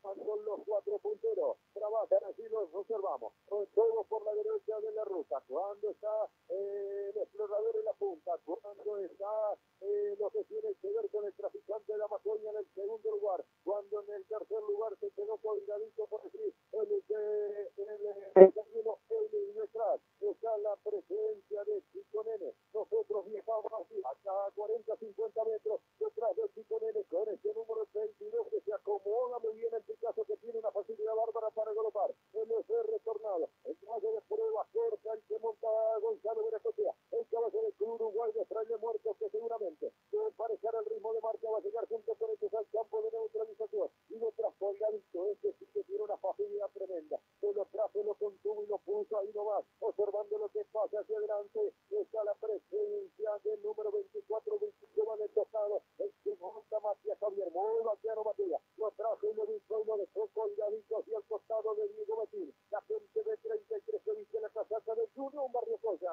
Son los cuatro punteros. Trabajan así, los observamos. Todo por la derecha de la ruta. Cuando está eh, el explorador en la punta. Cuando está eh, lo que tiene que ver con el traficante de la Amazonia en el segundo lugar. Cuando en el tercer lugar se quedó colgadito por decir el de el, el camino el detrás. Está la presencia de Chico Nene. Nosotros viajamos así hasta 40, 50 metros detrás del Chico Nene con este número 22 que se acomoda muy bien en Picasso que tiene una facilidad bárbara para golpear. El es retornado. El caballo de prueba corta el que monta Gonzalo Veracruz. El caballo de Club Uruguay de Fraile Muerto que seguramente debe emparejar el ritmo de marcha. Va a llegar junto con ellos al campo de neutralización. Y detrás colgadito. Este sí que tiene una facilidad tremenda. Se lo trajo, lo contuvo y lo puso ahí nomás. Observando lo que pasa hacia adelante. Está la presencia del número 24, 25 del tostado. El que monta Matías Javier. Muy vaquero Matías. Lo trajo y lo dijo y lo dejó colgadito hacia el costado de Diego Batín. La gente de 33 que viste la casaca de Junior, un barrio Coya.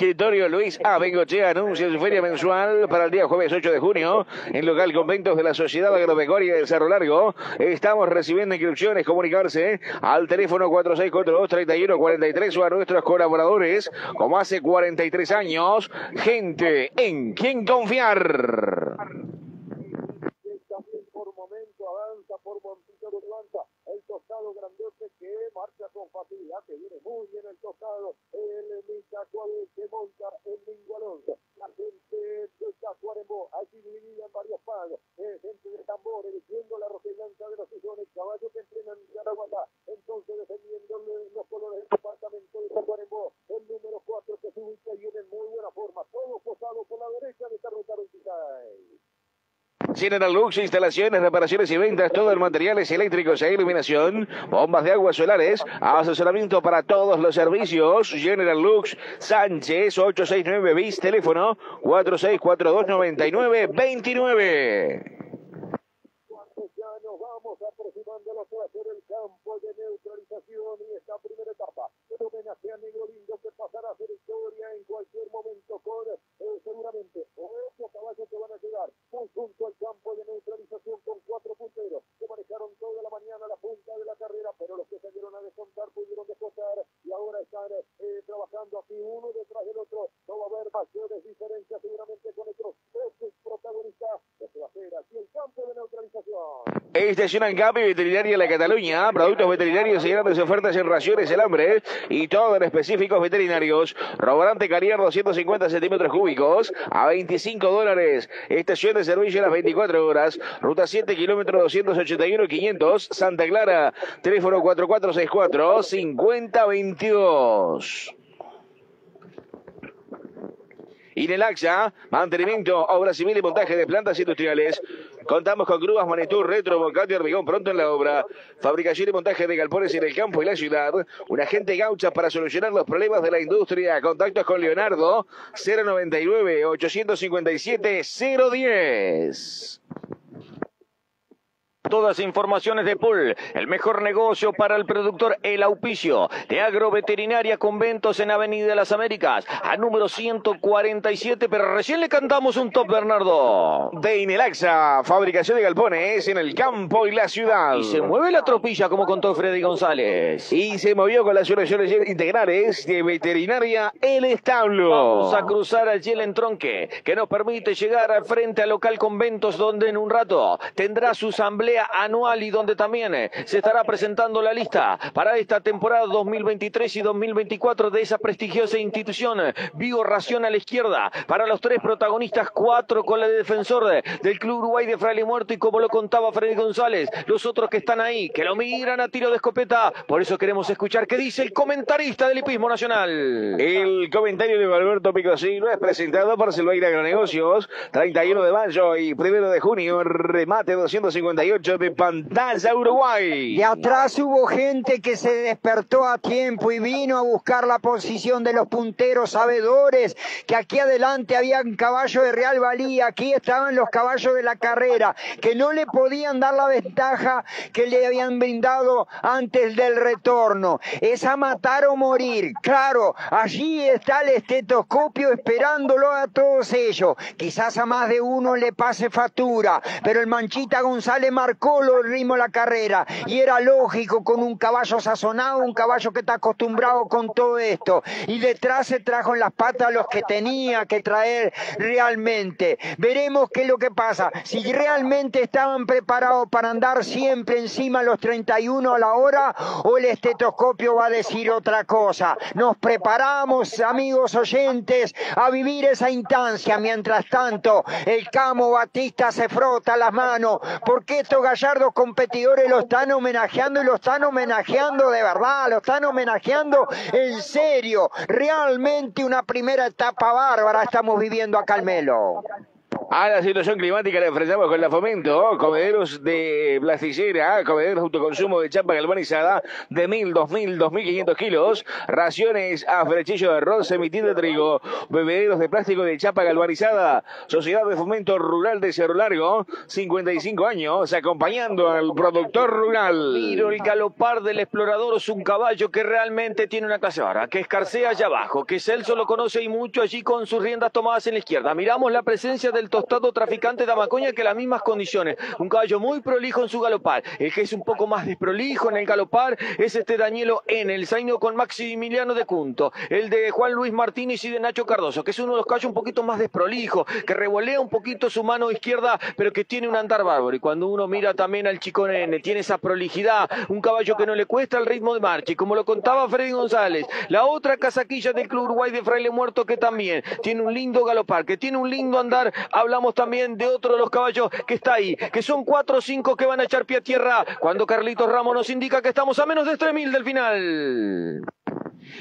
Escritorio Luis A. Bengochea anuncia su feria mensual para el día jueves 8 de junio en local conventos de la Sociedad Agropecuaria de Cerro Largo. Estamos recibiendo inscripciones, comunicarse al teléfono 4642-3143 o a nuestros colaboradores, como hace 43 años, gente en quien confiar. también por momento avanza, por momento levanta el tostado grandote que marcha con facilidad, que viene muy bien el tostado, el Mitacual que monta el Mingo Alonso. La gente de Tacuarembó, allí dividida en varios pagos, eh, gente de tambores, viendo la roja y blanca de los sillones, caballo que entrenan en Yaraguatá, entonces defendiendo le- los colores del departamento de Tacuarembó, el número 4 que se ubica y viene en muy buena forma, todo posado por la derecha de esta ruta 26. General Lux, instalaciones, reparaciones y ventas, todo el materiales eléctricos e iluminación, bombas de agua solares, asesoramiento para todos los servicios. General Lux, Sánchez, 869 bis, teléfono 46429929. Cuando ya nos vamos aproximando a lo que va a ser el campo de neutralización y esta primera etapa. El homenaje a Negro Lindo que pasará a ser historia en cualquier momento con eh, seguramente ocho caballos que van a llegar muy junto al campo de neutralización con cuatro punteros que manejaron toda la mañana la punta de la carrera, pero los que salieron a descontar pudieron descontar y ahora están eh, trabajando aquí uno detrás del otro. No va a haber mayores diferencias seguramente con otros tres protagonistas. Este va a ser aquí el campo de neutralización. Estación Ancapi Veterinaria La Cataluña, productos veterinarios y grandes ofertas en raciones, el hambre y todo en específicos veterinarios. Roborante Carrier 250 centímetros cúbicos a 25 dólares. Estación de servicio a las 24 horas. Ruta 7, kilómetro 281 500, Santa Clara. Teléfono 4464 5022. Inelaxa, mantenimiento, obra civil y montaje de plantas industriales. Contamos con grúas, Manitur, Retro, Bocate y Hormigón pronto en la obra. Fabricación y montaje de galpones en el campo y la ciudad. Un agente gaucha para solucionar los problemas de la industria. Contactos con Leonardo 099-857-010. Todas informaciones de Pool, el mejor negocio para el productor El Auspicio, de Agroveterinaria Conventos en Avenida las Américas, a número 147, pero recién le cantamos un top, Bernardo. De Inelaxa, fabricación de galpones en el campo y la ciudad. Y se mueve la tropilla, como contó Freddy González. Y se movió con las soluciones integrales de Veterinaria El Establo. Vamos a cruzar allí el entronque, que nos permite llegar al frente al local Conventos, donde en un rato tendrá su asamblea anual y donde también eh, se estará presentando la lista para esta temporada 2023 y 2024 de esa prestigiosa institución. Vigo Ración a la izquierda para los tres protagonistas, cuatro con la de defensor de- del Club Uruguay de Fraile Muerto y como lo contaba Freddy González, los otros que están ahí, que lo miran a tiro de escopeta. Por eso queremos escuchar qué dice el comentarista del hipismo nacional. El comentario de Alberto Picosino es presentado por Silveira Agronegocios, 31 de mayo y 1 de junio, remate 258 8 de pantalla Uruguay. Y atrás hubo gente que se despertó a tiempo y vino a buscar la posición de los punteros sabedores, que aquí adelante habían caballos de real valía, aquí estaban los caballos de la carrera, que no le podían dar la ventaja que le habían brindado antes del retorno. Es a matar o morir. Claro, allí está el estetoscopio esperándolo a todos ellos. Quizás a más de uno le pase factura, pero el Manchita González marcó el ritmo de la carrera y era lógico con un caballo sazonado, un caballo que está acostumbrado con todo esto. Y detrás se trajo en las patas los que tenía que traer realmente. Veremos qué es lo que pasa. Si realmente estaban preparados para andar siempre encima los 31 a la hora o el estetoscopio va a decir otra cosa. Nos preparamos, amigos oyentes, a vivir esa instancia. Mientras tanto, el Camo Batista se frota las manos porque estos gallardos competidores lo están homenajeando y lo están homenajeando de verdad, lo están homenajeando en serio. Realmente una primera etapa bárbara estamos viviendo acá al Melo. A la situación climática la enfrentamos con la Fomento, comederos de plasticera, comederos de autoconsumo de chapa galvanizada de 1000, 2000, 2500 kilos, raciones a frechillo de arroz, semitín de trigo, bebederos de plástico de chapa galvanizada, Sociedad de Fomento Rural de Cerro Largo, 55 años, acompañando al productor rural. Miro el galopar del explorador es un caballo que realmente tiene una clase ahora, que escarcea allá abajo, que Celso lo conoce y mucho allí con sus riendas tomadas en la izquierda. Miramos la presencia del tostado traficante de Amacoña que las mismas condiciones. Un caballo muy prolijo en su galopar. El que es un poco más desprolijo en el galopar es este Danielo en el zaino con Maximiliano de Cunto. El de Juan Luis Martínez y de Nacho Cardoso, que es uno de los caballos un poquito más desprolijo, que revolea un poquito su mano izquierda, pero que tiene un andar bárbaro. Y cuando uno mira también al chico nene, tiene esa prolijidad, un caballo que no le cuesta el ritmo de marcha. Y como lo contaba Freddy González, la otra casaquilla del Club Uruguay de Fraile Muerto que también tiene un lindo galopar, que tiene un lindo andar hablamos también de otro de los caballos que está ahí, que son cuatro o cinco que van a echar pie a tierra cuando Carlitos Ramos nos indica que estamos a menos de 3.000 del final.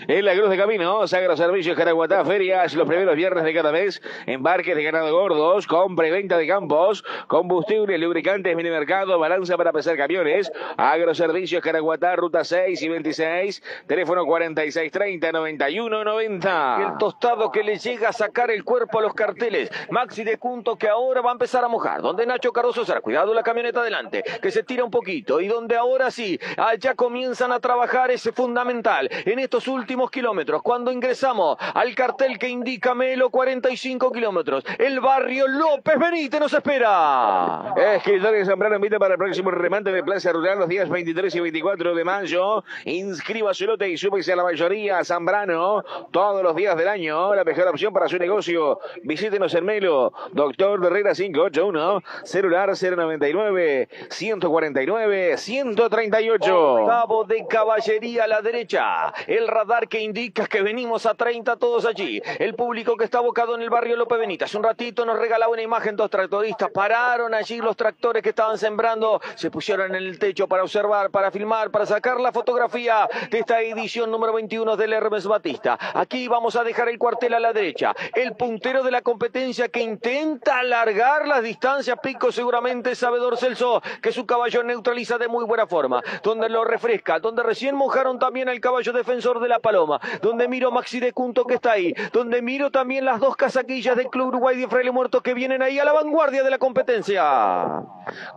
En la Cruz de Camino, Sagra Servicios Caraguatá, ferias los primeros viernes de cada mes, embarques de ganado gordos, compra y venta de campos, combustibles, lubricantes, minimercado, balanza para pesar camiones, Agroservicios Caraguatá, ruta 6 y 26, teléfono 4630-9190. El tostado que le llega a sacar el cuerpo a los carteles, Maxi de Cunto que ahora va a empezar a mojar, donde Nacho Cardoso será, cuidado la camioneta adelante, que se tira un poquito, y donde ahora sí, allá comienzan a trabajar ese fundamental, en estos últimos kilómetros, cuando ingresamos al cartel que indica Melo 45 kilómetros, el barrio López Benítez nos espera. Escritorio Zambrano invita para el próximo remate de Plaza Rural los días 23 y 24 de mayo. Inscriba su lote y súbese a la mayoría Zambrano todos los días del año. La mejor opción para su negocio. Visítenos en Melo, Doctor Herrera 581, celular 099 149 138. Octavo de caballería a la derecha. El radar que indica que venimos a 30 todos allí. El público que está abocado en el barrio López Benítez. Un ratito nos regalaba una imagen dos tractoristas. Pararon allí los tractores que estaban sembrando. Se pusieron en el techo para observar, para filmar, para sacar la fotografía de esta edición número 21 del Hermes Batista. Aquí vamos a dejar el cuartel a la derecha. El puntero de la competencia que intenta alargar las distancias. Pico seguramente sabedor Celso que su caballo neutraliza de muy buena forma. Donde lo refresca. Donde recién mojaron también al caballo defensor de la Paloma. Donde miro Maxi de Cunto que está ahí. Donde miro también las dos casaquillas del Club Uruguay de Fraile Muerto que vienen ahí a la vanguardia de la competencia.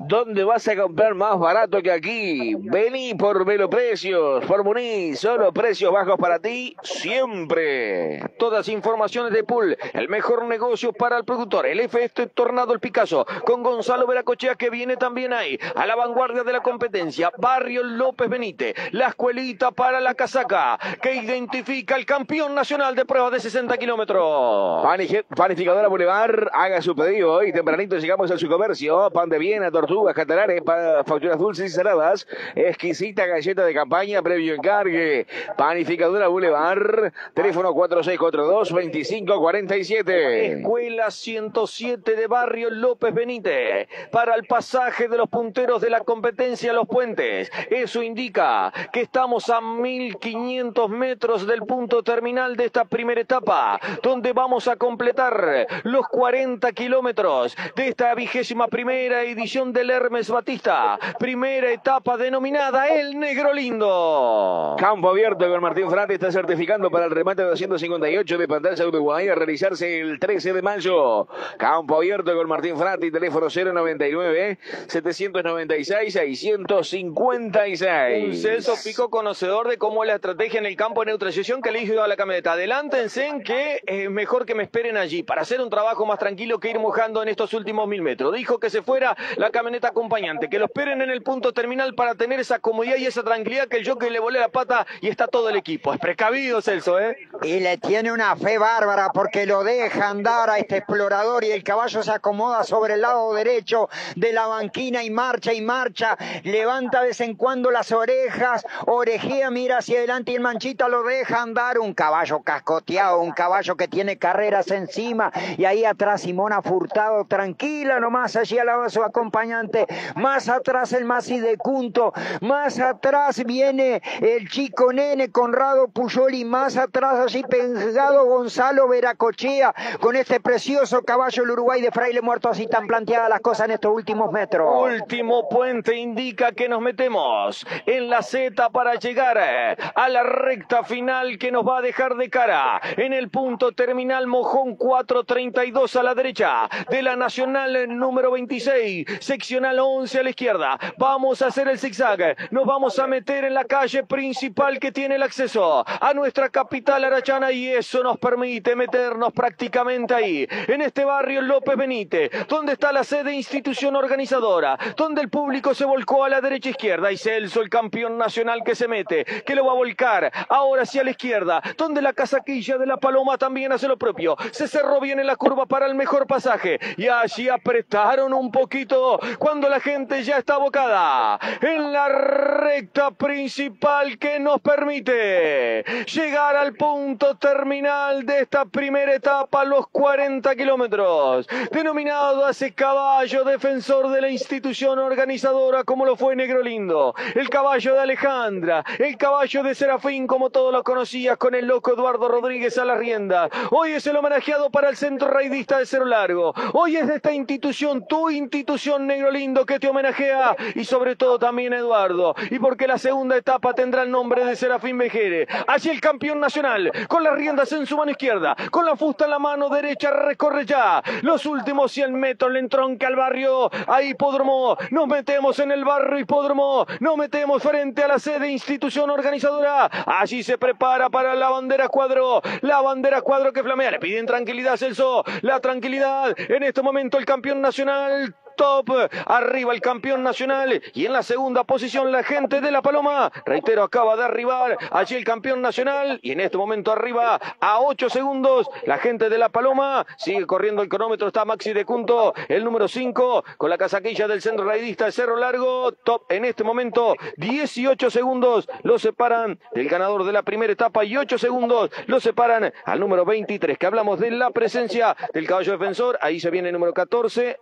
¿Dónde vas a comprar más barato que aquí? Vení por Velo Precios, por Muniz, solo precios bajos para ti siempre. Todas informaciones de Pool, el mejor negocio para el productor, el FF Tornado el Picasso, con Gonzalo Veracochea que viene también ahí, a la vanguardia de la competencia, Barrio López Benítez, la escuelita para la casaca, que identifica el campeón nacional de pruebas de 60 kilómetros. Panificadora Boulevard, haga su pedido hoy, tempranito llegamos a su comercio, pan de Viena, tortugas, catalares, facturas dulces y saladas, exquisita galleta de campaña, previo encargue, Panificadora Boulevard, teléfono 4642-2547. Escuela 107 de Barrio López Benítez, para el pasaje de los punteros de la competencia Los Puentes. Eso indica que estamos a 1500 metros del punto terminal de esta primera etapa, donde vamos a completar los 40 kilómetros de esta vigésima primera edición del Hermes Batista. Primera etapa denominada El Negro Lindo. Campo abierto con Martín Frati está certificando para el remate de 258 de pantalla Uruguay a realizarse el 13 de mayo. Campo abierto con Martín Frati, teléfono 099 796 656. Un Celso Pico conocedor de cómo es la estrategia en el campo de neutralización que le dijo a la camioneta. Adelántense en que es mejor que me esperen allí para hacer un trabajo más tranquilo que ir mojando en estos últimos mil metros. Dijo que se fuera la camioneta acompañante, que lo esperen en el punto terminal para tener esa comodidad y esa tranquilidad que el jockey le volé la pata y está todo el equipo. Es precavido, Celso, ¿eh? Y le tiene una fe bárbara porque lo deja andar a este explorador y el caballo se acomoda sobre el lado derecho de la banquina y marcha y marcha. Levanta de vez en cuando las orejas, orejea, mira hacia adelante y el lo deja andar. Un caballo cascoteado, un caballo que tiene carreras encima y ahí atrás Simona Furtado, tranquila nomás allí al lado su acompañante. Más atrás el de Cunto, más atrás viene el chico nene Conrado Puyol y más atrás allí pegado Gonzalo Veracochea con este precioso caballo el Uruguay de Fraile Muerto. Así tan planteadas las cosas en estos últimos metros. Último puente indica que nos metemos en la Z para llegar a la recta final que nos va a dejar de cara en el punto terminal Mojón 432 a la derecha de la Nacional número 26, seccional 11 a la izquierda. Vamos a hacer el zigzag, nos vamos a meter en la calle principal que tiene el acceso a nuestra capital arachana y eso nos permite meternos prácticamente ahí, en este barrio López Benítez, donde está la sede institución organizadora, donde el público se volcó a la derecha izquierda y Celso, el campeón nacional que se mete, que lo va a volcar ahora hacia la izquierda, donde la casaquilla de la Paloma también hace lo propio. Se cerró bien en la curva para el mejor pasaje y allí apretaron un poquito cuando la gente ya está abocada en la recta principal que nos permite llegar al punto terminal de esta primera etapa, los 40 kilómetros, denominado ese caballo defensor de la institución organizadora como lo fue Negro Lindo, el caballo de Alejandra, el caballo de Serafín todos lo conocías con el loco Eduardo Rodríguez a la rienda. Hoy es el homenajeado para el centro raidista de Cerro Largo. Hoy es de esta institución, tu institución Negro Lindo que te homenajea y sobre todo también Eduardo. Y porque la segunda etapa tendrá el nombre de Serafín Mejere. Allí el campeón nacional, con las riendas en su mano izquierda, con la fusta en la mano derecha, recorre ya los últimos 100 metros, le entronca al barrio, ahí hipódromo, nos metemos en el barrio hipódromo, nos metemos frente a la sede institución organizadora, se prepara para la bandera cuadro, la bandera cuadro que flamea, le piden tranquilidad Celso, la tranquilidad, en este momento el campeón nacional top. Arriba el campeón nacional y en la segunda posición la gente de La Paloma. Reitero, acaba de arribar allí el campeón nacional y en este momento arriba a 8 segundos la gente de La Paloma. Sigue corriendo el cronómetro, está Maxi de Cunto, el número 5 con la casaquilla del centro raidista de Cerro Largo. Top en este momento, 18 segundos lo separan del ganador de la primera etapa y 8 segundos lo separan al número 23 que hablamos de la presencia del caballo defensor. Ahí se viene el número 14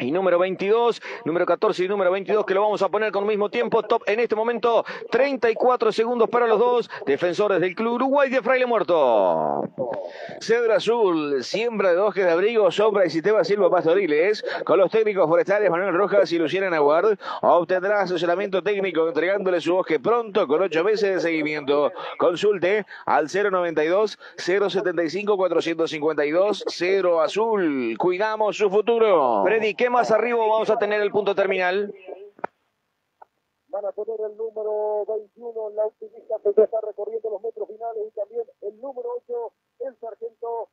y número 22, número 14 y número 22 que lo vamos a poner con el mismo tiempo. Top en este momento, 34 segundos para los dos defensores del Club Uruguay de Fraile Muerto. Cedro Azul, siembra de bosques de abrigo, sombra y sistema silva pastoriles. Con los técnicos forestales Manuel Rojas y Luciana Nahuard, obtendrá asesoramiento técnico entregándole su bosque pronto con ocho meses de seguimiento. Consulte al 092 075 452 0 Azul. Cuidamos su futuro. Freddy, ¿qué más arriba vamos a tener el punto terminal? Van a tener el número 21 en la optimista que está recorriendo los metros finales y también el número 8, el sargento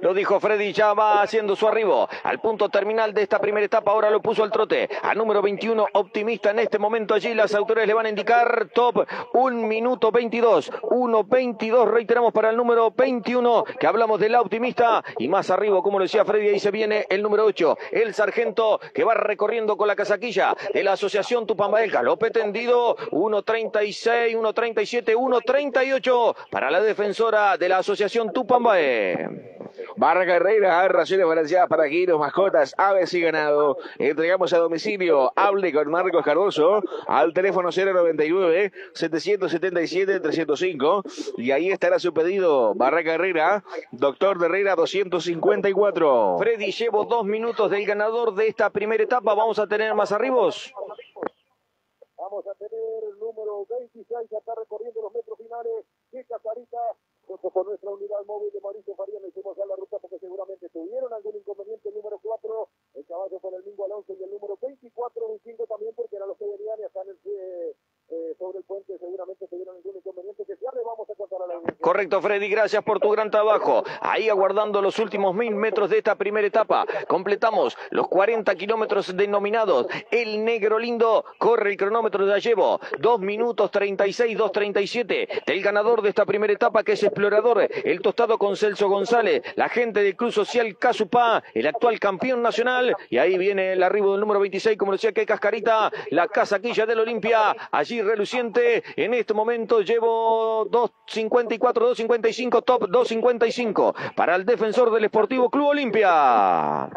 Lo dijo Freddy, ya va haciendo su arribo al punto terminal de esta primera etapa. Ahora lo puso al trote. Al número 21, optimista en este momento allí. Las autoridades le van a indicar top 1 minuto 22. 1.22, reiteramos para el número 21, que hablamos de la optimista. Y más arriba, como lo decía Freddy, ahí se viene el número 8, el sargento que va recorriendo con la casaquilla de la Asociación Tupamba del Galope tendido. 1.36, 1.37, 1.38 para la defensora de la Asociación Tupambae. Barra Carrera, raciones balanceadas para guinos, mascotas, aves y ganado. Entregamos a domicilio. Hable con Marcos Cardoso al teléfono 099 777 305 y ahí estará su pedido. Barra Carrera, Doctor de Herrera 254. Freddy, llevo dos minutos del ganador de esta primera etapa. Vamos a tener más arribos. Vamos a tener el número 26, ya está recorriendo los metros finales. Casarita, junto con nuestra unidad móvil de Mauricio Faría, le hicimos ya la ruta porque seguramente tuvieron algún inconveniente. El número 4, el caballo con el Mingo Alonso y el número 24, 25 también, porque eran los que venían y están en, eh, eh, sobre el puente. Seguramente tuvieron algún inconveniente que ya le vamos a contar a la audiencia. Correcto, Freddy, gracias por tu gran trabajo. Ahí aguardando los últimos mil metros de esta primera etapa. Completamos los 40 kilómetros denominados. El negro lindo corre el cronómetro de llevo. 2 minutos 36, 2.37 del ganador de esta primera etapa que es explorador. El tostado con Celso González. La gente del Club Social Casupá, el actual campeón nacional. Y ahí viene el arribo del número 26, como decía que Cascarita, la casaquilla del Olimpia. Allí reluciente. En este momento llevo 2.54, 2.55, top 2.55 para el defensor del Esportivo Club Olimpia.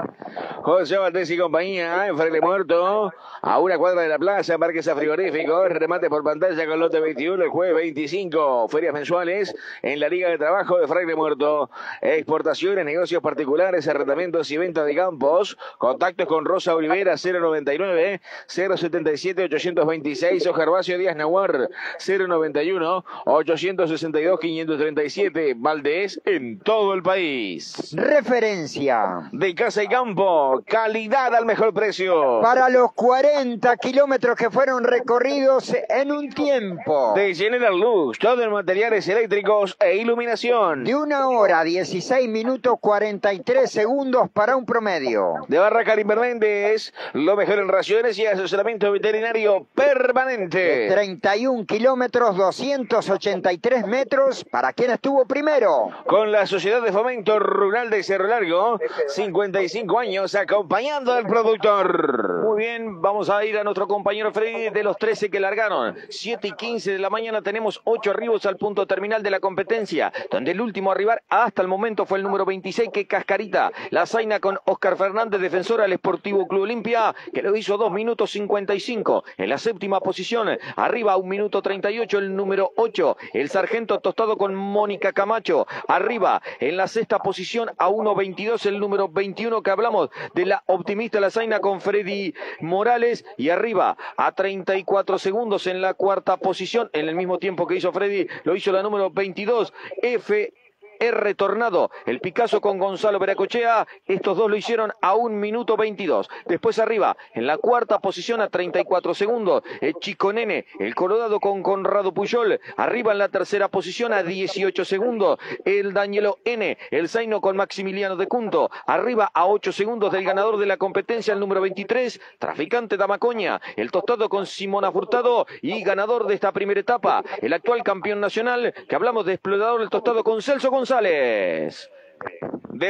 José Valdés y compañía, en Fraile Muerto, a una cuadra de la plaza, Marquesa Frigorífico, remate por pantalla con lote 21, el jueves 25, ferias mensuales en la Liga de Trabajo de Fraile Muerto, exportaciones, negocios particulares, arrendamientos y ventas de campos, contactos con Rosa Olivera 099 077 826 o Gervasio Díaz Nahuar 091 862 537 Valdés en todo el país. Referencia. De casa y campo, calidad al mejor precio. Para los 40 kilómetros que fueron recorridos en un tiempo. De General Luz, todo en materiales eléctricos e iluminación. De una hora, 16 minutos 43 segundos para un promedio. De Barra Karim Méndez, lo mejor en raciones y asesoramiento veterinario permanente. De 31 kilómetros 283 metros para quien estuvo primero. Con la Sociedad de Fomento Rural de Cerro Largo, 55 años acompañando al productor. Muy bien, vamos a ir a nuestro compañero Freddy de los 13 que largaron. 7 y 15 de la mañana tenemos 8 arribos al punto terminal de la competencia, donde el último a arribar hasta el momento fue el número 26 que Cascarita. La Zaina con Oscar Fernández, defensor al Esportivo Club Olimpia, que lo hizo 2 minutos 55. En la séptima posición, arriba 1 minuto 38 el número 8, el Sargento Tostado con Mónica Camacho. Arriba en la sexta posición a 1.22 el número 21 que hablamos de la optimista La Zaina con Freddy Morales y arriba a 34 segundos en la cuarta posición, en el mismo tiempo que hizo Freddy, lo hizo la número 22, F. R. Tornado, el Picasso con Gonzalo Veracochea, estos dos lo hicieron a un minuto 22. Después arriba, en la cuarta posición a 34 segundos, el Chico Nene, el Colorado con Conrado Puyol, arriba en la tercera posición a 18 segundos, el Danielo N, el Zaino con Maximiliano de Cunto, arriba a 8 segundos del ganador de la competencia, el número 23, Traficante Damacoña, el Tostado con Simona Furtado y ganador de esta primera etapa, el actual campeón nacional, que hablamos de explorador, el Tostado con Celso González. Del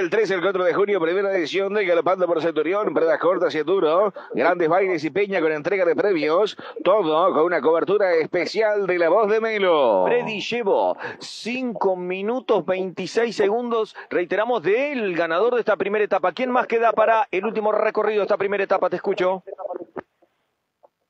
13 al 4 de junio, primera edición de Galopando por Centurión, pruebas cortas y duro, grandes bailes y peña con entrega de premios, todo con una cobertura especial de la voz de Melo. Freddy llevo 5 minutos 26 segundos, reiteramos, del ganador de esta primera etapa. ¿Quién más queda para el último recorrido de esta primera etapa? Te escucho.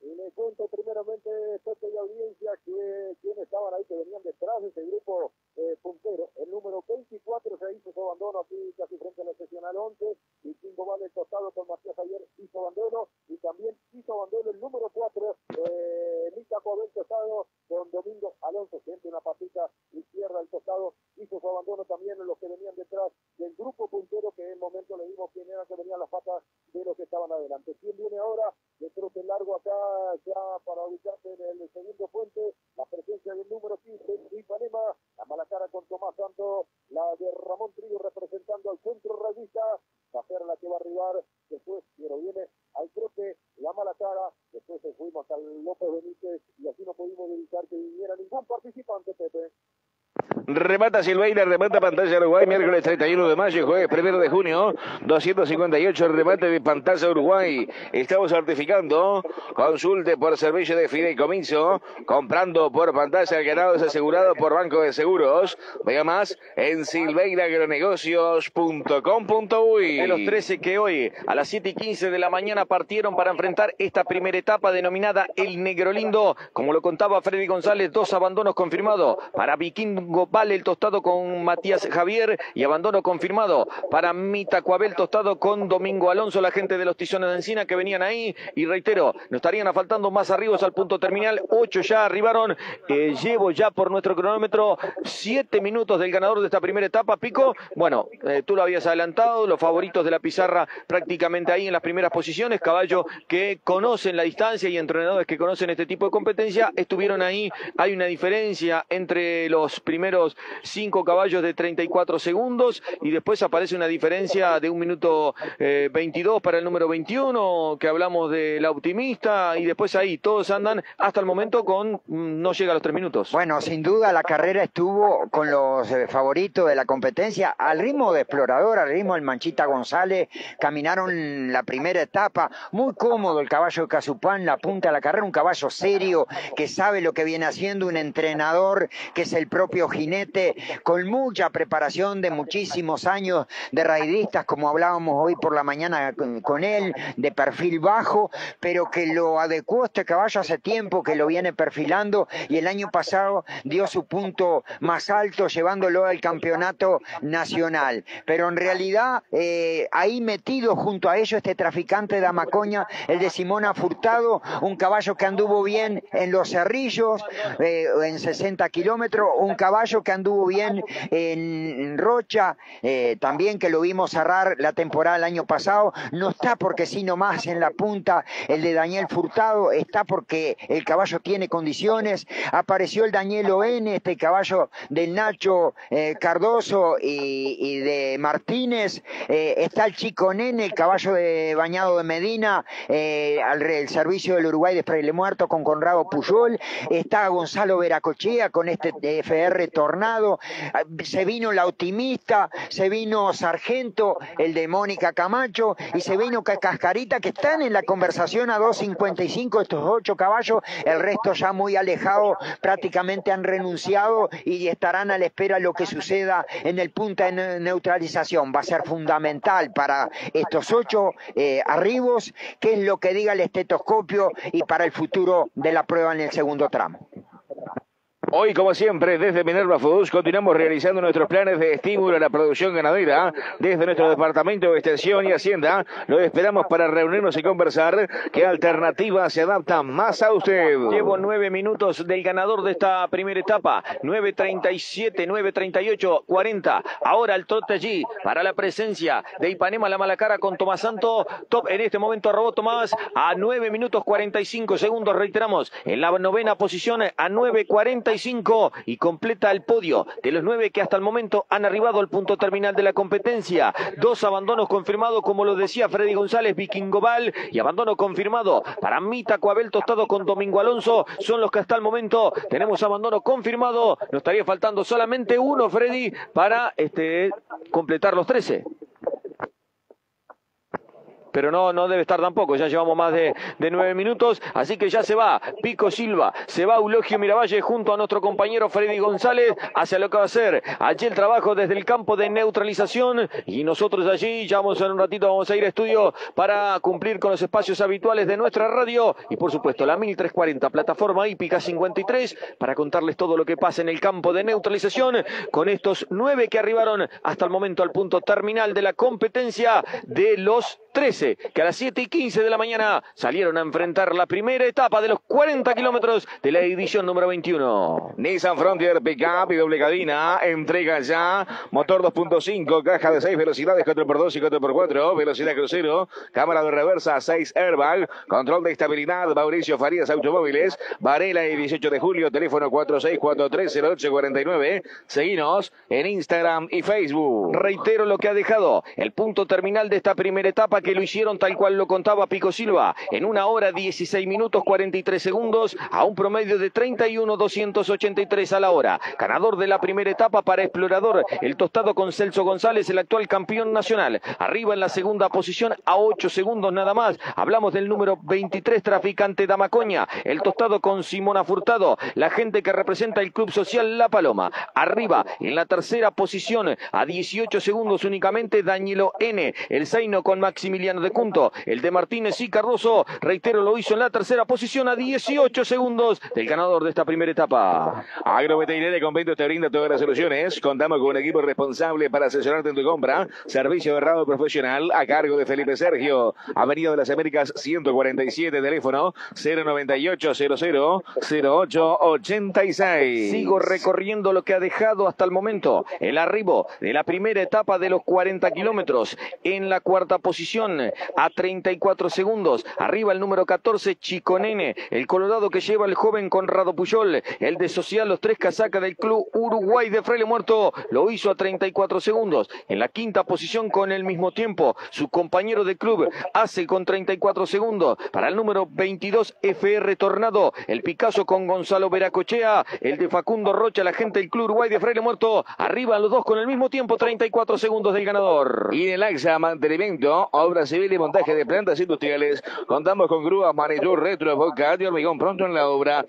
Y le cuento primeramente, Pepe y audiencia, que quienes estaban ahí, que venían detrás de ese grupo eh, puntero. El número 24 se hizo su abandono aquí casi frente a la seccional 11 y Kimbo Vale tostado con Matías ayer hizo abandono y también hizo abandono el número 4 eh, Mica Joven tostado con Domingo Alonso siente una patita izquierda el tostado hizo su abandono también en los que venían detrás del grupo puntero que en el momento le dimos quién era que venían las patas de los que estaban adelante. ¿Quién viene ahora? De trote largo acá ya para ubicarse en el segundo puente la presencia del número 15 Ipanema la mala cara con Tomás Santo, la de Ramón Trillo representando al centro revista, va a ser la que va a arribar, después, pero viene al trote, la mala cara, después fuimos al López Benítez y así no pudimos evitar que viniera ningún participante, Pepe. Remata Silveira, remata pantalla Uruguay, miércoles 31 de mayo, jueves 1 de junio, 258, remate de pantalla Uruguay. Estamos certificando, consulte por servicio de fideicomiso, comprando por pantalla el ganado es asegurado por Banco de Seguros. Vea más en silveiragronegocios.com.uy. De los 13 que hoy a las 7 y 15 de la mañana partieron para enfrentar esta primera etapa denominada El Negro Lindo. Como lo contaba Freddy González, dos abandonos confirmados para Vikingo El tostado con Matías Javier y abandono confirmado para Mitacuabel tostado con Domingo Alonso, la gente de los Tizones de Encina que venían ahí. Y reitero, nos estarían faltando más arribos al punto terminal. Ocho ya arribaron. Eh, llevo ya por nuestro cronómetro siete minutos del ganador de esta primera etapa, Pico. Bueno, eh, tú lo habías adelantado, los favoritos de la pizarra prácticamente ahí en las primeras posiciones, caballos que conocen la distancia y entrenadores que conocen este tipo de competencia, estuvieron ahí. Hay una diferencia entre los primeros cinco caballos de 34 segundos y después aparece una diferencia de un minuto eh, 22 para el número 21, que hablamos de la optimista y después ahí todos andan hasta el momento con mm, no llega a los tres minutos. Bueno, sin duda la carrera estuvo con los eh, favoritos de la competencia al ritmo de explorador, al ritmo del Manchita González, caminaron la primera etapa, muy cómodo el caballo de Casupán, la punta de la carrera, un caballo serio que sabe lo que viene haciendo, un entrenador que es el propio jinete, con mucha preparación de muchísimos años de raidistas, como hablábamos hoy por la mañana con, él, de perfil bajo, pero que lo adecuó este caballo hace tiempo, que lo viene perfilando y el año pasado dio su punto más alto llevándolo al campeonato nacional. Pero en realidad eh, ahí metido junto a ellos este traficante de Amacoña, el de Simona Furtado, un caballo que anduvo bien en los cerrillos, eh, en 60 kilómetros, un caballo que anduvo bien en Rocha, eh, también que lo vimos cerrar la temporada el año pasado, no está porque sí nomás en la punta el de Daniel Furtado, está porque el caballo tiene condiciones, apareció el Daniel ON, este caballo del Nacho eh, Cardoso y, de Martínez, eh, está el Chico Nene, el caballo de Bañado de Medina, eh, al servicio del Uruguay de Fraile Muerto con Conrado Puyol, está Gonzalo Veracochea con este FR Tornado, se vino la optimista, se vino Sargento, el de Mónica Camacho, y se vino Cascarita, que están en la conversación a 2.55 estos ocho caballos, el resto ya muy alejado, prácticamente han renunciado y estarán a la espera de lo que suceda en el punto de neutralización. Va a ser fundamental para estos ocho eh, arribos, qué es lo que diga el estetoscopio y para el futuro de la prueba en el segundo tramo. Hoy, como siempre, desde Minerva Foods continuamos realizando nuestros planes de estímulo a la producción ganadera. Desde nuestro departamento de extensión y hacienda, lo esperamos para reunirnos y conversar qué alternativa se adapta más a usted. Llevo nueve minutos del ganador de esta primera etapa. 9.37, 9.38, 40. Ahora el trote allí para la presencia de Ipanema La Malacara con Tomás Santo. Top en este momento robó Tomás a 9 minutos 45 segundos. Reiteramos, en la novena posición a 9.45 y completa el podio de los nueve que hasta el momento han arribado al punto terminal de la competencia. Dos abandonos confirmados, como lo decía Freddy González, Vikingoval, y abandono confirmado para Mita Coabel Tostado con Domingo Alonso. Son los que hasta el momento tenemos abandono confirmado. Nos estaría faltando solamente uno, Freddy, para este, completar los 13 pero no, no debe estar tampoco, ya llevamos más de, de, nueve minutos, así que ya se va Pico Silva, se va Eulogio Miravalle junto a nuestro compañero Freddy González hacia lo que va a ser allí el trabajo desde el campo de neutralización y nosotros allí, ya vamos en un ratito, vamos a ir a estudio para cumplir con los espacios habituales de nuestra radio y por supuesto la 1340, plataforma hípica 53, para contarles todo lo que pasa en el campo de neutralización con estos nueve que arribaron hasta el momento al punto terminal de la competencia de los 13, que a las 7 y 15 de la mañana salieron a enfrentar la primera etapa de los 40 kilómetros de la edición número 21. Nissan Frontier Pickup y doble cabina, entrega ya, motor 2.5, caja de 6 velocidades, 4x2 y 4x4, velocidad crucero, cámara de reversa, 6 airbag, control de estabilidad, Mauricio Farías Automóviles, Varela y 18 de julio, teléfono 46430849, seguinos en Instagram y Facebook. Reitero lo que ha dejado el punto terminal de esta primera etapa que lo hicieron tal cual lo contaba Pico Silva, en una hora 16 minutos 43 segundos a un promedio de 31 283 a la hora. Ganador de la primera etapa para Explorador, el tostado con Celso González, el actual campeón nacional. Arriba en la segunda posición a 8 segundos nada más. Hablamos del número 23 traficante Damacoña, el tostado con Simona Furtado, la gente que representa el Club Social La Paloma. Arriba en la tercera posición a 18 segundos únicamente Danielo N, el Zaino con Maximiliano de Cunto, el de Martínez y Cardoso, reitero, lo hizo en la tercera posición a 18 segundos del ganador de esta primera etapa. Agroveterinaria Convento te brinda todas las soluciones. Contamos con un equipo responsable para asesorarte en tu compra. Servicio de rado profesional a cargo de Felipe Sergio. Avenida de las Américas 147, teléfono 098 00 0886. Sigo recorriendo lo que ha dejado hasta el momento el arribo de la primera etapa de los 40 kilómetros. En la cuarta posición a 34 segundos. Arriba el número 14, Chiconene, el colorado que lleva el joven Conrado Puyol, el de Social Los Tres Casacas del Club Uruguay de Fraile Muerto, lo hizo a 34 segundos. En la quinta posición con el mismo tiempo, su compañero de club hace con 34 segundos. Para el número 22, FR Tornado, el Picasso con Gonzalo Veracochea, el de Facundo Rocha, la gente del Club Uruguay de Fraile Muerto, arriba los dos con el mismo tiempo, 34 segundos del ganador. Y en el AXA Mantenimiento, obra civil y montaje de plantas industriales, contamos con grúas, manitur, retro, boca de hormigón pronto en la obra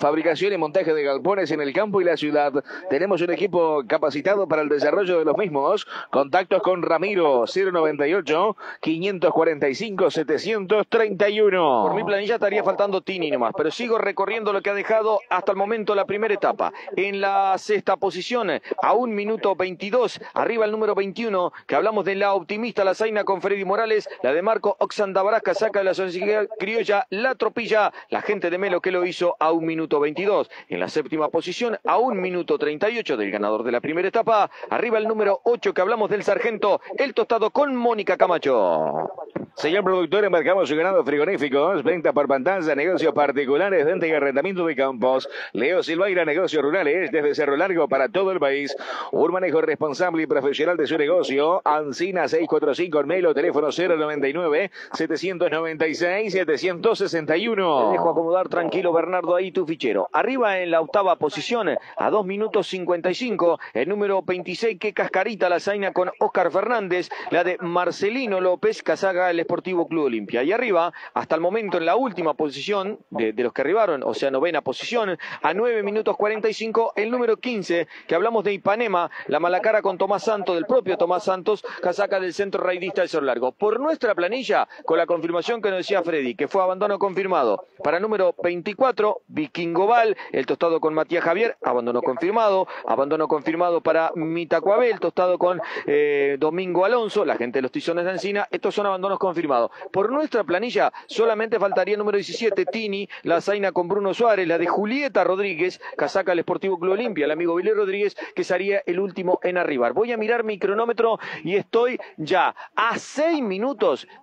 fabricación y montaje de galpones en el campo y la ciudad. Tenemos un equipo capacitado para el desarrollo de los mismos. Contactos con Ramiro 098 545 731. Por mi planilla estaría faltando Tini nomás, pero sigo recorriendo lo que ha dejado hasta el momento la primera etapa. En la sexta posición, a un minuto 22, arriba el número 21, que hablamos de la optimista, la Zaina con Freddy Morales, la de Marco Oxandabarasca, saca de la sociedad criolla, la tropilla, la gente de Melo que lo hizo a un minuto 22. En la séptima posición, a un minuto 38 del ganador de la primera etapa. Arriba el número 8 que hablamos del sargento, el tostado con Mónica Camacho. Señor productor, embarcamos su ganado frigoríficos, venta por pantalla, negocios particulares, venta y arrendamiento de campos. Leo Silvaira, negocios rurales, desde Cerro Largo para todo el país. Un manejo responsable y profesional de su negocio. Ancina 645 Melo, teléfono 099 796 761. Te dejo acomodar tranquilo, Bernardo, ahí tu fichero. Arriba en la octava posición, a 2 minutos 55, el número 26, que cascarita la zaina con Oscar Fernández, la de Marcelino López, Casaga, el Sportivo Club Olimpia. Y arriba, hasta el momento en la última posición de, los que arribaron, o sea, novena posición, a 9 minutos 45, el número 15, que hablamos de Ipanema, la Malacara con Tomás Santos, del propio Tomás Santos, casaca del centro raidista del Cerro Largo. Por nuestra planilla, con la confirmación que nos decía Freddy, que fue abandono confirmado. Para número 24, Vikingo Val, el tostado con Matías Javier, abandono confirmado. Abandono confirmado para Mitacuabel, el tostado con eh, Domingo Alonso, la gente de los tizones de Encina. Estos son abandonos confirmados. Por nuestra planilla, solamente faltaría el número 17, Tini, la Zaina con Bruno Suárez, la de Julieta Rodríguez, casaca del Sportivo Club Olimpia, el amigo Vilé Rodríguez, que sería el último en arribar. Voy a mirar mi cronómetro y estoy ya a seis minutos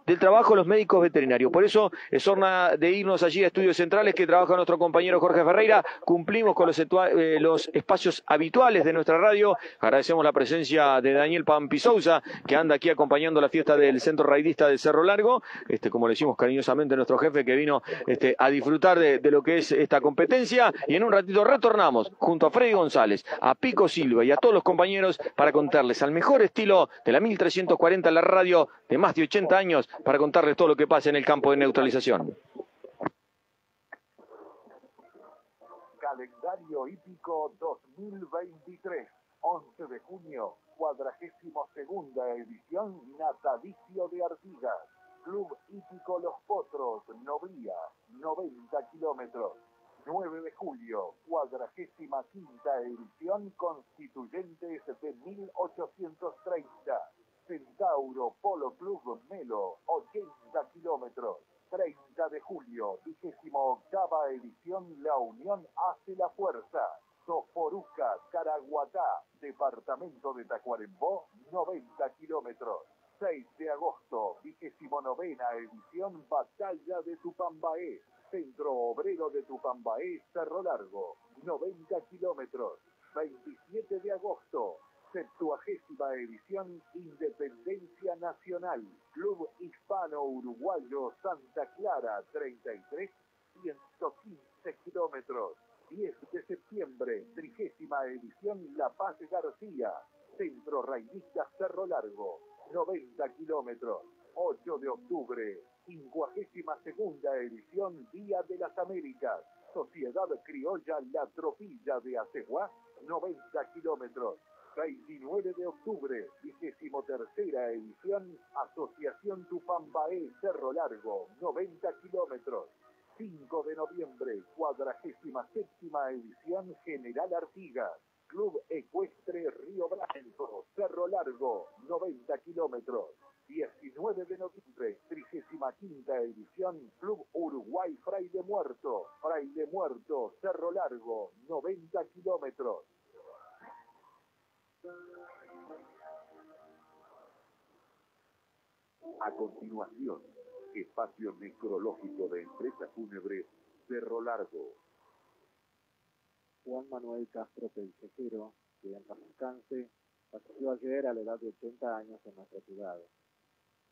del trabajo de los médicos veterinarios. Por eso es hora de irnos allí a estudios centrales que trabaja nuestro compañero Jorge Ferreira. Cumplimos con los, eh, espacios habituales de nuestra radio. Agradecemos la presencia de Daniel Pampisouza, que anda aquí acompañando la fiesta del Centro Raidista del Cerro Largo. Este, como le decimos cariñosamente a nuestro jefe que vino este, a disfrutar de, de lo que es esta competencia. Y en un ratito retornamos junto a Freddy González, a Pico Silva y a todos los compañeros para contarles al mejor estilo de la 1340 la radio de más de 80 años para contarles todo lo que pasa en el campo de neutralización. Calendario hípico 2023, 11 de junio, cuadragésimo segunda edición, natalicio de Artigas, Club Hípico Los Potros, Nobría, 90 kilómetros. 9 de julio, cuadragésima quinta edición, constituyentes de 1830. Centauro Polo Club Melo, 80 kilómetros. 30 de julio, vigésimo octava edición, La Unión hace la fuerza. Soforuca, Caraguatá, departamento de Tacuarembó, 90 kilómetros. 6 de agosto, vigésimo novena edición, Batalla de Tupambaé. Centro Obrero de Tupambaé, Cerro Largo, 90 kilómetros. 27 de agosto, Septuagésima edición Independencia Nacional. Club Hispano-Uruguayo Santa Clara 33, 115 kilómetros. 10 de septiembre, trigésima edición La Paz García. Centro Rainista Cerro Largo, 90 kilómetros. 8 de octubre, 52 segunda edición Día de las Américas. Sociedad Criolla La Tropilla de Aceguá, 90 kilómetros. 29 de octubre, vigésimo tercera edición, Asociación Tupambaé Cerro Largo, 90 kilómetros. 5 de noviembre, cuadragésima séptima edición General Artigas, Club Ecuestre Río Blanco, Cerro Largo, 90 kilómetros. 19 de noviembre, 35 edición, Club Uruguay Fraile Muerto, Fraile Muerto, Cerro Largo, 90 kilómetros. A continuación, espacio necrológico de empresa fúnebre Cerro Largo. Juan Manuel Castro Pellejero, que en descanse, falleció ayer a la edad de 80 años en nuestra ciudad.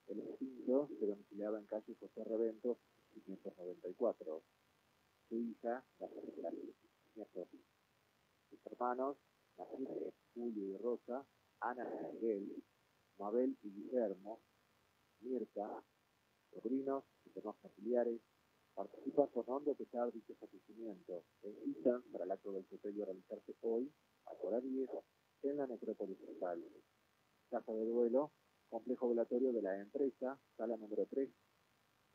El extinto se domiciliaba en calle José Revento, 594. Su hija, la nietos. Sus hermanos, Nacide, Julio y Rosa, Ana y Miguel, Mabel y Guillermo, Mirta, sobrinos y demás familiares, participan con hondo pesar dicho fallecimiento e invitan para el acto del sepelio realizarse hoy, a hora 10, en la necrópolis total. Casa de duelo, complejo velatorio de la empresa, sala número 3,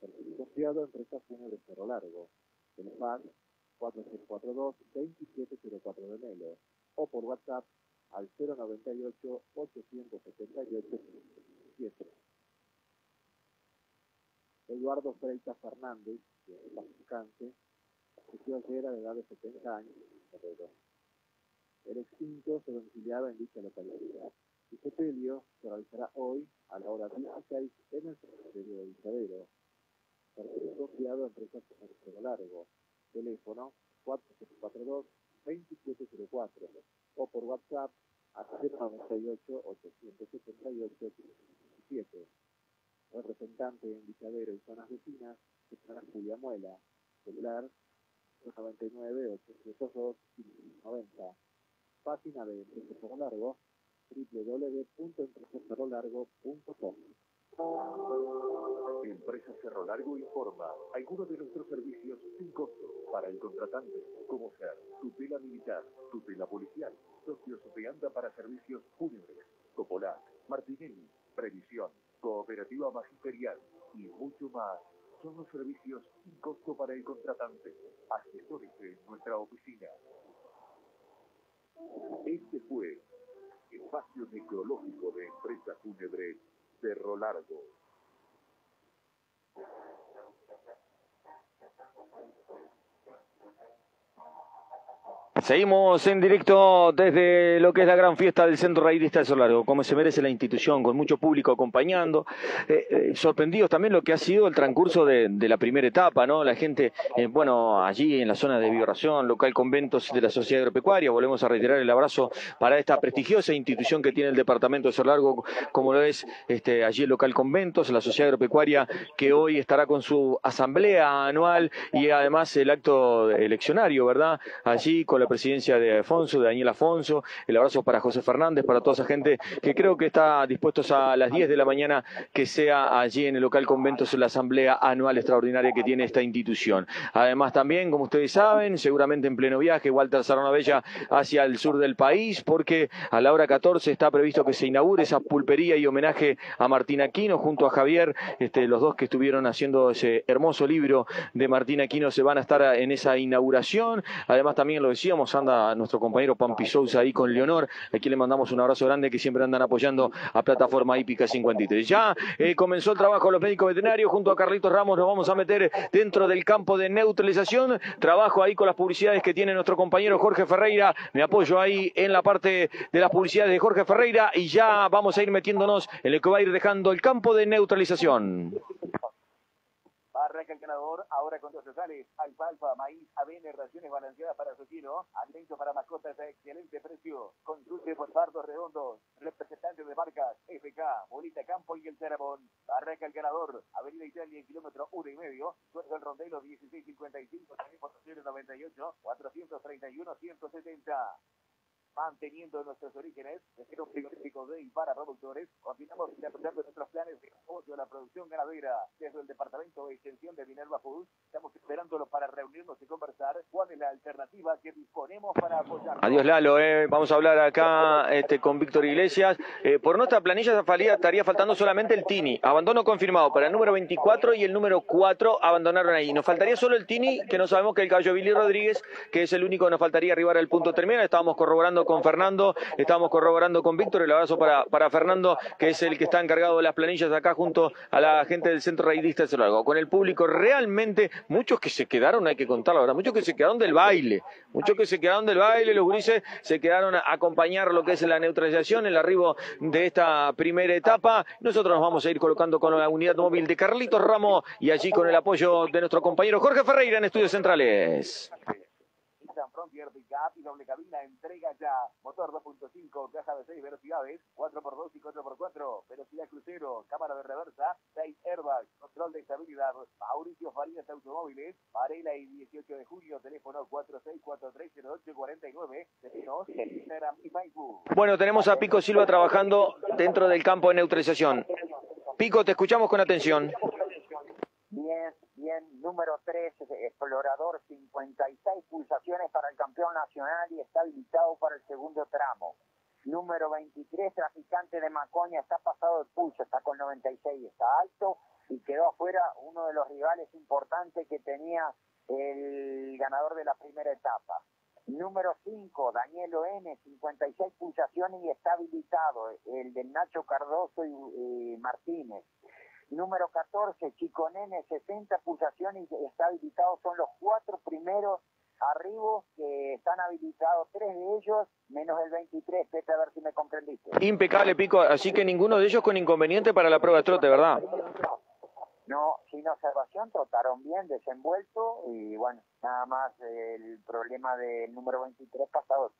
perfil confiado, empresa fúnebre Cerro Largo, teléfono 4642-2704 de Melo, o por WhatsApp al 098-878-7. Eduardo Freitas Fernández, que es descanse, falleció ayer a la edad de 70 años en El extinto se domiciliaba en dicha localidad. Su sepelio se realizará hoy a la hora 16 en el cementerio de Villadero. Perfil confiado a empresas de largo. Teléfono 4642 2704 o por WhatsApp a 098 878 17. Representante en Villadero y zonas vecinas, señora Julia Muela, celular 99 802 90. Página de Empresa Largo www.empresacerrolargo.com Empresa Cerro Largo informa algunos de nuestros servicios sin costo para el contratante, como ser tutela militar, tutela policial, socios de anda para servicios fúnebres, Copolac, Martinelli, previsión, cooperativa magisterial y mucho más. Son los servicios sin costo para el contratante. Asesores en nuestra oficina. Este fue Espacio Necrológico de Empresa Fúnebre Cerro Largo. Seguimos en directo desde lo que es la gran fiesta del Centro Raidista de Largo, como se merece la institución, con mucho público acompañando. Eh, eh, sorprendidos también lo que ha sido el transcurso de, la primera etapa, ¿no? La gente, eh, bueno, allí en la zona de vibración, local conventos de la Sociedad Agropecuaria, volvemos a reiterar el abrazo para esta prestigiosa institución que tiene el Departamento de Largo, como lo es este, allí el local conventos, la Sociedad Agropecuaria, que hoy estará con su asamblea anual y además el acto eleccionario, ¿verdad? Allí con la presidencia de Afonso, de Daniel Afonso. El abrazo para José Fernández, para toda esa gente que creo que está dispuestos a las 10 de la mañana que sea allí en el local conventos en la asamblea anual extraordinaria que tiene esta institución. Además también, como ustedes saben, seguramente en pleno viaje, Walter Bella hacia el sur del país, porque a la hora 14 está previsto que se inaugure esa pulpería y homenaje a Martín Aquino junto a Javier, este, los dos que estuvieron haciendo ese hermoso libro de Martín Aquino se van a estar en esa inauguración. Además también lo decíamos, anda nuestro compañero Pampi Sousa ahí con Leonor, aquí le mandamos un abrazo grande que siempre andan apoyando a Plataforma Hípica 53. Ya eh, comenzó el trabajo de los médicos veterinarios, junto a Carlitos Ramos. Nos vamos a meter dentro del campo de neutralización, trabajo ahí con las publicidades que tiene nuestro compañero Jorge Ferreira, me apoyo ahí en la parte de las publicidades de Jorge Ferreira y ya vamos a ir metiéndonos en lo que va a ir dejando el campo de neutralización. Arranca el ganador, ahora con dos locales, alfalfa, maíz, avena, raciones balanceadas para su alimento para mascotas a excelente precio. Consulte por Pardos Redondos, representante de marcas FK, Bolita Campo y el Cerabón. Arranca el ganador, Avenida Italia, kilómetro uno y medio, Sueldo el Rondelo 1655, teléfono 098 431 170 manteniendo nuestros orígenes, desde un frigorífico de y para productores, continuamos desarrollando nuestros planes de apoyo a la producción ganadera desde el Departamento de Extensión de Minerva Foods. Estamos esperándolo para reunirnos y conversar cuál es la alternativa que disponemos para apoyar. Adiós Lalo, eh. vamos a hablar acá este, con Víctor Iglesias. Eh, por nuestra planilla estaría faltando solamente el Tini, abandono confirmado para el número 24 y el número 4 abandonaron ahí. Nos faltaría solo el Tini, que no sabemos que el caballo Billy Rodríguez, que es el único que nos faltaría arribar al punto terminal. Estábamos corroborando con Fernando, estamos corroborando con Víctor, el abrazo para, para Fernando, que es el que está encargado de las planillas acá junto a la gente del Centro Raidista de Cerro Con el público realmente, muchos que se quedaron, hay que contarlo ahora, muchos que se quedaron del baile, muchos que se quedaron del baile, los gurises se quedaron a acompañar lo que es la neutralización, el arribo de esta primera etapa. Nosotros nos vamos a ir colocando con la unidad móvil de Carlitos Ramos y allí con el apoyo de nuestro compañero Jorge Ferreira en Estudios Centrales. Nissan Frontier Pickup y doble cabina entrega ya. Motor 2.5, caja de 6 velocidades, 4x2 y 4x4, velocidad crucero, cámara de reversa, 6 airbags, control de estabilidad. Mauricio Farias Automóviles, Varela y 18 de julio, teléfono 46430849, teléfonos Instagram y Facebook. Bueno, tenemos a Pico Silva trabajando dentro del campo de neutralización. Pico, te escuchamos con atención. Bien, bien, número 3, explorador, 56 pulsaciones para el campeón nacional y está habilitado para el segundo tramo. Número 23, traficante de Macoña, está pasado de pulso, está con 96, está alto y quedó afuera uno de los rivales importantes que tenía el ganador de la primera etapa. Número 5, Danielo N, 56 pulsaciones y está habilitado, el de Nacho Cardoso y, y Martínez. Número 14, Chico Nene, 60 pulsaciones está habilitado. Son los cuatro primeros arribos que están habilitados, tres de ellos, menos el 23. Pepe, a ver si me comprendiste. Impecable, Pico. Así que ninguno de ellos con inconveniente para la prueba de trote, ¿verdad? No, sin observación, trotaron bien, desenvuelto y bueno, nada más el problema del número 23 pasado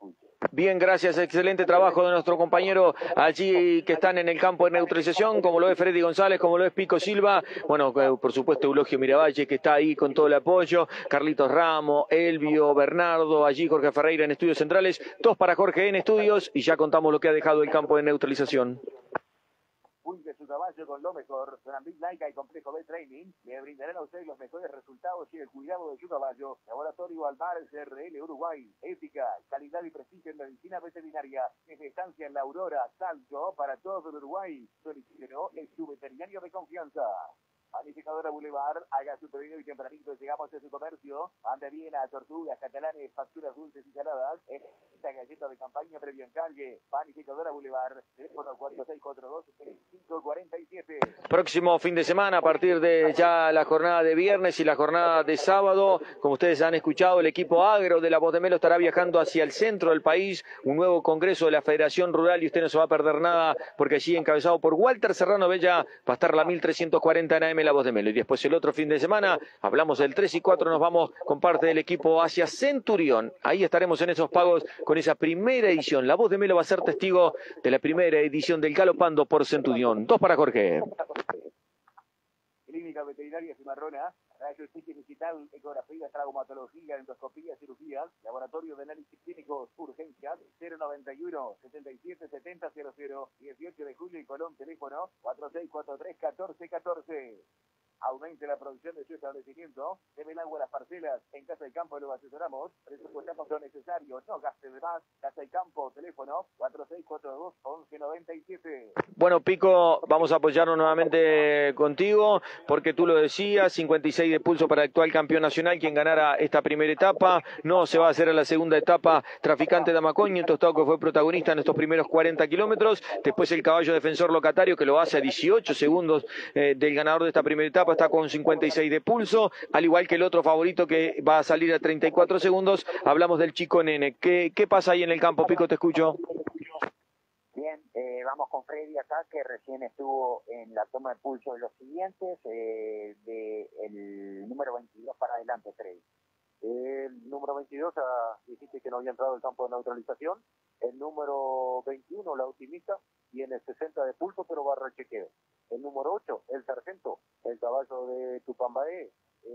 Bien, gracias, excelente trabajo de nuestro compañero allí que están en el campo de neutralización, como lo es Freddy González, como lo es Pico Silva, bueno, eh, por supuesto Eulogio Miravalle que está ahí con todo el apoyo, Carlitos Ramos, Elvio, Bernardo, allí Jorge Ferreira en Estudios Centrales, dos para Jorge en Estudios y ya contamos lo que ha dejado el campo de neutralización. Cuide su caballo con lo mejor. Big Nike y Complejo B Training le brindarán a usted los mejores resultados y el cuidado de su caballo. Laboratorio Almar CRL Uruguay. Ética, calidad y prestigio en medicina veterinaria. Desde estancia en la Aurora, Salto, para todo el Uruguay. Solicítelo es su veterinario de confianza. Panificadora Boulevard, haga su pedido y tempranito llegamos a su comercio. Ande bien a tortugas, catalanes, facturas dulces y saladas. Esta galleta de campaña previo en calle. Panificadora Boulevard, teléfono 4642-547. Próximo fin de semana, a partir de ya la jornada de viernes y la jornada de sábado, como ustedes han escuchado, el equipo agro de la Voz de Melo estará viajando hacia el centro del país, un nuevo congreso de la Federación Rural y usted no se va a perder nada porque allí encabezado por Walter Serrano Bella va a estar la 1340 en AM La Voz de Melo. Y después el otro fin de semana, hablamos del 3 y 4, nos vamos con parte del equipo hacia Centurión. Ahí estaremos en esos pagos con esa primera edición. La Voz de Melo va a ser testigo de la primera edición del Galopando por Centurión. Dos para Jorge. Clínica Veterinaria Cimarrona, rayos X digital, ecografía, traumatología, endoscopía, cirugía, laboratorio de análisis clínicos, urgencias, 091 77 70 00, 18 de julio y Colón, teléfono 4643 1414 aumente la producción de su establecimiento, debe el agua a las parcelas, en Casa del Campo lo asesoramos, presupuestamos lo necesario, no gaste de más, Casa del Campo, teléfono 4642-1197. Bueno, Pico, vamos a apoyarnos nuevamente contigo, porque tú lo decías, 56 de pulso para el actual campeón nacional, quien ganara esta primera etapa, no se va a hacer a la segunda etapa, Traficante de Amacoño, Tostado que fue protagonista en estos primeros 40 kilómetros, después el caballo defensor locatario que lo hace a 18 segundos eh, del ganador de esta primera etapa, está con 56 de pulso, al igual que el otro favorito que va a salir a 34 segundos. Hablamos del chico nene. ¿Qué, qué pasa ahí en el campo, Pico? Te escucho. Bien, eh, vamos con Freddy acá, que recién estuvo en la toma de pulso de los siguientes, eh, de el número 22 para adelante, Freddy. El número 22, ya dijiste que no había entrado el campo de neutralización. El número 21, la optimista, tiene 60 de pulso, pero va a chequeo. El número 8, el sargento, el caballo de Tupambaé,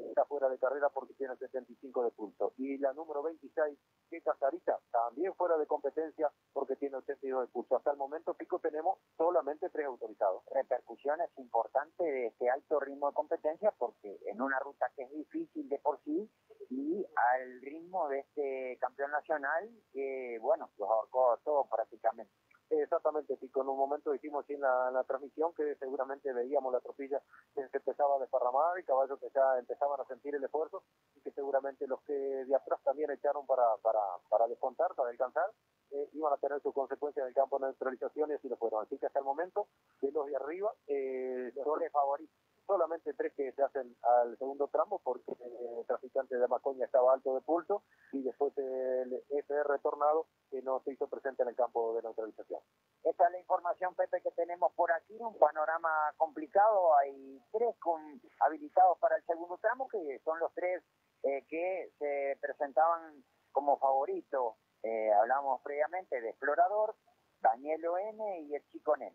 está fuera de carrera porque tiene 75 de pulso. Y la número 26, que Casarita, también fuera de competencia porque tiene 82 de pulso. Hasta el momento, Pico, tenemos solamente tres autorizados. Repercusiones importantes de este alto ritmo de competencia porque en una ruta que es difícil de por sí y al ritmo de este campeón nacional que, bueno, los ahorcó todo prácticamente. Exactamente, sí, con un momento dijimos en la, transmisión que seguramente veíamos la tropilla que se empezaba a desparramar y caballos que ya empezaban a sentir el esfuerzo y que seguramente los que de atrás también echaron para, para, para descontar, para alcanzar, eh, iban a tener sus consecuencias en el campo de neutralización y así lo fueron. Así que hasta el momento, de los de arriba, eh, los favoritos solamente tres que se hacen al segundo tramo porque el traficante de Macoña estaba alto de pulso y después el FR Tornado que no se hizo presente en el campo de neutralización. Esta es la información, Pepe, que tenemos por aquí, un panorama complicado. Hay tres con, habilitados para el segundo tramo, que son los tres eh, que se presentaban como favoritos. Eh, hablamos previamente de Explorador, Daniel N y el Chico Nen.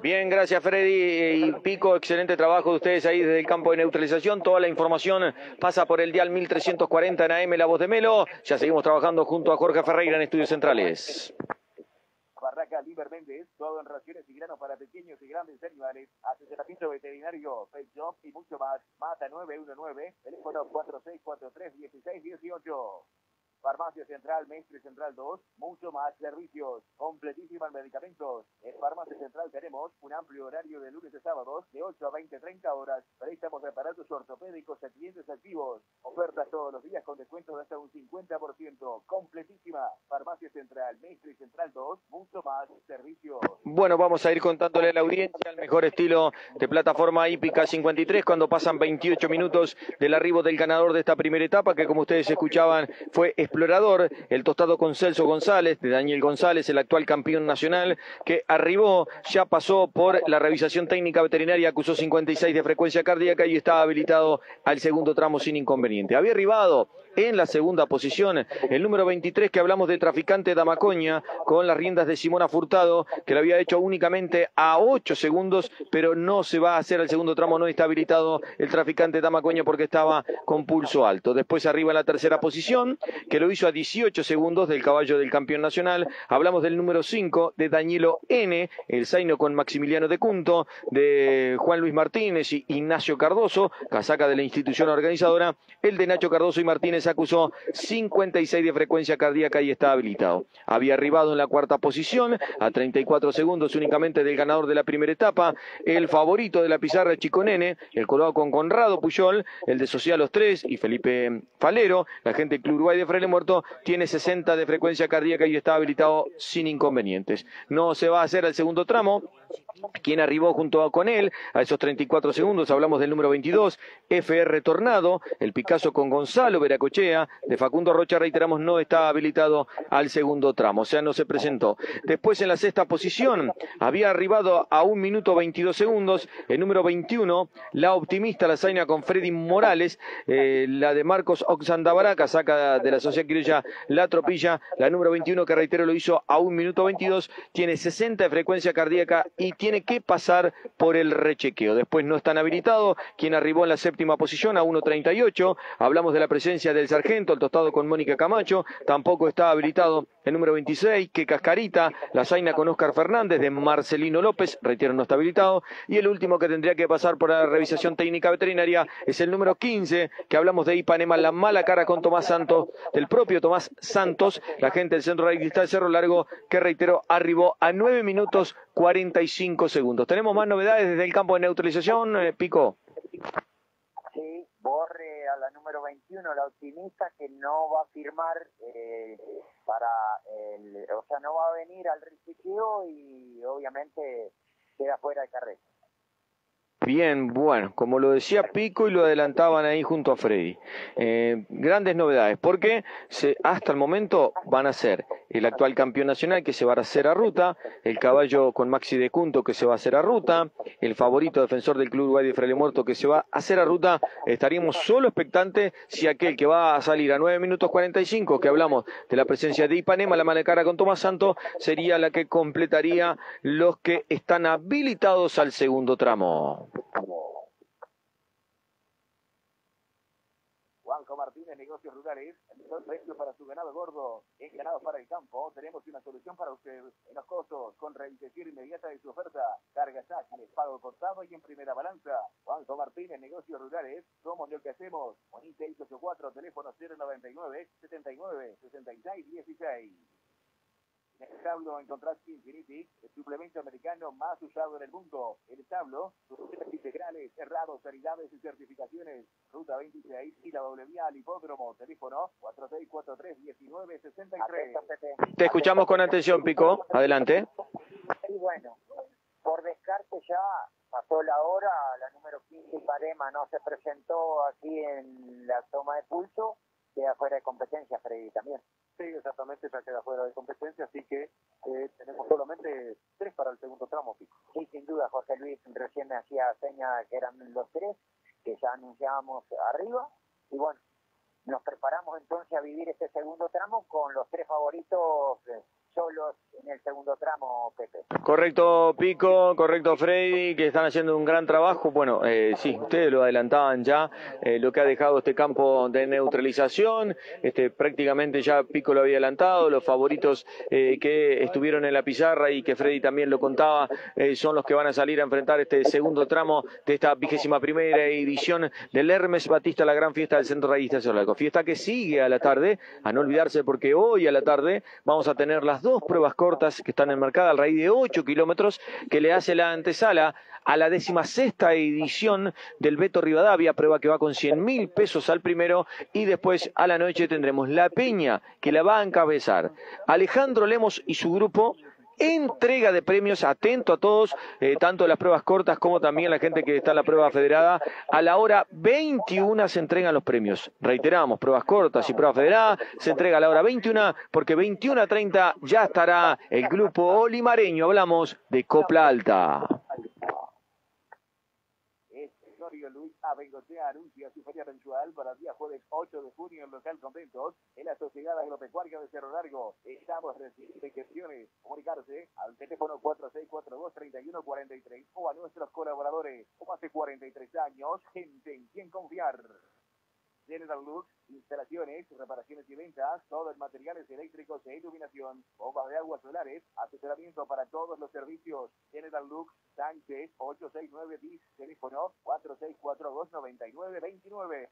Bien, gracias Freddy y Pico, excelente trabajo de ustedes ahí desde el campo de neutralización. Toda la información pasa por el dial 1340 en AM La Voz de Melo. Ya seguimos trabajando junto a Jorge Ferreira en Estudios Centrales. Barraca Liber Méndez, todo en raciones y granos para pequeños y grandes animales, asesoramiento veterinario, pet shop y mucho más. Mata 919, teléfono 4643-1618. Farmacia Central, Mestre Central 2, mucho más servicios, completísimas medicamentos. En Farmacia Central tenemos un amplio horario de lunes a sábados, de 8 a 20, 30 horas. Préstamos de aparatos ortopédicos a clientes activos. Ofertas todos los días con descuentos de hasta un 50%. Completísima. Farmacia Central, Mestre Central 2, mucho más servicios. Bueno, vamos a ir contándole a la audiencia el mejor estilo de plataforma hípica 53 cuando pasan 28 minutos del arribo del ganador de esta primera etapa, que como ustedes escuchaban fue explorador, el tostado con Celso González, de Daniel González, el actual campeón nacional, que arribó, ya pasó por la revisación técnica veterinaria, acusó 56 de frecuencia cardíaca y estaba habilitado al segundo tramo sin inconveniente. Había arribado en la segunda posición el número 23 que hablamos de traficante Damacoña con las riendas de Simona Furtado, que lo había hecho únicamente a 8 segundos, pero no se va a hacer al segundo tramo, no está habilitado el traficante Damacoña porque estaba con pulso alto. Después arriba en la tercera posición, que lo hizo a 18 segundos del caballo del campeón nacional. Hablamos del número 5 de Danielo N, el Zaino con Maximiliano de Cunto, de Juan Luis Martínez y Ignacio Cardoso, casaca de la institución organizadora. El de Nacho Cardoso y Martínez acusó 56 de frecuencia cardíaca y está habilitado. Había arribado en la cuarta posición, a 34 segundos únicamente del ganador de la primera etapa, el favorito de la pizarra Chico Nene, el colado con Conrado Puyol, el de Social Los Tres y Felipe Falero, la gente del Club Uruguay de Freire Muerto tiene 60 de frecuencia cardíaca y está habilitado sin inconvenientes. No se va a hacer el segundo tramo, quien arribó junto con él a esos 34 segundos, hablamos del número 22, FR Tornado, el Picasso con Gonzalo Veracochea, de Facundo Rocha, reiteramos, no está habilitado al segundo tramo, o sea, no se presentó. Después en la sexta posición, había arribado a un minuto 22 segundos, el número 21, la optimista, la Zaina con Freddy Morales, eh, la de Marcos Oxandabaraca, saca de la sociedad criolla la tropilla, la número 21, que reitero lo hizo a un minuto 22, tiene 60 de frecuencia cardíaca y tiene que pasar por el rechequeo. Después no están habilitados. Quien arribó en la séptima posición a 1.38. Hablamos de la presencia del sargento, el tostado con Mónica Camacho. Tampoco está habilitado el número 26, que Cascarita, la Zaina con Oscar Fernández de Marcelino López, reitero, no está habilitado. Y el último que tendría que pasar por la revisión técnica veterinaria es el número 15, que hablamos de Ipanema, la mala cara con Tomás Santos, del propio Tomás Santos, la gente del Centro de del Cerro Largo, que reitero, arribó a 9 minutos 45 segundos. ¿Tenemos más novedades desde el campo de neutralización, eh, Pico? Sí, borre a la número 21, la optimista, que no va a firmar eh, para el, o sea, no va a venir al rechequeo y obviamente queda fuera de carrera. Bien, bueno, como lo decía Pico y lo adelantaban ahí junto a Freddy. Eh, grandes novedades, porque se, hasta el momento van a ser el actual campeón nacional que se va a hacer a ruta, el caballo con Maxi de Cunto que se va a hacer a ruta, el favorito defensor del Club Uruguay de Fraile Muerto que se va a hacer a ruta, estaríamos solo expectantes si aquel que va a salir a 9 minutos 45, que hablamos de la presencia de Ipanema, la de cara con Tomás Santo, sería la que completaría los que están habilitados al segundo tramo. Juanjo Martínez, negocios rurales, el mejor precio para su ganado gordo, es ganado para el campo. Tenemos una solución para usted en los costos, con realización inmediata de su oferta, cargas ágiles, pago cortado y en primera balanza. Juanjo Martínez, negocios rurales, somos lo que hacemos. Monite 684, teléfono 099 79 66 16. En el establo encontrás Infinity, el suplemento americano más usado en el mundo. El establo, soluciones integrales, cerrados, sanidades y certificaciones. Ruta 26 y la doble vía al hipódromo. Teléfono 4643-1963. Te escuchamos con atención, Pico. Adelante. Y bueno, por descarte ya pasó la hora, la número 15 Parema no se presentó aquí en la toma de pulso, queda fuera de competencia Freddy también. Exactamente, ya queda fuera de competencia, así que eh, tenemos solamente tres para el segundo tramo, Pico. Sí, sin duda, José Luis recién me hacía seña que eran los tres, que ya anunciábamos arriba, y bueno, nos preparamos entonces a vivir este segundo tramo con los tres favoritos eh, en el segundo tramo, Pepe. Correcto, Pico, correcto, Freddy, que están haciendo un gran trabajo. Bueno, eh, sí, ustedes lo adelantaban ya, eh, lo que ha dejado este campo de neutralización. Este, prácticamente ya Pico lo había adelantado. Los favoritos eh, que estuvieron en la pizarra y que Freddy también lo contaba eh, son los que van a salir a enfrentar este segundo tramo de esta vigésima primera edición del Hermes Batista, la gran fiesta del Centro Rayista Cerlaco. Fiesta que sigue a la tarde, a no olvidarse porque hoy a la tarde vamos a tener las dos pruebas cortas que están enmarcadas al raíz de 8 kilómetros que le hace la antesala a la décima sexta edición del Beto Rivadavia, prueba que va con 100 mil pesos al primero y después a la noche tendremos la Peña que la va a encabezar Alejandro Lemos y su grupo entrega de premios, atento a todos, eh, tanto las pruebas cortas como también la gente que está en la prueba federada. A la hora 21 se entregan los premios. Reiteramos, pruebas cortas y prueba federada se entrega a la hora 21 porque 21 a 30 ya estará el grupo olimareño. Hablamos de Copla Alta. Luis Abengochea anuncia su feria mensual para el día jueves 8 de junio en local Conventos en la Sociedad Agropecuaria de Cerro Largo. Estamos recibiendo inscripciones. Comunicarse al teléfono 4642-3143 o a nuestros colaboradores. Como hace 43 años, gente en quien confiar. General Lux, instalaciones, reparaciones y ventas, todo en materiales eléctricos e iluminación, bombas de agua solares, asesoramiento para todos los servicios. General Lux, Sánchez 869 10, teléfono 4642-9929.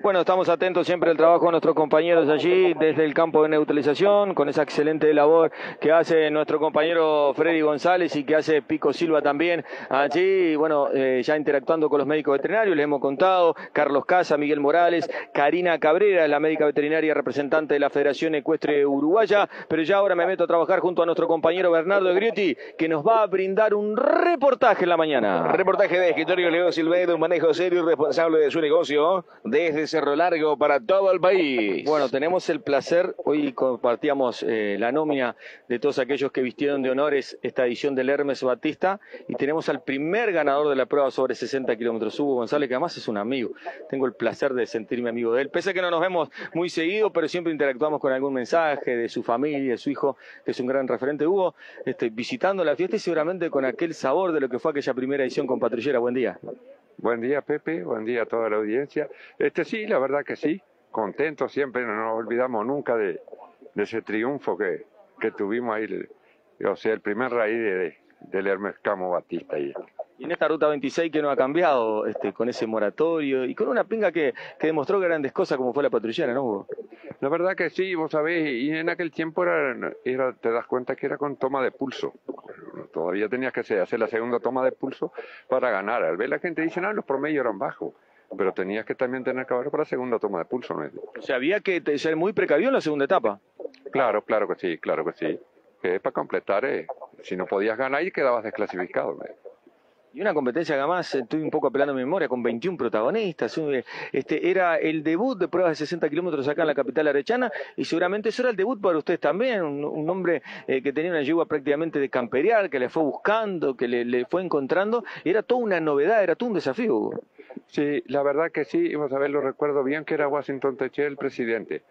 Bueno, estamos atentos siempre al trabajo de nuestros compañeros allí desde el campo de neutralización, con esa excelente labor que hace nuestro compañero Freddy González y que hace Pico Silva también allí, bueno, eh, ya interactuando con los médicos veterinarios, les hemos contado, Carlos Casa, Miguel Morales, Karina Cabrera, la médica veterinaria representante de la Federación Ecuestre Uruguaya, pero ya ahora me meto a trabajar junto a nuestro compañero Bernardo Griotti, que nos va a brindar un reportaje en la mañana. Reportaje de escritorio Leo Silveira, un manejo serio y responsable de su negocio desde Cerro Largo para todo el país. Bueno, tenemos el placer, hoy compartíamos eh, la nómina de todos aquellos que vistieron de honores esta edición del Hermes Batista y tenemos al primer ganador de la prueba sobre 60 kilómetros, Hugo González, que además es un amigo. Tengo el placer de sentirme amigo de él, pese a que no nos vemos muy seguido, pero siempre interactuamos con algún mensaje de su familia, de su hijo, que es un gran referente. Hugo, este, visitando la fiesta y seguramente con aquel sabor de lo que fue aquella primera edición con Patrullera. Buen día. Buen día, Pepe. Buen día a toda la audiencia. Este sí, la verdad que sí. Contento siempre, no nos olvidamos nunca de, ese triunfo que, que tuvimos ahí. O sea, el primer raíz de, del Hermes Camo Batista. Ahí. Y en esta ruta 26 que no ha cambiado, este, con ese moratorio y con una pinga que, que demostró grandes cosas como fue la patrullera, ¿no, Hugo? La verdad que sí, vos sabés, y en aquel tiempo era, era, te das cuenta que era con toma de pulso. Todavía tenías que hacer la segunda toma de pulso para ganar. Al ver la gente dice, no, los promedios eran bajos. Pero tenías que también tener caballo para la segunda toma de pulso. ¿no? O sea, había que ser muy precavido en la segunda etapa. Claro, claro que sí, claro que sí. Que para completar, eh, si no podías ganar y quedabas desclasificado. ¿no? Y una competencia que además estoy un poco apelando a mi memoria, con 21 protagonistas. un- Este, era el debut de pruebas de 60 kilómetros acá en la capital arechana y seguramente eso era el debut para ustedes también. Un, hombre eh, que tenía una yegua prácticamente de camperiar, que le fue buscando, que le, fue encontrando. Era toda una novedad, era todo un desafío. Sí, la verdad que sí, vamos a ver, lo recuerdo bien que era Washington Techer el presidente.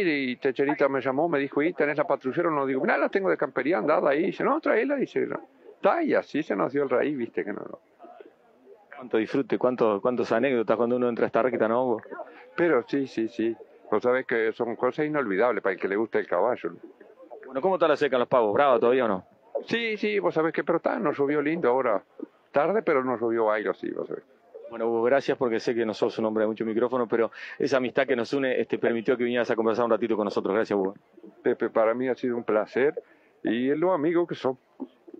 Y Techerita me llamó, me dijo, ¿y tenés la patrullera? No digo, mira, la tengo de campería andada ahí. Dice, no, tráela. Dice, no. Tai, y así se nos dio el raíz, viste que no. no. Cuánto disfrute, cuánto, cuántas anécdotas cuando uno entra a esta recta, ¿no, Hugo? Pero sí, sí, sí. Vos sabés que son cosas inolvidables para el que le gusta el caballo. Bueno, ¿cómo está la seca en los pavos? ¿Brava todavía o no? Sí, sí, vos sabés que, pero está, nos llovió lindo ahora. Tarde, pero nos llovió algo así, vos sabés. Bueno, Hugo, gracias porque sé que no sos un hombre de mucho micrófono, pero esa amistad que nos une este, permitió que vinieras a conversar un ratito con nosotros. Gracias, Hugo. Pepe, para mí ha sido un placer y es lo amigo que son.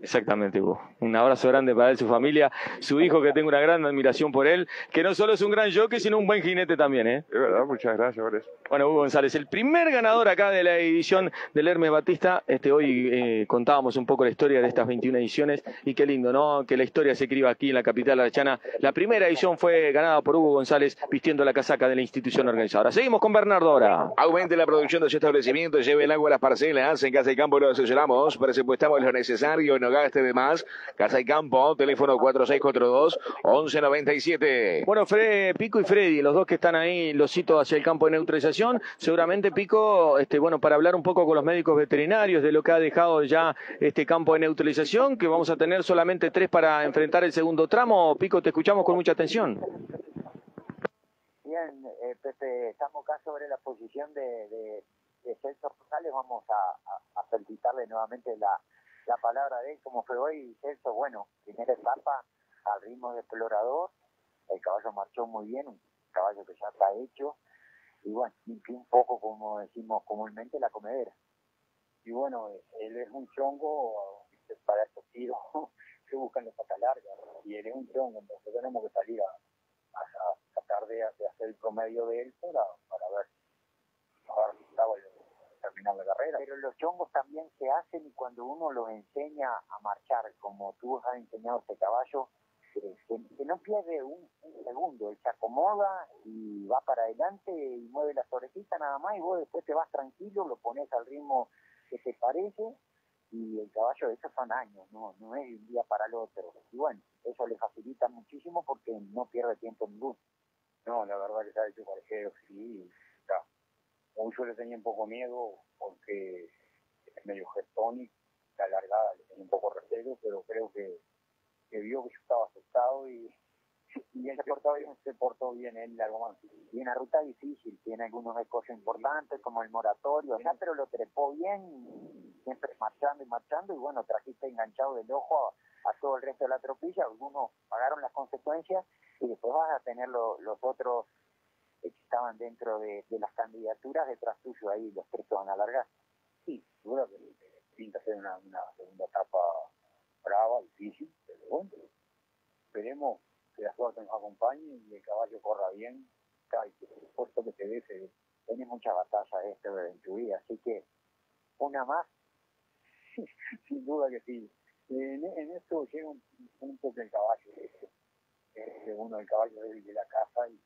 Exactamente, Hugo. Un abrazo grande para él, su familia, su hijo, que tengo una gran admiración por él, que no solo es un gran jockey, sino un buen jinete también, ¿eh? Es verdad, muchas gracias por eso. Bueno, Hugo González, el primer ganador acá de la edición del Hermes Batista. Este, hoy eh, contábamos un poco la historia de estas 21 ediciones y qué lindo, ¿no? Que la historia se escriba aquí en la capital arachana. La primera edición fue ganada por Hugo González vistiendo la casaca de la institución organizadora. Seguimos con Bernardo ahora. Aumente la producción de su establecimiento, lleve el agua a las parcelas, en Casa y Campo lo asesoramos, presupuestamos lo necesario, no gaste de más. Casa y Campo, teléfono 4642-1197. Bueno, Fred, Pico y Freddy, los dos que están ahí, los cito hacia el campo de neutralización. Seguramente Pico, este, bueno, para hablar un poco con los médicos veterinarios de lo que ha dejado ya este campo de neutralización, que vamos a tener solamente tres para enfrentar el segundo tramo. Pico, te escuchamos con mucha atención. Bien, eh, Pepe, estamos acá sobre la posición de, de, de Celso Rosales. Vamos a, a- a felicitarle nuevamente la, la palabra de él, como fue hoy. Celso, bueno, primera etapa al ritmo de explorador. El caballo marchó muy bien, un caballo que ya está hecho. Y bueno, limpió un poco, como decimos comúnmente, la comedera. Y bueno, él es un chongo para estos tiros que buscan la pata larga. Y él es un chongo, entonces tenemos que salir a, a- a tratar de, hacer el promedio de él para, para ver resultado al terminar la carrera. Pero los chongos también se hacen y cuando uno los enseña a marchar, como tú has enseñado a este caballo, eh, que, no pierde un, un segundo, él se acomoda y va para adelante y mueve las orejitas nada más y vos después te vas tranquilo, lo pones al ritmo que te parece y el caballo, esos son años, no, no es de un día para el otro. Y bueno, eso le facilita muchísimo porque no pierde tiempo ninguno. No, la verdad que ha hecho parejero, sí. Yo le tenía un poco miedo porque es medio gestónico, la largada le tenía un poco recelo, pero creo que, vio que yo estaba asustado y, y él se portó bien, se portó bien él largo. Y una ruta difícil, tiene algunos escollos importantes como el moratorio, pero lo trepó bien, siempre marchando y marchando, y bueno, trajiste enganchado del ojo a, todo el resto de la tropilla, algunos pagaron las consecuencias, y después vas a tener lo- los otros que estaban dentro de, las candidaturas detrás tuyo ahí, los tres van a alargar. Sí, seguro que pinta ser una, segunda etapa brava, difícil, pero bueno, esperemos que la suerte nos acompañe y el caballo corra bien, y que el esfuerzo que se dé se. Tiene mucha batalla esto en tu vida, así que una más Sin duda que sí. En, esto llega un punto que el caballo es, es uno el caballo es de la casa y,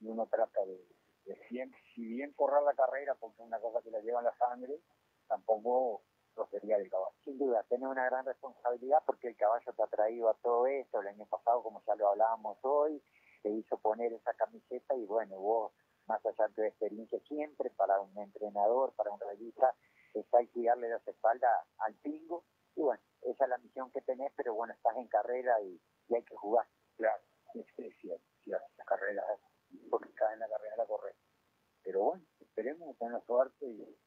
y uno trata de, de siempre, si bien correr la carrera, porque es una cosa que la lleva en la sangre, tampoco lo sería del caballo. sin duda, tenés una gran responsabilidad porque el caballo te ha traído a todo esto. El año pasado, como ya lo hablábamos hoy, te hizo poner esa camiseta y bueno, vos, más allá de tu experiencia siempre, para un entrenador, para un revista, está el cuidarle las espaldas al pingo. Y bueno, esa es la misión que tenés, pero bueno, estás en carrera y, y hay que jugar. Claro, es, cierto, cierto, la carrera, porque cada en la carrera la corre. Pero bueno, esperemos tener suerte y,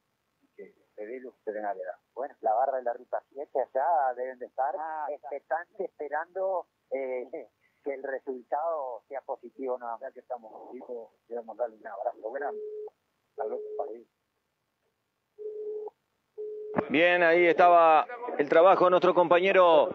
que se dé lo que se tenga que dar. Bueno, la barra de la ruta 7 allá deben de estar expectantes, esperando eh, que el resultado sea positivo nada Ya que estamos contigo, queremos darle un abrazo grande. Bien, ahí estaba el trabajo de nuestro compañero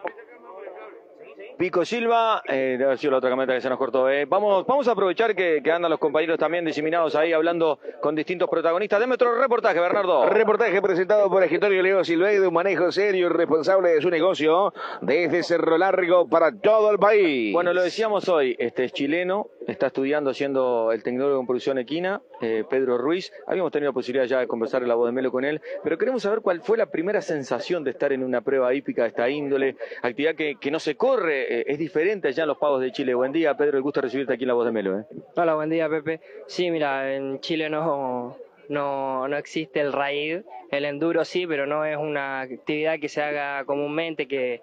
Pico Silva, eh, debe haber sido la otra camioneta que se nos cortó. eh. Vamos, vamos a aprovechar que, que andan los compañeros también diseminados ahí hablando con distintos protagonistas. Deme otro reportaje, Bernardo. Reportaje presentado por Escritorio Leo Silveira de un manejo serio y responsable de su negocio desde Cerro Largo para todo el país. Bueno, lo decíamos hoy, este es chileno, está estudiando haciendo el tecnólogo en producción equina, eh, Pedro Ruiz. Habíamos tenido la posibilidad ya de conversar en la voz de Melo con él, pero queremos saber cuál fue la primera sensación de estar en una prueba hípica de esta índole, actividad que, no se corre, eh, es diferente allá en los pagos de Chile. Buen día, Pedro, el gusto de recibirte aquí en la voz de Melo. eh. Hola, buen día, Pepe. Sí, mira, en Chile no, no, no existe el raid, el enduro sí, pero no es una actividad que se haga comúnmente, que,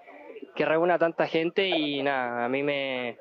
que reúna tanta gente y nada, a mí me,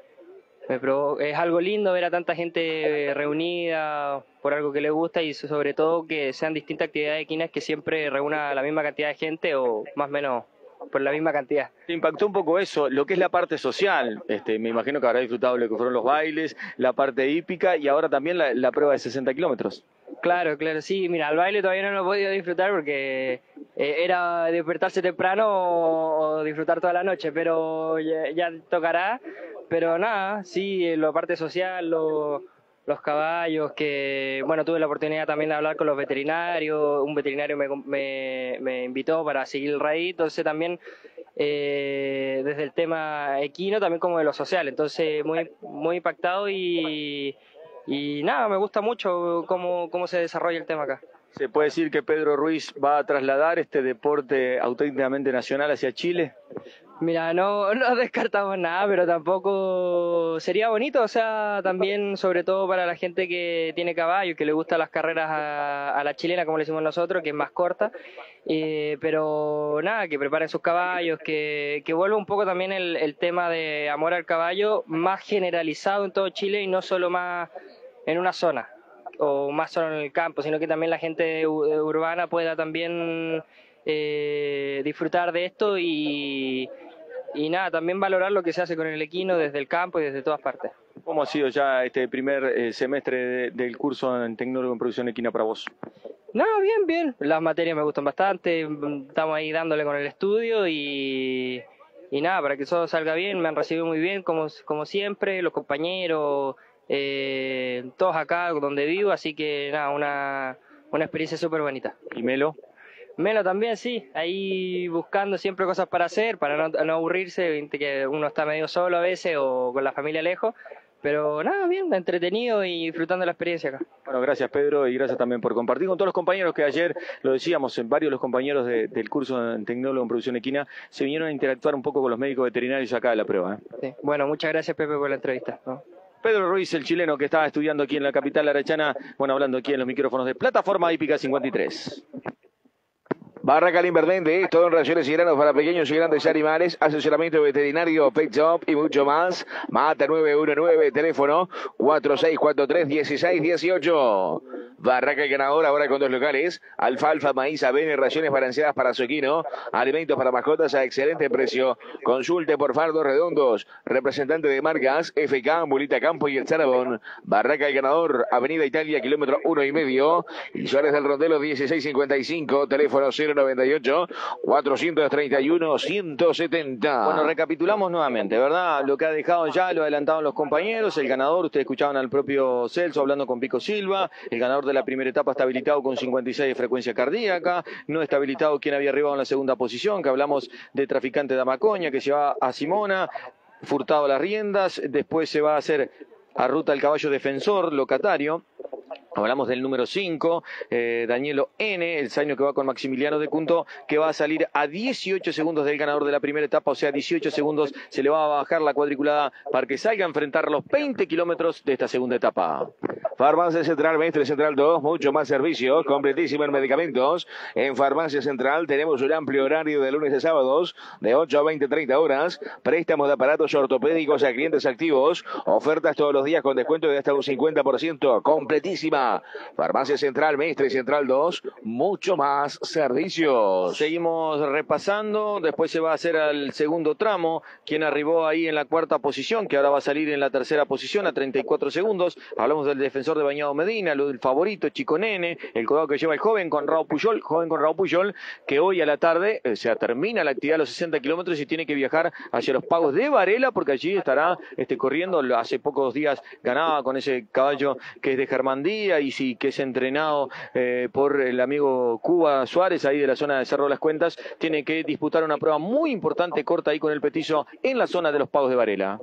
me provo- es algo lindo ver a tanta gente reunida por algo que le gusta y sobre todo que sean distintas actividades equinas que siempre reúna la misma cantidad de gente o más o menos por la misma cantidad. ¿Te impactó un poco eso, lo que es la parte social? Este, me imagino que habrá disfrutado lo que fueron los bailes, la parte hípica y ahora también la, la prueba de 60 kilómetros. Claro, claro, sí. Mira, el baile todavía no lo he podido disfrutar porque eh, era despertarse temprano o, disfrutar toda la noche, pero ya, ya tocará. Pero nada, sí, la parte social, lo- los caballos, que bueno, tuve la oportunidad también de hablar con los veterinarios, un veterinario me, me, me invitó para seguir el raíz, entonces también eh, desde el tema equino, también como de lo social, entonces muy, muy impactado y, y nada, me gusta mucho cómo, cómo se desarrolla el tema acá. ¿Se puede decir que Pedro Ruiz va a trasladar este deporte auténticamente nacional hacia Chile? Mira, no, no descartamos nada, pero tampoco sería bonito, o sea, también sobre todo para la gente que tiene caballo, que le gustan las carreras a, a la chilena, como le decimos nosotros, que es más corta, Eh, pero nada, que preparen sus caballos, que, que vuelva un poco también el, tema de amor al caballo más generalizado en todo Chile y no solo más en una zona o más solo en el campo, sino que también la gente urbana pueda también eh, disfrutar de esto y, y nada, también valorar lo que se hace con el equino desde el campo y desde todas partes. ¿Cómo ha sido ya este primer eh, semestre de- del curso en tecnólogo en producción equina para vos? No, bien, bien. Las materias me gustan bastante. Estamos ahí dándole con el estudio y, y nada, para que todo salga bien. Me han recibido muy bien, como, como siempre, los compañeros, eh, todos acá donde vivo. Así que nada, una, una experiencia súper bonita. ¿Y Melo? Melo también, sí. Ahí buscando siempre cosas para hacer, para no, no aburrirse, que uno está medio solo a veces o con la familia lejos. Pero nada, bien, entretenido y disfrutando la experiencia acá. Bueno, gracias Pedro y gracias también por compartir con todos los compañeros que ayer, lo decíamos, varios de los compañeros de- del curso en tecnólogo en producción equina se vinieron a interactuar un poco con los médicos veterinarios acá de la prueba. ¿eh? Sí. Bueno, muchas gracias Pepe por la entrevista. ¿no? Pedro Ruiz, el chileno que estaba estudiando aquí en la capital arachana, bueno, hablando aquí en los micrófonos de Plataforma Hípica 53. Barraca Inverdente, todo en raciones y granos para pequeños y grandes animales, asesoramiento veterinario, pet shop y mucho más. Mata 919, teléfono 4643-1618. Barraca el ganador ahora con dos locales, alfalfa, maíz, avena raciones balanceadas para su equino, alimentos para mascotas a excelente precio. Consulte por fardos redondos, representante de marcas FK, Mulita Campo y el Zarabón. Barraca el ganador, Avenida Italia, kilómetro uno y medio, y Suárez del Rondelo 1655, teléfono 098 431 170. Bueno, recapitulamos nuevamente, ¿verdad? Lo que ha dejado ya lo adelantaron los compañeros. El ganador, ustedes escuchaban al propio Celso hablando con Pico Silva. El ganador de la primera etapa está habilitado con 56 de frecuencia cardíaca. No está habilitado quien había arribado en la segunda posición, que hablamos de traficante de Amacoña, que se va a Simona. Furtado las riendas. Después se va a hacer a ruta el caballo defensor, locatario. Hablamos del número 5, eh, Danielo N, el saño que va con Maximiliano de Cunto, que va a salir a 18 segundos del ganador de la primera etapa, o sea, 18 segundos se le va a bajar la cuadriculada para que salga a enfrentar los 20 kilómetros de esta segunda etapa. Farmacia Central, Mestre Central 2, mucho más servicios, completísimo en medicamentos. En Farmacia Central tenemos un amplio horario de lunes a sábados, de 8 a 20, 30 horas. Préstamos de aparatos ortopédicos a clientes activos. Ofertas todos los días con descuento de hasta un 50%. Completísima. Farmacia Central, Mestre Central 2, mucho más servicios. Seguimos repasando, después se va a hacer al segundo tramo, quien arribó ahí en la cuarta posición, que ahora va a salir en la tercera posición a 34 segundos. Hablamos del defensor de Bañado Medina, lo del favorito Chico Nene, el codado que lleva el joven con Raúl Puyol, joven con Raúl Puyol, que hoy a la tarde eh, se termina la actividad a los 60 kilómetros y tiene que viajar hacia los pagos de Varela, porque allí estará este, corriendo. Hace pocos días ganaba con ese caballo que es de Y sí, que es entrenado eh, por el amigo Cuba Suárez, ahí de la zona de Cerro de las Cuentas. Tiene que disputar una prueba muy importante, corta ahí con el petizo en la zona de los pagos de Varela.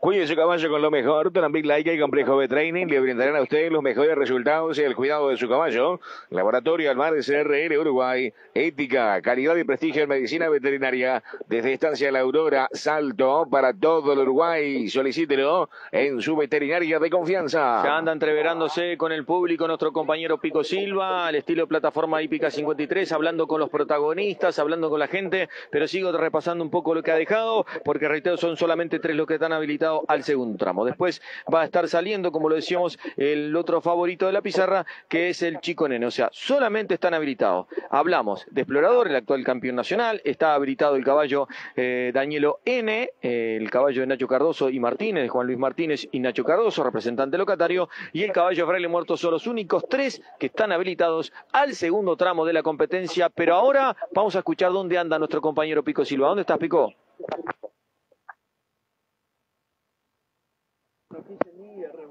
Cuide su caballo con lo mejor. Big Laika y Complejo B Training le brindarán a usted los mejores resultados y el cuidado de su caballo. Laboratorio Almar CRR Uruguay. Ética, calidad y prestigio en medicina veterinaria. Desde Estancia La Aurora, Salto, para todo el Uruguay. Solicítelo en su veterinaria de confianza. Ya anda entreverándose con el público nuestro compañero Pico Silva, al estilo plataforma Hípica 53, hablando con los protagonistas, hablando con la gente, pero sigo repasando un poco lo que ha dejado, porque reitero, son solamente tres los que están habilitados al segundo tramo. Después va a estar saliendo, como lo decíamos, el otro favorito de la pizarra, que es el Chico Nene. O sea, solamente están habilitados. Hablamos de Explorador, el actual campeón nacional. Está habilitado el caballo eh, Danielo N, el caballo de Nacho Cardoso y Martínez, Juan Luis Martínez y Nacho Cardoso, representante locatario. Y el caballo Fraile Muerto son los únicos tres que están habilitados al segundo tramo de la competencia. Pero ahora vamos a escuchar dónde anda nuestro compañero Pico Silva. ¿Dónde estás, Pico?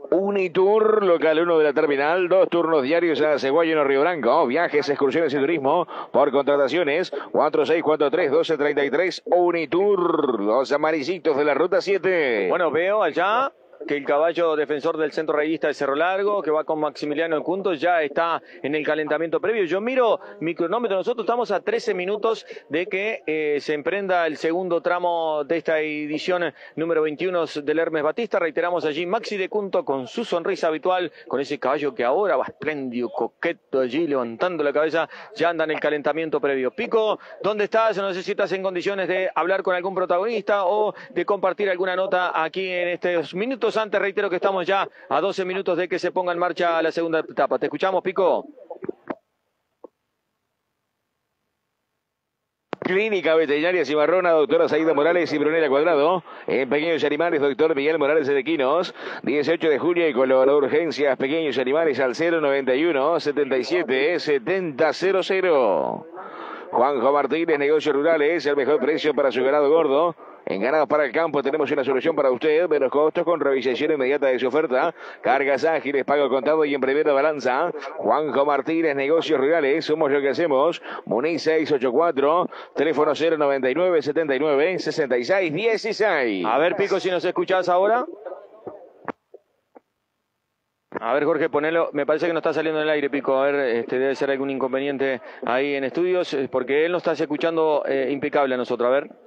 Unitour, local 1 de la terminal, dos turnos diarios a Ceguayo en Río Branco, viajes, excursiones y turismo por contrataciones, 4643-1233, Unitour, los amaricitos de la ruta 7. Bueno, veo allá que el caballo defensor del centro rayista de Cerro Largo, que va con Maximiliano Cunto, ya está en el calentamiento previo. Yo miro mi cronómetro, nosotros estamos a 13 minutos de que eh, se emprenda el segundo tramo de esta edición número 21 del Hermes Batista. Reiteramos allí Maxi de Cunto con su sonrisa habitual, con ese caballo que ahora va espléndido, coqueto allí, levantando la cabeza, ya anda en el calentamiento previo. Pico, ¿dónde estás? No sé si estás en condiciones de hablar con algún protagonista o de compartir alguna nota aquí en estos minutos antes, reitero que estamos ya a 12 minutos de que se ponga en marcha la segunda etapa. ¿Te escuchamos, Pico? Clínica Veterinaria Cimarrona, doctora Saida Morales y Brunella Cuadrado. En Pequeños Animales, doctor Miguel Morales de Quinos. 18 de julio y la urgencias Pequeños Animales al 091 77 7000. Juanjo Martínez, negocios rurales, el mejor precio para su ganado gordo. En Ganados para el Campo tenemos una solución para usted, menos costos con revisación inmediata de su oferta, cargas ágiles, pago contado y en primera balanza. Juanjo Martínez, negocios rurales, somos lo que hacemos. Muni 684, teléfono 099 79 66 16. A ver, Pico, si nos escuchás ahora. A ver, Jorge, ponelo. Me parece que no está saliendo en el aire, Pico. A ver, este, debe ser algún inconveniente ahí en estudios, eh, porque él nos está escuchando eh, impecable a nosotros. A ver.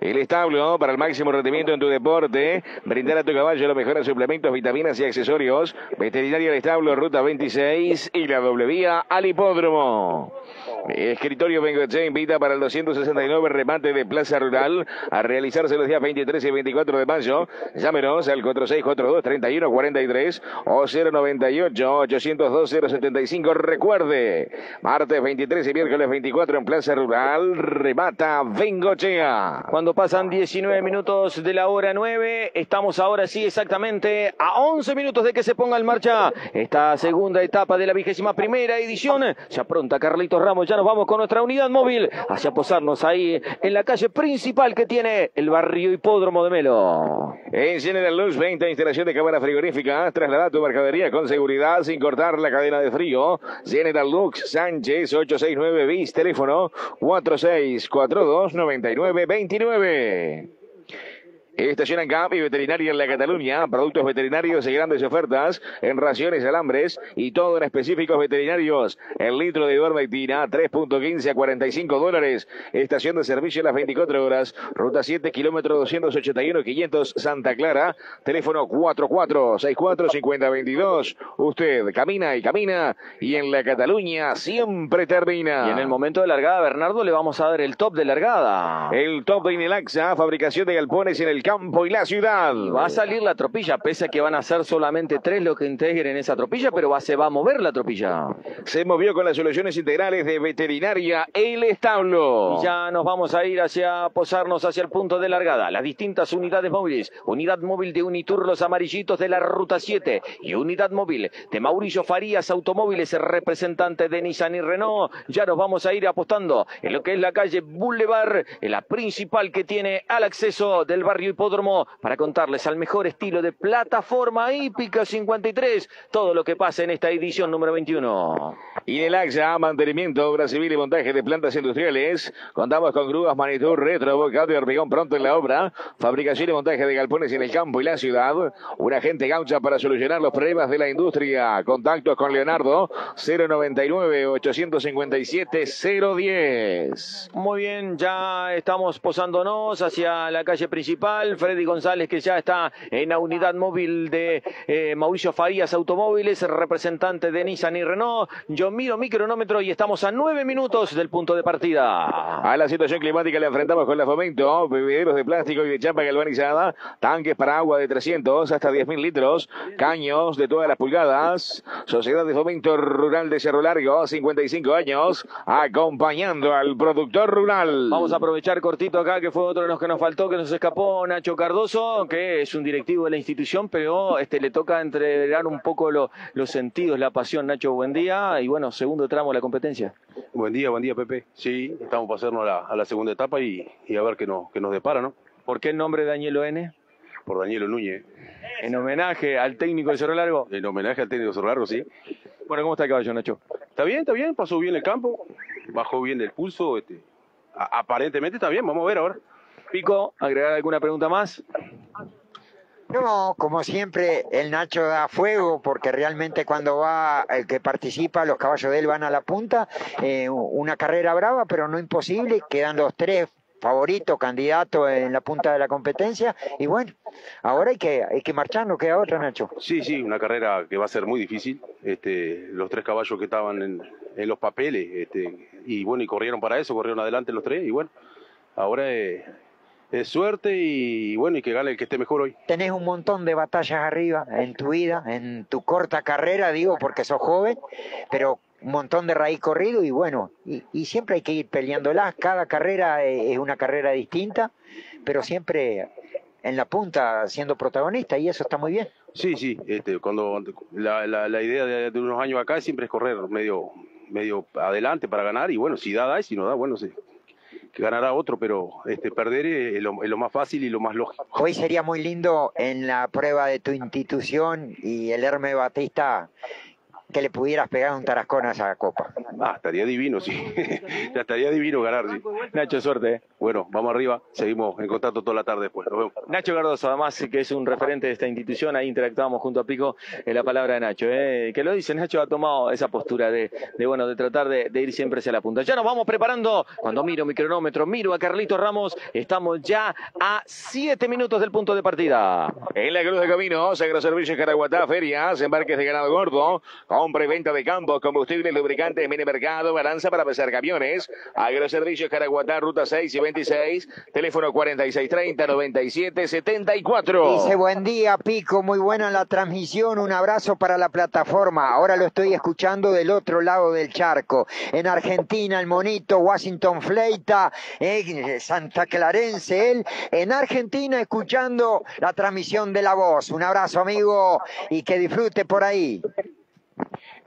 El establo para el máximo rendimiento en tu deporte. Brindar a tu caballo los mejores suplementos, vitaminas y accesorios. Veterinaria del establo, ruta 26 y la doble vía al hipódromo. Escritorio Bengoche invita para el 269 remate de Plaza Rural a realizarse los días 23 y 24 de mayo. Llámenos al 4642-3143 o 098-802-075. Recuerde, martes 23 y miércoles 24 en Plaza Rural, remata Bengochea. Cuando pasan 19 minutos de la hora 9, estamos ahora sí exactamente a 11 minutos de que se ponga en marcha esta segunda etapa de la vigésima primera edición. Se apronta Carlitos Ramos ya nos vamos con nuestra unidad móvil hacia posarnos ahí en la calle principal que tiene el barrio Hipódromo de Melo. En General Luz 20, instalación de cámara frigorífica. Traslada tu mercadería con seguridad sin cortar la cadena de frío. General Lux Sánchez 869 bis, teléfono 4642 9929. 对。Estación GAP y Veterinaria en la Cataluña, productos veterinarios y grandes ofertas en raciones, alambres y todo en específicos veterinarios. El litro de Ivermectina, 3.15 a 45 dólares. Estación de servicio a las 24 horas. Ruta 7, kilómetro 281, 500, Santa Clara. Teléfono 4464-5022. Usted camina y camina y en la Cataluña siempre termina. Y en el momento de largada, Bernardo, le vamos a dar el top de largada. El top de Inelaxa, fabricación de galpones en el campo y la ciudad. Va a salir la tropilla, pese a que van a ser solamente tres los que integren esa tropilla, pero va, se va a mover la tropilla. Se movió con las soluciones integrales de veterinaria El Establo. Y ya nos vamos a ir hacia posarnos hacia el punto de largada. Las distintas unidades móviles. Unidad móvil de Unitur Los Amarillitos de la Ruta 7 y unidad móvil de Mauricio Farías Automóviles, representante de Nissan y Renault. Ya nos vamos a ir apostando en lo que es la calle Boulevard, en la principal que tiene al acceso del barrio Hipódromo para contarles al mejor estilo de plataforma hípica 53 todo lo que pasa en esta edición número 21. Y en el AXA, mantenimiento, obra civil y montaje de plantas industriales. Contamos con grúas, manitud, retro, bocado y hormigón pronto en la obra. Fabricación y montaje de galpones en el campo y la ciudad. Un agente gaucha para solucionar los problemas de la industria. Contactos con Leonardo 099 857 010. Muy bien, ya estamos posándonos hacia la calle principal. Freddy González que ya está en la unidad móvil de eh, Mauricio Farías Automóviles, representante de Nissan y Renault. Yo miro mi cronómetro y estamos a nueve minutos del punto de partida. A la situación climática le enfrentamos con la Fomento, bebederos de plástico y de chapa galvanizada, tanques para agua de 300 hasta 10.000 litros, caños de todas las pulgadas. Sociedad de Fomento Rural de Cerro Largo, 55 años, acompañando al productor rural. Vamos a aprovechar cortito acá, que fue otro de los que nos faltó, que nos escapó Nacho Cardoso, que es un directivo de la institución, pero este le toca entregar un poco lo- los sentidos, la pasión. Nacho, buen día. Y bueno, segundo tramo de la competencia. Buen día, buen día, Pepe. Sí, estamos hacernos a la, a la segunda etapa y, y a ver qué nos, qué nos depara, ¿no? ¿Por qué el nombre de Daniel N? Por Danielo Núñez. En homenaje al técnico de Cerro Largo. En homenaje al técnico de Cerro Largo, sí. Bueno, ¿cómo está el caballo, Nacho? Está bien, está bien, pasó bien el campo, bajó bien el pulso, este, aparentemente está bien, vamos a ver ahora. Pico, ¿agregar alguna pregunta más? No, como siempre, el Nacho da fuego porque realmente cuando va el que participa, los caballos de él van a la punta. eh, una carrera brava, pero no imposible. Quedan los tres favoritos, candidatos en la punta de la competencia. Y bueno, ahora hay que, hay que marchar, no queda otra, Nacho. Sí, sí, una carrera que va a ser muy difícil. Este, los tres caballos que estaban en, en los papeles, este, y bueno, y corrieron para eso, corrieron adelante los tres, y bueno, ahora es, es suerte y bueno, y que gane el que esté mejor hoy. Tenés un montón de batallas arriba en tu vida, en tu corta carrera, digo, porque sos joven, pero un montón de raíz corrido y bueno, y, y siempre hay que ir peleándolas. Cada carrera eh, es una carrera distinta, pero siempre en la punta siendo protagonista y eso está muy bien. Sí, sí, este, cuando la, la, la idea de, de unos años acá siempre es correr medio, medio adelante para ganar y bueno, si da, da y si no da, bueno, sí, ganará otro, pero este, perder es lo, es lo más fácil y lo más lógico. Hoy sería muy lindo en la prueba de tu institución y el Herme Batista que le pudieras pegar un tarascón a esa copa. Ah, estaría divino, sí. ya estaría divino ganar, sí. Nacho, suerte. ¿eh? Bueno, vamos arriba, seguimos en contacto toda la tarde después. Nos vemos. Nacho Cardoso, además que es un referente de esta institución, ahí interactuamos junto a Pico en la palabra de Nacho, ¿eh? que lo dice, Nacho ha tomado esa postura de, de bueno, de tratar de, de ir siempre hacia la punta. Ya nos vamos preparando, cuando miro mi cronómetro, miro a Carlitos Ramos, estamos ya a siete minutos del punto de partida. En la Cruz de Caminos, Agroservicios Caraguatá, ferias, embarques de ganado gordo, compra y venta de campos, combustibles, lubricantes, mini mercado, balanza para pesar camiones. Agroservicios Caraguatá, ruta 6 y 26, teléfono 4630 97 74. Dice buen día, Pico, muy buena la transmisión, un abrazo para la plataforma. Ahora lo estoy escuchando del otro lado del charco. En Argentina, el monito Washington Fleita, eh, Santa Clarense, él. En Argentina, escuchando la transmisión de la voz. Un abrazo, amigo, y que disfrute por ahí.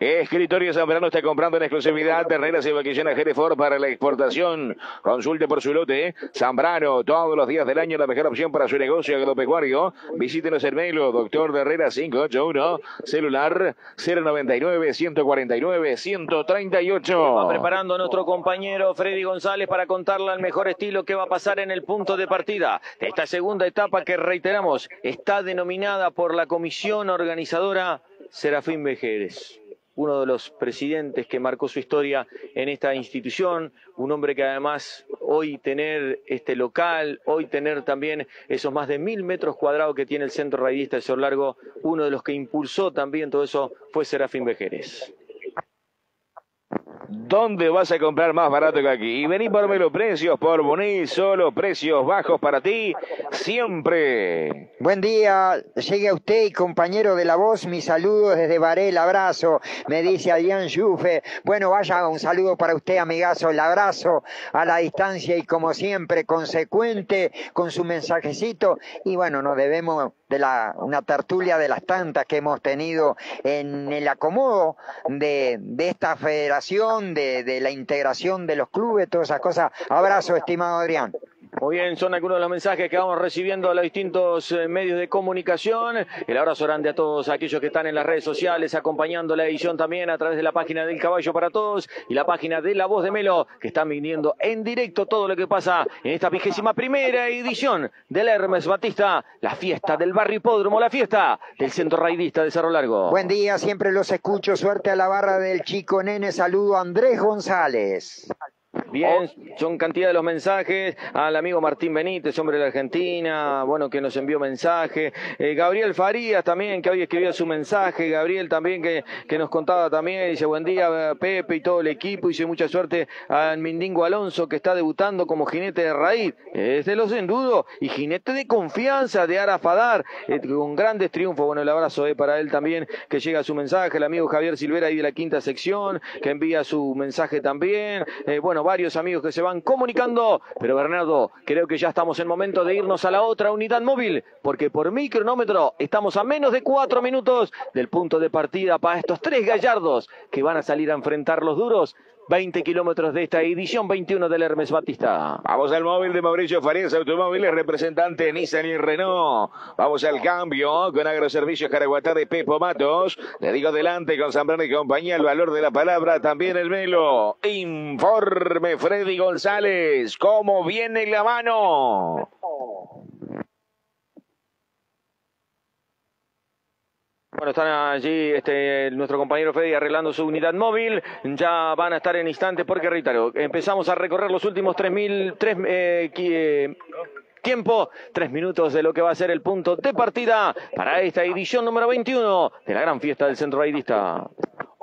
Escritorio Zambrano está comprando en exclusividad terrenas y vacaciones Hereford para la exportación. Consulte por su lote. Zambrano, todos los días del año la mejor opción para su negocio agropecuario. Visítenos en Melo, Doctor de Herrera 581, celular 099 149 138. Va preparando nuestro compañero Freddy González para contarle al mejor estilo qué va a pasar en el punto de partida esta segunda etapa que reiteramos está denominada por la comisión organizadora Serafín Vejeres uno de los presidentes que marcó su historia en esta institución, un hombre que además hoy tener este local, hoy tener también esos más de mil metros cuadrados que tiene el centro raidista de Cerro Largo, uno de los que impulsó también todo eso fue Serafín Vejeres. ¿Dónde vas a comprar más barato que aquí? Y vení por Melo Precios, por Boní, solo precios bajos para ti, siempre. Buen día, llegue a usted y compañero de la voz, mi saludo desde Varel, abrazo, me dice Adrián Yufe. Bueno, vaya, un saludo para usted, amigazo, el abrazo a la distancia y como siempre, consecuente con su mensajecito. Y bueno, nos debemos de la, una tertulia de las tantas que hemos tenido en el acomodo de, esta federación, de, de la integración de los clubes, todas esas cosas. Abrazo, estimado Adrián. Muy bien, son algunos de los mensajes que vamos recibiendo a los distintos eh, medios de comunicación. El abrazo grande a todos aquellos que están en las redes sociales acompañando la edición también a través de la página del Caballo para Todos y la página de La Voz de Melo, que están viniendo en directo todo lo que pasa en esta vigésima primera edición del Hermes Batista, la fiesta del barrio Hipódromo, la fiesta del Centro Raidista de Cerro Largo. Buen día, siempre los escucho. Suerte a la barra del chico nene. Saludo a Andrés González. Bien, son cantidad de los mensajes al amigo Martín Benítez, hombre de la Argentina, bueno, que nos envió mensaje. Eh, Gabriel Farías también, que hoy escribió su mensaje. Gabriel también, que, que nos contaba también, dice buen día Pepe y todo el equipo. Dice mucha suerte a Mindingo Alonso, que está debutando como jinete de raíz. Es de los endudos y jinete de confianza de Arafadar, eh, con grandes triunfos. Bueno, el abrazo eh, para él también, que llega su mensaje. El amigo Javier Silvera ahí de la quinta sección, que envía su mensaje también. Eh, bueno, varios amigos que se van comunicando. Pero Bernardo, creo que ya estamos en momento de irnos a la otra unidad móvil, porque por mi cronómetro estamos a menos de cuatro minutos del punto de partida para estos tres gallardos que van a salir a enfrentar los duros 20 kilómetros de esta edición 21 del Hermes Batista. Vamos al móvil de Mauricio Farías Automóviles, representante Nissan y Renault. Vamos al cambio con Agroservicios Caraguatá de Pepo Matos. Le digo adelante con Zambrano y compañía, el valor de la palabra, también el velo. Informe Freddy González, ¿cómo viene la mano? Bueno, están allí este, nuestro compañero Freddy arreglando su unidad móvil. Ya van a estar en instantes porque, reitero, empezamos a recorrer los últimos 3.000, tres, eh, eh, tiempo, tres minutos de lo que va a ser el punto de partida para esta edición número 21 de la gran fiesta del Centro Raidista.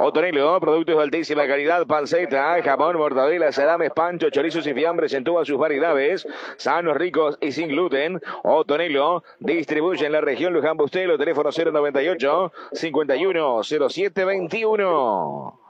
Otonelo, productos de altísima calidad, panceta, jamón, mortadela, salames, pancho, chorizos y fiambres en todas sus variedades, sanos, ricos y sin gluten. Otonelo distribuye en la región Luján Bustelo, teléfono 098 51 07 21.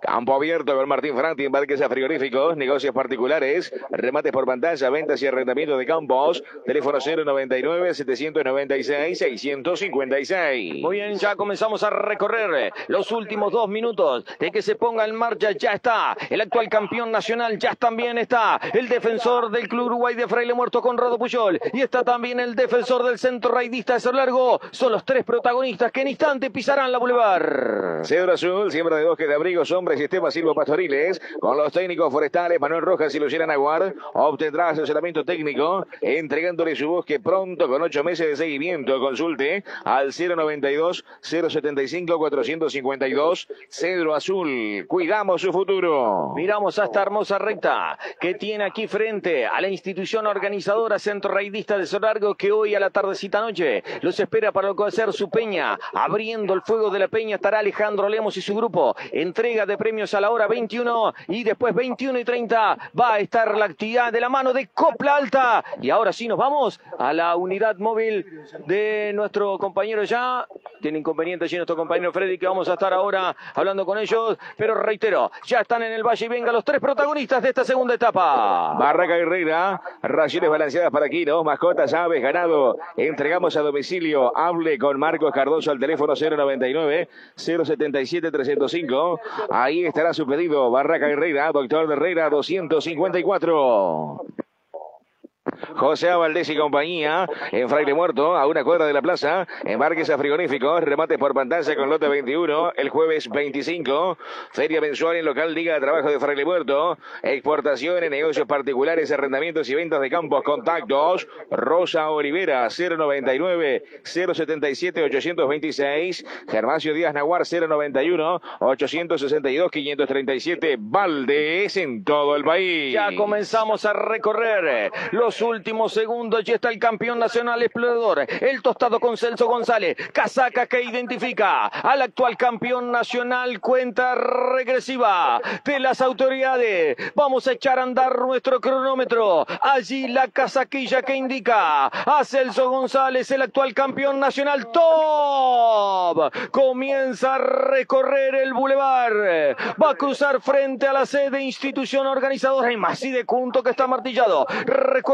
Campo abierto con Martín Franti, embarques a frigoríficos, negocios particulares, remates por pantalla, ventas y arrendamiento de campos. Teléfono 099-796-656. Muy bien, ya comenzamos a recorrer los últimos dos minutos de que se ponga en marcha. Ya está el actual campeón nacional, ya también está el defensor del Club Uruguay de Fraile Muerto, Conrado Puyol. Y está también el defensor del Centro Raidista de Largo. Son los tres protagonistas que en instante pisarán la Boulevard. Cedro Azul, siembra de bosques de abrigos, hombres sistemas silvopastoriles, con los técnicos forestales Manuel Rojas y Luciana Aguar, obtendrá asesoramiento técnico, entregándole su bosque pronto con ocho meses de seguimiento. Consulte al 092-075-452, Cedro Azul. Cuidamos su futuro. Miramos a esta hermosa recta que tiene aquí frente a la institución organizadora Centro Raidista de Solargo que hoy a la tardecita noche los espera para lo su peña. Abriendo el fuego de la peña estará Alejandro Lemos y su grupo. Entrega de premios a la hora 21 y después 21 y 30 va a estar la actividad de la mano de Copla Alta. Y ahora sí nos vamos a la unidad móvil de nuestro compañero ya. Tiene inconveniente allí nuestro compañero Freddy que vamos a estar ahora hablando con ellos. Pero reitero, ya están en el Valle y venga los tres protagonistas de esta segunda etapa. Barraca Guerrera, raciones balanceadas para Quino, mascotas, aves, ganado. Entregamos a domicilio. Hable con Marcos Cardoso al teléfono 099 077 305. Ahí estará su pedido. Barraca Herrera, doctor Herrera, 254. José Valdés y compañía, en Fraile Muerto, a una cuadra de la plaza, embarques a frigoríficos, remates por pantalla con lote 21, el jueves 25, feria mensual en local Liga de Trabajo de Fraile Muerto, exportaciones, negocios particulares, arrendamientos y ventas de campos, contactos, Rosa Olivera, 099 077 826, Gervasio Díaz Nahuar, 091 862 537, Valdés en todo el país. Ya comenzamos a recorrer los últimos segundos. Allí está el campeón nacional explorador, el tostado con Celso González. Casaca que identifica al actual campeón nacional. Cuenta regresiva de las autoridades. Vamos a echar a andar nuestro cronómetro. Allí la casaquilla que indica a Celso González, el actual campeón nacional. Top. Comienza a recorrer el bulevar. Va a cruzar frente a la sede institución organizadora y Maxi de Cunto que está martillado.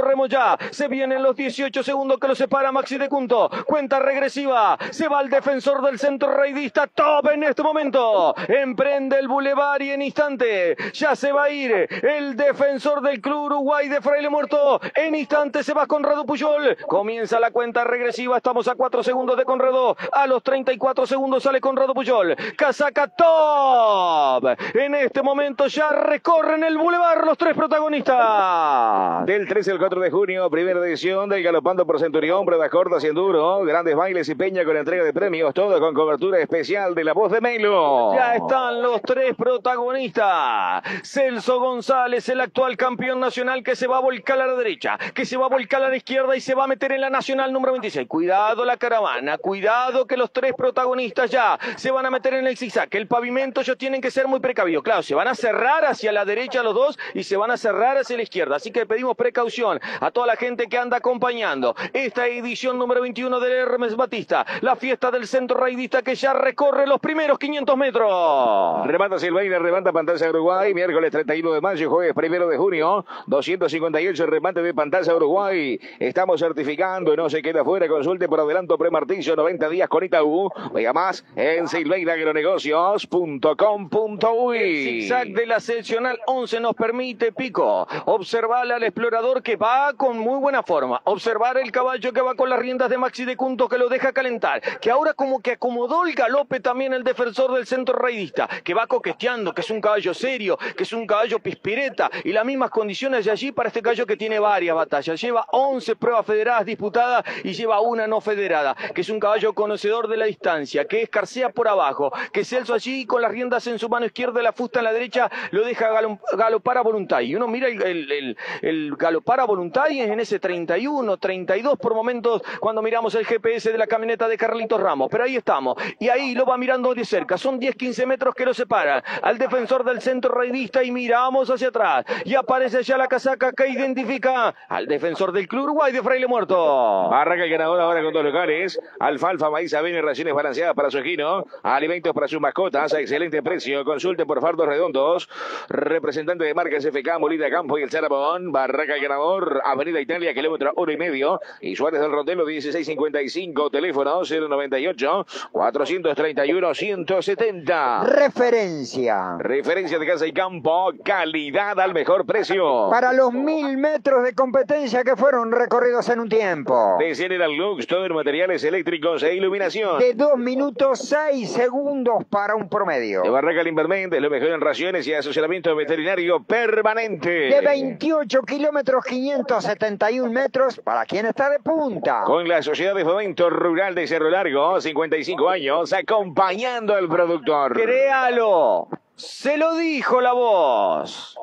Recorremos ya. Se vienen los 18 segundos que lo separa Maxi de Cunto. Cuenta regresiva. Se va el defensor del centro raidista. Top en este momento. Emprende el bulevar y en instante ya se va a ir el defensor del club Uruguay de Fraile Muerto. En instante se va Conrado Puyol. Comienza la cuenta regresiva. Estamos a 4 segundos de Conrado. A los 34 segundos sale Conrado Puyol. Casaca top. En este momento ya recorren el bulevar los tres protagonistas. Del 13 al 4 de junio, primera edición del Galopando por Centurión, pruebas cortas y enduro, grandes bailes y peña con entrega de premios, todo con cobertura especial de la voz de Melo. Ya están los tres protagonistas. Celso González, el actual campeón nacional que se va a volcar a la derecha, que se va a volcar a la izquierda y se va a meter en la nacional número 26. Cuidado la caravana, cuidado que los tres protagonistas ya se van a meter en el zigzag. El pavimento ellos tienen que ser muy precavidos. Claro, se van a cerrar hacia la derecha los dos y se van a cerrar hacia la izquierda. Así que pedimos precaución a toda la gente que anda acompañando esta edición número 21 del Hermes Batista, la fiesta del centro raidista que ya recorre los primeros 500 metros. Remata Silveira, remata Pantalla Uruguay, miércoles 31 de mayo, jueves primero de junio, 258 remate de Pantalla Uruguay. Estamos certificando y no se queda fuera. Consulte por adelanto premartillo 90 días con Itaú. Vaya más en silveiragronegocios.com.uy. Zigzag de la seccional 11 nos permite, Pico, observar al explorador que va con muy buena forma, observar el caballo que va con las riendas de Maxi de Cunto que lo deja calentar, que ahora como que acomodó el galope también el defensor del centro raidista, que va coqueteando, que es un caballo serio, que es un caballo pispireta y las mismas condiciones de allí para este caballo que tiene varias batallas, lleva 11 pruebas federadas disputadas y lleva una no federada, que es un caballo conocedor de la distancia, que escarcea por abajo, que Celso allí con las riendas en su mano izquierda y la fusta en la derecha lo deja galo- galopar a voluntad. Y uno mira el, el, el- el galopar a voluntad en ese 31, 32 por momentos cuando miramos el GPS de la camioneta de Carlitos Ramos. Pero ahí estamos. Y ahí lo va mirando de cerca. Son 10, 15 metros que lo separan al defensor del centro raidista y miramos hacia atrás. Y aparece ya la casaca que identifica al defensor del Club Uruguay de Fraile Muerto. Barraca el ganador ahora con dos locales. Alfalfa, maíz, avena y raciones balanceadas para su equino. Alimentos para sus mascotas a excelente precio. Consulte por fardos redondos. Representante de marcas FK, Molina Campo y el Charabón. Barraca el ganador. Avenida Italia, kilómetro uno y medio. Y Suárez del Rotelo, 1655. Teléfono 098 431 170. Referencia. Referencia de casa y campo. Calidad al mejor precio. Para los mil metros de competencia que fueron recorridos en un tiempo. De General Lux, todo en materiales eléctricos e iluminación. De dos minutos seis segundos para un promedio. De Barraca Limberment es lo mejor en raciones y asesoramiento veterinario permanente. De 28 kilómetros 571 metros para quien está de punta. Con la Sociedad de Fomento Rural de Cerro Largo, 55 años, acompañando al productor. Créalo. Se lo dijo la voz.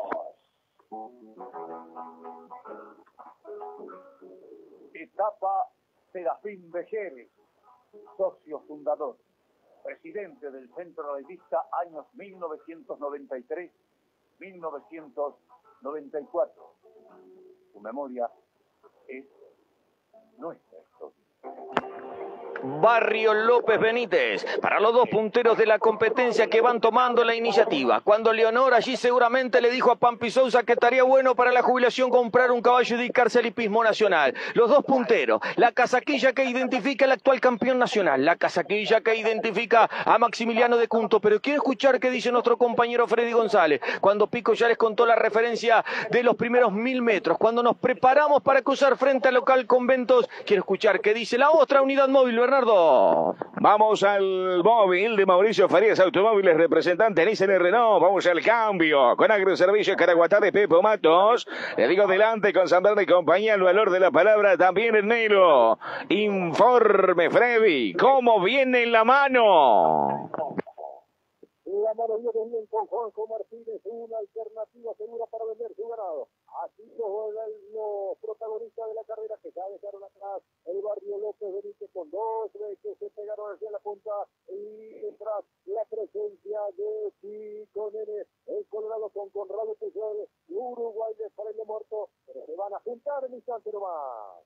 Etapa Serafín Vejeres, socio fundador, presidente del Centro Revista años 1993-1994. Su memoria es nuestra. Barrio López Benítez, para los dos punteros de la competencia que van tomando la iniciativa. Cuando Leonor allí seguramente le dijo a Pampi Sousa que estaría bueno para la jubilación comprar un caballo y dedicarse al hipismo nacional. Los dos punteros, la casaquilla que identifica al actual campeón nacional, la casaquilla que identifica a Maximiliano de Cunto. Pero quiero escuchar qué dice nuestro compañero Freddy González, cuando Pico ya les contó la referencia de los primeros mil metros, cuando nos preparamos para cruzar frente al local Conventos. Quiero escuchar qué dice la otra unidad móvil, Vamos al móvil de Mauricio Farías Automóviles, representante Nissan y Renault. Vamos al cambio con Agroservicios Caraguatá de Pepo Matos. Le digo delante con San y compañía, el valor de la palabra también en negro. Informe, Freddy, ¿cómo viene la mano? La mano viene con Juanjo Martínez, una alternativa segura para vender su ganado. Así lo juega el los protagonistas de la carrera que ya dejaron atrás el barrio López Benítez con dos que se pegaron hacia la punta y detrás la presencia de Chico Nene, el Colorado con Conrado Pujol, Uruguay de Muerto, pero se van a juntar en instante nomás.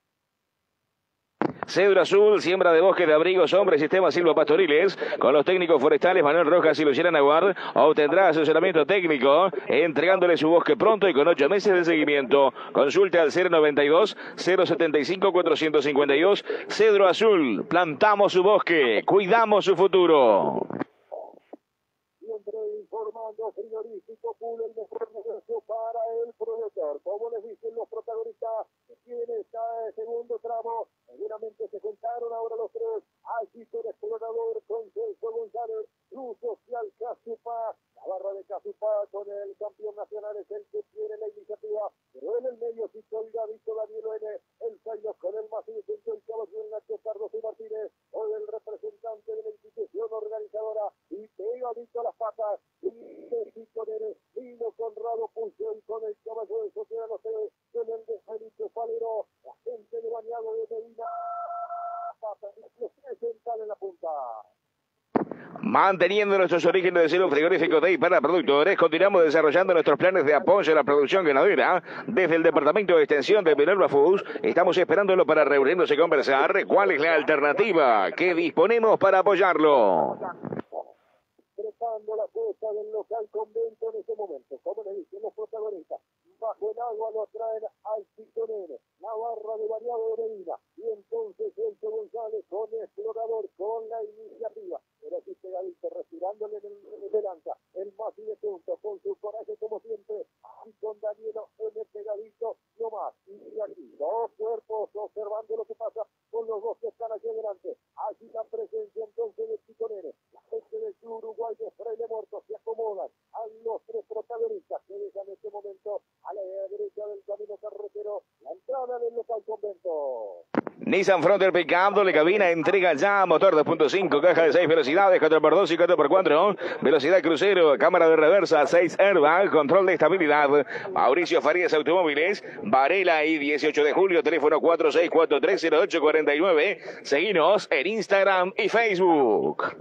Cedro Azul, siembra de bosque de abrigos, hombres, sistema Silva Pastoriles, con los técnicos forestales Manuel Rojas y Luciana Naguard, obtendrá asesoramiento técnico, entregándole su bosque pronto y con ocho meses de seguimiento. Consulte al 092 075 452 Cedro Azul, plantamos su bosque, cuidamos su futuro siempre informando frigorífico Pool, el mejor negocio para el productor. Como les dicen los protagonistas que tienen este segundo tramo, seguramente se juntaron ahora los tres, allí con Explorador, con Celso González, Cruz Social Casupa, la barra de Casupa con el campeón nacional es el que tiene la iniciativa, pero en el medio y David Daniel N, el Zaynos con el más intento el caballo del Nacho Carlos y Martínez, o el representante de la institución organizadora, y pegadito a las patas, y Cito Nere, Lino Conrado Pulsión con el caballo de Sociedad Los con el de Felipe Palero, de Medina. Manteniendo nuestros orígenes de cero frigorífico de y para productores, continuamos desarrollando nuestros planes de apoyo a la producción ganadera. Desde el Departamento de Extensión de Minerva Foods, estamos esperándolo para reunirnos y conversar cuál es la alternativa que disponemos para apoyarlo la del local convento en ese momento. Como les dicen los bajo el agua lo traen al Citonero, la barra de variado de Medina, y entonces Celso González con explorador, con la iniciativa, pero aquí pegadito, respirándole en el de lanza, el más de punto, con su coraje como siempre, y con Danielo el pegadito, no más, y aquí, dos cuerpos observando lo que pasa con los dos que están aquí adelante, allí la presencia entonces de Citonero, la gente del Uruguay de Freire Muerto se acomodan a los tres protagonistas que dejan en este momento a la derecha del camino carretero la entrada del local convento. Nissan Frontier Pickup, doble cabina, entrega ya, motor 2.5, caja de 6 velocidades, 4x2 y 4x4, velocidad crucero, cámara de reversa, 6 airbag, control de estabilidad. Mauricio Farías Automóviles, Varela y 18 de julio, teléfono 46430849. Seguinos en Instagram y Facebook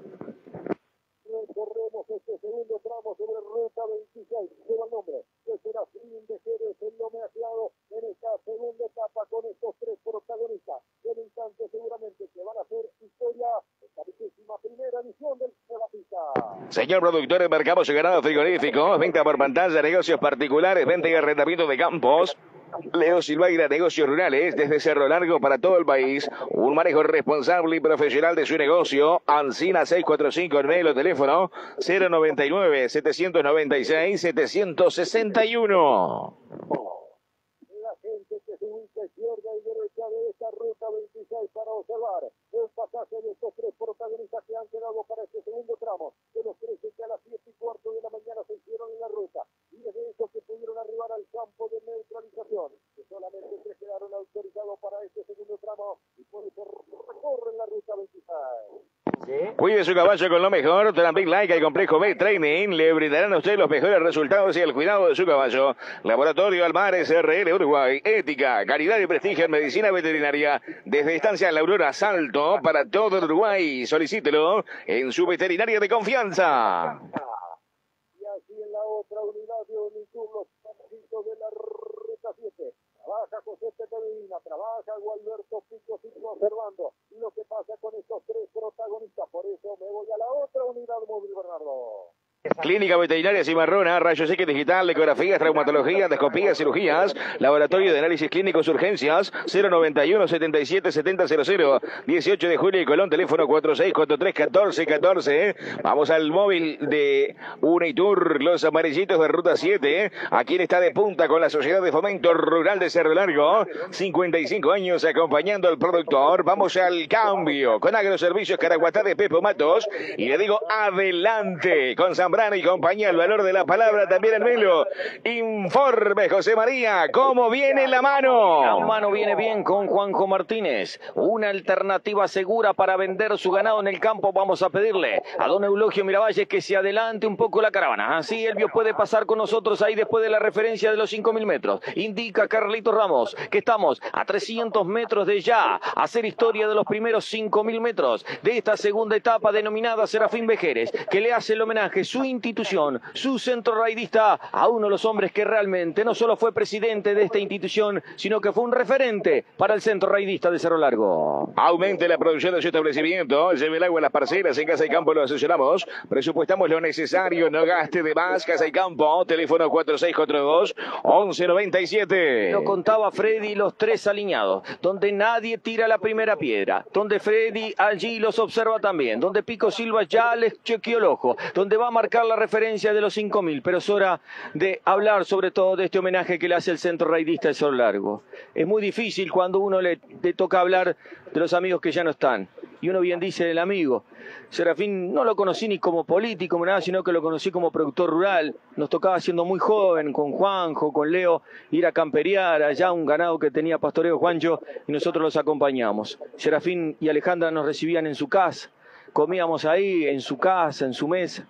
recorremos este segundo tramo sobre Ruta 26. Lleva el nombre de Serafín de Jerez, el homenajeado en esta segunda etapa con estos tres protagonistas. En instante seguramente que van a hacer historia esta vigésima primera edición del Pista. Señor productor, embarcamos su ganado frigorífico, venta por pantalla, negocios particulares, venta y arrendamiento de campos. Leo Silvaira, negocios rurales desde Cerro Largo para todo el país. Un manejo responsable y profesional de su negocio. Ancina 645 en medio teléfono 099 796 761 la gente que se ubica izquierda y derecha de esta ruta 26 para observar el pasaje de estos tres protagonistas que han quedado para este segundo tramo de los tres que a las 7 y cuarto de la mañana se hicieron en la ruta y desde esos que pudieron arribar al campo de neutralización que solamente se quedaron autorizados para este segundo tramo y por eso recorren la ruta 26. Cuide su caballo con lo mejor. Tramping Like y Complejo B Training le brindarán a usted los mejores resultados y el cuidado de su caballo. Laboratorio Almares RL Uruguay. Ética, calidad y prestigio en medicina veterinaria. Desde Estancia La Aurora Salto para todo Uruguay. Solicítelo en su veterinaria de confianza. Y así en la otra unidad de Unitur, los pancitos de la ruta 7. Trabaja José Peterina, trabaja Gualberto Pico Pico observando lo que pasa con estos tres protagonistas. Por eso me voy a la otra unidad móvil, Bernardo. Clínica Veterinaria Cimarrona, Rayos X Digital, Ecografías, Traumatología, Endoscopías, Cirugías, Laboratorio de Análisis Clínicos Urgencias, 091 77 7000, 18 de julio y Colón, teléfono 4643 1414. Vamos al móvil de Unitur, los amarillitos de Ruta 7. Aquí está de punta con la Sociedad de Fomento Rural de Cerro Largo, 55 años acompañando al productor. Vamos al cambio con Agroservicios Caraguatá de Pepo Matos y le digo adelante con Zambrano y compañía, el valor de la palabra también en Melo. Informe, José María, ¿cómo viene la mano? La mano viene bien con Juanjo Martínez. Una alternativa segura para vender su ganado en el campo. Vamos a pedirle a don Eulogio Miravalles que se adelante un poco la caravana. Así Elvio puede pasar con nosotros ahí después de la referencia de los 5.000 metros. Indica Carlitos Ramos que estamos a 300 metros de ya hacer historia de los primeros 5.000 metros de esta segunda etapa denominada Serafín Vejeres, que le hace el homenaje su institución, su centro raidista, a uno de los hombres que realmente no solo fue presidente de esta institución, sino que fue un referente para el centro raidista de Cerro Largo. Aumente la producción de su establecimiento, lleve el agua a las parcelas, en Casa y Campo lo asesoramos, presupuestamos lo necesario, no gaste de más, Casa y Campo, teléfono 4642-1197. Lo contaba Freddy, los tres alineados, donde nadie tira la primera piedra, donde Freddy allí los observa también, donde Pico Silva ya les chequeó el ojo, donde va a marcar la referencia de los 5.000, pero es hora de hablar sobre todo de este homenaje que le hace el Centro Raidista de Sol Largo. Es muy difícil cuando uno le, toca hablar de los amigos que ya no están, y uno bien dice el amigo, Serafín no lo conocí ni como político, nada, sino que lo conocí como productor rural. Nos tocaba siendo muy joven, con Juanjo, con Leo, ir a camperear allá un ganado que tenía pastoreo Juancho y nosotros los acompañamos. Serafín y Alejandra nos recibían en su casa, comíamos ahí, en su casa, en su mesa.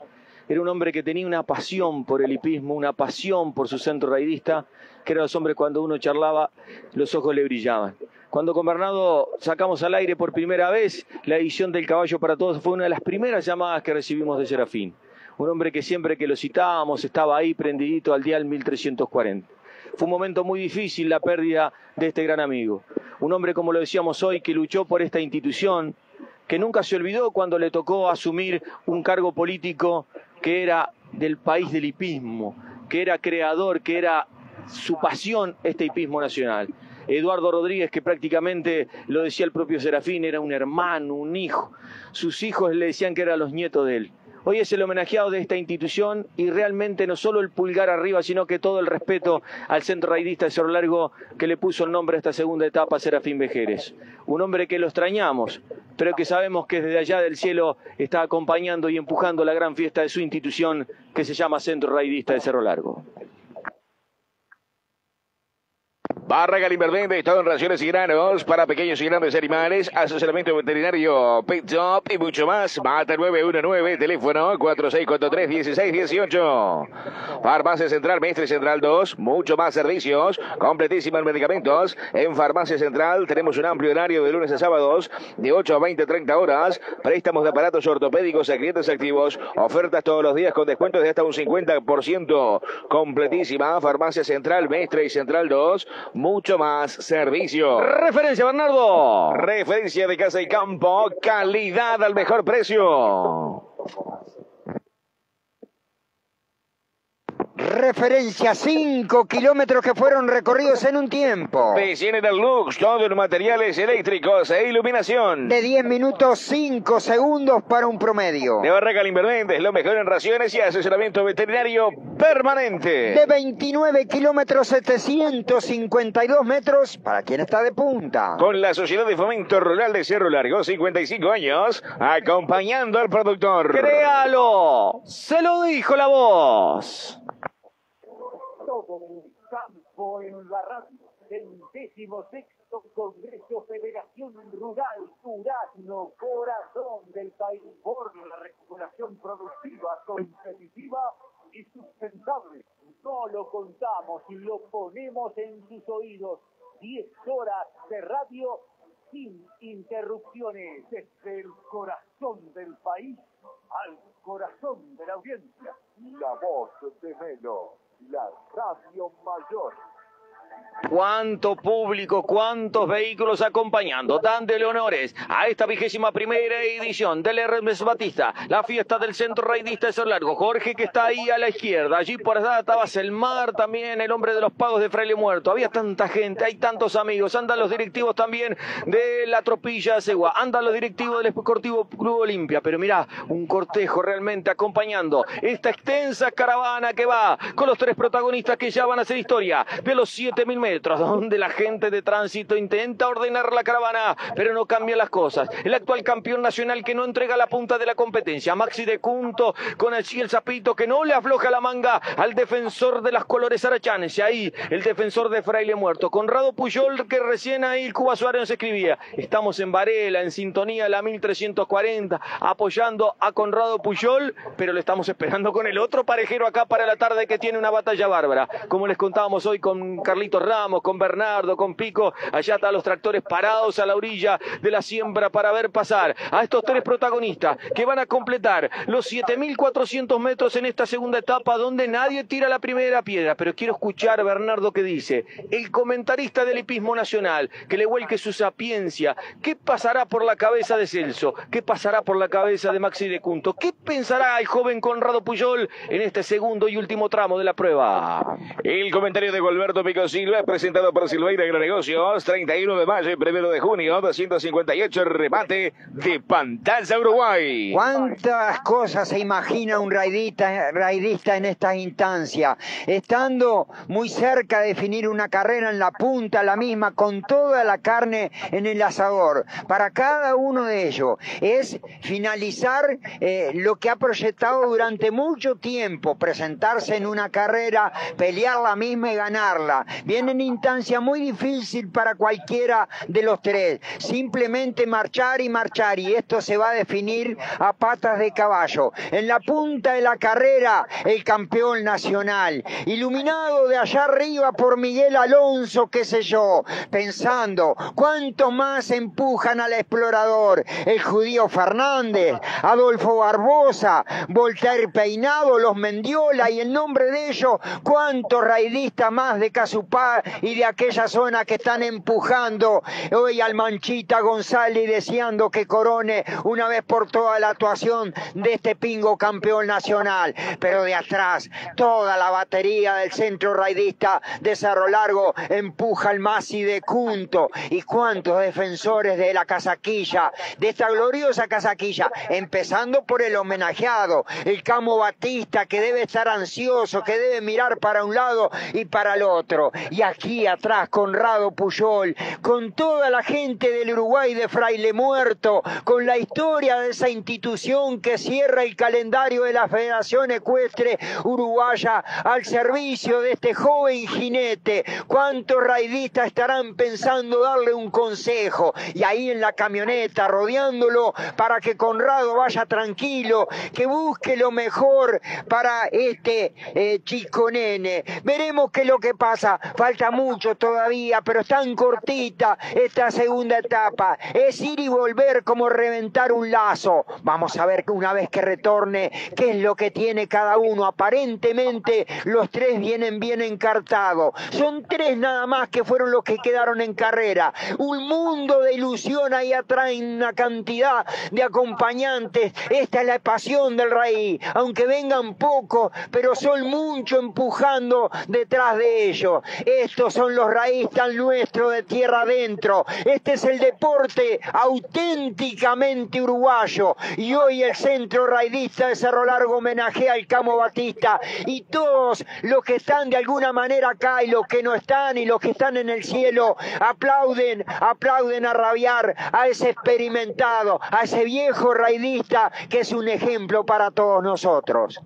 Era un hombre que tenía una pasión por el hipismo, una pasión por su centro raidista, que era los hombres cuando uno charlaba, los ojos le brillaban. Cuando con Bernardo sacamos al aire por primera vez la edición del Caballo para Todos, fue una de las primeras llamadas que recibimos de Serafín. Un hombre que siempre que lo citábamos estaba ahí prendidito al día 1340. Fue un momento muy difícil la pérdida de este gran amigo. Un hombre, como lo decíamos hoy, que luchó por esta institución, que nunca se olvidó cuando le tocó asumir un cargo político que era del país del hipismo, que era creador, que era su pasión este hipismo nacional. Eduardo Rodríguez, que prácticamente lo decía el propio Serafín, era un hermano, un hijo. Sus hijos le decían que eran los nietos de él. Hoy es el homenajeado de esta institución y realmente no solo el pulgar arriba, sino que todo el respeto al centro raidista de Cerro Largo que le puso el nombre a esta segunda etapa, Serafín Vejeres. Un hombre que lo extrañamos, pero que sabemos que desde allá del cielo está acompañando y empujando la gran fiesta de su institución que se llama Centro Raidista de Cerro Largo. Barra Galimbervende, todo en raciones y granos para pequeños y grandes animales, asesoramiento veterinario, pet shop y mucho más. Mata 919, teléfono 4643-1618. Farmacia Central, Mestre Central 2, mucho más servicios, completísimos medicamentos. En Farmacia Central tenemos un amplio horario de lunes a sábados, de 8 a 20, 30 horas. Préstamos de aparatos ortopédicos a clientes activos, ofertas todos los días con descuentos de hasta un 50%. Completísima, Farmacia Central, Mestre y Central 2 mucho más servicio. Referencia, Bernardo. Referencia de casa y campo, calidad al mejor precio. Referencia, 5 kilómetros que fueron recorridos en un tiempo. General Lux, todos los materiales eléctricos e iluminación. De 10 minutos, 5 segundos para un promedio. De Barraca Inverventes, lo mejor en raciones y asesoramiento veterinario permanente. De 29 kilómetros, 752 metros para quien está de punta. Con la Sociedad de Fomento Rural de Cerro Largo, 55 años, acompañando al productor. ¡Créalo! Se lo dijo la voz todo el campo en la radio. El décimo sexto Congreso Federación Rural Durazno, corazón del país por la recuperación productiva, competitiva y sustentable. No lo contamos y lo ponemos en sus oídos. Diez horas de radio sin interrupciones desde el corazón del país al corazón de la audiencia. La voz de Melo la radio mayor. Cuánto público, cuántos vehículos acompañando, dándole honores a esta vigésima primera edición del Hermes Batista, la fiesta del Centro Raidista de Ser Largo. Jorge que está ahí a la izquierda, allí por allá estaba Selmar también, el hombre de los pagos de Fraile Muerto. Había tanta gente, hay tantos amigos, andan los directivos también de la Tropilla Segua, andan los directivos del Esportivo Club Olimpia, pero mirá, un cortejo realmente acompañando esta extensa caravana que va con los tres protagonistas que ya van a hacer historia. De los siete 20.000 metros, donde la gente de tránsito intenta ordenar la caravana, pero no cambian las cosas. El actual campeón nacional que no entrega la punta de la competencia, Maxi de Cunto, con el el Zapito que no le afloja la manga al defensor de las colores arachanes. Y ahí el defensor de Fraile Muerto, Conrado Puyol, que recién ahí Cuba Suárez nos escribía. Estamos en Varela, en sintonía la 1340, apoyando a Conrado Puyol, pero le estamos esperando con el otro parejero acá para la tarde que tiene una batalla bárbara. Como les contábamos hoy con Ramos, con Bernardo, con Pico, allá están los tractores parados a la orilla de la siembra para ver pasar a estos tres protagonistas que van a completar los 7400 metros en esta segunda etapa donde nadie tira la primera piedra. Pero quiero escuchar a Bernardo que dice, el comentarista del hipismo nacional, que le vuelque su sapiencia. ¿Qué pasará por la cabeza de Celso? ¿Qué pasará por la cabeza de Maxi de Cunto? ¿Qué pensará el joven Conrado Puyol en este segundo y último tramo de la prueba? El comentario de Gualberto Pico Silva, presentado por Silveira Agronegocios, 31 de mayo y 1 de junio, 258 remate de Pantalza, Uruguay. ¿Cuántas cosas se imagina un raidista, raidista en estas instancias? Estando muy cerca de definir una carrera en la punta, la misma, con toda la carne en el asador. Para cada uno de ellos es finalizar eh, lo que ha proyectado durante mucho tiempo, presentarse en una carrera, pelear la misma y ganarla. Viene en instancia muy difícil para cualquiera de los tres. Simplemente marchar y marchar y esto se va a definir a patas de caballo. En la punta de la carrera, el campeón nacional, iluminado de allá arriba por Miguel Alonso, qué sé yo, pensando cuánto más empujan al explorador, el judío Fernández, Adolfo Barbosa, Voltaire Peinado, los Mendiola y en nombre de ellos, cuántos raidistas más de Casupá y de aquella zona que están empujando hoy al Manchita González deseando que corone una vez por toda la actuación de este pingo campeón nacional. Pero de atrás, toda la batería del centro raidista de Cerro Largo empuja al Masi de Cunto. Y cuántos defensores de la casaquilla, de esta gloriosa casaquilla, empezando por el homenajeado, el Camo Batista, que debe estar ansioso, que debe mirar para un lado y para el otro. Y aquí atrás, Conrado Puyol, con toda la gente del Uruguay de Fraile Muerto, con la historia de esa institución que cierra el calendario de la Federación Ecuestre Uruguaya al servicio de este joven jinete. ¿Cuántos raidistas estarán pensando darle un consejo? Y ahí en la camioneta, rodeándolo para que Conrado vaya tranquilo, que busque lo mejor para este eh, chico nene. Veremos qué es lo que pasa. Falta mucho todavía, pero es tan cortita esta segunda etapa. Es ir y volver como reventar un lazo. Vamos a ver una vez que retorne qué es lo que tiene cada uno. Aparentemente los tres vienen bien encartados. Son tres nada más que fueron los que quedaron en carrera. Un mundo de ilusión ahí atrás, una cantidad de acompañantes. Esta es la pasión del rey. Aunque vengan pocos, pero son muchos empujando detrás de ellos. Estos son los raístas nuestros de tierra adentro. Este es el deporte auténticamente uruguayo. Y hoy el centro raidista de Cerro Largo homenajea al Camo Batista. Y todos los que están de alguna manera acá y los que no están y los que están en el cielo aplauden, aplauden a rabiar a ese experimentado, a ese viejo raidista que es un ejemplo para todos nosotros.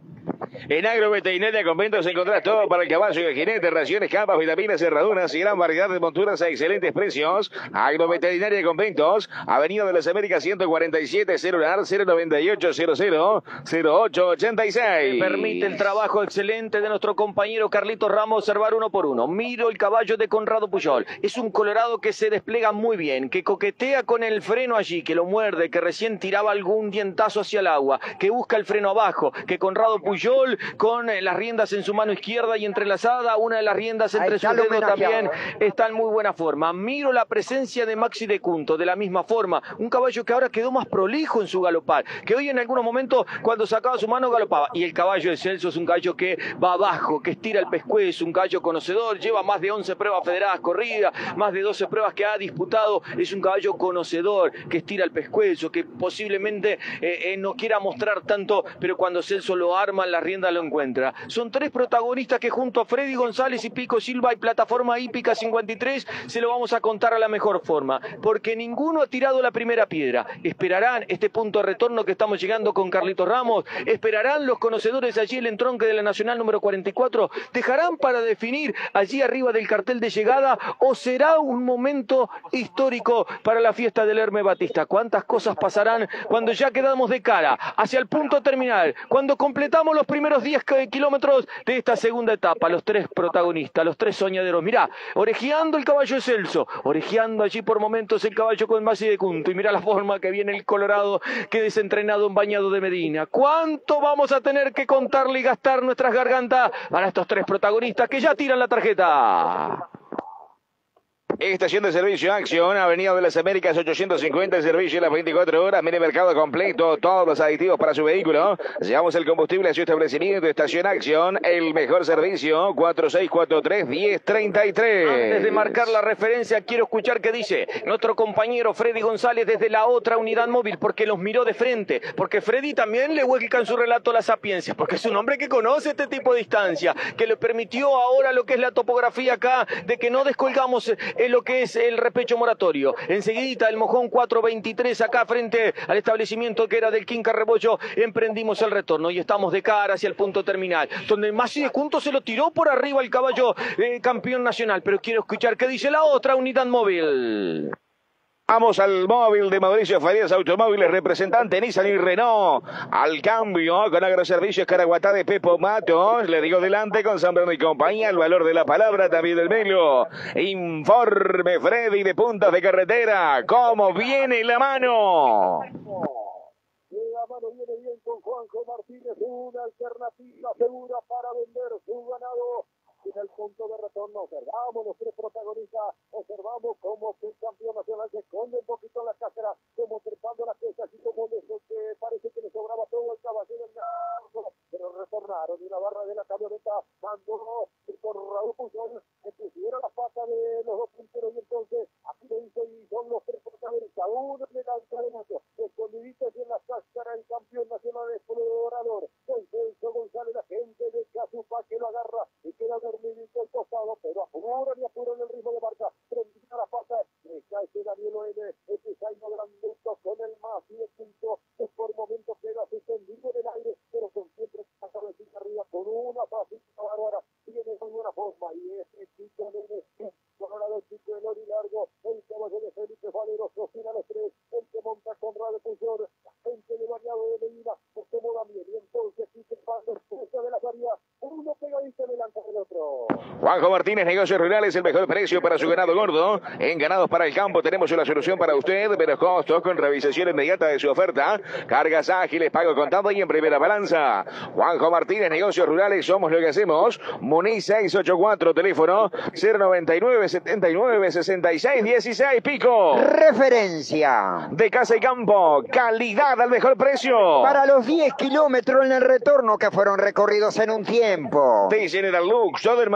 En Agroveterinaria Conventos encontrás todo para el caballo y el jinete, raciones, capas, vitaminas, cerraduras y gran variedad de monturas a excelentes precios. Agroveterinaria Conventos, Avenida de las Américas 147, celular 098 00 0886. Permite el trabajo excelente de nuestro compañero Carlito Ramos observar uno por uno. Miro el caballo de Conrado Puyol. Es un colorado que se despliega muy bien, que coquetea con el freno allí, que lo muerde, que recién tiraba algún dientazo hacia el agua, que busca el freno abajo, que Conrado Puyol con eh, las riendas en su mano izquierda y entrelazada, una de las riendas entre sus dedos también. está en muy buena forma. Miro la presencia de Maxi de Cunto, de la misma forma, un caballo que ahora quedó más prolijo en su galopar, que hoy en algunos momentos cuando sacaba su mano galopaba, y el caballo de Celso es un caballo que va abajo, que estira el pescuezo, un caballo conocedor, lleva más de 11 pruebas federadas corridas, más de 12 pruebas que ha disputado, es un caballo conocedor, que estira el pescuezo, que posiblemente eh, eh, no quiera mostrar tanto, pero cuando Celso lo arma en las riendas Lo encuentra. Son tres protagonistas que junto a Freddy González y Pico Silva y Plataforma Hípica 53 se lo vamos a contar a la mejor forma, porque ninguno ha tirado la primera piedra. Esperarán este punto de retorno que estamos llegando con Carlitos Ramos, esperarán los conocedores allí el entronque de la Nacional número 44, dejarán para definir allí arriba del cartel de llegada o será un momento histórico para la fiesta del Herme Batista. ¿Cuántas cosas pasarán cuando ya quedamos de cara hacia el punto terminal, cuando completamos los primeros 10 kilómetros de esta segunda etapa? Los tres protagonistas, los tres soñaderos. Mirá, orejeando el caballo de Celso, orejeando allí por momentos el caballo con base de Cunto. Y mira la forma que viene el Colorado, que desentrenado en bañado de Medina. ¿Cuánto vamos a tener que contarle y gastar nuestras gargantas para estos tres protagonistas que ya tiran la tarjeta? Estación de servicio Acción, Avenida de las Américas 850, servicio las 24 horas, mini mercado completo, todos los aditivos para su vehículo. Llevamos el combustible a su establecimiento, Estación Acción, el mejor servicio, 4643-1033. Antes de marcar la referencia, quiero escuchar qué dice nuestro compañero Freddy González desde la otra unidad móvil, porque los miró de frente, porque Freddy también le vuelca en su relato la sapiencia, porque es un hombre que conoce este tipo de distancia, que le permitió ahora lo que es la topografía acá, de que no descolgamos el lo que es el repecho moratorio. Enseguidita el mojón 423 acá frente al establecimiento que era del Quinca Rebollo, emprendimos el retorno y estamos de cara hacia el punto terminal, donde Masi de Junto se lo tiró por arriba el caballo eh, campeón nacional, pero quiero escuchar qué dice la otra unidad móvil. Vamos al móvil de Mauricio Farías Automóviles, representante Nissan y Renault. Al cambio con Agroservicios Caraguatá de Pepo Matos. Le digo delante con San y compañía. El valor de la palabra también del Melo. Informe Freddy de puntas de carretera. ¿Cómo viene la mano? La mano viene bien con Juanjo Martínez. Una alternativa segura para vender su ganado el punto de retorno. Observamos los tres protagonistas, observamos cómo el campeón nacional se esconde un poquito la cáscara, como trepando las piezas y como les, que parece que le sobraba todo el caballero pero retornaron y la barra de la camioneta mandó con Raúl Pujol que pusiera la pata de los dos punteros y entonces aquí lo hizo y son los tres protagonistas, uno le dan mucho, escondiditos en la cáscara el campeón nacional explorador, costado, pero apuran y apuran el ritmo de marca, prendida la pata, está ese Daniel N, ese Jaime Granduto con el más y el punto, que por momentos queda suspendido en el aire, pero son siempre la cabecita arriba con una pasita bárbara, tiene muy buena forma y ese chico N, Colorado el chico de Lori Largo, el caballo de Felipe Valero, sostiene a los tres, el que monta con Radio Puyol, la gente de Bañado de Medina, pues se moda bien, y entonces Quique Pando, de la salida, uno pegadito delante del otro. Juanjo Martínez, negocios rurales, el mejor precio para su ganado gordo. En ganados para el campo tenemos una solución para usted, menos costos con revisación inmediata de su oferta. Cargas ágiles, pago contado y en primera balanza. Juanjo Martínez, negocios rurales, somos lo que hacemos. Muni 684, teléfono 099 79 66 16, pico. Referencia. De casa y campo, calidad al mejor precio. Para los 10 kilómetros en el retorno que fueron recorridos en un tiempo. De General Lux, Soder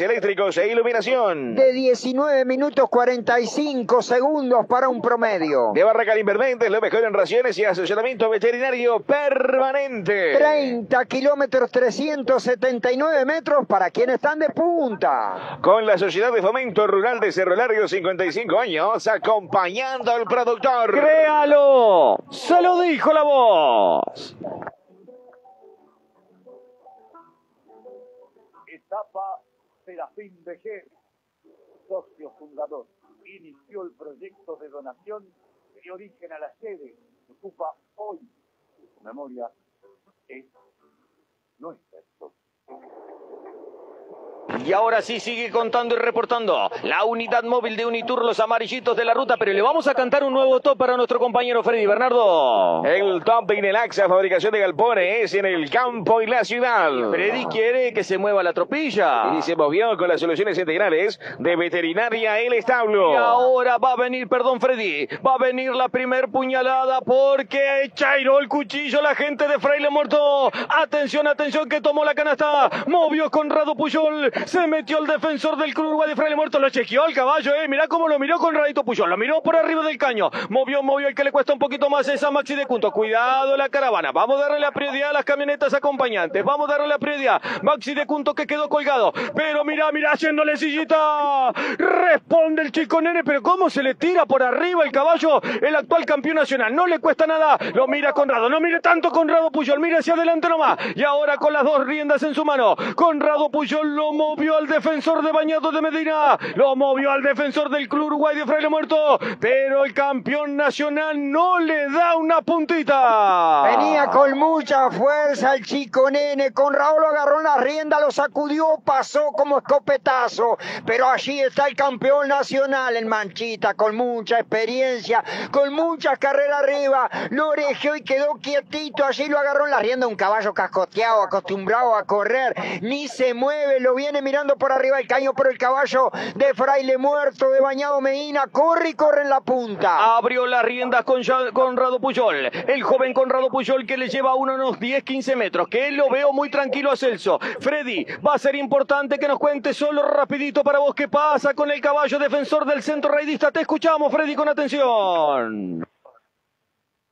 Eléctricos e Iluminación. De 19 minutos 45 segundos para un promedio. De Barraca Invernentes, lo mejor en raciones y asesoramiento veterinario permanente. 30 kilómetros 379 metros para quienes están de punta. Con la Sociedad de Fomento Rural de Cerro Largo, 55 años, acompañando al productor. ¡Créalo! ¡Se lo dijo la voz! Etapa Serafín Vejer, socio fundador. Inició el proyecto de donación de origen a la sede que ocupa hoy. Su memoria es nuestra Y ahora sí sigue contando y reportando la unidad móvil de Unitur, los amarillitos de la ruta, pero le vamos a cantar un nuevo top para nuestro compañero Freddy Bernardo. El top de Inelaxa, fabricación de galpones en el campo y la ciudad. Freddy quiere que se mueva la tropilla. Y se movió con las soluciones integrales de Veterinaria El Establo. Y ahora va a venir, perdón Freddy, va a venir la primer puñalada porque chairo el cuchillo la gente de Fraile Muerto. Atención, atención que tomó la canasta. Movió Conrado Puyol. Se metió el defensor del Club Uruguay de Fraile Muerto, lo chequeó al caballo, eh. Mirá cómo lo miró con Radito Puyol, lo miró por arriba del caño. Movió, movió el que le cuesta un poquito más esa Maxi de Cunto. Cuidado la caravana. Vamos a darle la prioridad a las camionetas acompañantes. Vamos a darle la prioridad. Maxi de Cunto que quedó colgado. Pero mira, mira, haciéndole sillita. Responde el chico nene, pero cómo se le tira por arriba el caballo, el actual campeón nacional. No le cuesta nada. Lo mira Conrado. No mire tanto Conrado Puyol. Mira hacia adelante nomás. Y ahora con las dos riendas en su mano. Conrado Puyol lo movió al defensor de Bañado de Medina. Lo movió al defensor del Club Uruguay de Fraile Muerto. Pero el campeón nacional no le da una puntita. Venía con mucha fuerza el chico nene. Conrado lo agarró en la rienda, lo sacudió, pasó como escopetazo. Pero allí está el campeón nacional, el Manchita, con mucha experiencia, con muchas carreras arriba. Lo orejeó y quedó quietito. Allí lo agarró en la rienda. Un caballo cascoteado, acostumbrado a correr. Ni se mueve, lo viene mirando por arriba el caño, pero el caballo de Fraile Muerto, de Bañado Medina, corre y corre en la punta. Abrió las riendas con Conrado Puyol. El joven Conrado Puyol que le lleva uno unos 10, 15 metros. Que lo veo muy tranquilo a Celso. Freddy, va a ser importante que nos cuente solo rapidito para vos qué pasa con el caballo defensor del centro raidista. Te escuchamos, Freddy, con atención.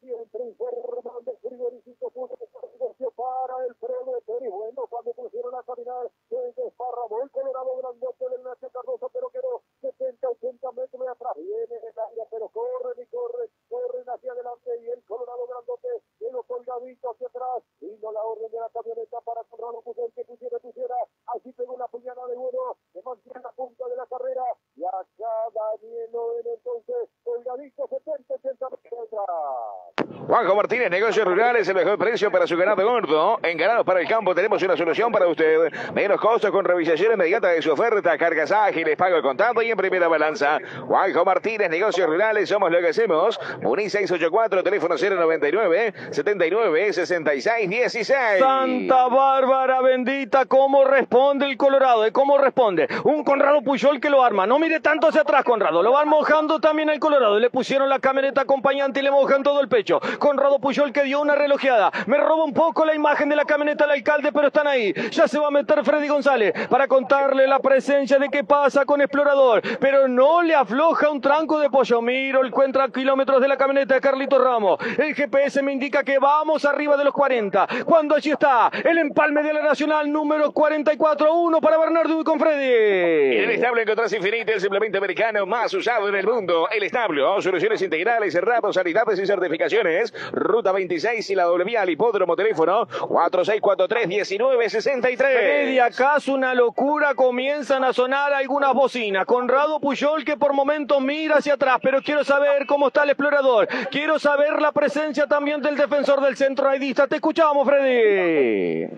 siempre informando el frigorífico punto de negocio para el promotor y bueno cuando pusieron a caminar se desparramó el colorado grandote del Nacho Cardoso pero quedó 70 80 metros de atrás viene en el área pero corren y corren corren hacia adelante y el colorado grandote quedó colgadito hacia atrás vino la orden de la camioneta para Conrado Pujol que pusiera pusiera así pegó una puñada de oro que mantiene la punta de la carrera y acá Daniel Noel entonces colgadito 70 80 metros atrás Juanjo Martínez, negocios rurales, el mejor precio para su ganado gordo. En ganados para el campo tenemos una solución para usted. Menos costos con revisación inmediata de su oferta, cargas ágiles, pago contado y en primera balanza. Juanjo Martínez, negocios rurales, somos lo que hacemos. Uní 684, teléfono 099 79 66 16. Santa Bárbara bendita, ¿cómo responde el Colorado? ¿Eh? ¿Cómo responde? Un Conrado Puyol que lo arma. No mire tanto hacia atrás, Conrado. Lo van mojando también el Colorado. Le pusieron la camioneta acompañante y le mojan todo el pecho. Conrado Puyol que dio una relojeada. Me roba un poco la imagen de la camioneta del alcalde, pero están ahí. Ya se va a meter Freddy González para contarle la presencia de qué pasa con Explorador. Pero no le afloja un tranco de pollo. Miro el cuenta kilómetros de la camioneta de Carlito Ramos. El GPS me indica que vamos arriba de los 40. Cuando allí está el empalme de la Nacional número 44-1 para Bernardo y con Freddy. En el establo encontrás Infinite, el suplemento americano más usado en el mundo. El establo, soluciones integrales, cerrados, sanidades y certificaciones. Ruta 26 y la doble vía al hipódromo teléfono 4643-1963. Freddy, acaso una locura comienzan a sonar algunas bocinas. Conrado Puyol que por momentos mira hacia atrás, pero quiero saber cómo está el explorador. Quiero saber la presencia también del defensor del centro raidista. Te escuchamos, Freddy.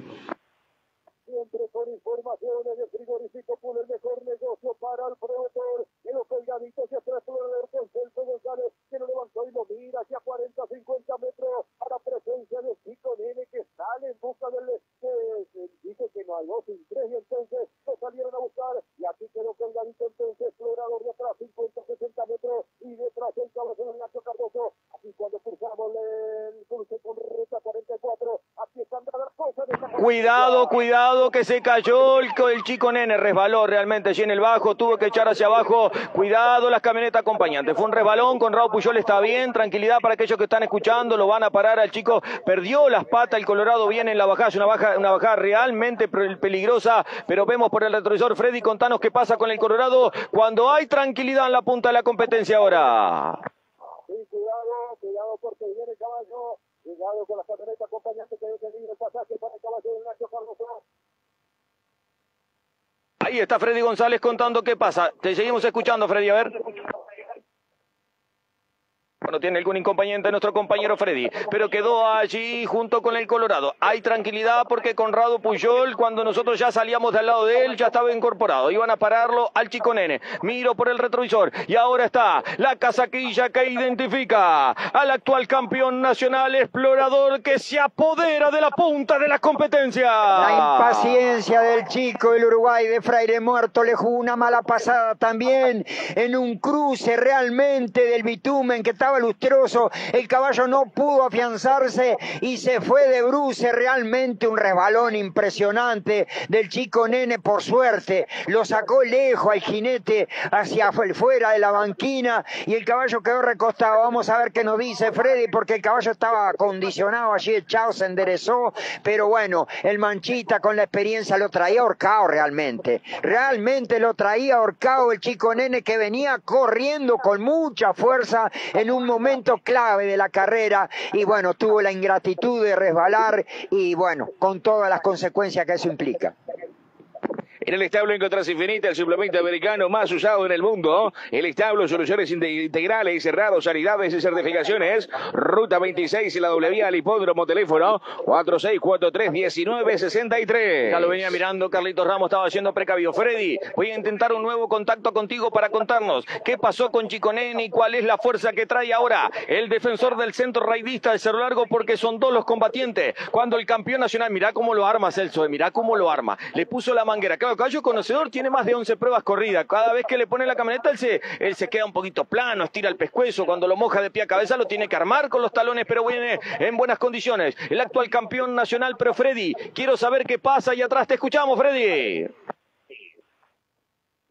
siempre con informaciones de frigorífico por el mejor negocio para el promotor y los colgaditos hacia atrás el con Celso González que lo levantó y lo mira hacia 40 50 metros a la presencia de Chico Nene que sale en busca del de, de- dos sin tres y entonces Cuidado, cuidado, que se cayó el, el chico nene, resbaló realmente allí en el bajo, tuvo que echar hacia abajo. Cuidado, las camionetas acompañantes. Fue un resbalón, con Raúl Puyol está bien, tranquilidad para aquellos que están escuchando, lo van a parar al chico. Perdió las patas, el Colorado viene en la bajada, es una, baja, una bajada realmente pe- peligrosa, pero vemos por el retrovisor. Freddy, contanos qué pasa con el Colorado cuando hay tranquilidad en la punta de la competencia ahora. Sí, cuidado, cuidado porque viene el caballo. Cuidado con las camionetas acompañantes que debe libre el pasaje para el caballo de Nacho Cardoso. Ahí está Freddy González contando qué pasa. Te seguimos escuchando, Freddy, a ver. Bueno, tiene algún inconveniente nuestro compañero Freddy, pero quedó allí junto con el Colorado. Hay tranquilidad porque Conrado Puyol, cuando nosotros ya salíamos del lado de él, ya estaba incorporado. Iban a pararlo al chico nene. Miro por el retrovisor y ahora está la casaquilla que identifica al actual campeón nacional explorador que se apodera de la punta de la competencia. La impaciencia del chico del Uruguay de Fraire Muerto le jugó una mala pasada también en un cruce realmente del bitumen que estaba lustroso, el caballo no pudo afianzarse y se fue de bruce, realmente un resbalón impresionante del chico nene por suerte, lo sacó lejos al jinete hacia fuera de la banquina y el caballo quedó recostado, vamos a ver qué nos dice Freddy porque el caballo estaba acondicionado allí echado, se enderezó, pero bueno, el manchita con la experiencia lo traía ahorcado realmente, realmente lo traía ahorcado el chico nene que venía corriendo con mucha fuerza en un momento clave de la carrera y bueno, tuvo la ingratitud de resbalar y bueno, con todas las consecuencias que eso implica. En el establo encontrás Infinita, el suplemento americano más usado en el mundo. El establo, soluciones integrales, cerrados, sanidades y certificaciones. Ruta 26 y la doble vía al hipódromo, teléfono 4643-1963. Ya lo venía mirando, Carlitos Ramos estaba haciendo precavido. Freddy, voy a intentar un nuevo contacto contigo para contarnos qué pasó con Chiconén y cuál es la fuerza que trae ahora el defensor del centro raidista de Cerro Largo porque son dos los combatientes. Cuando el campeón nacional, mirá cómo lo arma Celso, mirá cómo lo arma. Le puso la manguera. Claro, caballo conocedor tiene más de 11 pruebas corridas. Cada vez que le pone la camioneta, él se, él se queda un poquito plano, estira el pescuezo. Cuando lo moja de pie a cabeza, lo tiene que armar con los talones, pero viene en buenas condiciones. El actual campeón nacional, pero Freddy, quiero saber qué pasa y atrás te escuchamos, Freddy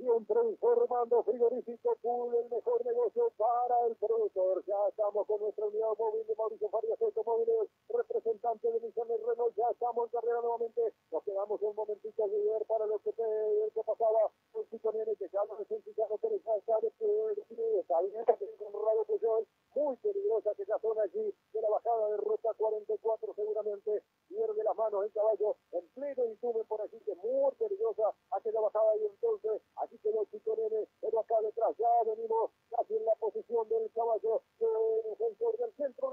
siempre informando frigorífico pool, el mejor negocio para el productor. Ya estamos con nuestra unidad móvil de Mauricio Farias Automóviles, representante de Misiones Renault, ya estamos en carrera nuevamente, nos quedamos un momentito a ver para lo que, que pasaba. Con Chico Nene, que ya lo necesitamos, pero ya está de de está bien, con Radio Puyol, muy peligrosa aquella zona allí de la bajada de ruta 44 seguramente, pierde las manos el caballo en pleno y sube por aquí, que es muy peligrosa aquella bajada y entonces aquí quedó Chico Nene, pero acá detrás ya venimos casi en la posición del caballo defensor del centro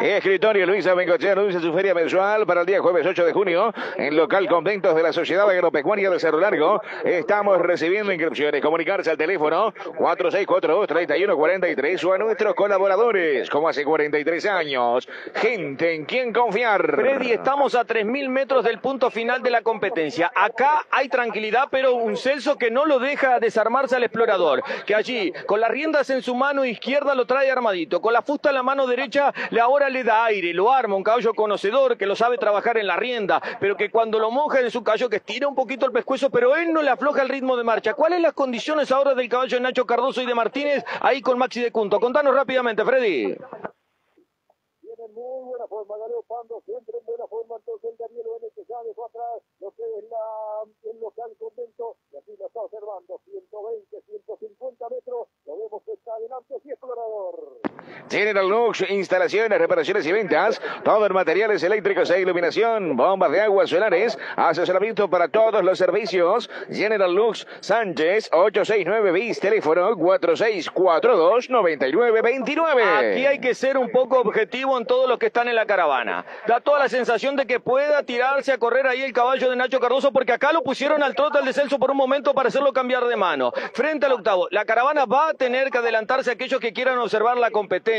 Escritorio Luisa Bengochea anuncia su feria mensual para el día jueves 8 de junio en local conventos de la Sociedad Agropecuaria de Cerro Largo. Estamos recibiendo inscripciones. Comunicarse al teléfono 4642-3143 o a nuestros colaboradores, como hace 43 años. Gente en quien confiar. Freddy, estamos a 3.000 metros del punto final de la competencia. Acá hay tranquilidad, pero un Celso que no lo deja desarmarse al explorador. Que allí, con las riendas en su mano izquierda, lo trae armadito. Con la fusta la mano derecha, ahora le da aire, lo arma. Un caballo conocedor que lo sabe trabajar en la rienda, pero que cuando lo moja en su caballo, que estira un poquito el pescuezo, pero él no le afloja el ritmo de marcha. ¿Cuáles las condiciones ahora del caballo de Nacho Cardoso y de Martínez ahí con Maxi de Cunto? Contanos rápidamente, Freddy. Tiene muy buena forma, Galeo Pando, siempre en buena forma, entonces el Daniel Vélez que ya dejó atrás lo que es la, el local convento, y aquí lo está observando, 120, 150 metros, lo vemos que está adelante, sí, explorador. General Lux, instalaciones, reparaciones y ventas, todo en materiales eléctricos e iluminación, bombas de agua solares, asesoramiento para todos los servicios. General Lux, Sánchez, 869 bis, teléfono 4642-9929. Aquí hay que ser un poco objetivo en todos los que están en la caravana. Da toda la sensación de que pueda tirarse a correr ahí el caballo de Nacho Cardoso, porque acá lo pusieron al trote al descenso por un momento para hacerlo cambiar de mano. Frente al octavo, la caravana va a tener que adelantarse a aquellos que quieran observar la competencia.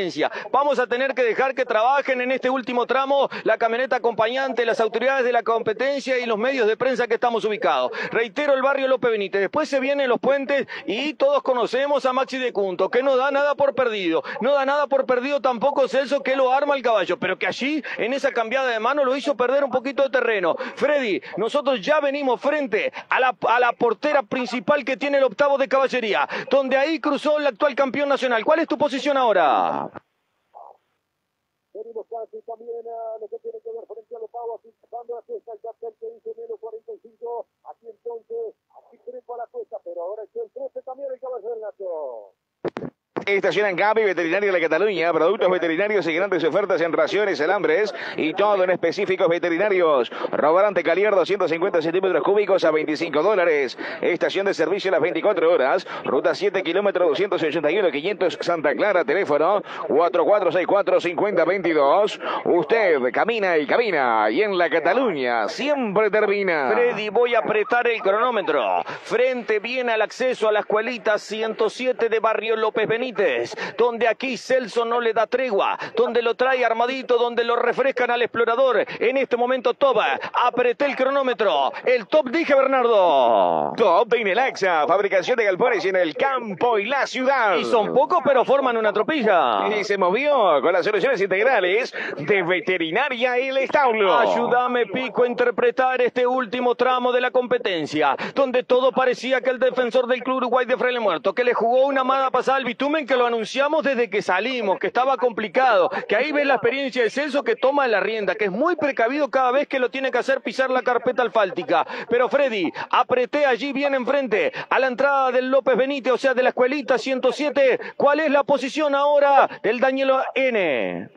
Vamos a tener que dejar que trabajen en este último tramo la camioneta acompañante, las autoridades de la competencia y los medios de prensa que estamos ubicados. Reitero el barrio López Benítez. Después se vienen los puentes y todos conocemos a Maxi de Cunto, que no da nada por perdido. No da nada por perdido tampoco Celso, que lo arma el caballo, pero que allí, en esa cambiada de mano, lo hizo perder un poquito de terreno. Freddy, nosotros ya venimos frente a la, a la portera principal que tiene el octavo de caballería, donde ahí cruzó el actual campeón nacional. ¿Cuál es tu posición ahora? También a lo que tiene que ver frente a los pavos, aquí pasando la cuesta el cartel que dice menos 45, aquí entonces, aquí trepa la cuesta, pero ahora es el 13 también el caballo del Nacho. Estación en Gabi Veterinaria de Cataluña, productos veterinarios y grandes ofertas en raciones, alambres y todo en específicos veterinarios. Robarante Calier 250 centímetros cúbicos a 25 dólares. Estación de servicio a las 24 horas. Ruta 7 kilómetros 281 500 Santa Clara. Teléfono 4464-5022. Usted camina y camina y en la Cataluña siempre termina. Freddy, voy a apretar el cronómetro. Frente bien al acceso a la escuelita 107 de Barrio López Benítez. Donde aquí Celso no le da tregua, donde lo trae armadito, donde lo refrescan al explorador. En este momento Toba, apreté el cronómetro. El top dije Bernardo. Top de Inelaxa, fabricación de galpones en el campo y la ciudad. Y son pocos, pero forman una tropilla. Y se movió con las soluciones integrales de veterinaria y el establo. Ayúdame, Pico, a interpretar este último tramo de la competencia, donde todo parecía que el defensor del Club Uruguay de Fraile Muerto, que le jugó una mala pasada al bitumen, que lo anunciamos desde que salimos, que estaba complicado, que ahí ves la experiencia de Celso que toma la rienda, que es muy precavido cada vez que lo tiene que hacer pisar la carpeta alfáltica. Pero Freddy, apreté allí bien enfrente, a la entrada del López Benítez, o sea, de la escuelita 107. ¿Cuál es la posición ahora del Daniel N?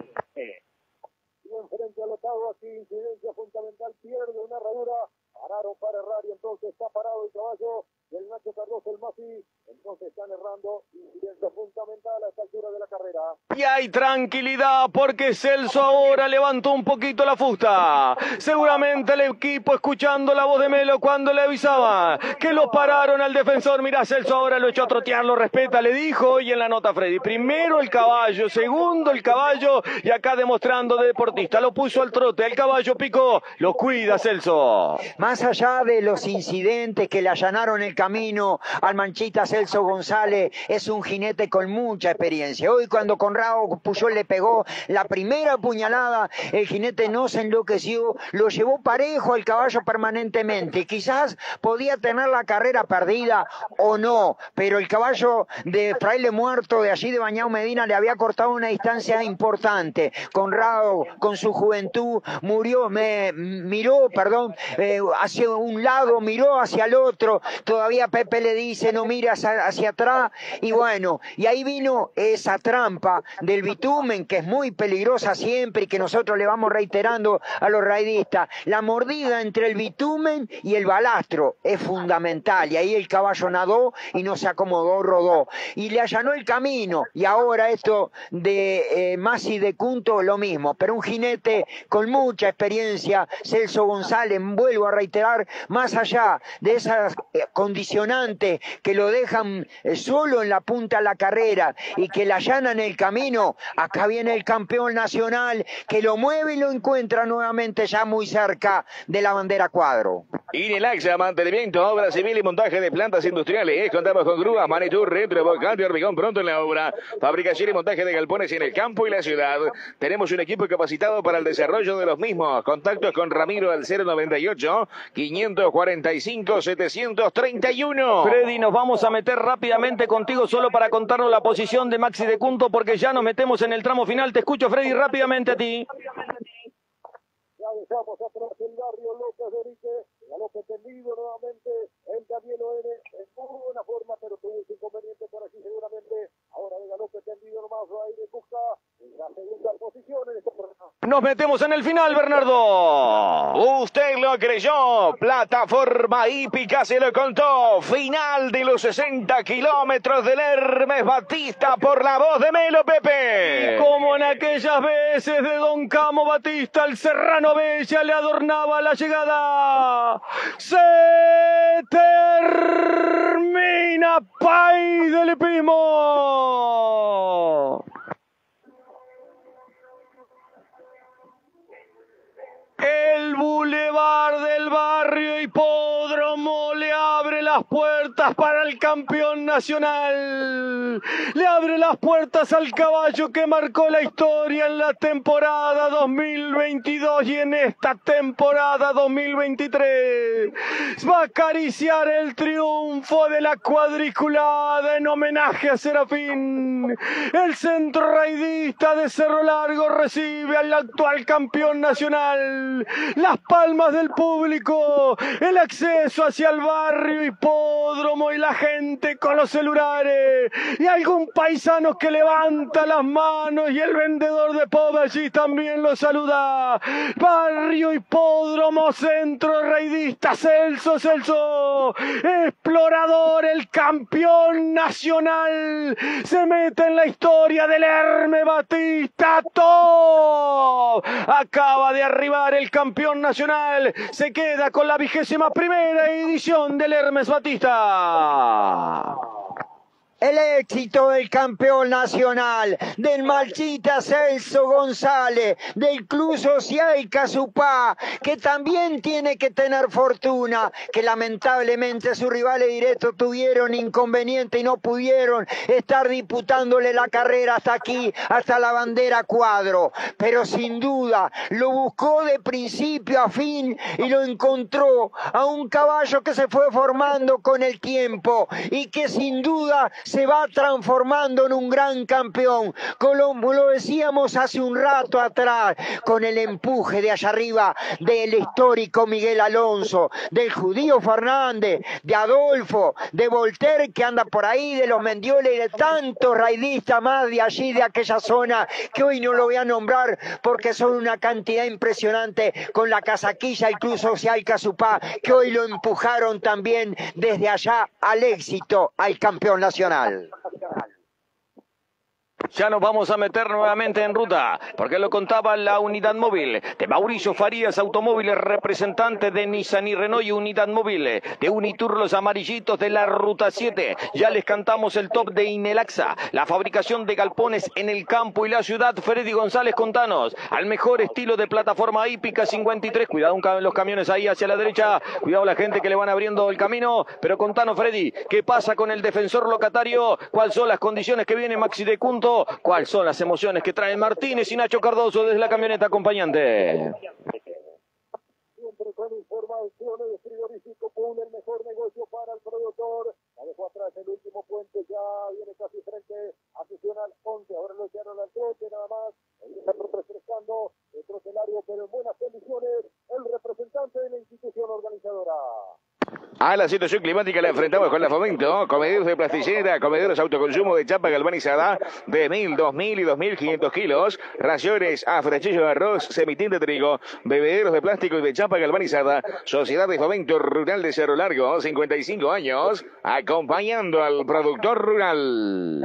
Frente al octavo, aquí incidencia fundamental, pierde una herradura, pararon para errar y entonces está parado el caballo del Nacho Cardoso, el Masi, entonces están errando, incidencia fundamental a esta altura de la carrera. Y hay tranquilidad porque Celso ahora levantó un poquito la fusta. Seguramente el equipo escuchando la voz de Melo cuando le avisaba que lo pararon al defensor. Mira, Celso ahora lo echó a trotear, lo respeta, le dijo y en la nota Freddy. Primero el caballo, segundo el caballo y acá demostrando de deportista. Lo puso al trote, el caballo picó, lo cuida Celso. Más allá de los incidentes que le allanaron el camino al Manchita Celso González, es un jinete con mucha experiencia. Hoy cuando Conrado Puyol le pegó la primera puñalada, el jinete no se enloqueció, lo llevó parejo al caballo permanentemente. Quizás podía tener la carrera perdida o no, pero el caballo de Fraile Muerto de allí de Bañao Medina le había cortado una distancia importante. Conrado, con su juventud, murió, me miró, perdón, eh, hacia un lado, miró hacia el otro. Todavía Pepe le dice, no mire hacia, hacia atrás. Y bueno, y ahí esa trampa del bitumen, que es muy peligrosa siempre y que nosotros le vamos reiterando a los raidistas. La mordida entre el bitumen y el balastro es fundamental. Y ahí el caballo nadó y no se acomodó, rodó. Y le allanó el camino. Y ahora esto de eh, Masi de Cunto, lo mismo. Pero un jinete con mucha experiencia, Celso González, vuelvo a reiterar, más allá de esas eh, condicionantes que lo dejan eh, solo en la punta de la carrera y que le allanan el camino, acá viene el campeón nacional que lo mueve y lo encuentra nuevamente ya muy cerca de la bandera cuadro. Inelaxa, mantenimiento, obra civil y montaje de plantas industriales. Contamos con grúas, manitur, retro, volcán y hormigón pronto en la obra. Fabricación y montaje de galpones en el campo y la ciudad. Tenemos un equipo capacitado para el desarrollo de los mismos. Contactos con Ramiro al 098 545 731. Freddy, nos vamos a meter rápidamente contigo solo para contarnos la posición de Maxi de Cunto porque ya nos metemos en el tramo final. Te escucho, Freddy, rápidamente a ti. Ya dejamos atrás el barrio López Benítez, a López tendido nuevamente, el Daniel N. en muy buena forma, pero tuvo un inconveniente por aquí seguramente. Ahora venga López tendido nomás, va a ir en busca en la segunda posición en este programa. Nos metemos en el final, Bernardo. Usted lo creyó, plataforma hípica se lo contó. Final de los 60 kilómetros del Hermes Batista por la voz de Melo Pepe. Como en aquellas veces de Don Camo Batista, el Serrano Bella le adornaba la llegada. Se termina Pay del Hipismo. El bulevar del barrio Hipódromo le abre las puertas para el campeón nacional. Le abre las puertas al caballo que marcó la historia en la temporada 2022 y en esta temporada 2023. Va a acariciar el triunfo de la cuadriculada en homenaje a Serafín. El centro raidista de Cerro Largo recibe al actual campeón nacional las palmas del público, el acceso hacia el barrio hipódromo y la gente con los celulares. Y algún paisano que levanta las manos y el vendedor de pop allí también lo saluda. Barrio hipódromo, centro raidista, Celso, Celso, explorador, el campeón nacional, se mete en la historia del Herme Batista, todo acaba de arribar el campeón nacional se queda con la vigésima primera edición del Hermes Batista. El éxito del campeón nacional, del Malchita Celso González, del Club Social Casupá, que también tiene que tener fortuna, que lamentablemente sus rivales directos tuvieron inconveniente y no pudieron estar disputándole la carrera hasta aquí, hasta la bandera cuadro. Pero sin duda lo buscó de principio a fin y lo encontró a un caballo que se fue formando con el tiempo y que sin duda se va transformando en un gran campeón, como lo decíamos hace un rato atrás, con el empuje de allá arriba del histórico Miguel Alonso, del judío Fernández, de Adolfo, de Voltaire que anda por ahí, de los Mendioles y de tantos raidistas más de allí, de aquella zona, que hoy no lo voy a nombrar porque son una cantidad impresionante con la casaquilla el Club Social Casupá, que hoy lo empujaron también desde allá al éxito, al campeón nacional final. Ya nos vamos a meter nuevamente en ruta, porque lo contaba la unidad móvil de Mauricio Farías Automóviles, representante de Nissan y Renault y unidad móvil de Unitur los amarillitos de la ruta 7. Ya les cantamos el top de Inelaxa, la fabricación de galpones en el campo y la ciudad. Freddy González, contanos, al mejor estilo de plataforma hípica 53. Cuidado los camiones ahí hacia la derecha, cuidado la gente que le van abriendo el camino, pero contanos, Freddy, ¿qué pasa con el defensor locatario? ¿Cuáles son las condiciones que viene Maxi de Cunto? Cuáles son las emociones que traen Martínez y Nacho Cardoso desde la camioneta acompañante. Siempre con informaciones de frigorífico Pool, el mejor negocio para el productor. La dejó atrás el último puente, ya viene casi frente a Nacional 11. Ahora lo echaron al trote nada más. Está refrescando el trocelario, pero en buenas condiciones, el representante de la institución organizadora. A la situación climática la enfrentamos con la Fomento, comederos de plastillera, comederos autoconsumo de chapa galvanizada de 1000, 2000 y 2500 kilos, raciones a frechillo de arroz, semitín de trigo, bebederos de plástico y de chapa galvanizada, Sociedad de Fomento Rural de Cerro Largo, 55 años, acompañando al productor rural.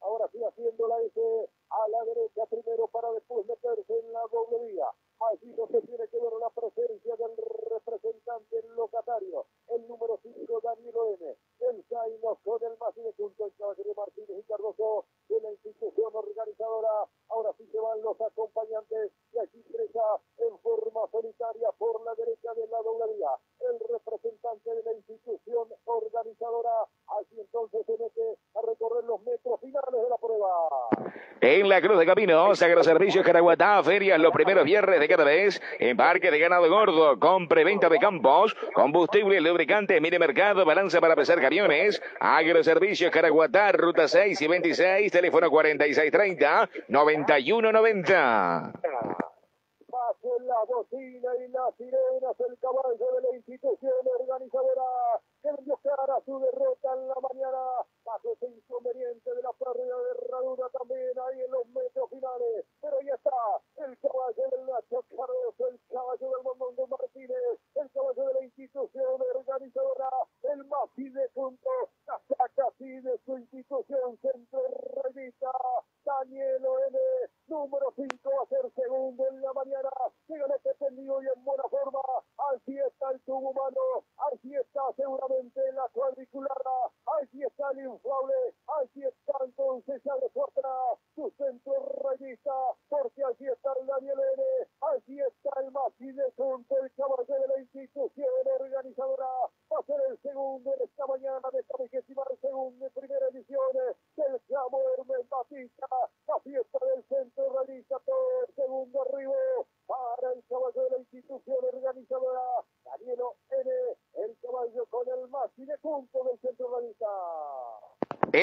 Ahora sí haciendo la S a la derecha primero para después meterse en la doble vía. Allí no se tiene que ver la presencia del representante locatario, el número 5, Danilo M. El Zaino con el más de punto, el caballero Martínez y Cardoso de la institución organizadora. Ahora sí se van los acompañantes y aquí ingresa en forma solitaria por la derecha de la doble vía. El representante de la institución organizadora. Así entonces se mete a recorrer los metros finales de la prueba. En la Cruz de Camino, Servicios Caraguatá, ferias los primeros viernes de cada vez, embarque de ganado gordo, compra venta de campos, combustible, lubricante, mire mercado, balanza para pesar camiones, agroservicios Caraguatá, ruta 6 y 26, teléfono 4630 9190 la bocina y las sirenas, el caballo de la institución organizadora. Que dio su derrota en la mañana bajo ese inconveniente de la pérdida de herradura también ahí en los metros finales. Pero ahí está el caballo del Nacho Cardoso, el caballo del Mondo Martínez, el caballo de la institución organizadora, el más de punto, la saca de su institución centro revista, Daniel N, número 5 a ser segundo en la mañana, síganle este tendido y en buena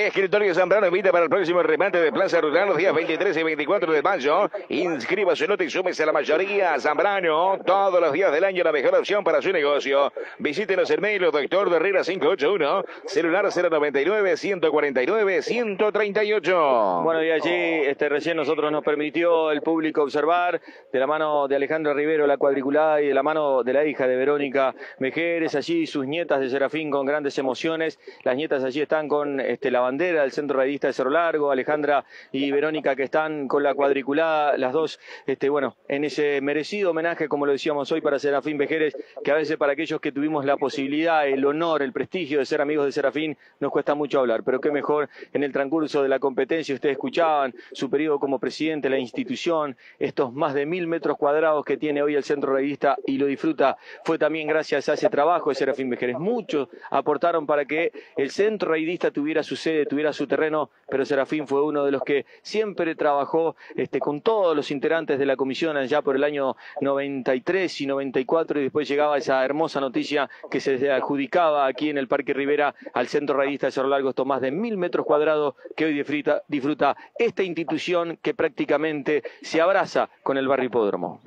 Escritorio Zambrano invita para el próximo remate de Plaza Rural los días 23 y 24 de mayo. Inscriba su nota y súmese a la mayoría. Zambrano, todos los días del año la mejor opción para su negocio. Visítenos en mail, doctor Herrera 581, celular 099 149 138. Bueno, y allí este, recién nosotros nos permitió el público observar de la mano de Alejandro Rivero la cuadriculada y de la mano de la hija de Verónica Mejeres, allí sus nietas de Serafín con grandes emociones. Las nietas allí están con este, la bandera del Centro Raidista de Cerro Largo, Alejandra y Verónica que están con la cuadriculada, las dos, este, bueno, en ese merecido homenaje, como lo decíamos hoy, para Serafín Vejeres, que a veces para aquellos que tuvimos la posibilidad, el honor, el prestigio de ser amigos de Serafín, nos cuesta mucho hablar, pero qué mejor en el transcurso de la competencia, ustedes escuchaban su periodo como presidente de la institución, estos más de mil metros cuadrados que tiene hoy el Centro Raidista y lo disfruta, fue también gracias a ese trabajo de Serafín Vejeres. Muchos aportaron para que el Centro Raidista tuviera su sede, tuviera su terreno, pero Serafín fue uno de los que siempre trabajó este, con todos los integrantes de la comisión allá por el año 93 y 94 y después llegaba esa hermosa noticia que se adjudicaba aquí en el Parque Rivera al Centro Raidista de Cerro Largo, estos más de mil metros cuadrados que hoy disfruta, disfruta esta institución que prácticamente se abraza con el barrio Hipódromo.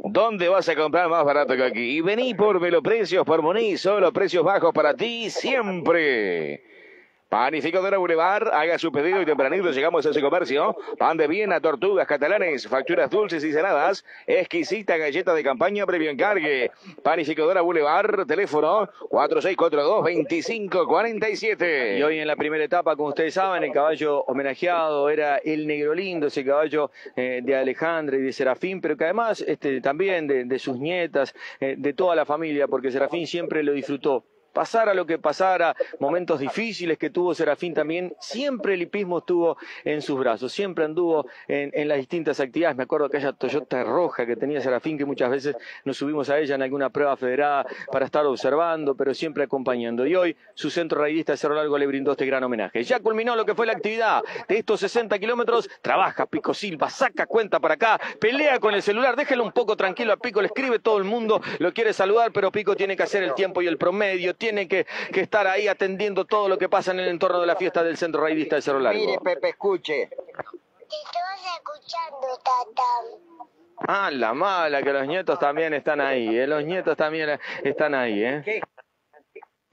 ¿Dónde vas a comprar más barato que aquí? Y vení por Veloprecios, por Moniz, solo precios bajos para ti siempre. Panificadora Boulevard, haga su pedido y tempranito llegamos a ese comercio. Pan de Viena, tortugas catalanes, facturas dulces y saladas, exquisita galleta de campaña previo encargue. Panificadora Boulevard, teléfono 4642-2547. Y hoy en la primera etapa, como ustedes saben, el caballo homenajeado era el Negro Lindo, ese caballo eh, de Alejandra y de Serafín, pero que además este, también de, sus nietas, eh, de toda la familia, porque Serafín siempre lo disfrutó pasara lo que pasara, momentos difíciles que tuvo Serafín también, siempre el hipismo estuvo en sus brazos, siempre anduvo en, en, las distintas actividades. Me acuerdo aquella Toyota roja que tenía Serafín, que muchas veces nos subimos a ella en alguna prueba federada para estar observando, pero siempre acompañando. Y hoy su centro raidista de Cerro Largo le brindó este gran homenaje. Ya culminó lo que fue la actividad de estos 60 kilómetros. Trabaja Pico Silva, saca cuenta para acá, pelea con el celular, déjelo un poco tranquilo a Pico, le escribe todo el mundo, lo quiere saludar, pero Pico tiene que hacer el tiempo y el promedio tiene que, que, estar ahí atendiendo todo lo que pasa en el entorno de la fiesta del Centro Raidista de Cerro Largo. Mire, Pepe, escuche. Te estamos escuchando, Tata. Ah, la mala, que los nietos también están ahí, ¿eh? los nietos también están ahí. ¿eh? ¿Qué?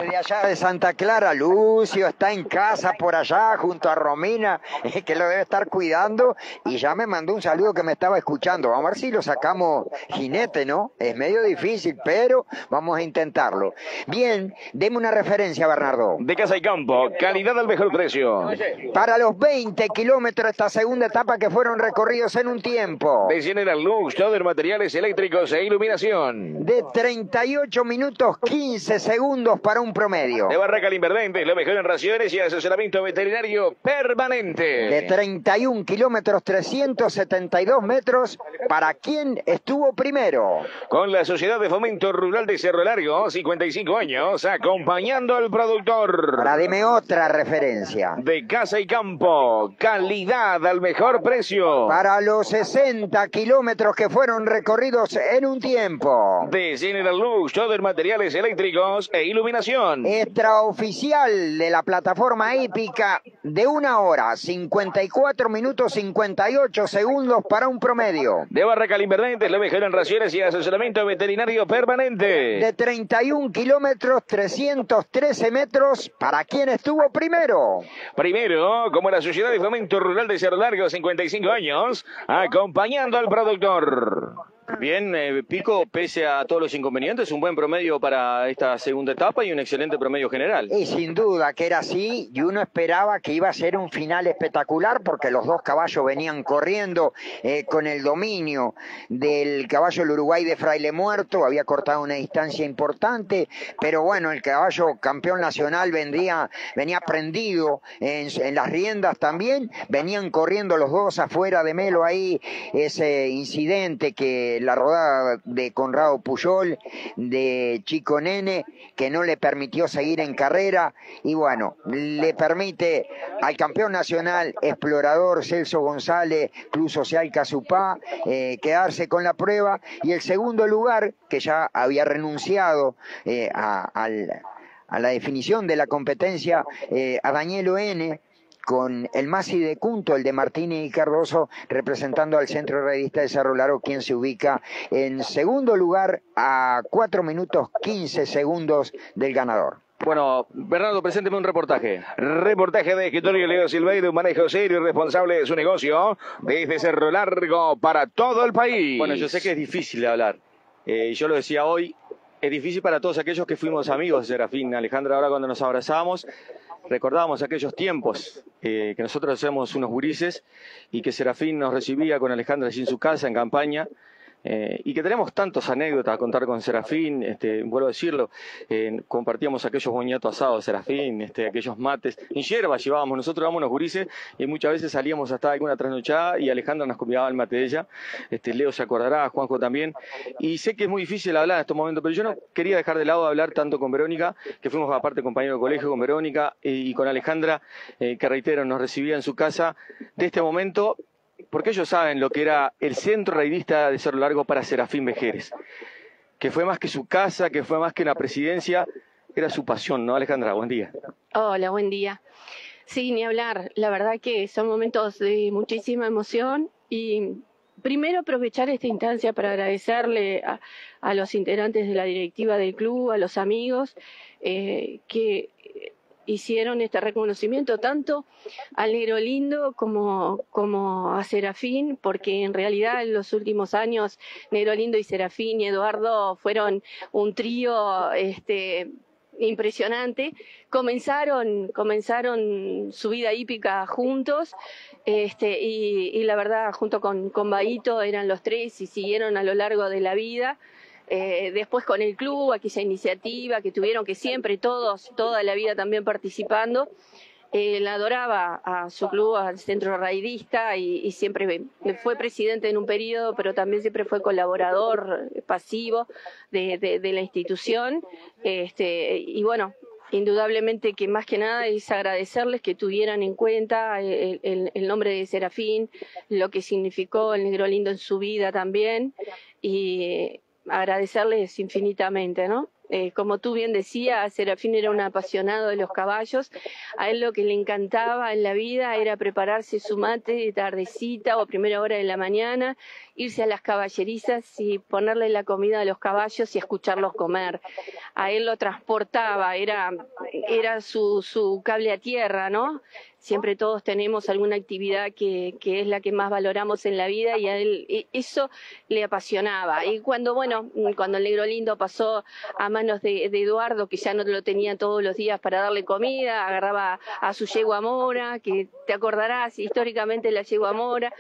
De allá de Santa Clara, Lucio está en casa por allá junto a Romina, que lo debe estar cuidando, y ya me mandó un saludo que me estaba escuchando. Vamos a ver si lo sacamos jinete, ¿no? Es medio difícil, pero vamos a intentarlo. Bien, deme una referencia, Bernardo. De casa y campo, calidad al mejor precio. Para los 20 kilómetros esta segunda etapa que fueron recorridos en un tiempo. De General Lux, todo en materiales eléctricos e iluminación. De 38 minutos 15 segundos para un promedio. De Barraca Inverdentes, lo mejor en raciones y asesoramiento veterinario permanente. De 31 kilómetros 372 metros para quien estuvo primero. Con la Sociedad de Fomento Rural de Cerro Largo, 55 años, acompañando al productor. Ahora dime otra referencia. De casa y campo, calidad al mejor precio. Para los 60 kilómetros que fueron recorridos en un tiempo. De General Lux, todo en materiales eléctricos e iluminación. Extraoficial de la plataforma hípica de una hora, 54 minutos 58 segundos para un promedio. De Barraca Inverdentes, lo mejor en raciones y asesoramiento veterinario permanente. De 31 kilómetros 313 metros para quien estuvo primero. Primero, como la Sociedad de Fomento Rural de Cerro Largo, 55 años, acompañando al productor. Bien, eh, Pico, pese a todos los inconvenientes, un buen promedio para esta segunda etapa y un excelente promedio general. Y sin duda que era así, y uno esperaba que iba a ser un final espectacular porque los dos caballos venían corriendo eh, con el dominio del caballo del Uruguay de Fraile Muerto, había cortado una distancia importante, pero bueno, el caballo campeón nacional vendría, venía prendido en, en las riendas también, venían corriendo los dos afuera de Melo ahí, ese incidente que la rodada de Conrado Puyol, de Chico Nene, que no le permitió seguir en carrera. Y bueno, le permite al campeón nacional explorador Celso González, Club Social Casupá, eh, quedarse con la prueba. Y el segundo lugar, que ya había renunciado eh, a, al, a, la definición de la competencia, eh, a Daniel N con el Masi de Cunto, el de Martínez y Cardoso, representando al Centro Redista de Cerro Largo, quien se ubica en segundo lugar a 4 minutos 15 segundos del ganador. Bueno, Bernardo, presénteme un reportaje. Reportaje de escritorio Leo Silveira, un manejo serio y responsable de su negocio, desde Cerro Largo para todo el país. Bueno, yo sé que es difícil de hablar. Eh, yo lo decía hoy, es difícil para todos aquellos que fuimos amigos de Serafín. Alejandra, ahora cuando nos abrazamos, recordábamos aquellos tiempos eh, que nosotros éramos unos gurises y que Serafín nos recibía con Alejandra allí en su casa en campaña eh, y que tenemos tantas anécdotas a contar con Serafín, este, vuelvo a decirlo, eh, compartíamos aquellos boñatos asados, Serafín, este, aquellos mates, en hierba llevábamos, nosotros éramos unos gurises y muchas veces salíamos hasta alguna trasnochada y Alejandra nos convidaba el mate de ella, este, Leo se acordará, Juanjo también, y sé que es muy difícil hablar en estos momentos, pero yo no quería dejar de lado de hablar tanto con Verónica, que fuimos aparte compañero de colegio con Verónica, y, con Alejandra, eh, que reitero, nos recibía en su casa, de este momento porque ellos saben lo que era el centro raidista de Cerro Largo para Serafín Vejeres, que fue más que su casa, que fue más que una presidencia, era su pasión, ¿no, Alejandra? Buen día. Hola, buen día. Sí, ni hablar. La verdad que son momentos de muchísima emoción y primero aprovechar esta instancia para agradecerle a, los integrantes de la directiva del club, a los amigos, eh, que hicieron este reconocimiento tanto al Negro Lindo como, como a Serafín, porque en realidad en los últimos años Negro Lindo y Serafín y Eduardo fueron un trío este, impresionante. Comenzaron, comenzaron su vida hípica juntos, este, y, y la verdad, junto con, con Baito eran los tres y siguieron a lo largo de la vida. Eh, después con el club, aquella iniciativa que tuvieron que siempre todos, toda la vida también participando. Él adoraba a su club, al centro raidista, y, siempre fue presidente en un periodo, pero también siempre fue colaborador pasivo de, la institución. Este, y bueno, indudablemente que más que nada es agradecerles que tuvieran en cuenta el, el, nombre de Serafín, lo que significó el Negro Lindo en su vida también. Y agradecerles infinitamente, ¿no? Eh, como tú bien decías, Serafín era un apasionado de los caballos. A él lo que le encantaba en la vida era prepararse su mate de tardecita o a primera hora de la mañana, irse a las caballerizas y ponerle la comida a los caballos y escucharlos comer. A él lo transportaba, era, era su, su cable a tierra, ¿no? siempre todos tenemos alguna actividad que, que, es la que más valoramos en la vida y a él e, eso le apasionaba. Y cuando, bueno, cuando el negro lindo pasó a manos de, Eduardo, que ya no lo tenía todos los días para darle comida, agarraba a su yegua mora, que te acordarás históricamente la yegua mora,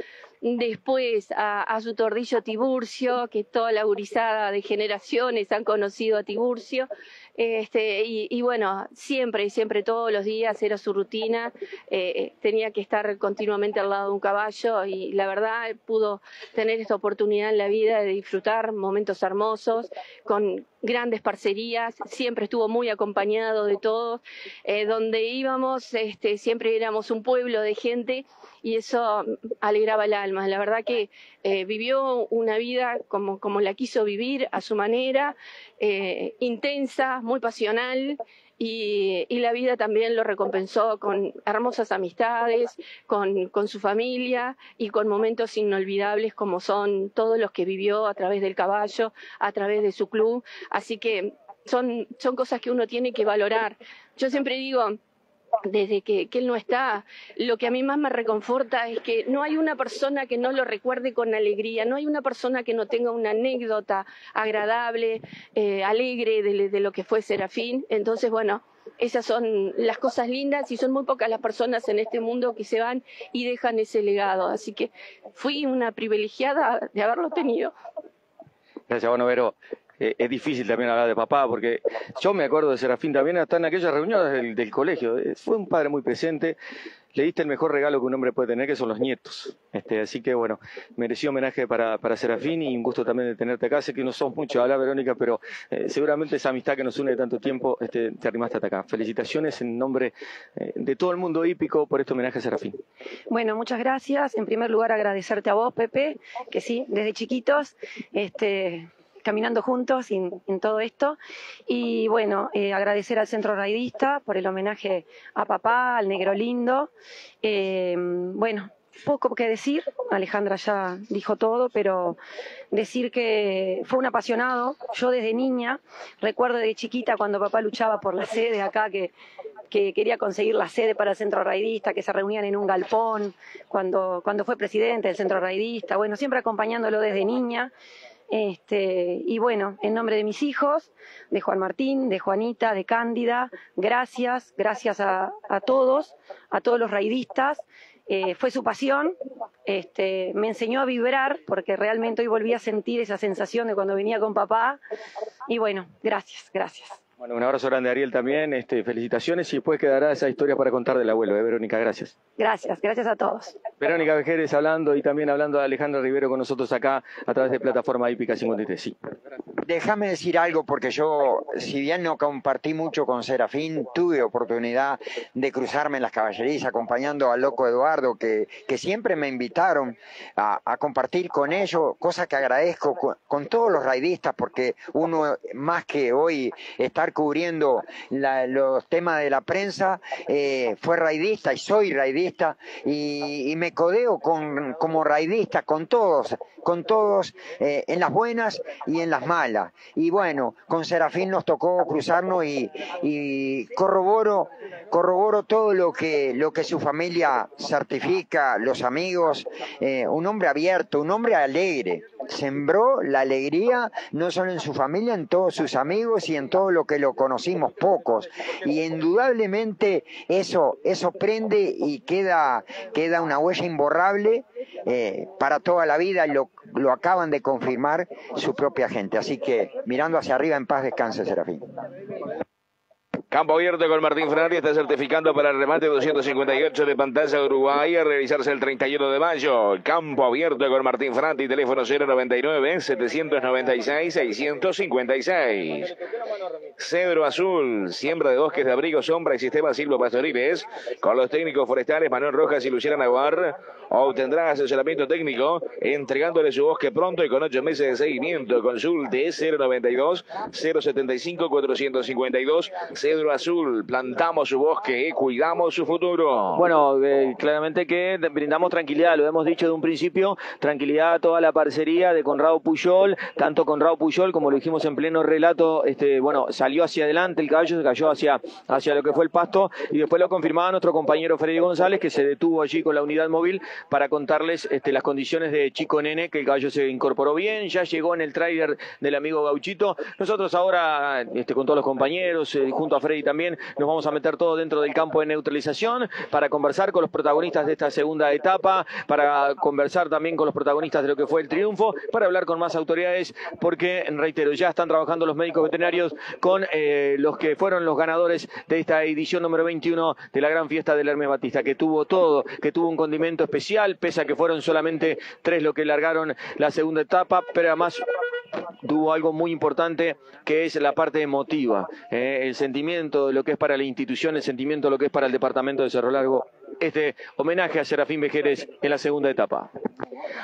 después a, su tordillo Tiburcio, que toda la gurizada de generaciones han conocido a Tiburcio, este, y, bueno, siempre, siempre, todos los días era su rutina. Eh, tenía que estar continuamente al lado de un caballo y la verdad pudo tener esta oportunidad en la vida de disfrutar momentos hermosos con grandes parcerías. Siempre estuvo muy acompañado de todos. Eh, donde íbamos, este, siempre éramos un pueblo de gente y eso alegraba el alma. La verdad que eh, vivió una vida como, como, la quiso vivir a su manera, eh, intensa, muy pasional. Y, y, la vida también lo recompensó con hermosas amistades, con, con, su familia y con momentos inolvidables como son todos los que vivió a través del caballo, a través de su club. Así que son, son cosas que uno tiene que valorar. Yo siempre digo, desde que, él no está, lo que a mí más me reconforta es que no hay una persona que no lo recuerde con alegría, no hay una persona que no tenga una anécdota agradable, eh, alegre de, lo que fue Serafín. Entonces, bueno, esas son las cosas lindas y son muy pocas las personas en este mundo que se van y dejan ese legado. Así que fui una privilegiada de haberlo tenido. Gracias, bueno. Eh, es difícil también hablar de papá, porque yo me acuerdo de Serafín también hasta en aquellas reuniones del, colegio. Eh, fue un padre muy presente. Le diste el mejor regalo que un hombre puede tener, que son los nietos. Este, así que bueno, mereció homenaje para, para Serafín y un gusto también de tenerte acá. Sé que no sos mucho hablar, Verónica, pero eh, seguramente esa amistad que nos une de tanto tiempo, este, te arrimaste hasta acá. Felicitaciones en nombre de todo el mundo hípico por este homenaje a Serafín. Bueno, muchas gracias. En primer lugar, agradecerte a vos, Pepe, que sí, desde chiquitos, este, caminando juntos en, todo esto. Y bueno, eh, agradecer al Centro Raidista por el homenaje a papá, al negro lindo. Eh, bueno, poco que decir, Alejandra ya dijo todo, pero decir que fue un apasionado. Yo desde niña, recuerdo de chiquita cuando papá luchaba por la sede acá, que, que quería conseguir la sede para el centro raidista, que se reunían en un galpón, cuando, cuando fue presidente del centro raidista, bueno, siempre acompañándolo desde niña. Este, y bueno, en nombre de mis hijos, de Juan Martín, de Juanita, de Cándida, gracias, gracias a, todos, a todos los raidistas. Eh, fue su pasión, este, me enseñó a vibrar porque realmente hoy volví a sentir esa sensación de cuando venía con papá. Y bueno, gracias, gracias. Bueno, un abrazo grande Ariel también, este, felicitaciones y después quedará esa historia para contar del abuelo, ¿eh, Verónica? Gracias. Gracias, gracias a todos. Verónica Vejeres hablando y también hablando de Alejandro Rivero con nosotros acá a través de plataforma Hípica 53. Sí. Déjame decir algo porque yo, si bien no compartí mucho con Serafín, tuve oportunidad de cruzarme en las caballerías acompañando al loco Eduardo, que, que siempre me invitaron a, a compartir con ellos, cosa que agradezco con, con todos los raidistas, porque uno más que hoy estar cubriendo la- los temas de la prensa, eh, fue raidista y soy raidista y, y me codeo con, como raidista con todos, con todos eh, en las buenas y en las malas. Y bueno, con Serafín nos tocó cruzarnos y, y corroboro, corroboro todo lo que, lo que su familia certifica, los amigos, eh, un hombre abierto, un hombre alegre. Sembró la alegría no solo en su familia, en todos sus amigos y en todo lo que lo conocimos pocos. Y indudablemente eso, eso prende y queda, queda una huella imborrable eh, para toda la vida. Lo acaban de confirmar su propia gente. Así que mirando hacia arriba, en paz descanse, Serafín. Campo abierto con Martín Fernández, está certificando para el remate 258 de pantalla Uruguay a realizarse el 31 de mayo. Campo abierto con Martín Fernández, teléfono 099-796-656. Cedro Azul, siembra de bosques de abrigo, sombra y sistemas silvopastoriles. Con los técnicos forestales Manuel Rojas y Luciana Navar, obtendrá asesoramiento técnico entregándole su bosque pronto y con ocho meses de seguimiento. Consulte 092-075-452. Cedro Azul, plantamos su bosque, eh, cuidamos su futuro. Bueno, eh, claramente que brindamos tranquilidad, lo hemos dicho de un principio, tranquilidad a toda la parcería de Conrado Puyol, tanto Conrado Puyol como lo dijimos en pleno relato, este, bueno, salió hacia adelante el caballo, se cayó hacia, hacia lo que fue el pasto y después lo confirmaba nuestro compañero Freddy González que se detuvo allí con la unidad móvil para contarles este, las condiciones de Chico Nene, que el caballo se incorporó bien, ya llegó en el tráiler del amigo Gauchito. Nosotros ahora, este, con todos los compañeros, eh, junto a Freddy también, nos vamos a meter todo dentro del campo de neutralización para conversar con los protagonistas de esta segunda etapa, para conversar también con los protagonistas de lo que fue el triunfo, para hablar con más autoridades, porque, reitero, ya están trabajando los médicos veterinarios con eh, los que fueron los ganadores de esta edición número 21 de la gran fiesta del Hermes Batista, que tuvo todo, que tuvo un condimento especial, pese a que fueron solamente tres los que largaron la segunda etapa, pero además tuvo algo muy importante que es la parte emotiva, eh, el sentimiento de lo que es para la institución, el sentimiento de lo que es para el departamento de Cerro Largo. Este homenaje a Serafín Vejeres en la segunda etapa.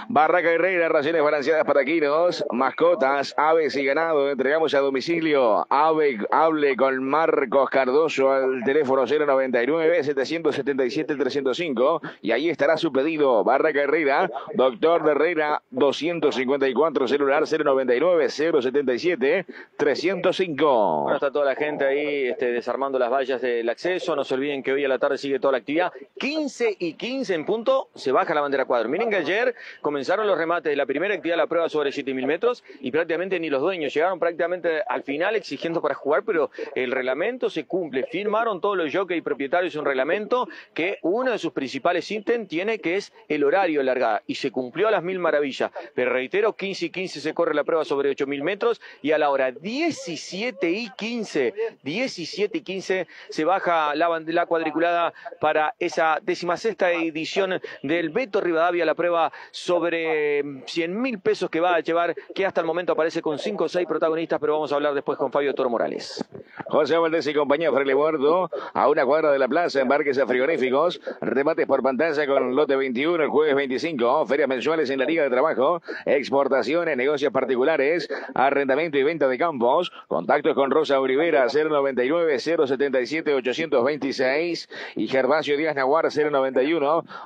Barraca Herrera, raciones balanceadas para quinos, mascotas, aves y ganado. Entregamos a domicilio. Ave, hable con Marcos Cardoso al teléfono 099-777-305 y ahí estará su pedido. Barraca Herrera, doctor de Herrera, 254, celular 099-077-305. Bueno, está toda la gente ahí este, desarmando las vallas del acceso. No se olviden que hoy a la tarde sigue toda la actividad. 15 y 15 en punto, se baja la bandera cuadro. Miren que ayer comenzaron los remates de la primera actividad, la prueba sobre 7.000 metros, y prácticamente ni los dueños llegaron prácticamente al final exigiendo para jugar, pero el reglamento se cumple. Firmaron todos los jockeys y propietarios un reglamento que uno de sus principales ítems tiene que es el horario largada, y se cumplió a las mil maravillas. Pero reitero, 15 y 15 se corre la prueba sobre 8.000 metros, y a la hora 17 y 15, 17 y 15 se baja la, la cuadriculada para esa decimasexta edición del Beto Rivadavia, la prueba sobre 100 mil pesos que va a llevar, que hasta el momento aparece con 5 o 6 protagonistas, pero vamos a hablar después con Fabio Toro Morales. José Valdés y compañía Frele Muerto, a una cuadra de la plaza, embarques a frigoríficos, remates por pantalla con lote 21 el jueves 25, ferias mensuales en la Liga de Trabajo, exportaciones, negocios particulares, arrendamiento y venta de campos, contactos con Rosa Olivera 099-077-826 y Gervasio Díaz Nahuar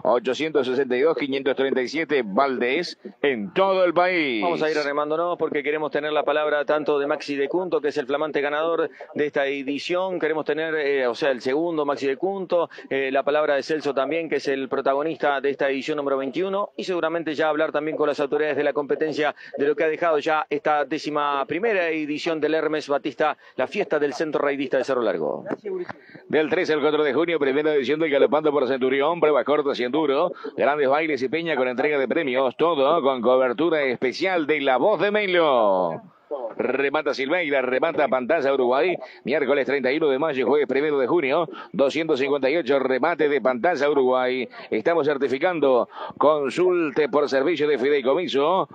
091-862-537 17 Valdés en todo el país. Vamos a ir arremándonos porque queremos tener la palabra tanto de Maxi de Cunto, que es el flamante ganador de esta edición. Queremos tener, eh, o sea, el segundo Maxi de Cunto, eh, la palabra de Celso también, que es el protagonista de esta edición número 21. Y seguramente ya hablar también con las autoridades de la competencia de lo que ha dejado ya esta décima primera edición del Hermes Batista, la fiesta del Centro Raidista de Cerro Largo. Del 13 al 4 de junio, primera edición del Galopando por Centurión, pruebas cortas y enduro, grandes bailes y peña con entrega de premios, todo con cobertura especial de La Voz de Melo. Remata Silveira, remata Pantalla Uruguay. Miércoles 31 de mayo, jueves 1 de junio, 258 remate de Pantalla Uruguay. Estamos certificando. Consulte por servicio de fideicomiso.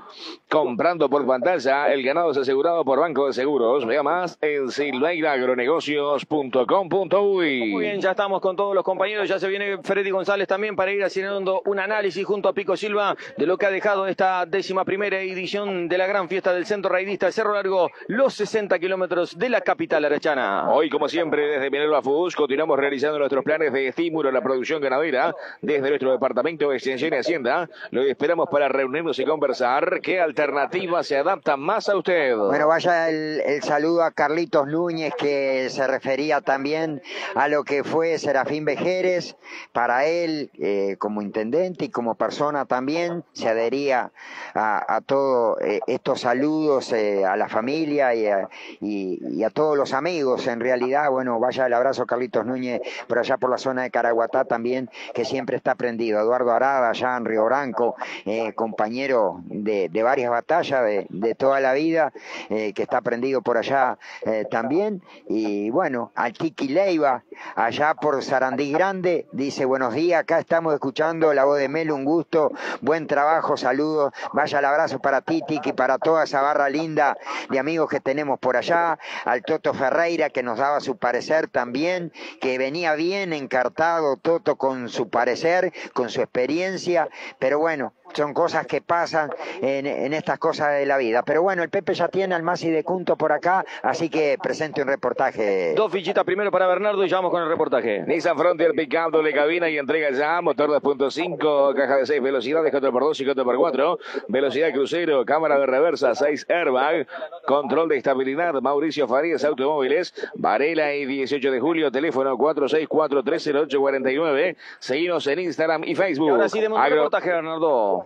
Comprando por pantalla, el ganado es asegurado por Banco de Seguros. Vea más en silveiragronegocios.com.uy. Muy bien, ya estamos con todos los compañeros. Ya se viene Freddy González también para ir haciendo un análisis junto a Pico Silva de lo que ha dejado esta décima primera edición de la gran fiesta del Centro Raidista de Cerro Largo, los 60 kilómetros de la capital arachana. Hoy, como siempre, desde Minerva Foods, continuamos realizando nuestros planes de estímulo a la producción ganadera desde nuestro departamento de Extensión y Hacienda. Lo esperamos para reunirnos y conversar qué alternativa se adapta más a usted. Bueno, vaya el, el saludo a Carlitos Núñez que se refería también a lo que fue Serafín Vejeres. Para él, eh, como intendente y como persona también, se adhería a, a todos eh, estos saludos eh, a la familia y a, todos los amigos. En realidad, bueno, vaya el abrazo Carlitos Núñez por allá por la zona de Caraguatá también, que siempre está prendido. Eduardo Arada, allá en Río Branco, eh, compañero de, varias batallas de, de toda la vida, eh, que está prendido por allá eh, también. Y bueno, al Kiki Leiva, allá por Sarandí Grande, dice buenos días, acá estamos escuchando la voz de Melo, un gusto, buen trabajo, saludos, vaya el abrazo para ti, Tiki, para toda esa barra linda de amigos que tenemos por allá, al Toto Ferreira que nos daba su parecer también, que venía bien encartado Toto con su parecer, con su experiencia, pero bueno, son cosas que pasan en, en estas cosas de la vida. Pero bueno, el Pepe ya tiene al Masi de Cunto por acá, así que presente un reportaje. Dos fichitas primero para Bernardo y ya vamos con el reportaje. Nissan Frontier Pickup doble cabina y entrega ya, motor 2.5, caja de 6 velocidades, 4x2 y 4x4, velocidad crucero, cámara de reversa, 6 airbag, control de estabilidad, Mauricio Farías Automóviles, Varela y 18 de julio, teléfono 464-30849, seguimos en Instagram y Facebook. Y ahora sí, demos un Agro- reportaje, Bernardo.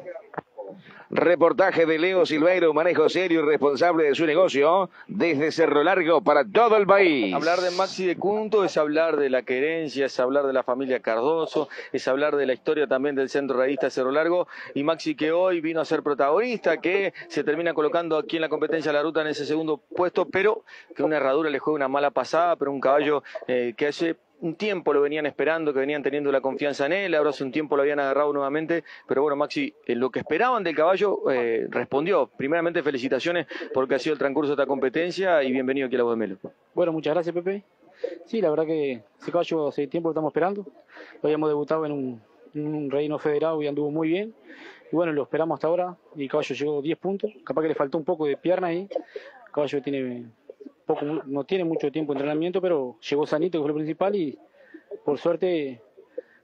Reportaje de Leo Silveiro, manejo serio y responsable de su negocio, desde Cerro Largo para todo el país. Hablar de Maxi de Cunto es hablar de la querencia, es hablar de la familia Cardoso, es hablar de la historia también del Centro Radista Cerro Largo y Maxi que hoy vino a ser protagonista, que se termina colocando aquí en la competencia la ruta en ese segundo puesto, pero que una herradura le juega una mala pasada, pero un caballo eh, que hace un tiempo lo venían esperando, que venían teniendo la confianza en él, ahora hace un tiempo lo habían agarrado nuevamente, pero bueno, Maxi, eh, lo que esperaban del caballo eh, respondió. Primeramente, felicitaciones porque ha sido el transcurso de esta competencia y bienvenido aquí a la voz de Melo. Bueno, muchas gracias, Pepe. Sí, la verdad que ese caballo hace tiempo lo estamos esperando. Lo habíamos debutado en un, en un reino federado y anduvo muy bien. Y bueno, lo esperamos hasta ahora y el caballo llegó 10 puntos. Capaz que le faltó un poco de pierna ahí. El caballo tiene no tiene mucho tiempo de entrenamiento, pero llegó sanito, que fue lo principal, y por suerte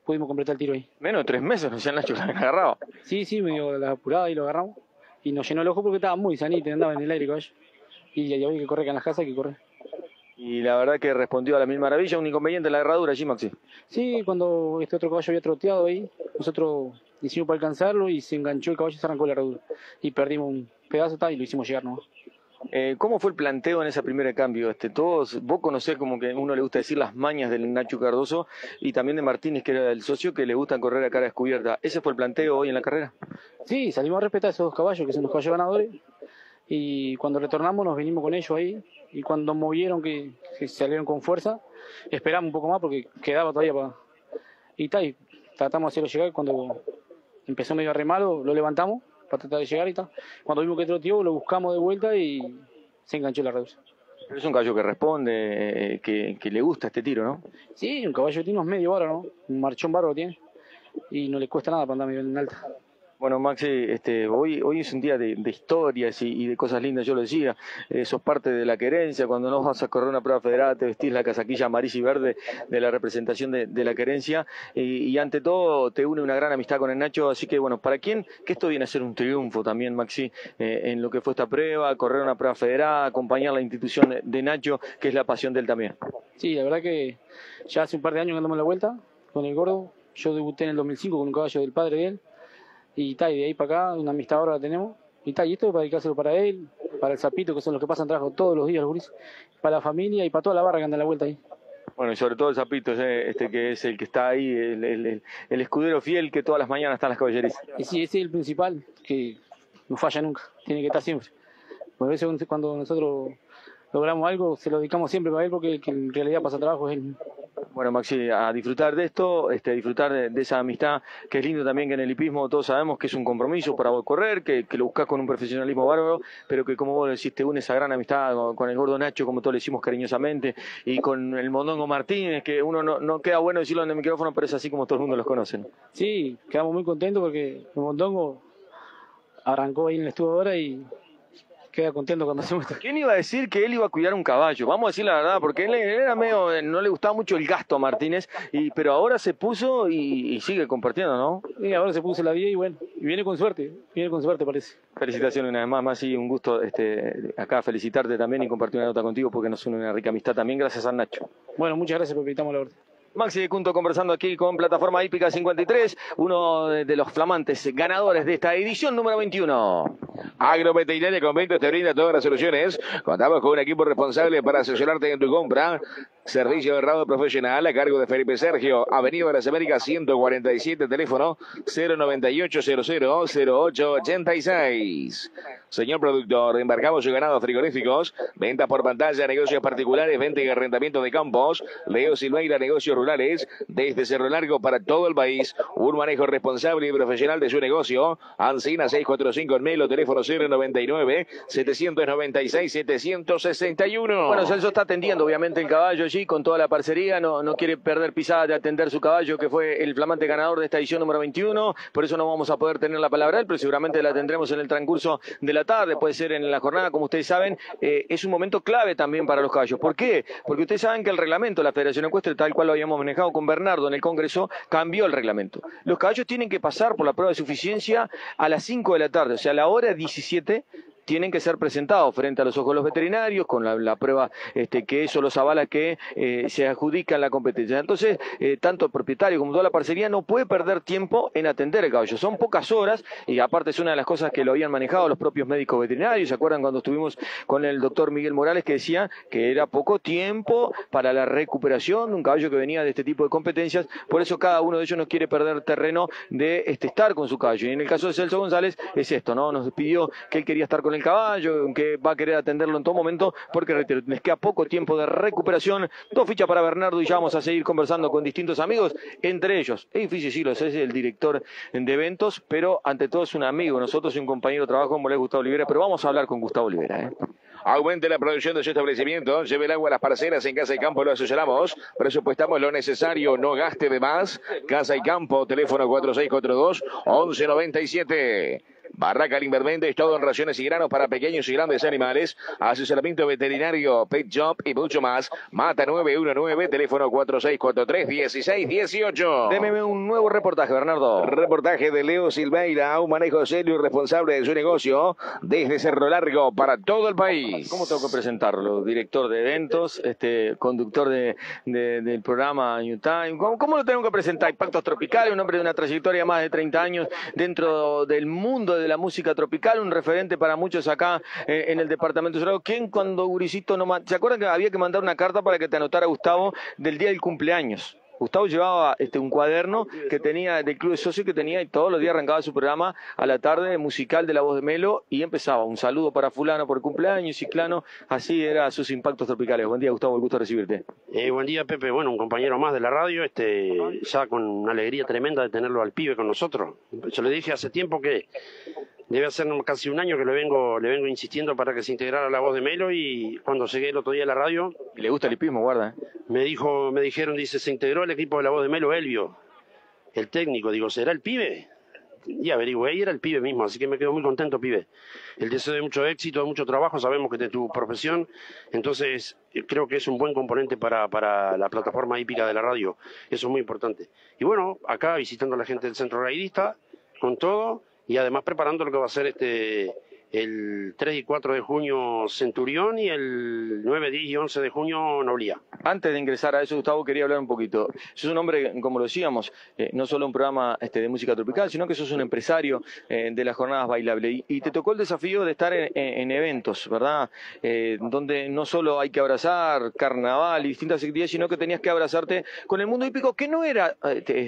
pudimos completar el tiro ahí. Menos de tres meses nos han Nacho lo habían agarrado. Sí, sí, me dio la apurada y lo agarramos. Y nos llenó el ojo porque estaba muy sanito, andaba en el aire el caballo. Y ya había que correr acá en las casas, que correr. Y la verdad que respondió a la mil maravilla, un inconveniente en la herradura allí, Maxi. Sí, cuando este otro caballo había troteado ahí, nosotros hicimos para alcanzarlo y se enganchó el caballo y se arrancó la herradura. Y perdimos un pedazo tal, y lo hicimos llegar nomás. Eh, ¿Cómo fue el planteo en ese primer cambio? Este, todos, vos conocés como que uno le gusta decir las mañas del Nacho Cardoso y también de Martínez, que era el socio, que le gustan correr a cara descubierta. ¿Ese fue el planteo hoy en la carrera? Sí, salimos a respetar a esos dos caballos, que son los caballos ganadores. Y cuando retornamos nos venimos con ellos ahí. Y cuando movieron, que, salieron con fuerza, esperamos un poco más porque quedaba todavía para... Y tal, tratamos de hacerlo llegar. Cuando empezó medio remalo, lo levantamos para tratar de llegar y tal. Cuando vimos que troteó, lo buscamos de vuelta y se enganchó la reducción. Pero es un caballo que responde, eh, que, que le gusta este tiro, ¿no? Sí, un caballo tiene unos medio bárbaro, ¿no? Un marchón bárbaro tiene. Y no le cuesta nada para andar medio en alta. Bueno, Maxi, este, hoy, hoy es un día de, historias y, de cosas lindas, yo lo decía, eh, sos parte de la querencia, cuando no vas a correr una prueba federal te vestís la casaquilla amarilla y verde de la representación de, la querencia y, ante todo te une una gran amistad con el Nacho, así que bueno, ¿para quién? Que esto viene a ser un triunfo también, Maxi, eh, en lo que fue esta prueba, correr una prueba federal, acompañar la institución de, de Nacho, que es la pasión de él también. Sí, la verdad que ya hace un par de años que andamos la vuelta con el gordo. Yo debuté en el 2005 con un caballo del padre de él. Y y de ahí para acá, una amistad ahora la tenemos. Y tal, y esto es para dedicárselo para él, para el Zapito, que son los que pasan trabajo todos los días, los gurises, para la familia y para toda la barra que anda en la vuelta ahí. Bueno, y sobre todo el Zapito, este que es el que está ahí, el, el- el- el escudero fiel que todas las mañanas está en las caballerizas. Y sí, ese es el principal, que no falla nunca, tiene que estar siempre. Por eso cuando nosotros logramos algo, se lo dedicamos siempre para él, porque el que en realidad pasa trabajo es él. Bueno, Maxi, a disfrutar de esto, este, disfrutar de, esa amistad, que es lindo también que en el hipismo todos sabemos que es un compromiso para vos correr, que, lo buscas con un profesionalismo bárbaro, pero que como vos decís, te une esa gran amistad con, el gordo Nacho, como todos le decimos cariñosamente, y con el Mondongo Martínez, que uno no, queda bueno decirlo en el micrófono, pero es así como todo el mundo los conoce. ¿no? Sí, quedamos muy contentos porque el Mondongo arrancó ahí en el estudio ahora y queda contento cuando hacemos esto. ¿Quién iba a decir que él iba a cuidar un caballo? Vamos a decir la verdad, porque él, era medio, no le gustaba mucho el gasto a Martínez, y, pero ahora se puso y, y sigue compartiendo, ¿no? Y ahora se puso la 10 y bueno, y viene con suerte, viene con suerte parece. Felicitaciones una vez más, Masi, un gusto este, acá felicitarte también y compartir una nota contigo porque nos une una rica amistad también, gracias a Nacho. Bueno, muchas gracias Pepe, estamos a la orden. Maxi de Cunto conversando aquí con Plataforma Hípica 53, uno de los flamantes ganadores de esta edición número 21. Agroveterinaria Convento te brinda todas las soluciones. Contamos con un equipo responsable para asesorarte en tu compra. Servicio de errado profesional a cargo de Felipe Sergio. Avenida de las Américas 147, teléfono 098000886. Señor productor, embarcamos su ganado frigoríficos, venta por pantalla, negocios particulares, venta y arrendamiento de campos, Leo Silveira, negocios rurales, desde Cerro Largo para todo el país, un manejo responsable y profesional de su negocio, Ancina 645 en Melo, teléfono 099 796 761. Bueno, Celso está atendiendo obviamente el caballo allí con toda la parcería, no, no quiere perder pisada de atender su caballo que fue el flamante ganador de esta edición número 21, por eso no vamos a poder tener la palabra él, pero seguramente la tendremos en el transcurso de la tarde, puede ser en la jornada, como ustedes saben, eh, es un momento clave también para los caballos. ¿Por qué? Porque ustedes saben que el reglamento de la Federación Ecuestre, tal cual lo habíamos manejado con Bernardo en el Congreso, cambió el reglamento. Los caballos tienen que pasar por la prueba de suficiencia a las 5 de la tarde, o sea, a la hora 17 tienen que ser presentados frente a los ojos de los veterinarios con la, prueba este, que eso los avala que eh, se adjudica en la competencia. Entonces, eh, tanto el propietario como toda la parcería no puede perder tiempo en atender el caballo. Son pocas horas y aparte es una de las cosas que lo habían manejado los propios médicos veterinarios. ¿Se acuerdan cuando estuvimos con el doctor Miguel Morales que decía que era poco tiempo para la recuperación de un caballo que venía de este tipo de competencias? Por eso cada uno de ellos no quiere perder terreno de este, estar con su caballo. Y en el caso de Celso González es esto, ¿no? Nos pidió que él quería estar con el caballo, que va a querer atenderlo en todo momento, porque reitero, les queda poco tiempo de recuperación. Dos fichas para Bernardo y ya vamos a seguir conversando con distintos amigos, entre ellos, es difícil decirlo, es el director de eventos, pero ante todo es un amigo, nosotros y un compañero de trabajo como es Gustavo Olivera, pero vamos a hablar con Gustavo Olivera. ¿eh? Aumente la producción de su establecimiento, lleve el agua a las parcelas en Casa y Campo, lo asesoramos, presupuestamos lo necesario, no gaste de más. Casa y Campo, teléfono 4642-1197. Barraca Limbermente, todo en raciones y granos para pequeños y grandes animales. Asesoramiento veterinario, pet shop y mucho más. Mata 919, teléfono 4643-1618. Deme un nuevo reportaje, Bernardo. Reportaje de Leo Silveira, un manejo serio y responsable de su negocio desde Cerro Largo para todo el país. ¿Cómo tengo que presentarlo? Director de eventos, este, conductor de, de- del programa New Time. ¿Cómo, cómo lo tengo que presentar? Impactos Tropicales, un hombre de una trayectoria de más de 30 años dentro del mundo de la música tropical, un referente para muchos acá eh, en el departamento de Cerrado. ¿Quién cuando Guricito no ¿Se acuerdan que había que mandar una carta para que te anotara Gustavo del día del cumpleaños? Gustavo llevaba este, un cuaderno que tenía del club de socios que tenía y todos los días arrancaba su programa a la tarde musical de la voz de Melo y empezaba un saludo para fulano por cumpleaños, ciclano, así era sus impactos tropicales. Buen día Gustavo, el gusto recibirte. Eh, buen día, Pepe. Bueno, un compañero más de la radio, este, ya con una alegría tremenda de tenerlo al pibe con nosotros. Yo le dije hace tiempo que debe hacer casi un año que le vengo, le vengo insistiendo para que se integrara la voz de Melo y cuando llegué el otro día a la radio. Y le gusta el hipismo, guarda. ¿eh? Me dijo, me dijeron, dice, se integró al equipo de la voz de Melo Elvio, el técnico. Digo, ¿será el pibe? y averigüé y era el pibe mismo, así que me quedo muy contento, pibe. El deseo de mucho éxito, de mucho trabajo, sabemos que es de tu profesión, entonces eh, creo que es un buen componente para, para la plataforma hípica de la radio, eso es muy importante. Y bueno, acá visitando a la gente del centro raidista, con todo, y además preparando lo que va a ser este el 3 y 4 de junio Centurión y el 9, 10 y 11 de junio Noblía. Antes de ingresar a eso, Gustavo, quería hablar un poquito. Sos un hombre, como lo decíamos, eh, no solo un programa este, de música tropical, sino que sos un empresario eh, de las jornadas bailables. Y, te tocó el desafío de estar en, eventos, ¿verdad? Eh, donde no solo hay que abrazar carnaval y distintas actividades, sino que tenías que abrazarte con el mundo hípico, que no era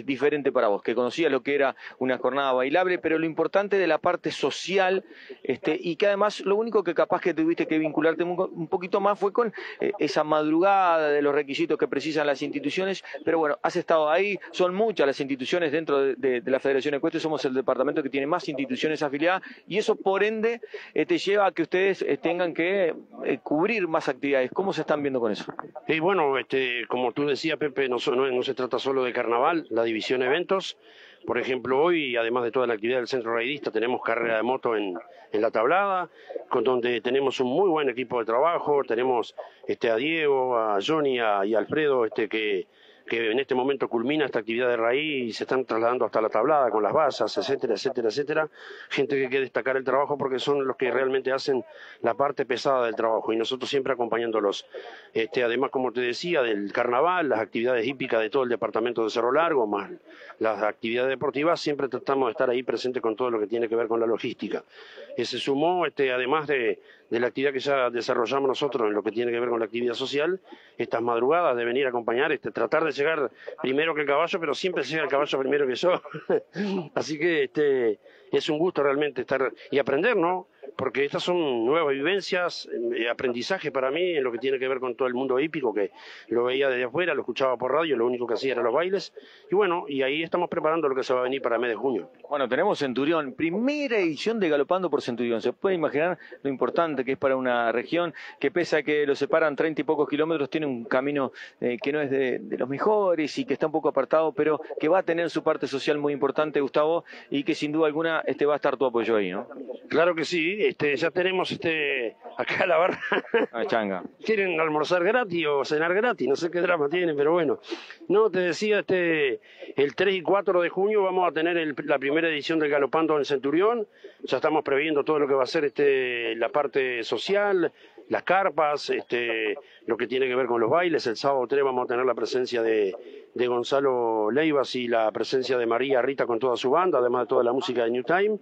diferente para vos, que conocías lo que era una jornada bailable, pero lo importante de la parte social, este, este, y que además lo único que capaz que tuviste que vincularte un, poquito más fue con eh, esa madrugada de los requisitos que precisan las instituciones, pero bueno, has estado ahí, son muchas las instituciones dentro de, la Federación Ecuestre, somos el departamento que tiene más instituciones afiliadas y eso por ende eh, te lleva a que ustedes eh, tengan que cubrir más actividades. ¿Cómo se están viendo con eso? Y bueno, este, como tú decías, Pepe, no, no se trata solo de carnaval, la división eventos por ejemplo, hoy, además de toda la actividad del centro raidista, tenemos carrera de moto en, la tablada, con donde tenemos un muy buen equipo de trabajo, tenemos este, a Diego, a Johnny y a Alfredo, este, que, que en este momento culmina esta actividad de raíz y se están trasladando hasta la tablada con las basas, etcétera, etcétera, etcétera. Gente que hay que destacar el trabajo porque son los que realmente hacen la parte pesada del trabajo y nosotros siempre acompañándolos. Este, además, como te decía, del carnaval, las actividades hípicas de todo el departamento de Cerro Largo, más las actividades deportivas, siempre tratamos de estar ahí presentes con todo lo que tiene que ver con la logística. Y se sumó, este, además de, de la actividad que ya desarrollamos nosotros en lo que tiene que ver con la actividad social, estas madrugadas de venir a acompañar, este, tratar de llegar primero que el caballo, pero siempre llega el caballo primero que yo. Así que este, es un gusto realmente estar y aprender, ¿no? Porque estas son nuevas vivencias, eh, aprendizaje para mí en lo que tiene que ver con todo el mundo hípico, que lo veía desde afuera, lo escuchaba por radio, lo único que hacía era los bailes, y bueno, y ahí estamos preparando lo que se va a venir para el mes de junio. Bueno, tenemos Centurión, primera edición de Galopando por Centurión, se puede imaginar lo importante que es para una región que pese a que lo separan treinta y pocos kilómetros, tiene un camino eh, que no es de, los mejores y que está un poco apartado, pero que va a tener su parte social muy importante, Gustavo, y que sin duda alguna este va a estar tu apoyo ahí, ¿no? Claro que sí, este, ya tenemos este, acá la barra. Ah, changa. Quieren almorzar gratis o cenar gratis, no sé qué drama tienen, pero bueno. No, te decía, este, el 3 y 4 de junio vamos a tener la primera edición del Galopando en Centurión. Ya estamos previendo todo lo que va a ser este, la parte social, las carpas, este, lo que tiene que ver con los bailes. El sábado 3 vamos a tener la presencia de, de Gonzalo Leivas y la presencia de María Rita con toda su banda, además de toda la música de New Time.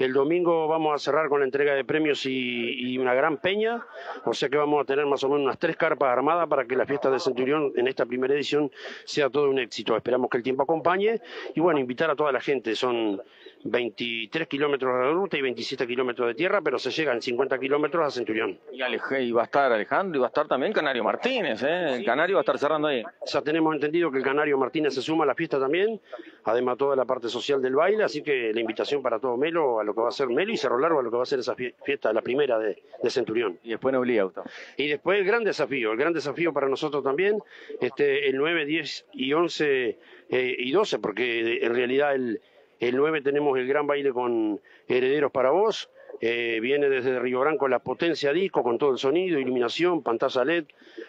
El domingo vamos a cerrar con la entrega de premios y, una gran peña, o sea que vamos a tener más o menos unas tres carpas armadas para que la fiesta de Centurión en esta primera edición sea todo un éxito. Esperamos que el tiempo acompañe y bueno, invitar a toda la gente. Son 23 kilómetros de ruta y 27 kilómetros de tierra, pero se llega en 50 kilómetros a Centurión. Y, va a estar Alejandro y va a estar también Canario Martínez, ¿eh? El Canario va a estar cerrando ahí. Ya tenemos entendido que el Canario Martínez se suma a la fiesta también, además toda la parte social del baile, así que la invitación para todo Melo a lo que va a ser Melo y Cerro Largo a lo que va a ser esa fiesta, la primera de, Centurión. Y después Neblía, Auto. Y después el gran desafío, el gran desafío para nosotros también, este, el 9, 10 y 11 eh, y 12, porque en realidad el el 9 tenemos el gran baile con Herederos para vos. Eh, viene desde Río Branco la potencia disco con todo el sonido, iluminación, pantalla LED.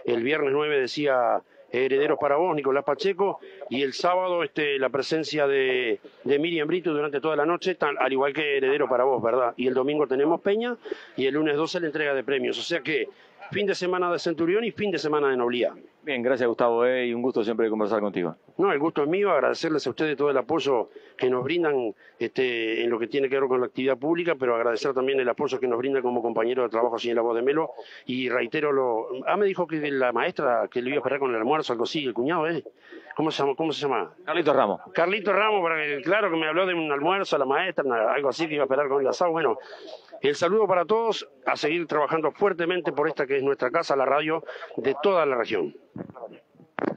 El viernes 9 decía Herederos para vos, Nicolás Pacheco. Y el sábado este, la presencia de, de Miriam Brito durante toda la noche, al igual que Heredero para vos, ¿verdad? Y el domingo tenemos Peña y el lunes 12 la entrega de premios. O sea que fin de semana de Centurión y fin de semana de Noblía. Bien, gracias Gustavo, eh, y un gusto siempre conversar contigo. No, el gusto es mío, agradecerles a ustedes todo el apoyo que nos brindan este, en lo que tiene que ver con la actividad pública, pero agradecer también el apoyo que nos brinda como compañero de trabajo así en la voz de Melo, y reitero lo... Ah, me dijo que la maestra que le iba a esperar con el almuerzo, algo así, el cuñado, ¿eh? ¿Cómo se llama? ¿Cómo se llama? Carlito Ramos. Carlito Ramos, claro que me habló de un almuerzo la maestra, algo así que iba a esperar con el asado. Bueno, el saludo para todos, a seguir trabajando fuertemente por esta que es nuestra casa, la radio de toda la región.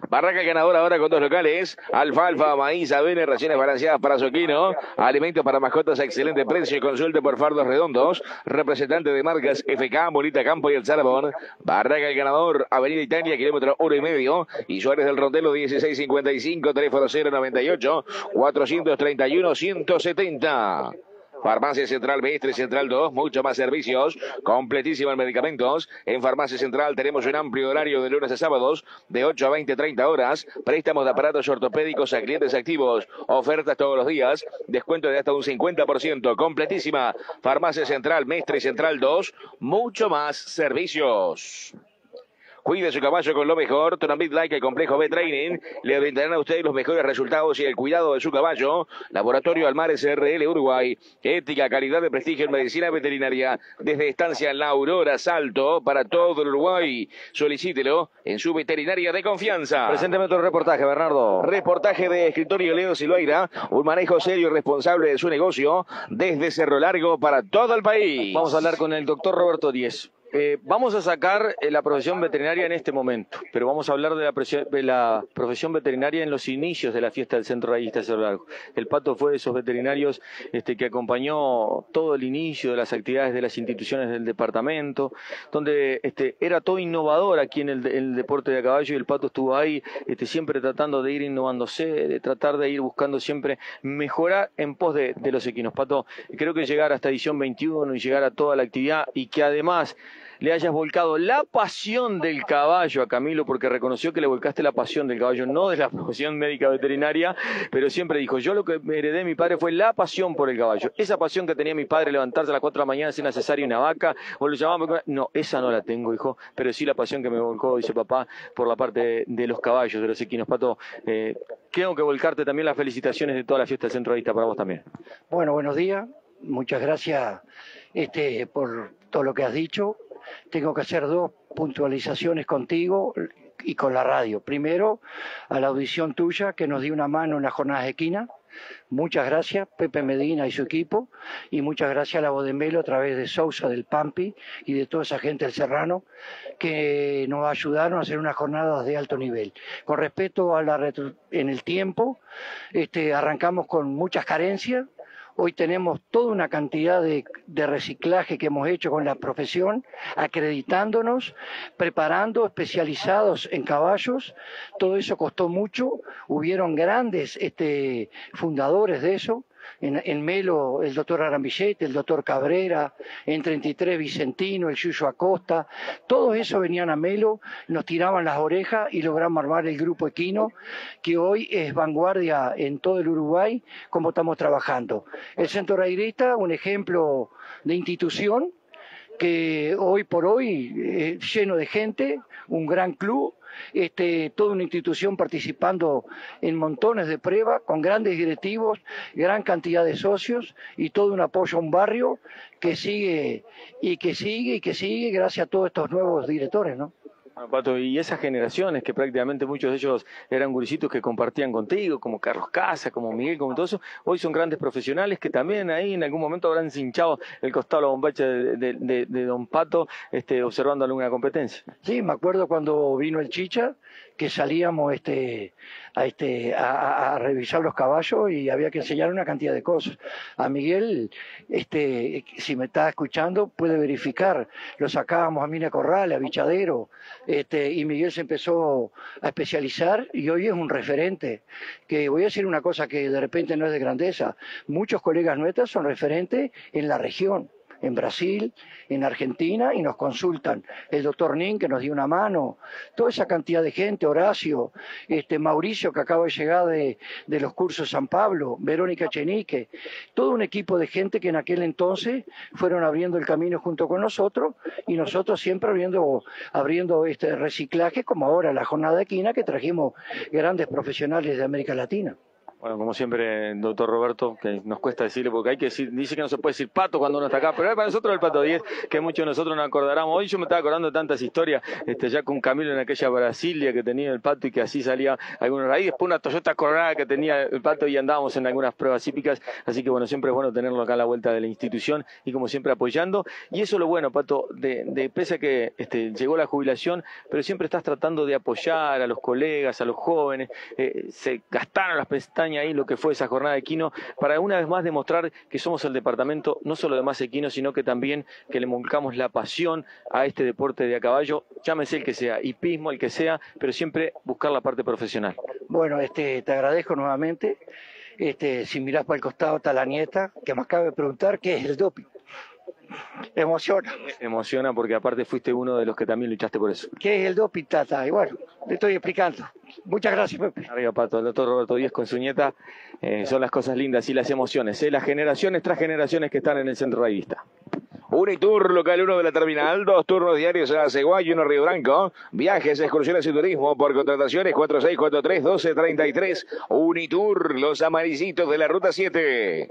Barraca el ganador ahora con dos locales. Alfalfa, maíz, avena, raciones balanceadas para Soquino. Alimentos para mascotas a excelente precio. Consulte por Fardos Redondos. Representante de marcas FK, Bonita Campo y El Salabón. Barraca el ganador, Avenida Italia, kilómetro uno y medio. Y Suárez del Rondelo 1655, teléfono 098 431 170. Farmacia Central Mestre Central 2, mucho más servicios, completísimo en medicamentos. En Farmacia Central tenemos un amplio horario de lunes a sábados, de 8 a 20, 30 horas. Préstamos de aparatos ortopédicos a clientes activos. Ofertas todos los días. Descuento de hasta un 50%. Completísima. Farmacia Central Mestre Central 2, mucho más servicios. Cuide su caballo con lo mejor. Tonambit Like, el complejo B-Training, le brindarán a ustedes los mejores resultados y el cuidado de su caballo. Laboratorio Almares RL Uruguay. Ética, calidad de prestigio en medicina veterinaria. Desde Estancia La Aurora, Salto, para todo el Uruguay. Solicítelo en su veterinaria de confianza. Presénteme otro reportaje, Bernardo. Reportaje de escritorio Leo Silveira. Un manejo serio y responsable de su negocio desde Cerro Largo para todo el país. Vamos a hablar con el doctor Roberto Díez. Eh, vamos a sacar eh, la profesión veterinaria en este momento, pero vamos a hablar de la, de la profesión veterinaria en los inicios de la fiesta del Centro Rayista de Largo. El Pato fue de esos veterinarios este, que acompañó todo el inicio de las actividades de las instituciones del departamento, donde este, era todo innovador aquí en el, deporte de caballo y el Pato estuvo ahí este, siempre tratando de ir innovándose, de tratar de ir buscando siempre mejorar en pos de los equinos. Pato, creo que llegar hasta edición 21 y llegar a toda la actividad y que además le hayas volcado la pasión del caballo a Camilo, porque reconoció que le volcaste la pasión del caballo, no de la profesión médica veterinaria, pero siempre dijo, yo lo que heredé de mi padre fue la pasión por el caballo. Esa pasión que tenía mi padre, levantarse a las 4 de la mañana, hacer y una vaca, o lo llamaban, no, esa no la tengo, hijo, pero sí la pasión que me volcó, dice papá, por la parte de, los caballos, de los equinos. Pato, eh, tengo que volcarte también las felicitaciones de toda la fiesta del Centro Vista para vos también. Bueno, buenos días. Muchas gracias este, por todo lo que has dicho. Tengo que hacer dos puntualizaciones contigo y con la radio. Primero, a la audición tuya que nos dio una mano en las jornadas de esquina. Muchas gracias, Pepe Medina y su equipo, y muchas gracias a la voz de Melo a través de Sousa, del Pampi y de toda esa gente del Serrano que nos ayudaron a hacer unas jornadas de alto nivel. Con respecto a la retro- en el tiempo, este, arrancamos con muchas carencias, Hoy tenemos toda una cantidad de, reciclaje que hemos hecho con la profesión, acreditándonos, preparando especializados en caballos. Todo eso costó mucho. Hubieron grandes este, fundadores de eso. En, Melo, el doctor Arambillete, el doctor Cabrera, en 33 Vicentino, el Yuyo Acosta, todos esos venían a Melo, nos tiraban las orejas y logramos armar el grupo equino, que hoy es vanguardia en todo el Uruguay, como estamos trabajando. El Centro Rairista, un ejemplo de institución que hoy por hoy eh, lleno de gente, un gran club, este, toda una institución participando en montones de pruebas, con grandes directivos, gran cantidad de socios y todo un apoyo a un barrio que sigue y que sigue y que sigue gracias a todos estos nuevos directores, ¿no? Pato, y esas generaciones que prácticamente muchos de ellos eran gurisitos que compartían contigo, como Carlos Casa, como Miguel, como todo eso, hoy son grandes profesionales que también ahí en algún momento habrán cinchado el costado de la bombacha de, Don Pato este, observando alguna competencia. Sí, me acuerdo cuando vino el Chicha, que salíamos este, a, este, a- a revisar los caballos y había que enseñar una cantidad de cosas. A Miguel, este, si me está escuchando, puede verificar. Lo sacábamos a Mina Corral, a Bichadero, este, y Miguel se empezó a especializar y hoy es un referente. Que voy a decir una cosa que de repente no es de grandeza. Muchos colegas nuestros son referentes en la región en Brasil, en Argentina, y nos consultan. El doctor Nin, que nos dio una mano, toda esa cantidad de gente, Horacio, este Mauricio, que acaba de llegar de, los cursos San Pablo, Verónica Chenique, todo un equipo de gente que en aquel entonces fueron abriendo el camino junto con nosotros, y nosotros siempre abriendo, abriendo este reciclaje, como ahora la jornada de Quina, que trajimos grandes profesionales de América Latina. Bueno, como siempre, doctor Roberto, que nos cuesta decirle, porque hay que decir, dice que no se puede decir pato cuando uno está acá, pero para nosotros el pato 10, que muchos de nosotros nos acordaremos. Hoy yo me estaba acordando de tantas historias, este, ya con Camilo en aquella Brasilia que tenía el pato y que así salía algunos ahí, después una Toyota Coronada que tenía el pato y andábamos en algunas pruebas hípicas, así que bueno, siempre es bueno tenerlo acá a la vuelta de la institución y como siempre apoyando. Y eso es lo bueno, Pato, de, de pese a que este, llegó la jubilación, pero siempre estás tratando de apoyar a los colegas, a los jóvenes, eh, se gastaron las pestañas ahí lo que fue esa jornada de Equino, para una vez más demostrar que somos el departamento no solo de más equino, sino que también que le volcamos la pasión a este deporte de a caballo, llámese el que sea, hipismo, el que sea, pero siempre buscar la parte profesional. Bueno, este, te agradezco nuevamente. Este, si mirás para el costado está la nieta, que me acaba de preguntar qué es el doping. Emociona. Emociona porque aparte fuiste uno de los que también luchaste por eso. ¿Qué es el doping, Tata? Y bueno, le estoy explicando. Muchas gracias, Pepe. Arriba, Pato. El doctor Roberto Díez con su nieta. eh, son las cosas lindas y las emociones. eh, las generaciones tras generaciones que están en el centro raivista. Unitur local 1 de la terminal, dos turnos diarios a Ceguay y uno a Río Branco. Viajes, excursiones y turismo por contrataciones 4643-1233. Unitur, los amaricitos de la ruta 7.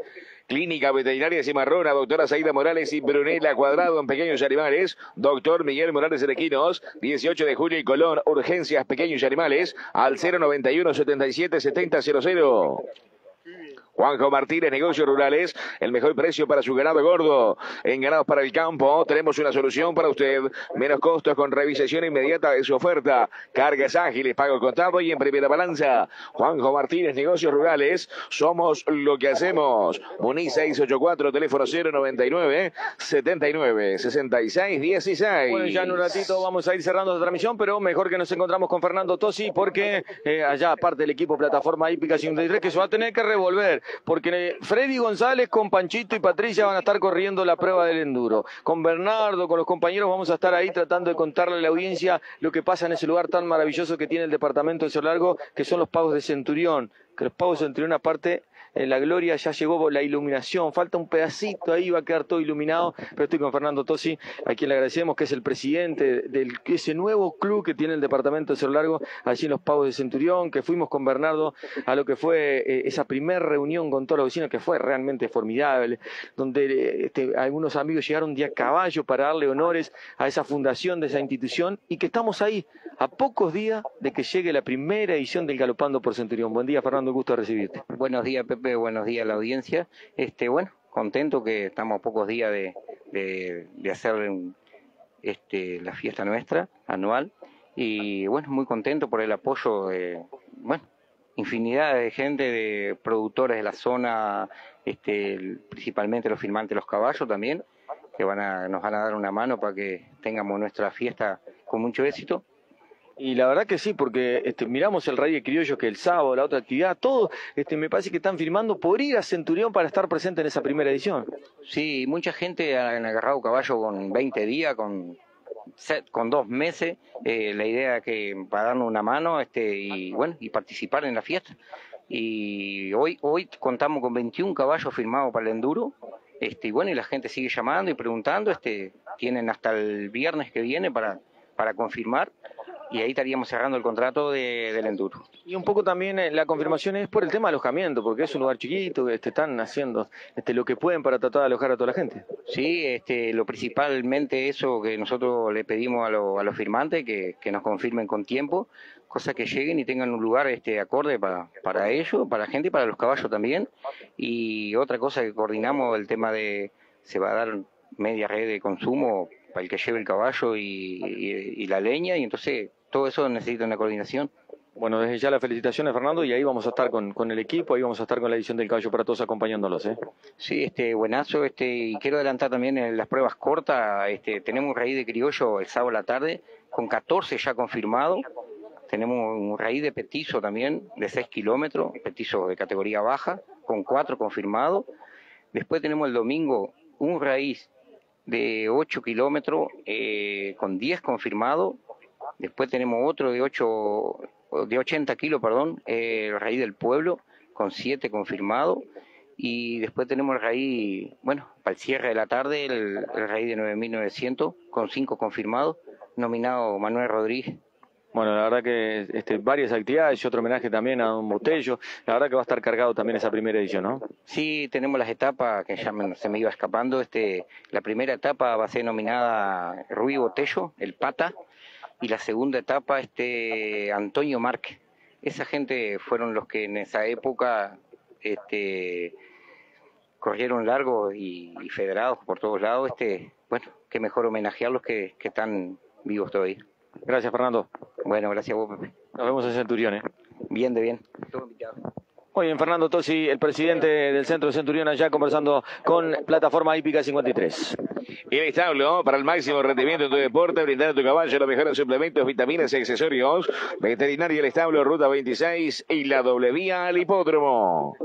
Clínica Veterinaria Cimarrona, doctora Saida Morales y Brunela Cuadrado en Pequeños Animales, doctor Miguel Morales Erequinos, 18 de julio y Colón, Urgencias Pequeños Animales, al 091 77 70 00. Juanjo Martínez, negocios rurales, el mejor precio para su ganado gordo. En ganados para el campo, tenemos una solución para usted. Menos costos con revisación inmediata de su oferta. Cargas ágiles, pago contado y en primera balanza. Juanjo Martínez, negocios rurales, somos lo que hacemos. Muniz 684, teléfono 099 79 66 16. Bueno, ya en un ratito vamos a ir cerrando la transmisión, pero mejor que nos encontramos con Fernando Tosi, porque eh, allá, aparte del equipo Plataforma Hípica 53, que se va a tener que revolver, porque Freddy González con Panchito y Patricia van a estar corriendo la prueba del enduro. Con Bernardo, con los compañeros, vamos a estar ahí tratando de contarle a la audiencia lo que pasa en ese lugar tan maravilloso que tiene el departamento de Cerro Largo, que son los pagos de Centurión. Que los pagos de Centurión, aparte, la gloria ya llegó la iluminación, falta un pedacito ahí, va a quedar todo iluminado, pero estoy con Fernando Tosi, a quien le agradecemos, que es el presidente de ese nuevo club que tiene el departamento de Cerro Largo, allí en los pagos de Centurión, que fuimos con Bernardo a lo que fue eh, esa primera reunión con todos los vecinos, que fue realmente formidable, donde eh, este, algunos amigos llegaron de a caballo para darle honores a esa fundación de esa institución y que estamos ahí a pocos días de que llegue la primera edición del Galopando por Centurión. Buen día, Fernando, gusto de recibirte. Buenos días, Pepe, buenos días a la audiencia. Este, bueno, contento que estamos a pocos días de, de, hacer este, la fiesta nuestra anual y bueno, muy contento por el apoyo de, bueno, infinidad de gente, de productores de la zona, este, principalmente los firmantes los caballos también, que van a, nos van a dar una mano para que tengamos nuestra fiesta con mucho éxito. Y la verdad que sí, porque este, miramos el Rey de Criollo que el sábado, la otra actividad, todo, este, me parece que están firmando por ir a Centurión para estar presente en esa primera edición. Sí, mucha gente han agarrado caballo con 20 días, con con dos meses, eh, la idea que para darnos una mano este, y bueno y participar en la fiesta. Y hoy hoy contamos con 21 caballos firmados para el enduro. Este, y bueno, y la gente sigue llamando y preguntando, este, tienen hasta el viernes que viene para, para confirmar y ahí estaríamos cerrando el contrato de- del enduro. Y un poco también eh, la confirmación es por el tema de alojamiento, porque es un lugar chiquito, este, están haciendo este, lo que pueden para tratar de alojar a toda la gente. Sí, este, lo principalmente eso que nosotros le pedimos a, lo- a los firmantes, que, que nos confirmen con tiempo, cosa que lleguen y tengan un lugar este, acorde para, para ellos, para la gente y para los caballos también. Y otra cosa que coordinamos, el tema de, se va a dar media red de consumo para el que lleve el caballo y, y- y la leña, y entonces todo eso necesita una coordinación. Bueno, desde ya las felicitaciones, Fernando, y ahí vamos a estar con, con el equipo, ahí vamos a estar con la edición del Caballo para Todos acompañándolos. ¿eh? Sí, este, buenazo, este, y quiero adelantar también en las pruebas cortas, este, tenemos un raíz de criollo el sábado a la tarde, con 14 ya confirmado, tenemos un raíz de petizo también, de 6 kilómetros, petizo de categoría baja, con 4 confirmados, después tenemos el domingo un raíz de 8 kilómetros, eh, con 10 confirmados, después tenemos otro de 8, de 80 kilos, perdón, eh, el raíz del pueblo, con 7 confirmados, y después tenemos el raíz, bueno, para el cierre de la tarde, el, el raíz de 9.900 con 5 confirmados, nominado Manuel Rodríguez. Bueno, la verdad que este, varias actividades y otro homenaje también a Don Botello. La verdad que va a estar cargado también esa primera edición, ¿no? Sí, tenemos las etapas que ya me- se me iba escapando. Este, la primera etapa va a ser nominada Rubí Botello, el Pata, y la segunda etapa este Antonio Márquez. Esa gente fueron los que en esa época este, corrieron largo y, y federados por todos lados. Este, bueno, qué mejor homenajearlos que, que están vivos todavía. Gracias, Fernando. Bueno, gracias a vos, Pepe. Nos vemos en Centurión, ¿eh? Bien, de bien. Muy bien, Fernando Tosi, el presidente del Centro de Centurión, allá conversando con Plataforma Hípica 53. Y el establo para el máximo rendimiento en tu deporte, brindar a tu caballo los mejores suplementos, vitaminas y accesorios. Veterinaria el establo, ruta 26 y la doble vía al hipódromo.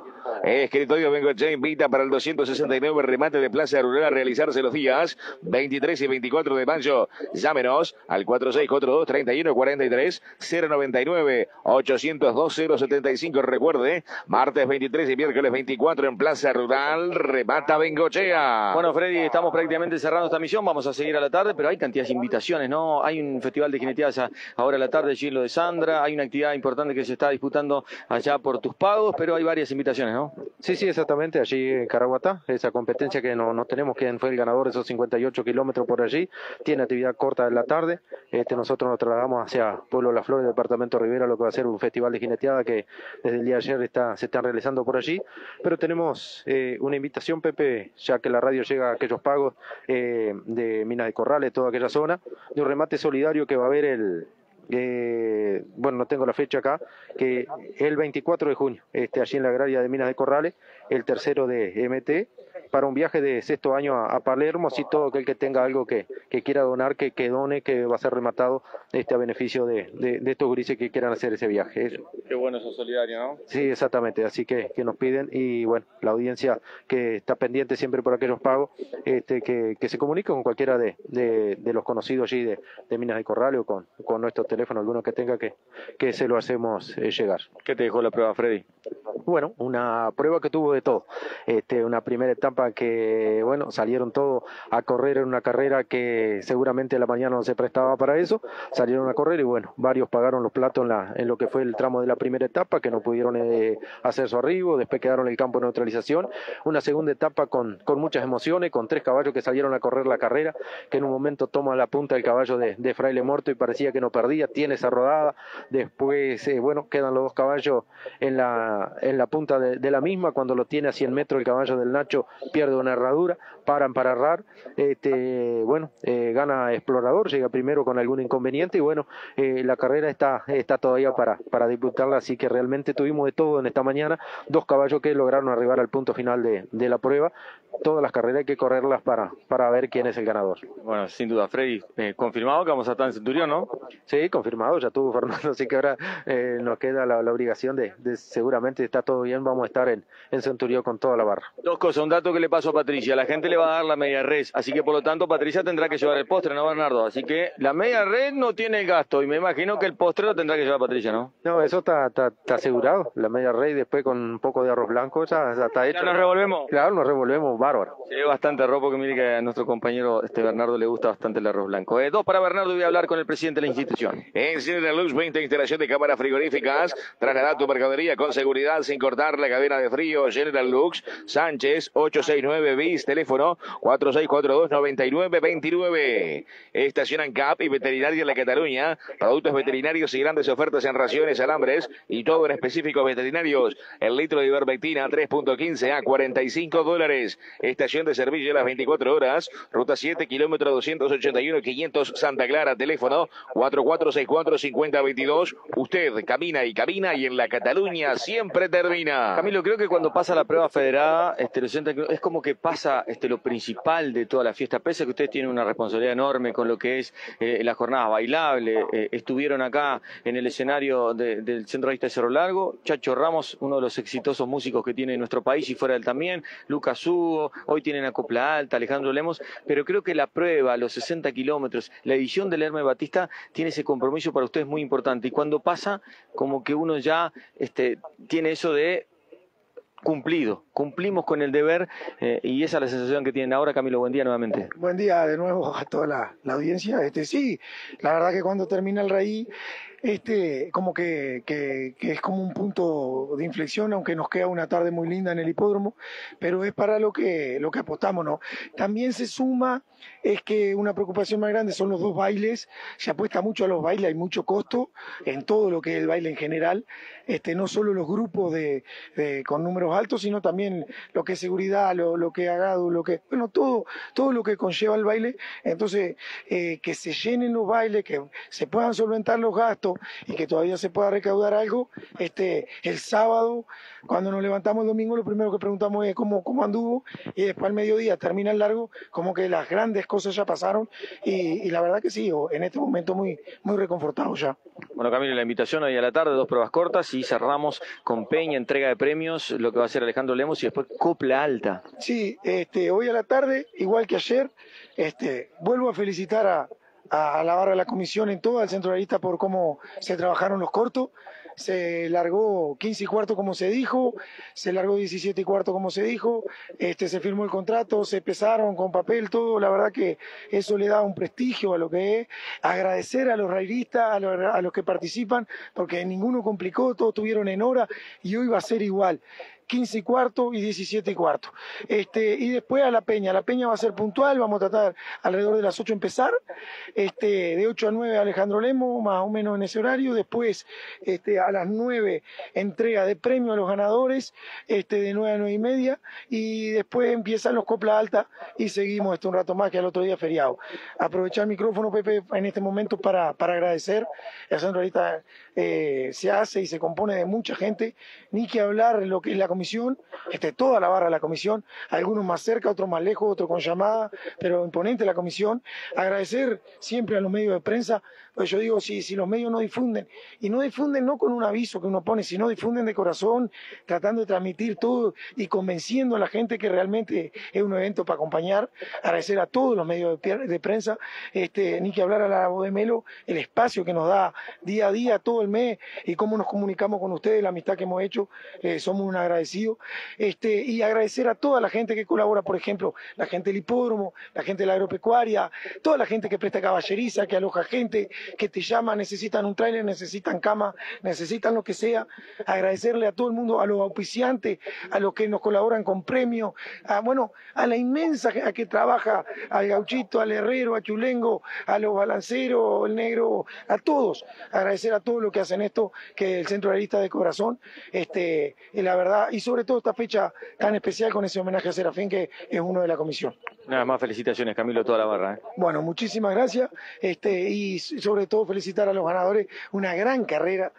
Escritorio Bengoche invita para el 269 remate de Plaza Rural a realizarse los días 23 y 24 de mayo. Llámenos al 4642-3143 099 802 075. Recuerde, martes 23 y miércoles 24 en Plaza Rural, remata Bengochea. Bueno, Freddy, estamos prácticamente cerrando esta misión. Vamos a seguir a la tarde, pero hay cantidades de invitaciones, ¿no? Hay un festival de jineteadas ahora a la tarde, Gilo de Sandra. Hay una actividad importante que se está disputando allá por tus pagos, pero hay varias invitaciones, ¿no? Sí, sí, exactamente, allí en Caraguatá, esa competencia que no, tenemos, quién fue el ganador de esos 58 kilómetros por allí, tiene actividad corta en la tarde, este, nosotros nos trasladamos hacia Pueblo Las Flores, departamento Rivera, lo que va a ser un festival de jineteada que desde el día de ayer está, se están realizando por allí, pero tenemos eh, una invitación, Pepe, ya que la radio llega a aquellos pagos eh, de Minas de Corrales, toda aquella zona, de un remate solidario que va a haber el, eh, bueno, no tengo la fecha acá, que el 24 de junio, este, allí en la agraria de Minas de Corrales, el tercero de MT, para un viaje de sexto año a, a Palermo, así todo aquel que tenga algo que, que quiera donar, que, que done, que va a ser rematado este, a beneficio de, de, de estos grises que quieran hacer ese viaje. Eso. Qué bueno eso solidario, ¿no? Sí, exactamente, así que, que nos piden y bueno, la audiencia que está pendiente siempre por aquellos pagos, este, que, que se comunique con cualquiera de, de, de los conocidos allí de, de Minas de Corrales o con, con nuestro teléfono, alguno que tenga que, que se lo hacemos eh, llegar. ¿Qué te dejó la prueba, Freddy? Bueno, una prueba que tuvo de todo. Este, una primera etapa que, bueno, salieron todos a correr en una carrera que seguramente la mañana no se prestaba para eso. Salieron a correr y, bueno, varios pagaron los platos en, la, en lo que fue el tramo de la primera etapa, que no pudieron eh, hacer su arribo. Después quedaron en el campo de neutralización. Una segunda etapa con, con muchas emociones, con tres caballos que salieron a correr la carrera, que en un momento toma la punta el caballo de, de Fraile Morto y parecía que no perdía. Tiene esa rodada. Después, eh, bueno, quedan los dos caballos en la, en la punta de, de la misma. Cuando lo tiene a 100 metros el caballo del Nacho pierde una herradura, paran para errar. Este, bueno, eh, gana Explorador, llega primero con algún inconveniente y bueno, eh, la carrera está, está todavía para, para disputarla, así que realmente tuvimos de todo en esta mañana. Dos caballos que lograron arribar al punto final de, de la prueba. Todas las carreras hay que correrlas para, para ver quién es el ganador. Bueno, sin duda, Freddy, eh, confirmado que vamos a estar en Centurión, ¿no? Sí, confirmado, ya tuvo Fernando, así que ahora nos queda la, la obligación de, de seguramente está todo bien, vamos a estar en, en Centurión con toda la barra. Dos cosas, un dato que le pasó a Patricia, la gente le va a dar la media red, así que por lo tanto Patricia tendrá que llevar el postre, ¿no, Bernardo? Así que la media red no tiene el gasto y me imagino que el postre lo tendrá que llevar Patricia, ¿no? No, eso está, está, está asegurado, la media rey después con un poco de arroz blanco, ya, ya está hecho. nos revolvemos? Claro, nos revolvemos, bárbaro. Sí, bastante arroz porque mire que a nuestro compañero este Bernardo le gusta bastante el arroz blanco. Eh, dos para Bernardo y voy a hablar con el presidente de la institución. En General Luz 20 instalación de cámaras frigoríficas. Trasladar tu mercadería con seguridad sin cortar la cadena de frío. General Lux, Sánchez 869 bis, teléfono 4642-9929. Estación ANCAP y Veterinaria en la Cataluña. Productos veterinarios y grandes ofertas en raciones, alambres y todo en específicos veterinarios. El litro de ivermectina 3.15 a 45 dólares. Estación de servicio a las 24 horas. Ruta 7, kilómetro 281 500 Santa Clara. Teléfono 4464-5022. Usted camina y camina y en la Cataluña siempre termina. Camilo, creo que cuando pasa la prueba federada, este, los 60 kilómetros, es como que pasa este, lo principal de toda la fiesta, pese a que ustedes tienen una responsabilidad enorme con lo que es eh, la jornada bailable, eh, estuvieron acá en el escenario de- del Centro Vista de Cerro Largo, Chacho Ramos, uno de los exitosos músicos que tiene nuestro país y fuera del también, Lucas Hugo, hoy tienen a Copla Alta, Alejandro Lemos, pero creo que la prueba, los 60 kilómetros, la edición del Herme Batista tiene ese compromiso para ustedes muy importante. Y cuando pasa, como que uno ya este, tiene eso de cumplido, cumplimos con el deber eh, y esa es la sensación que tienen ahora. Camilo, buen día nuevamente. Buen día de nuevo a toda la, audiencia. Este sí, la verdad que cuando termina el rey este, como que, que, que es como un punto de inflexión, aunque nos queda una tarde muy linda en el hipódromo, pero es para lo que, lo que apostamos, ¿no? También se suma, es que una preocupación más grande son los dos bailes, se apuesta mucho a los bailes, hay mucho costo en todo lo que es el baile en general, este, no solo los grupos de, de- con números altos, sino también lo que es seguridad, lo, lo que agado, lo que, bueno, todo, todo lo que conlleva el baile, entonces eh, que se llenen los bailes, que se puedan solventar los gastos y que todavía se pueda recaudar algo, este, el sábado, cuando nos levantamos el domingo, lo primero que preguntamos es cómo, cómo anduvo, y después al mediodía termina el largo, como que las grandes cosas ya pasaron, y, y la verdad que sí, en este momento muy, muy reconfortado ya. Bueno, Camilo, la invitación hoy a la tarde, dos pruebas cortas y cerramos con Peña, entrega de premios, lo que va a hacer Alejandro Lemos y después Copla Alta. Sí, este, hoy a la tarde, igual que ayer, este, vuelvo a felicitar a, a la barra de la comisión en todo, al centro de la lista por cómo se trabajaron los cortos. Se largó 15 y cuarto como se dijo, se largó 17 y cuarto como se dijo, este, se firmó el contrato, se pesaron con papel, todo. La verdad que eso le da un prestigio a lo que es. Agradecer a los rairistas, a los, a los que participan, porque ninguno complicó, todos tuvieron en hora y hoy va a ser igual. 15 y cuarto y 17 y cuarto. Este, y después a la Peña. La Peña va a ser puntual, vamos a tratar alrededor de las 8 empezar. Este, de 8 a 9 Alejandro Lemo, más o menos en ese horario. Después, este, a las 9 entrega de premio a los ganadores, este, de 9 a 9 y media. Y después empiezan los copla alta y seguimos esto un rato más que al otro día feriado. Aprovechar el micrófono, Pepe, en este momento para, para agradecer. Centro ahorita eh, se hace y se compone de mucha gente, ni que hablar lo que es la comisión, este, toda la barra de la comisión, algunos más cerca, otros más lejos, otros con llamada, pero imponente la comisión. Agradecer siempre a los medios de prensa, pues yo digo, si, si los medios no difunden, y no difunden no con un aviso que uno pone, sino difunden de corazón, tratando de transmitir todo y convenciendo a la gente que realmente es un evento para acompañar. Agradecer a todos los medios de, prensa, este, ni que hablar a la voz de Melo, el espacio que nos da día a día, todo el mes, y cómo nos comunicamos con ustedes, la amistad que hemos hecho, eh, somos un agradecido. Este, y agradecer a toda la gente que colabora, por ejemplo, la gente del hipódromo, la gente de la agropecuaria, toda la gente que presta caballeriza, que aloja gente, que te llama, necesitan un tráiler, necesitan cama, necesitan lo que sea. Agradecerle a todo el mundo, a los auspiciantes, a los que nos colaboran con premios, a, bueno, a la inmensa a que trabaja, al gauchito, al herrero, a Chulengo, a los balanceros, el negro, a todos. Agradecer a todos los que hacen esto, que el Centro de la Lista de Corazón, este, y la verdad, y sobre todo esta fecha tan especial con ese homenaje a Serafín, que es uno de la comisión. Nada más felicitaciones, Camilo, toda la barra. ¿eh? Bueno, muchísimas gracias este, y sobre todo felicitar a los ganadores. Una gran carrera.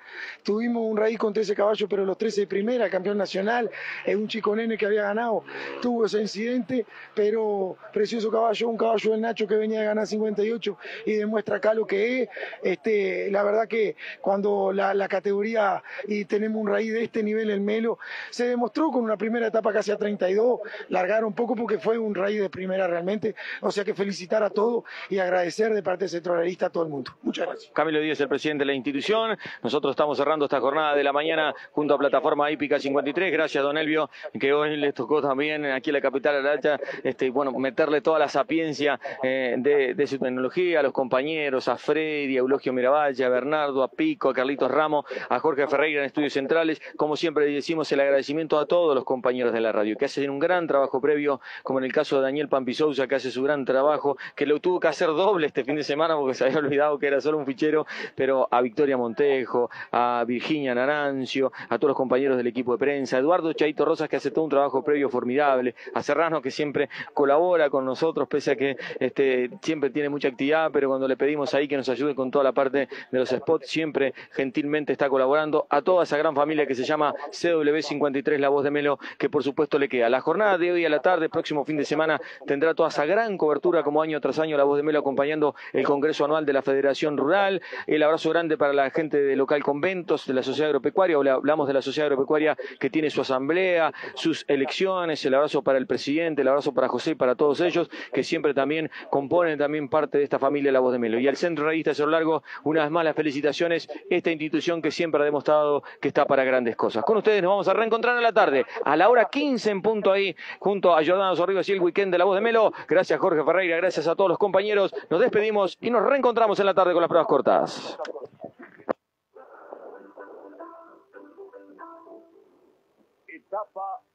Tuvimos un raíz con 13 caballos, pero los 13 de primera, campeón nacional. Es un chico nene que había ganado. Tuvo ese incidente, pero precioso caballo, un caballo del Nacho que venía de ganar 58 y demuestra acá lo que es. Este, la verdad que cuando la, la categoría y tenemos un raíz de este nivel, el Melo, se demostró con una primera etapa casi a 32, largaron poco porque fue un raíz de primera realmente. O sea que felicitar a todos y agradecer de parte del centralista a todo el mundo. Muchas gracias. Camilo Díaz, el presidente de la institución. Nosotros estamos cerrando esta jornada de la mañana junto a Plataforma Hípica 53. Gracias, don Elvio, que hoy les tocó también aquí en la capital Aracha, este, bueno, meterle toda la sapiencia eh, de, de, su tecnología a los compañeros, a Freddy, a Eulogio Miravalle, a Bernardo, a Pico, a Carlitos Ramos, a Jorge Ferreira en Estudios Centrales. Como siempre decimos el agradecimiento a todos los compañeros de la radio que hacen un gran trabajo previo, como en el caso de Daniel Pampisousa, que hace su gran trabajo, que lo tuvo que hacer doble este fin de semana porque se había olvidado que era solo un fichero, pero a Victoria Montejo, a Virginia Narancio, a todos los compañeros del equipo de prensa, a Eduardo Chaito Rosas, que hace todo un trabajo previo formidable, a Serrano, que siempre colabora con nosotros, pese a que este, siempre tiene mucha actividad, pero cuando le pedimos ahí que nos ayude con toda la parte de los spots, siempre gentilmente está colaborando, a toda esa gran familia que se llama CW53, La Voz de Melo, que por supuesto le queda. La jornada de hoy a la tarde, próximo fin de semana, tendrá toda esa gran cobertura como año tras año La Voz de Melo acompañando el Congreso Anual de la Federación Rural. El abrazo grande para la gente de local conventos, de la Sociedad Agropecuaria, hablamos de la Sociedad Agropecuaria que tiene su asamblea, sus elecciones, el abrazo para el presidente, el abrazo para José y para todos ellos, que siempre también componen también parte de esta familia La Voz de Melo. Y al Centro Revista Cerro Largo, una vez más las felicitaciones, esta institución que siempre ha demostrado que está para grandes cosas. Con ustedes nos vamos a reencontrar en la tarde, a la hora 15 en punto ahí, junto a Jordano Sorribas y el weekend de La Voz de Melo. Gracias Jorge Ferreira, gracias a todos los compañeros. Nos despedimos y nos reencontramos en la tarde tarde con las pruebas cortas. Etapa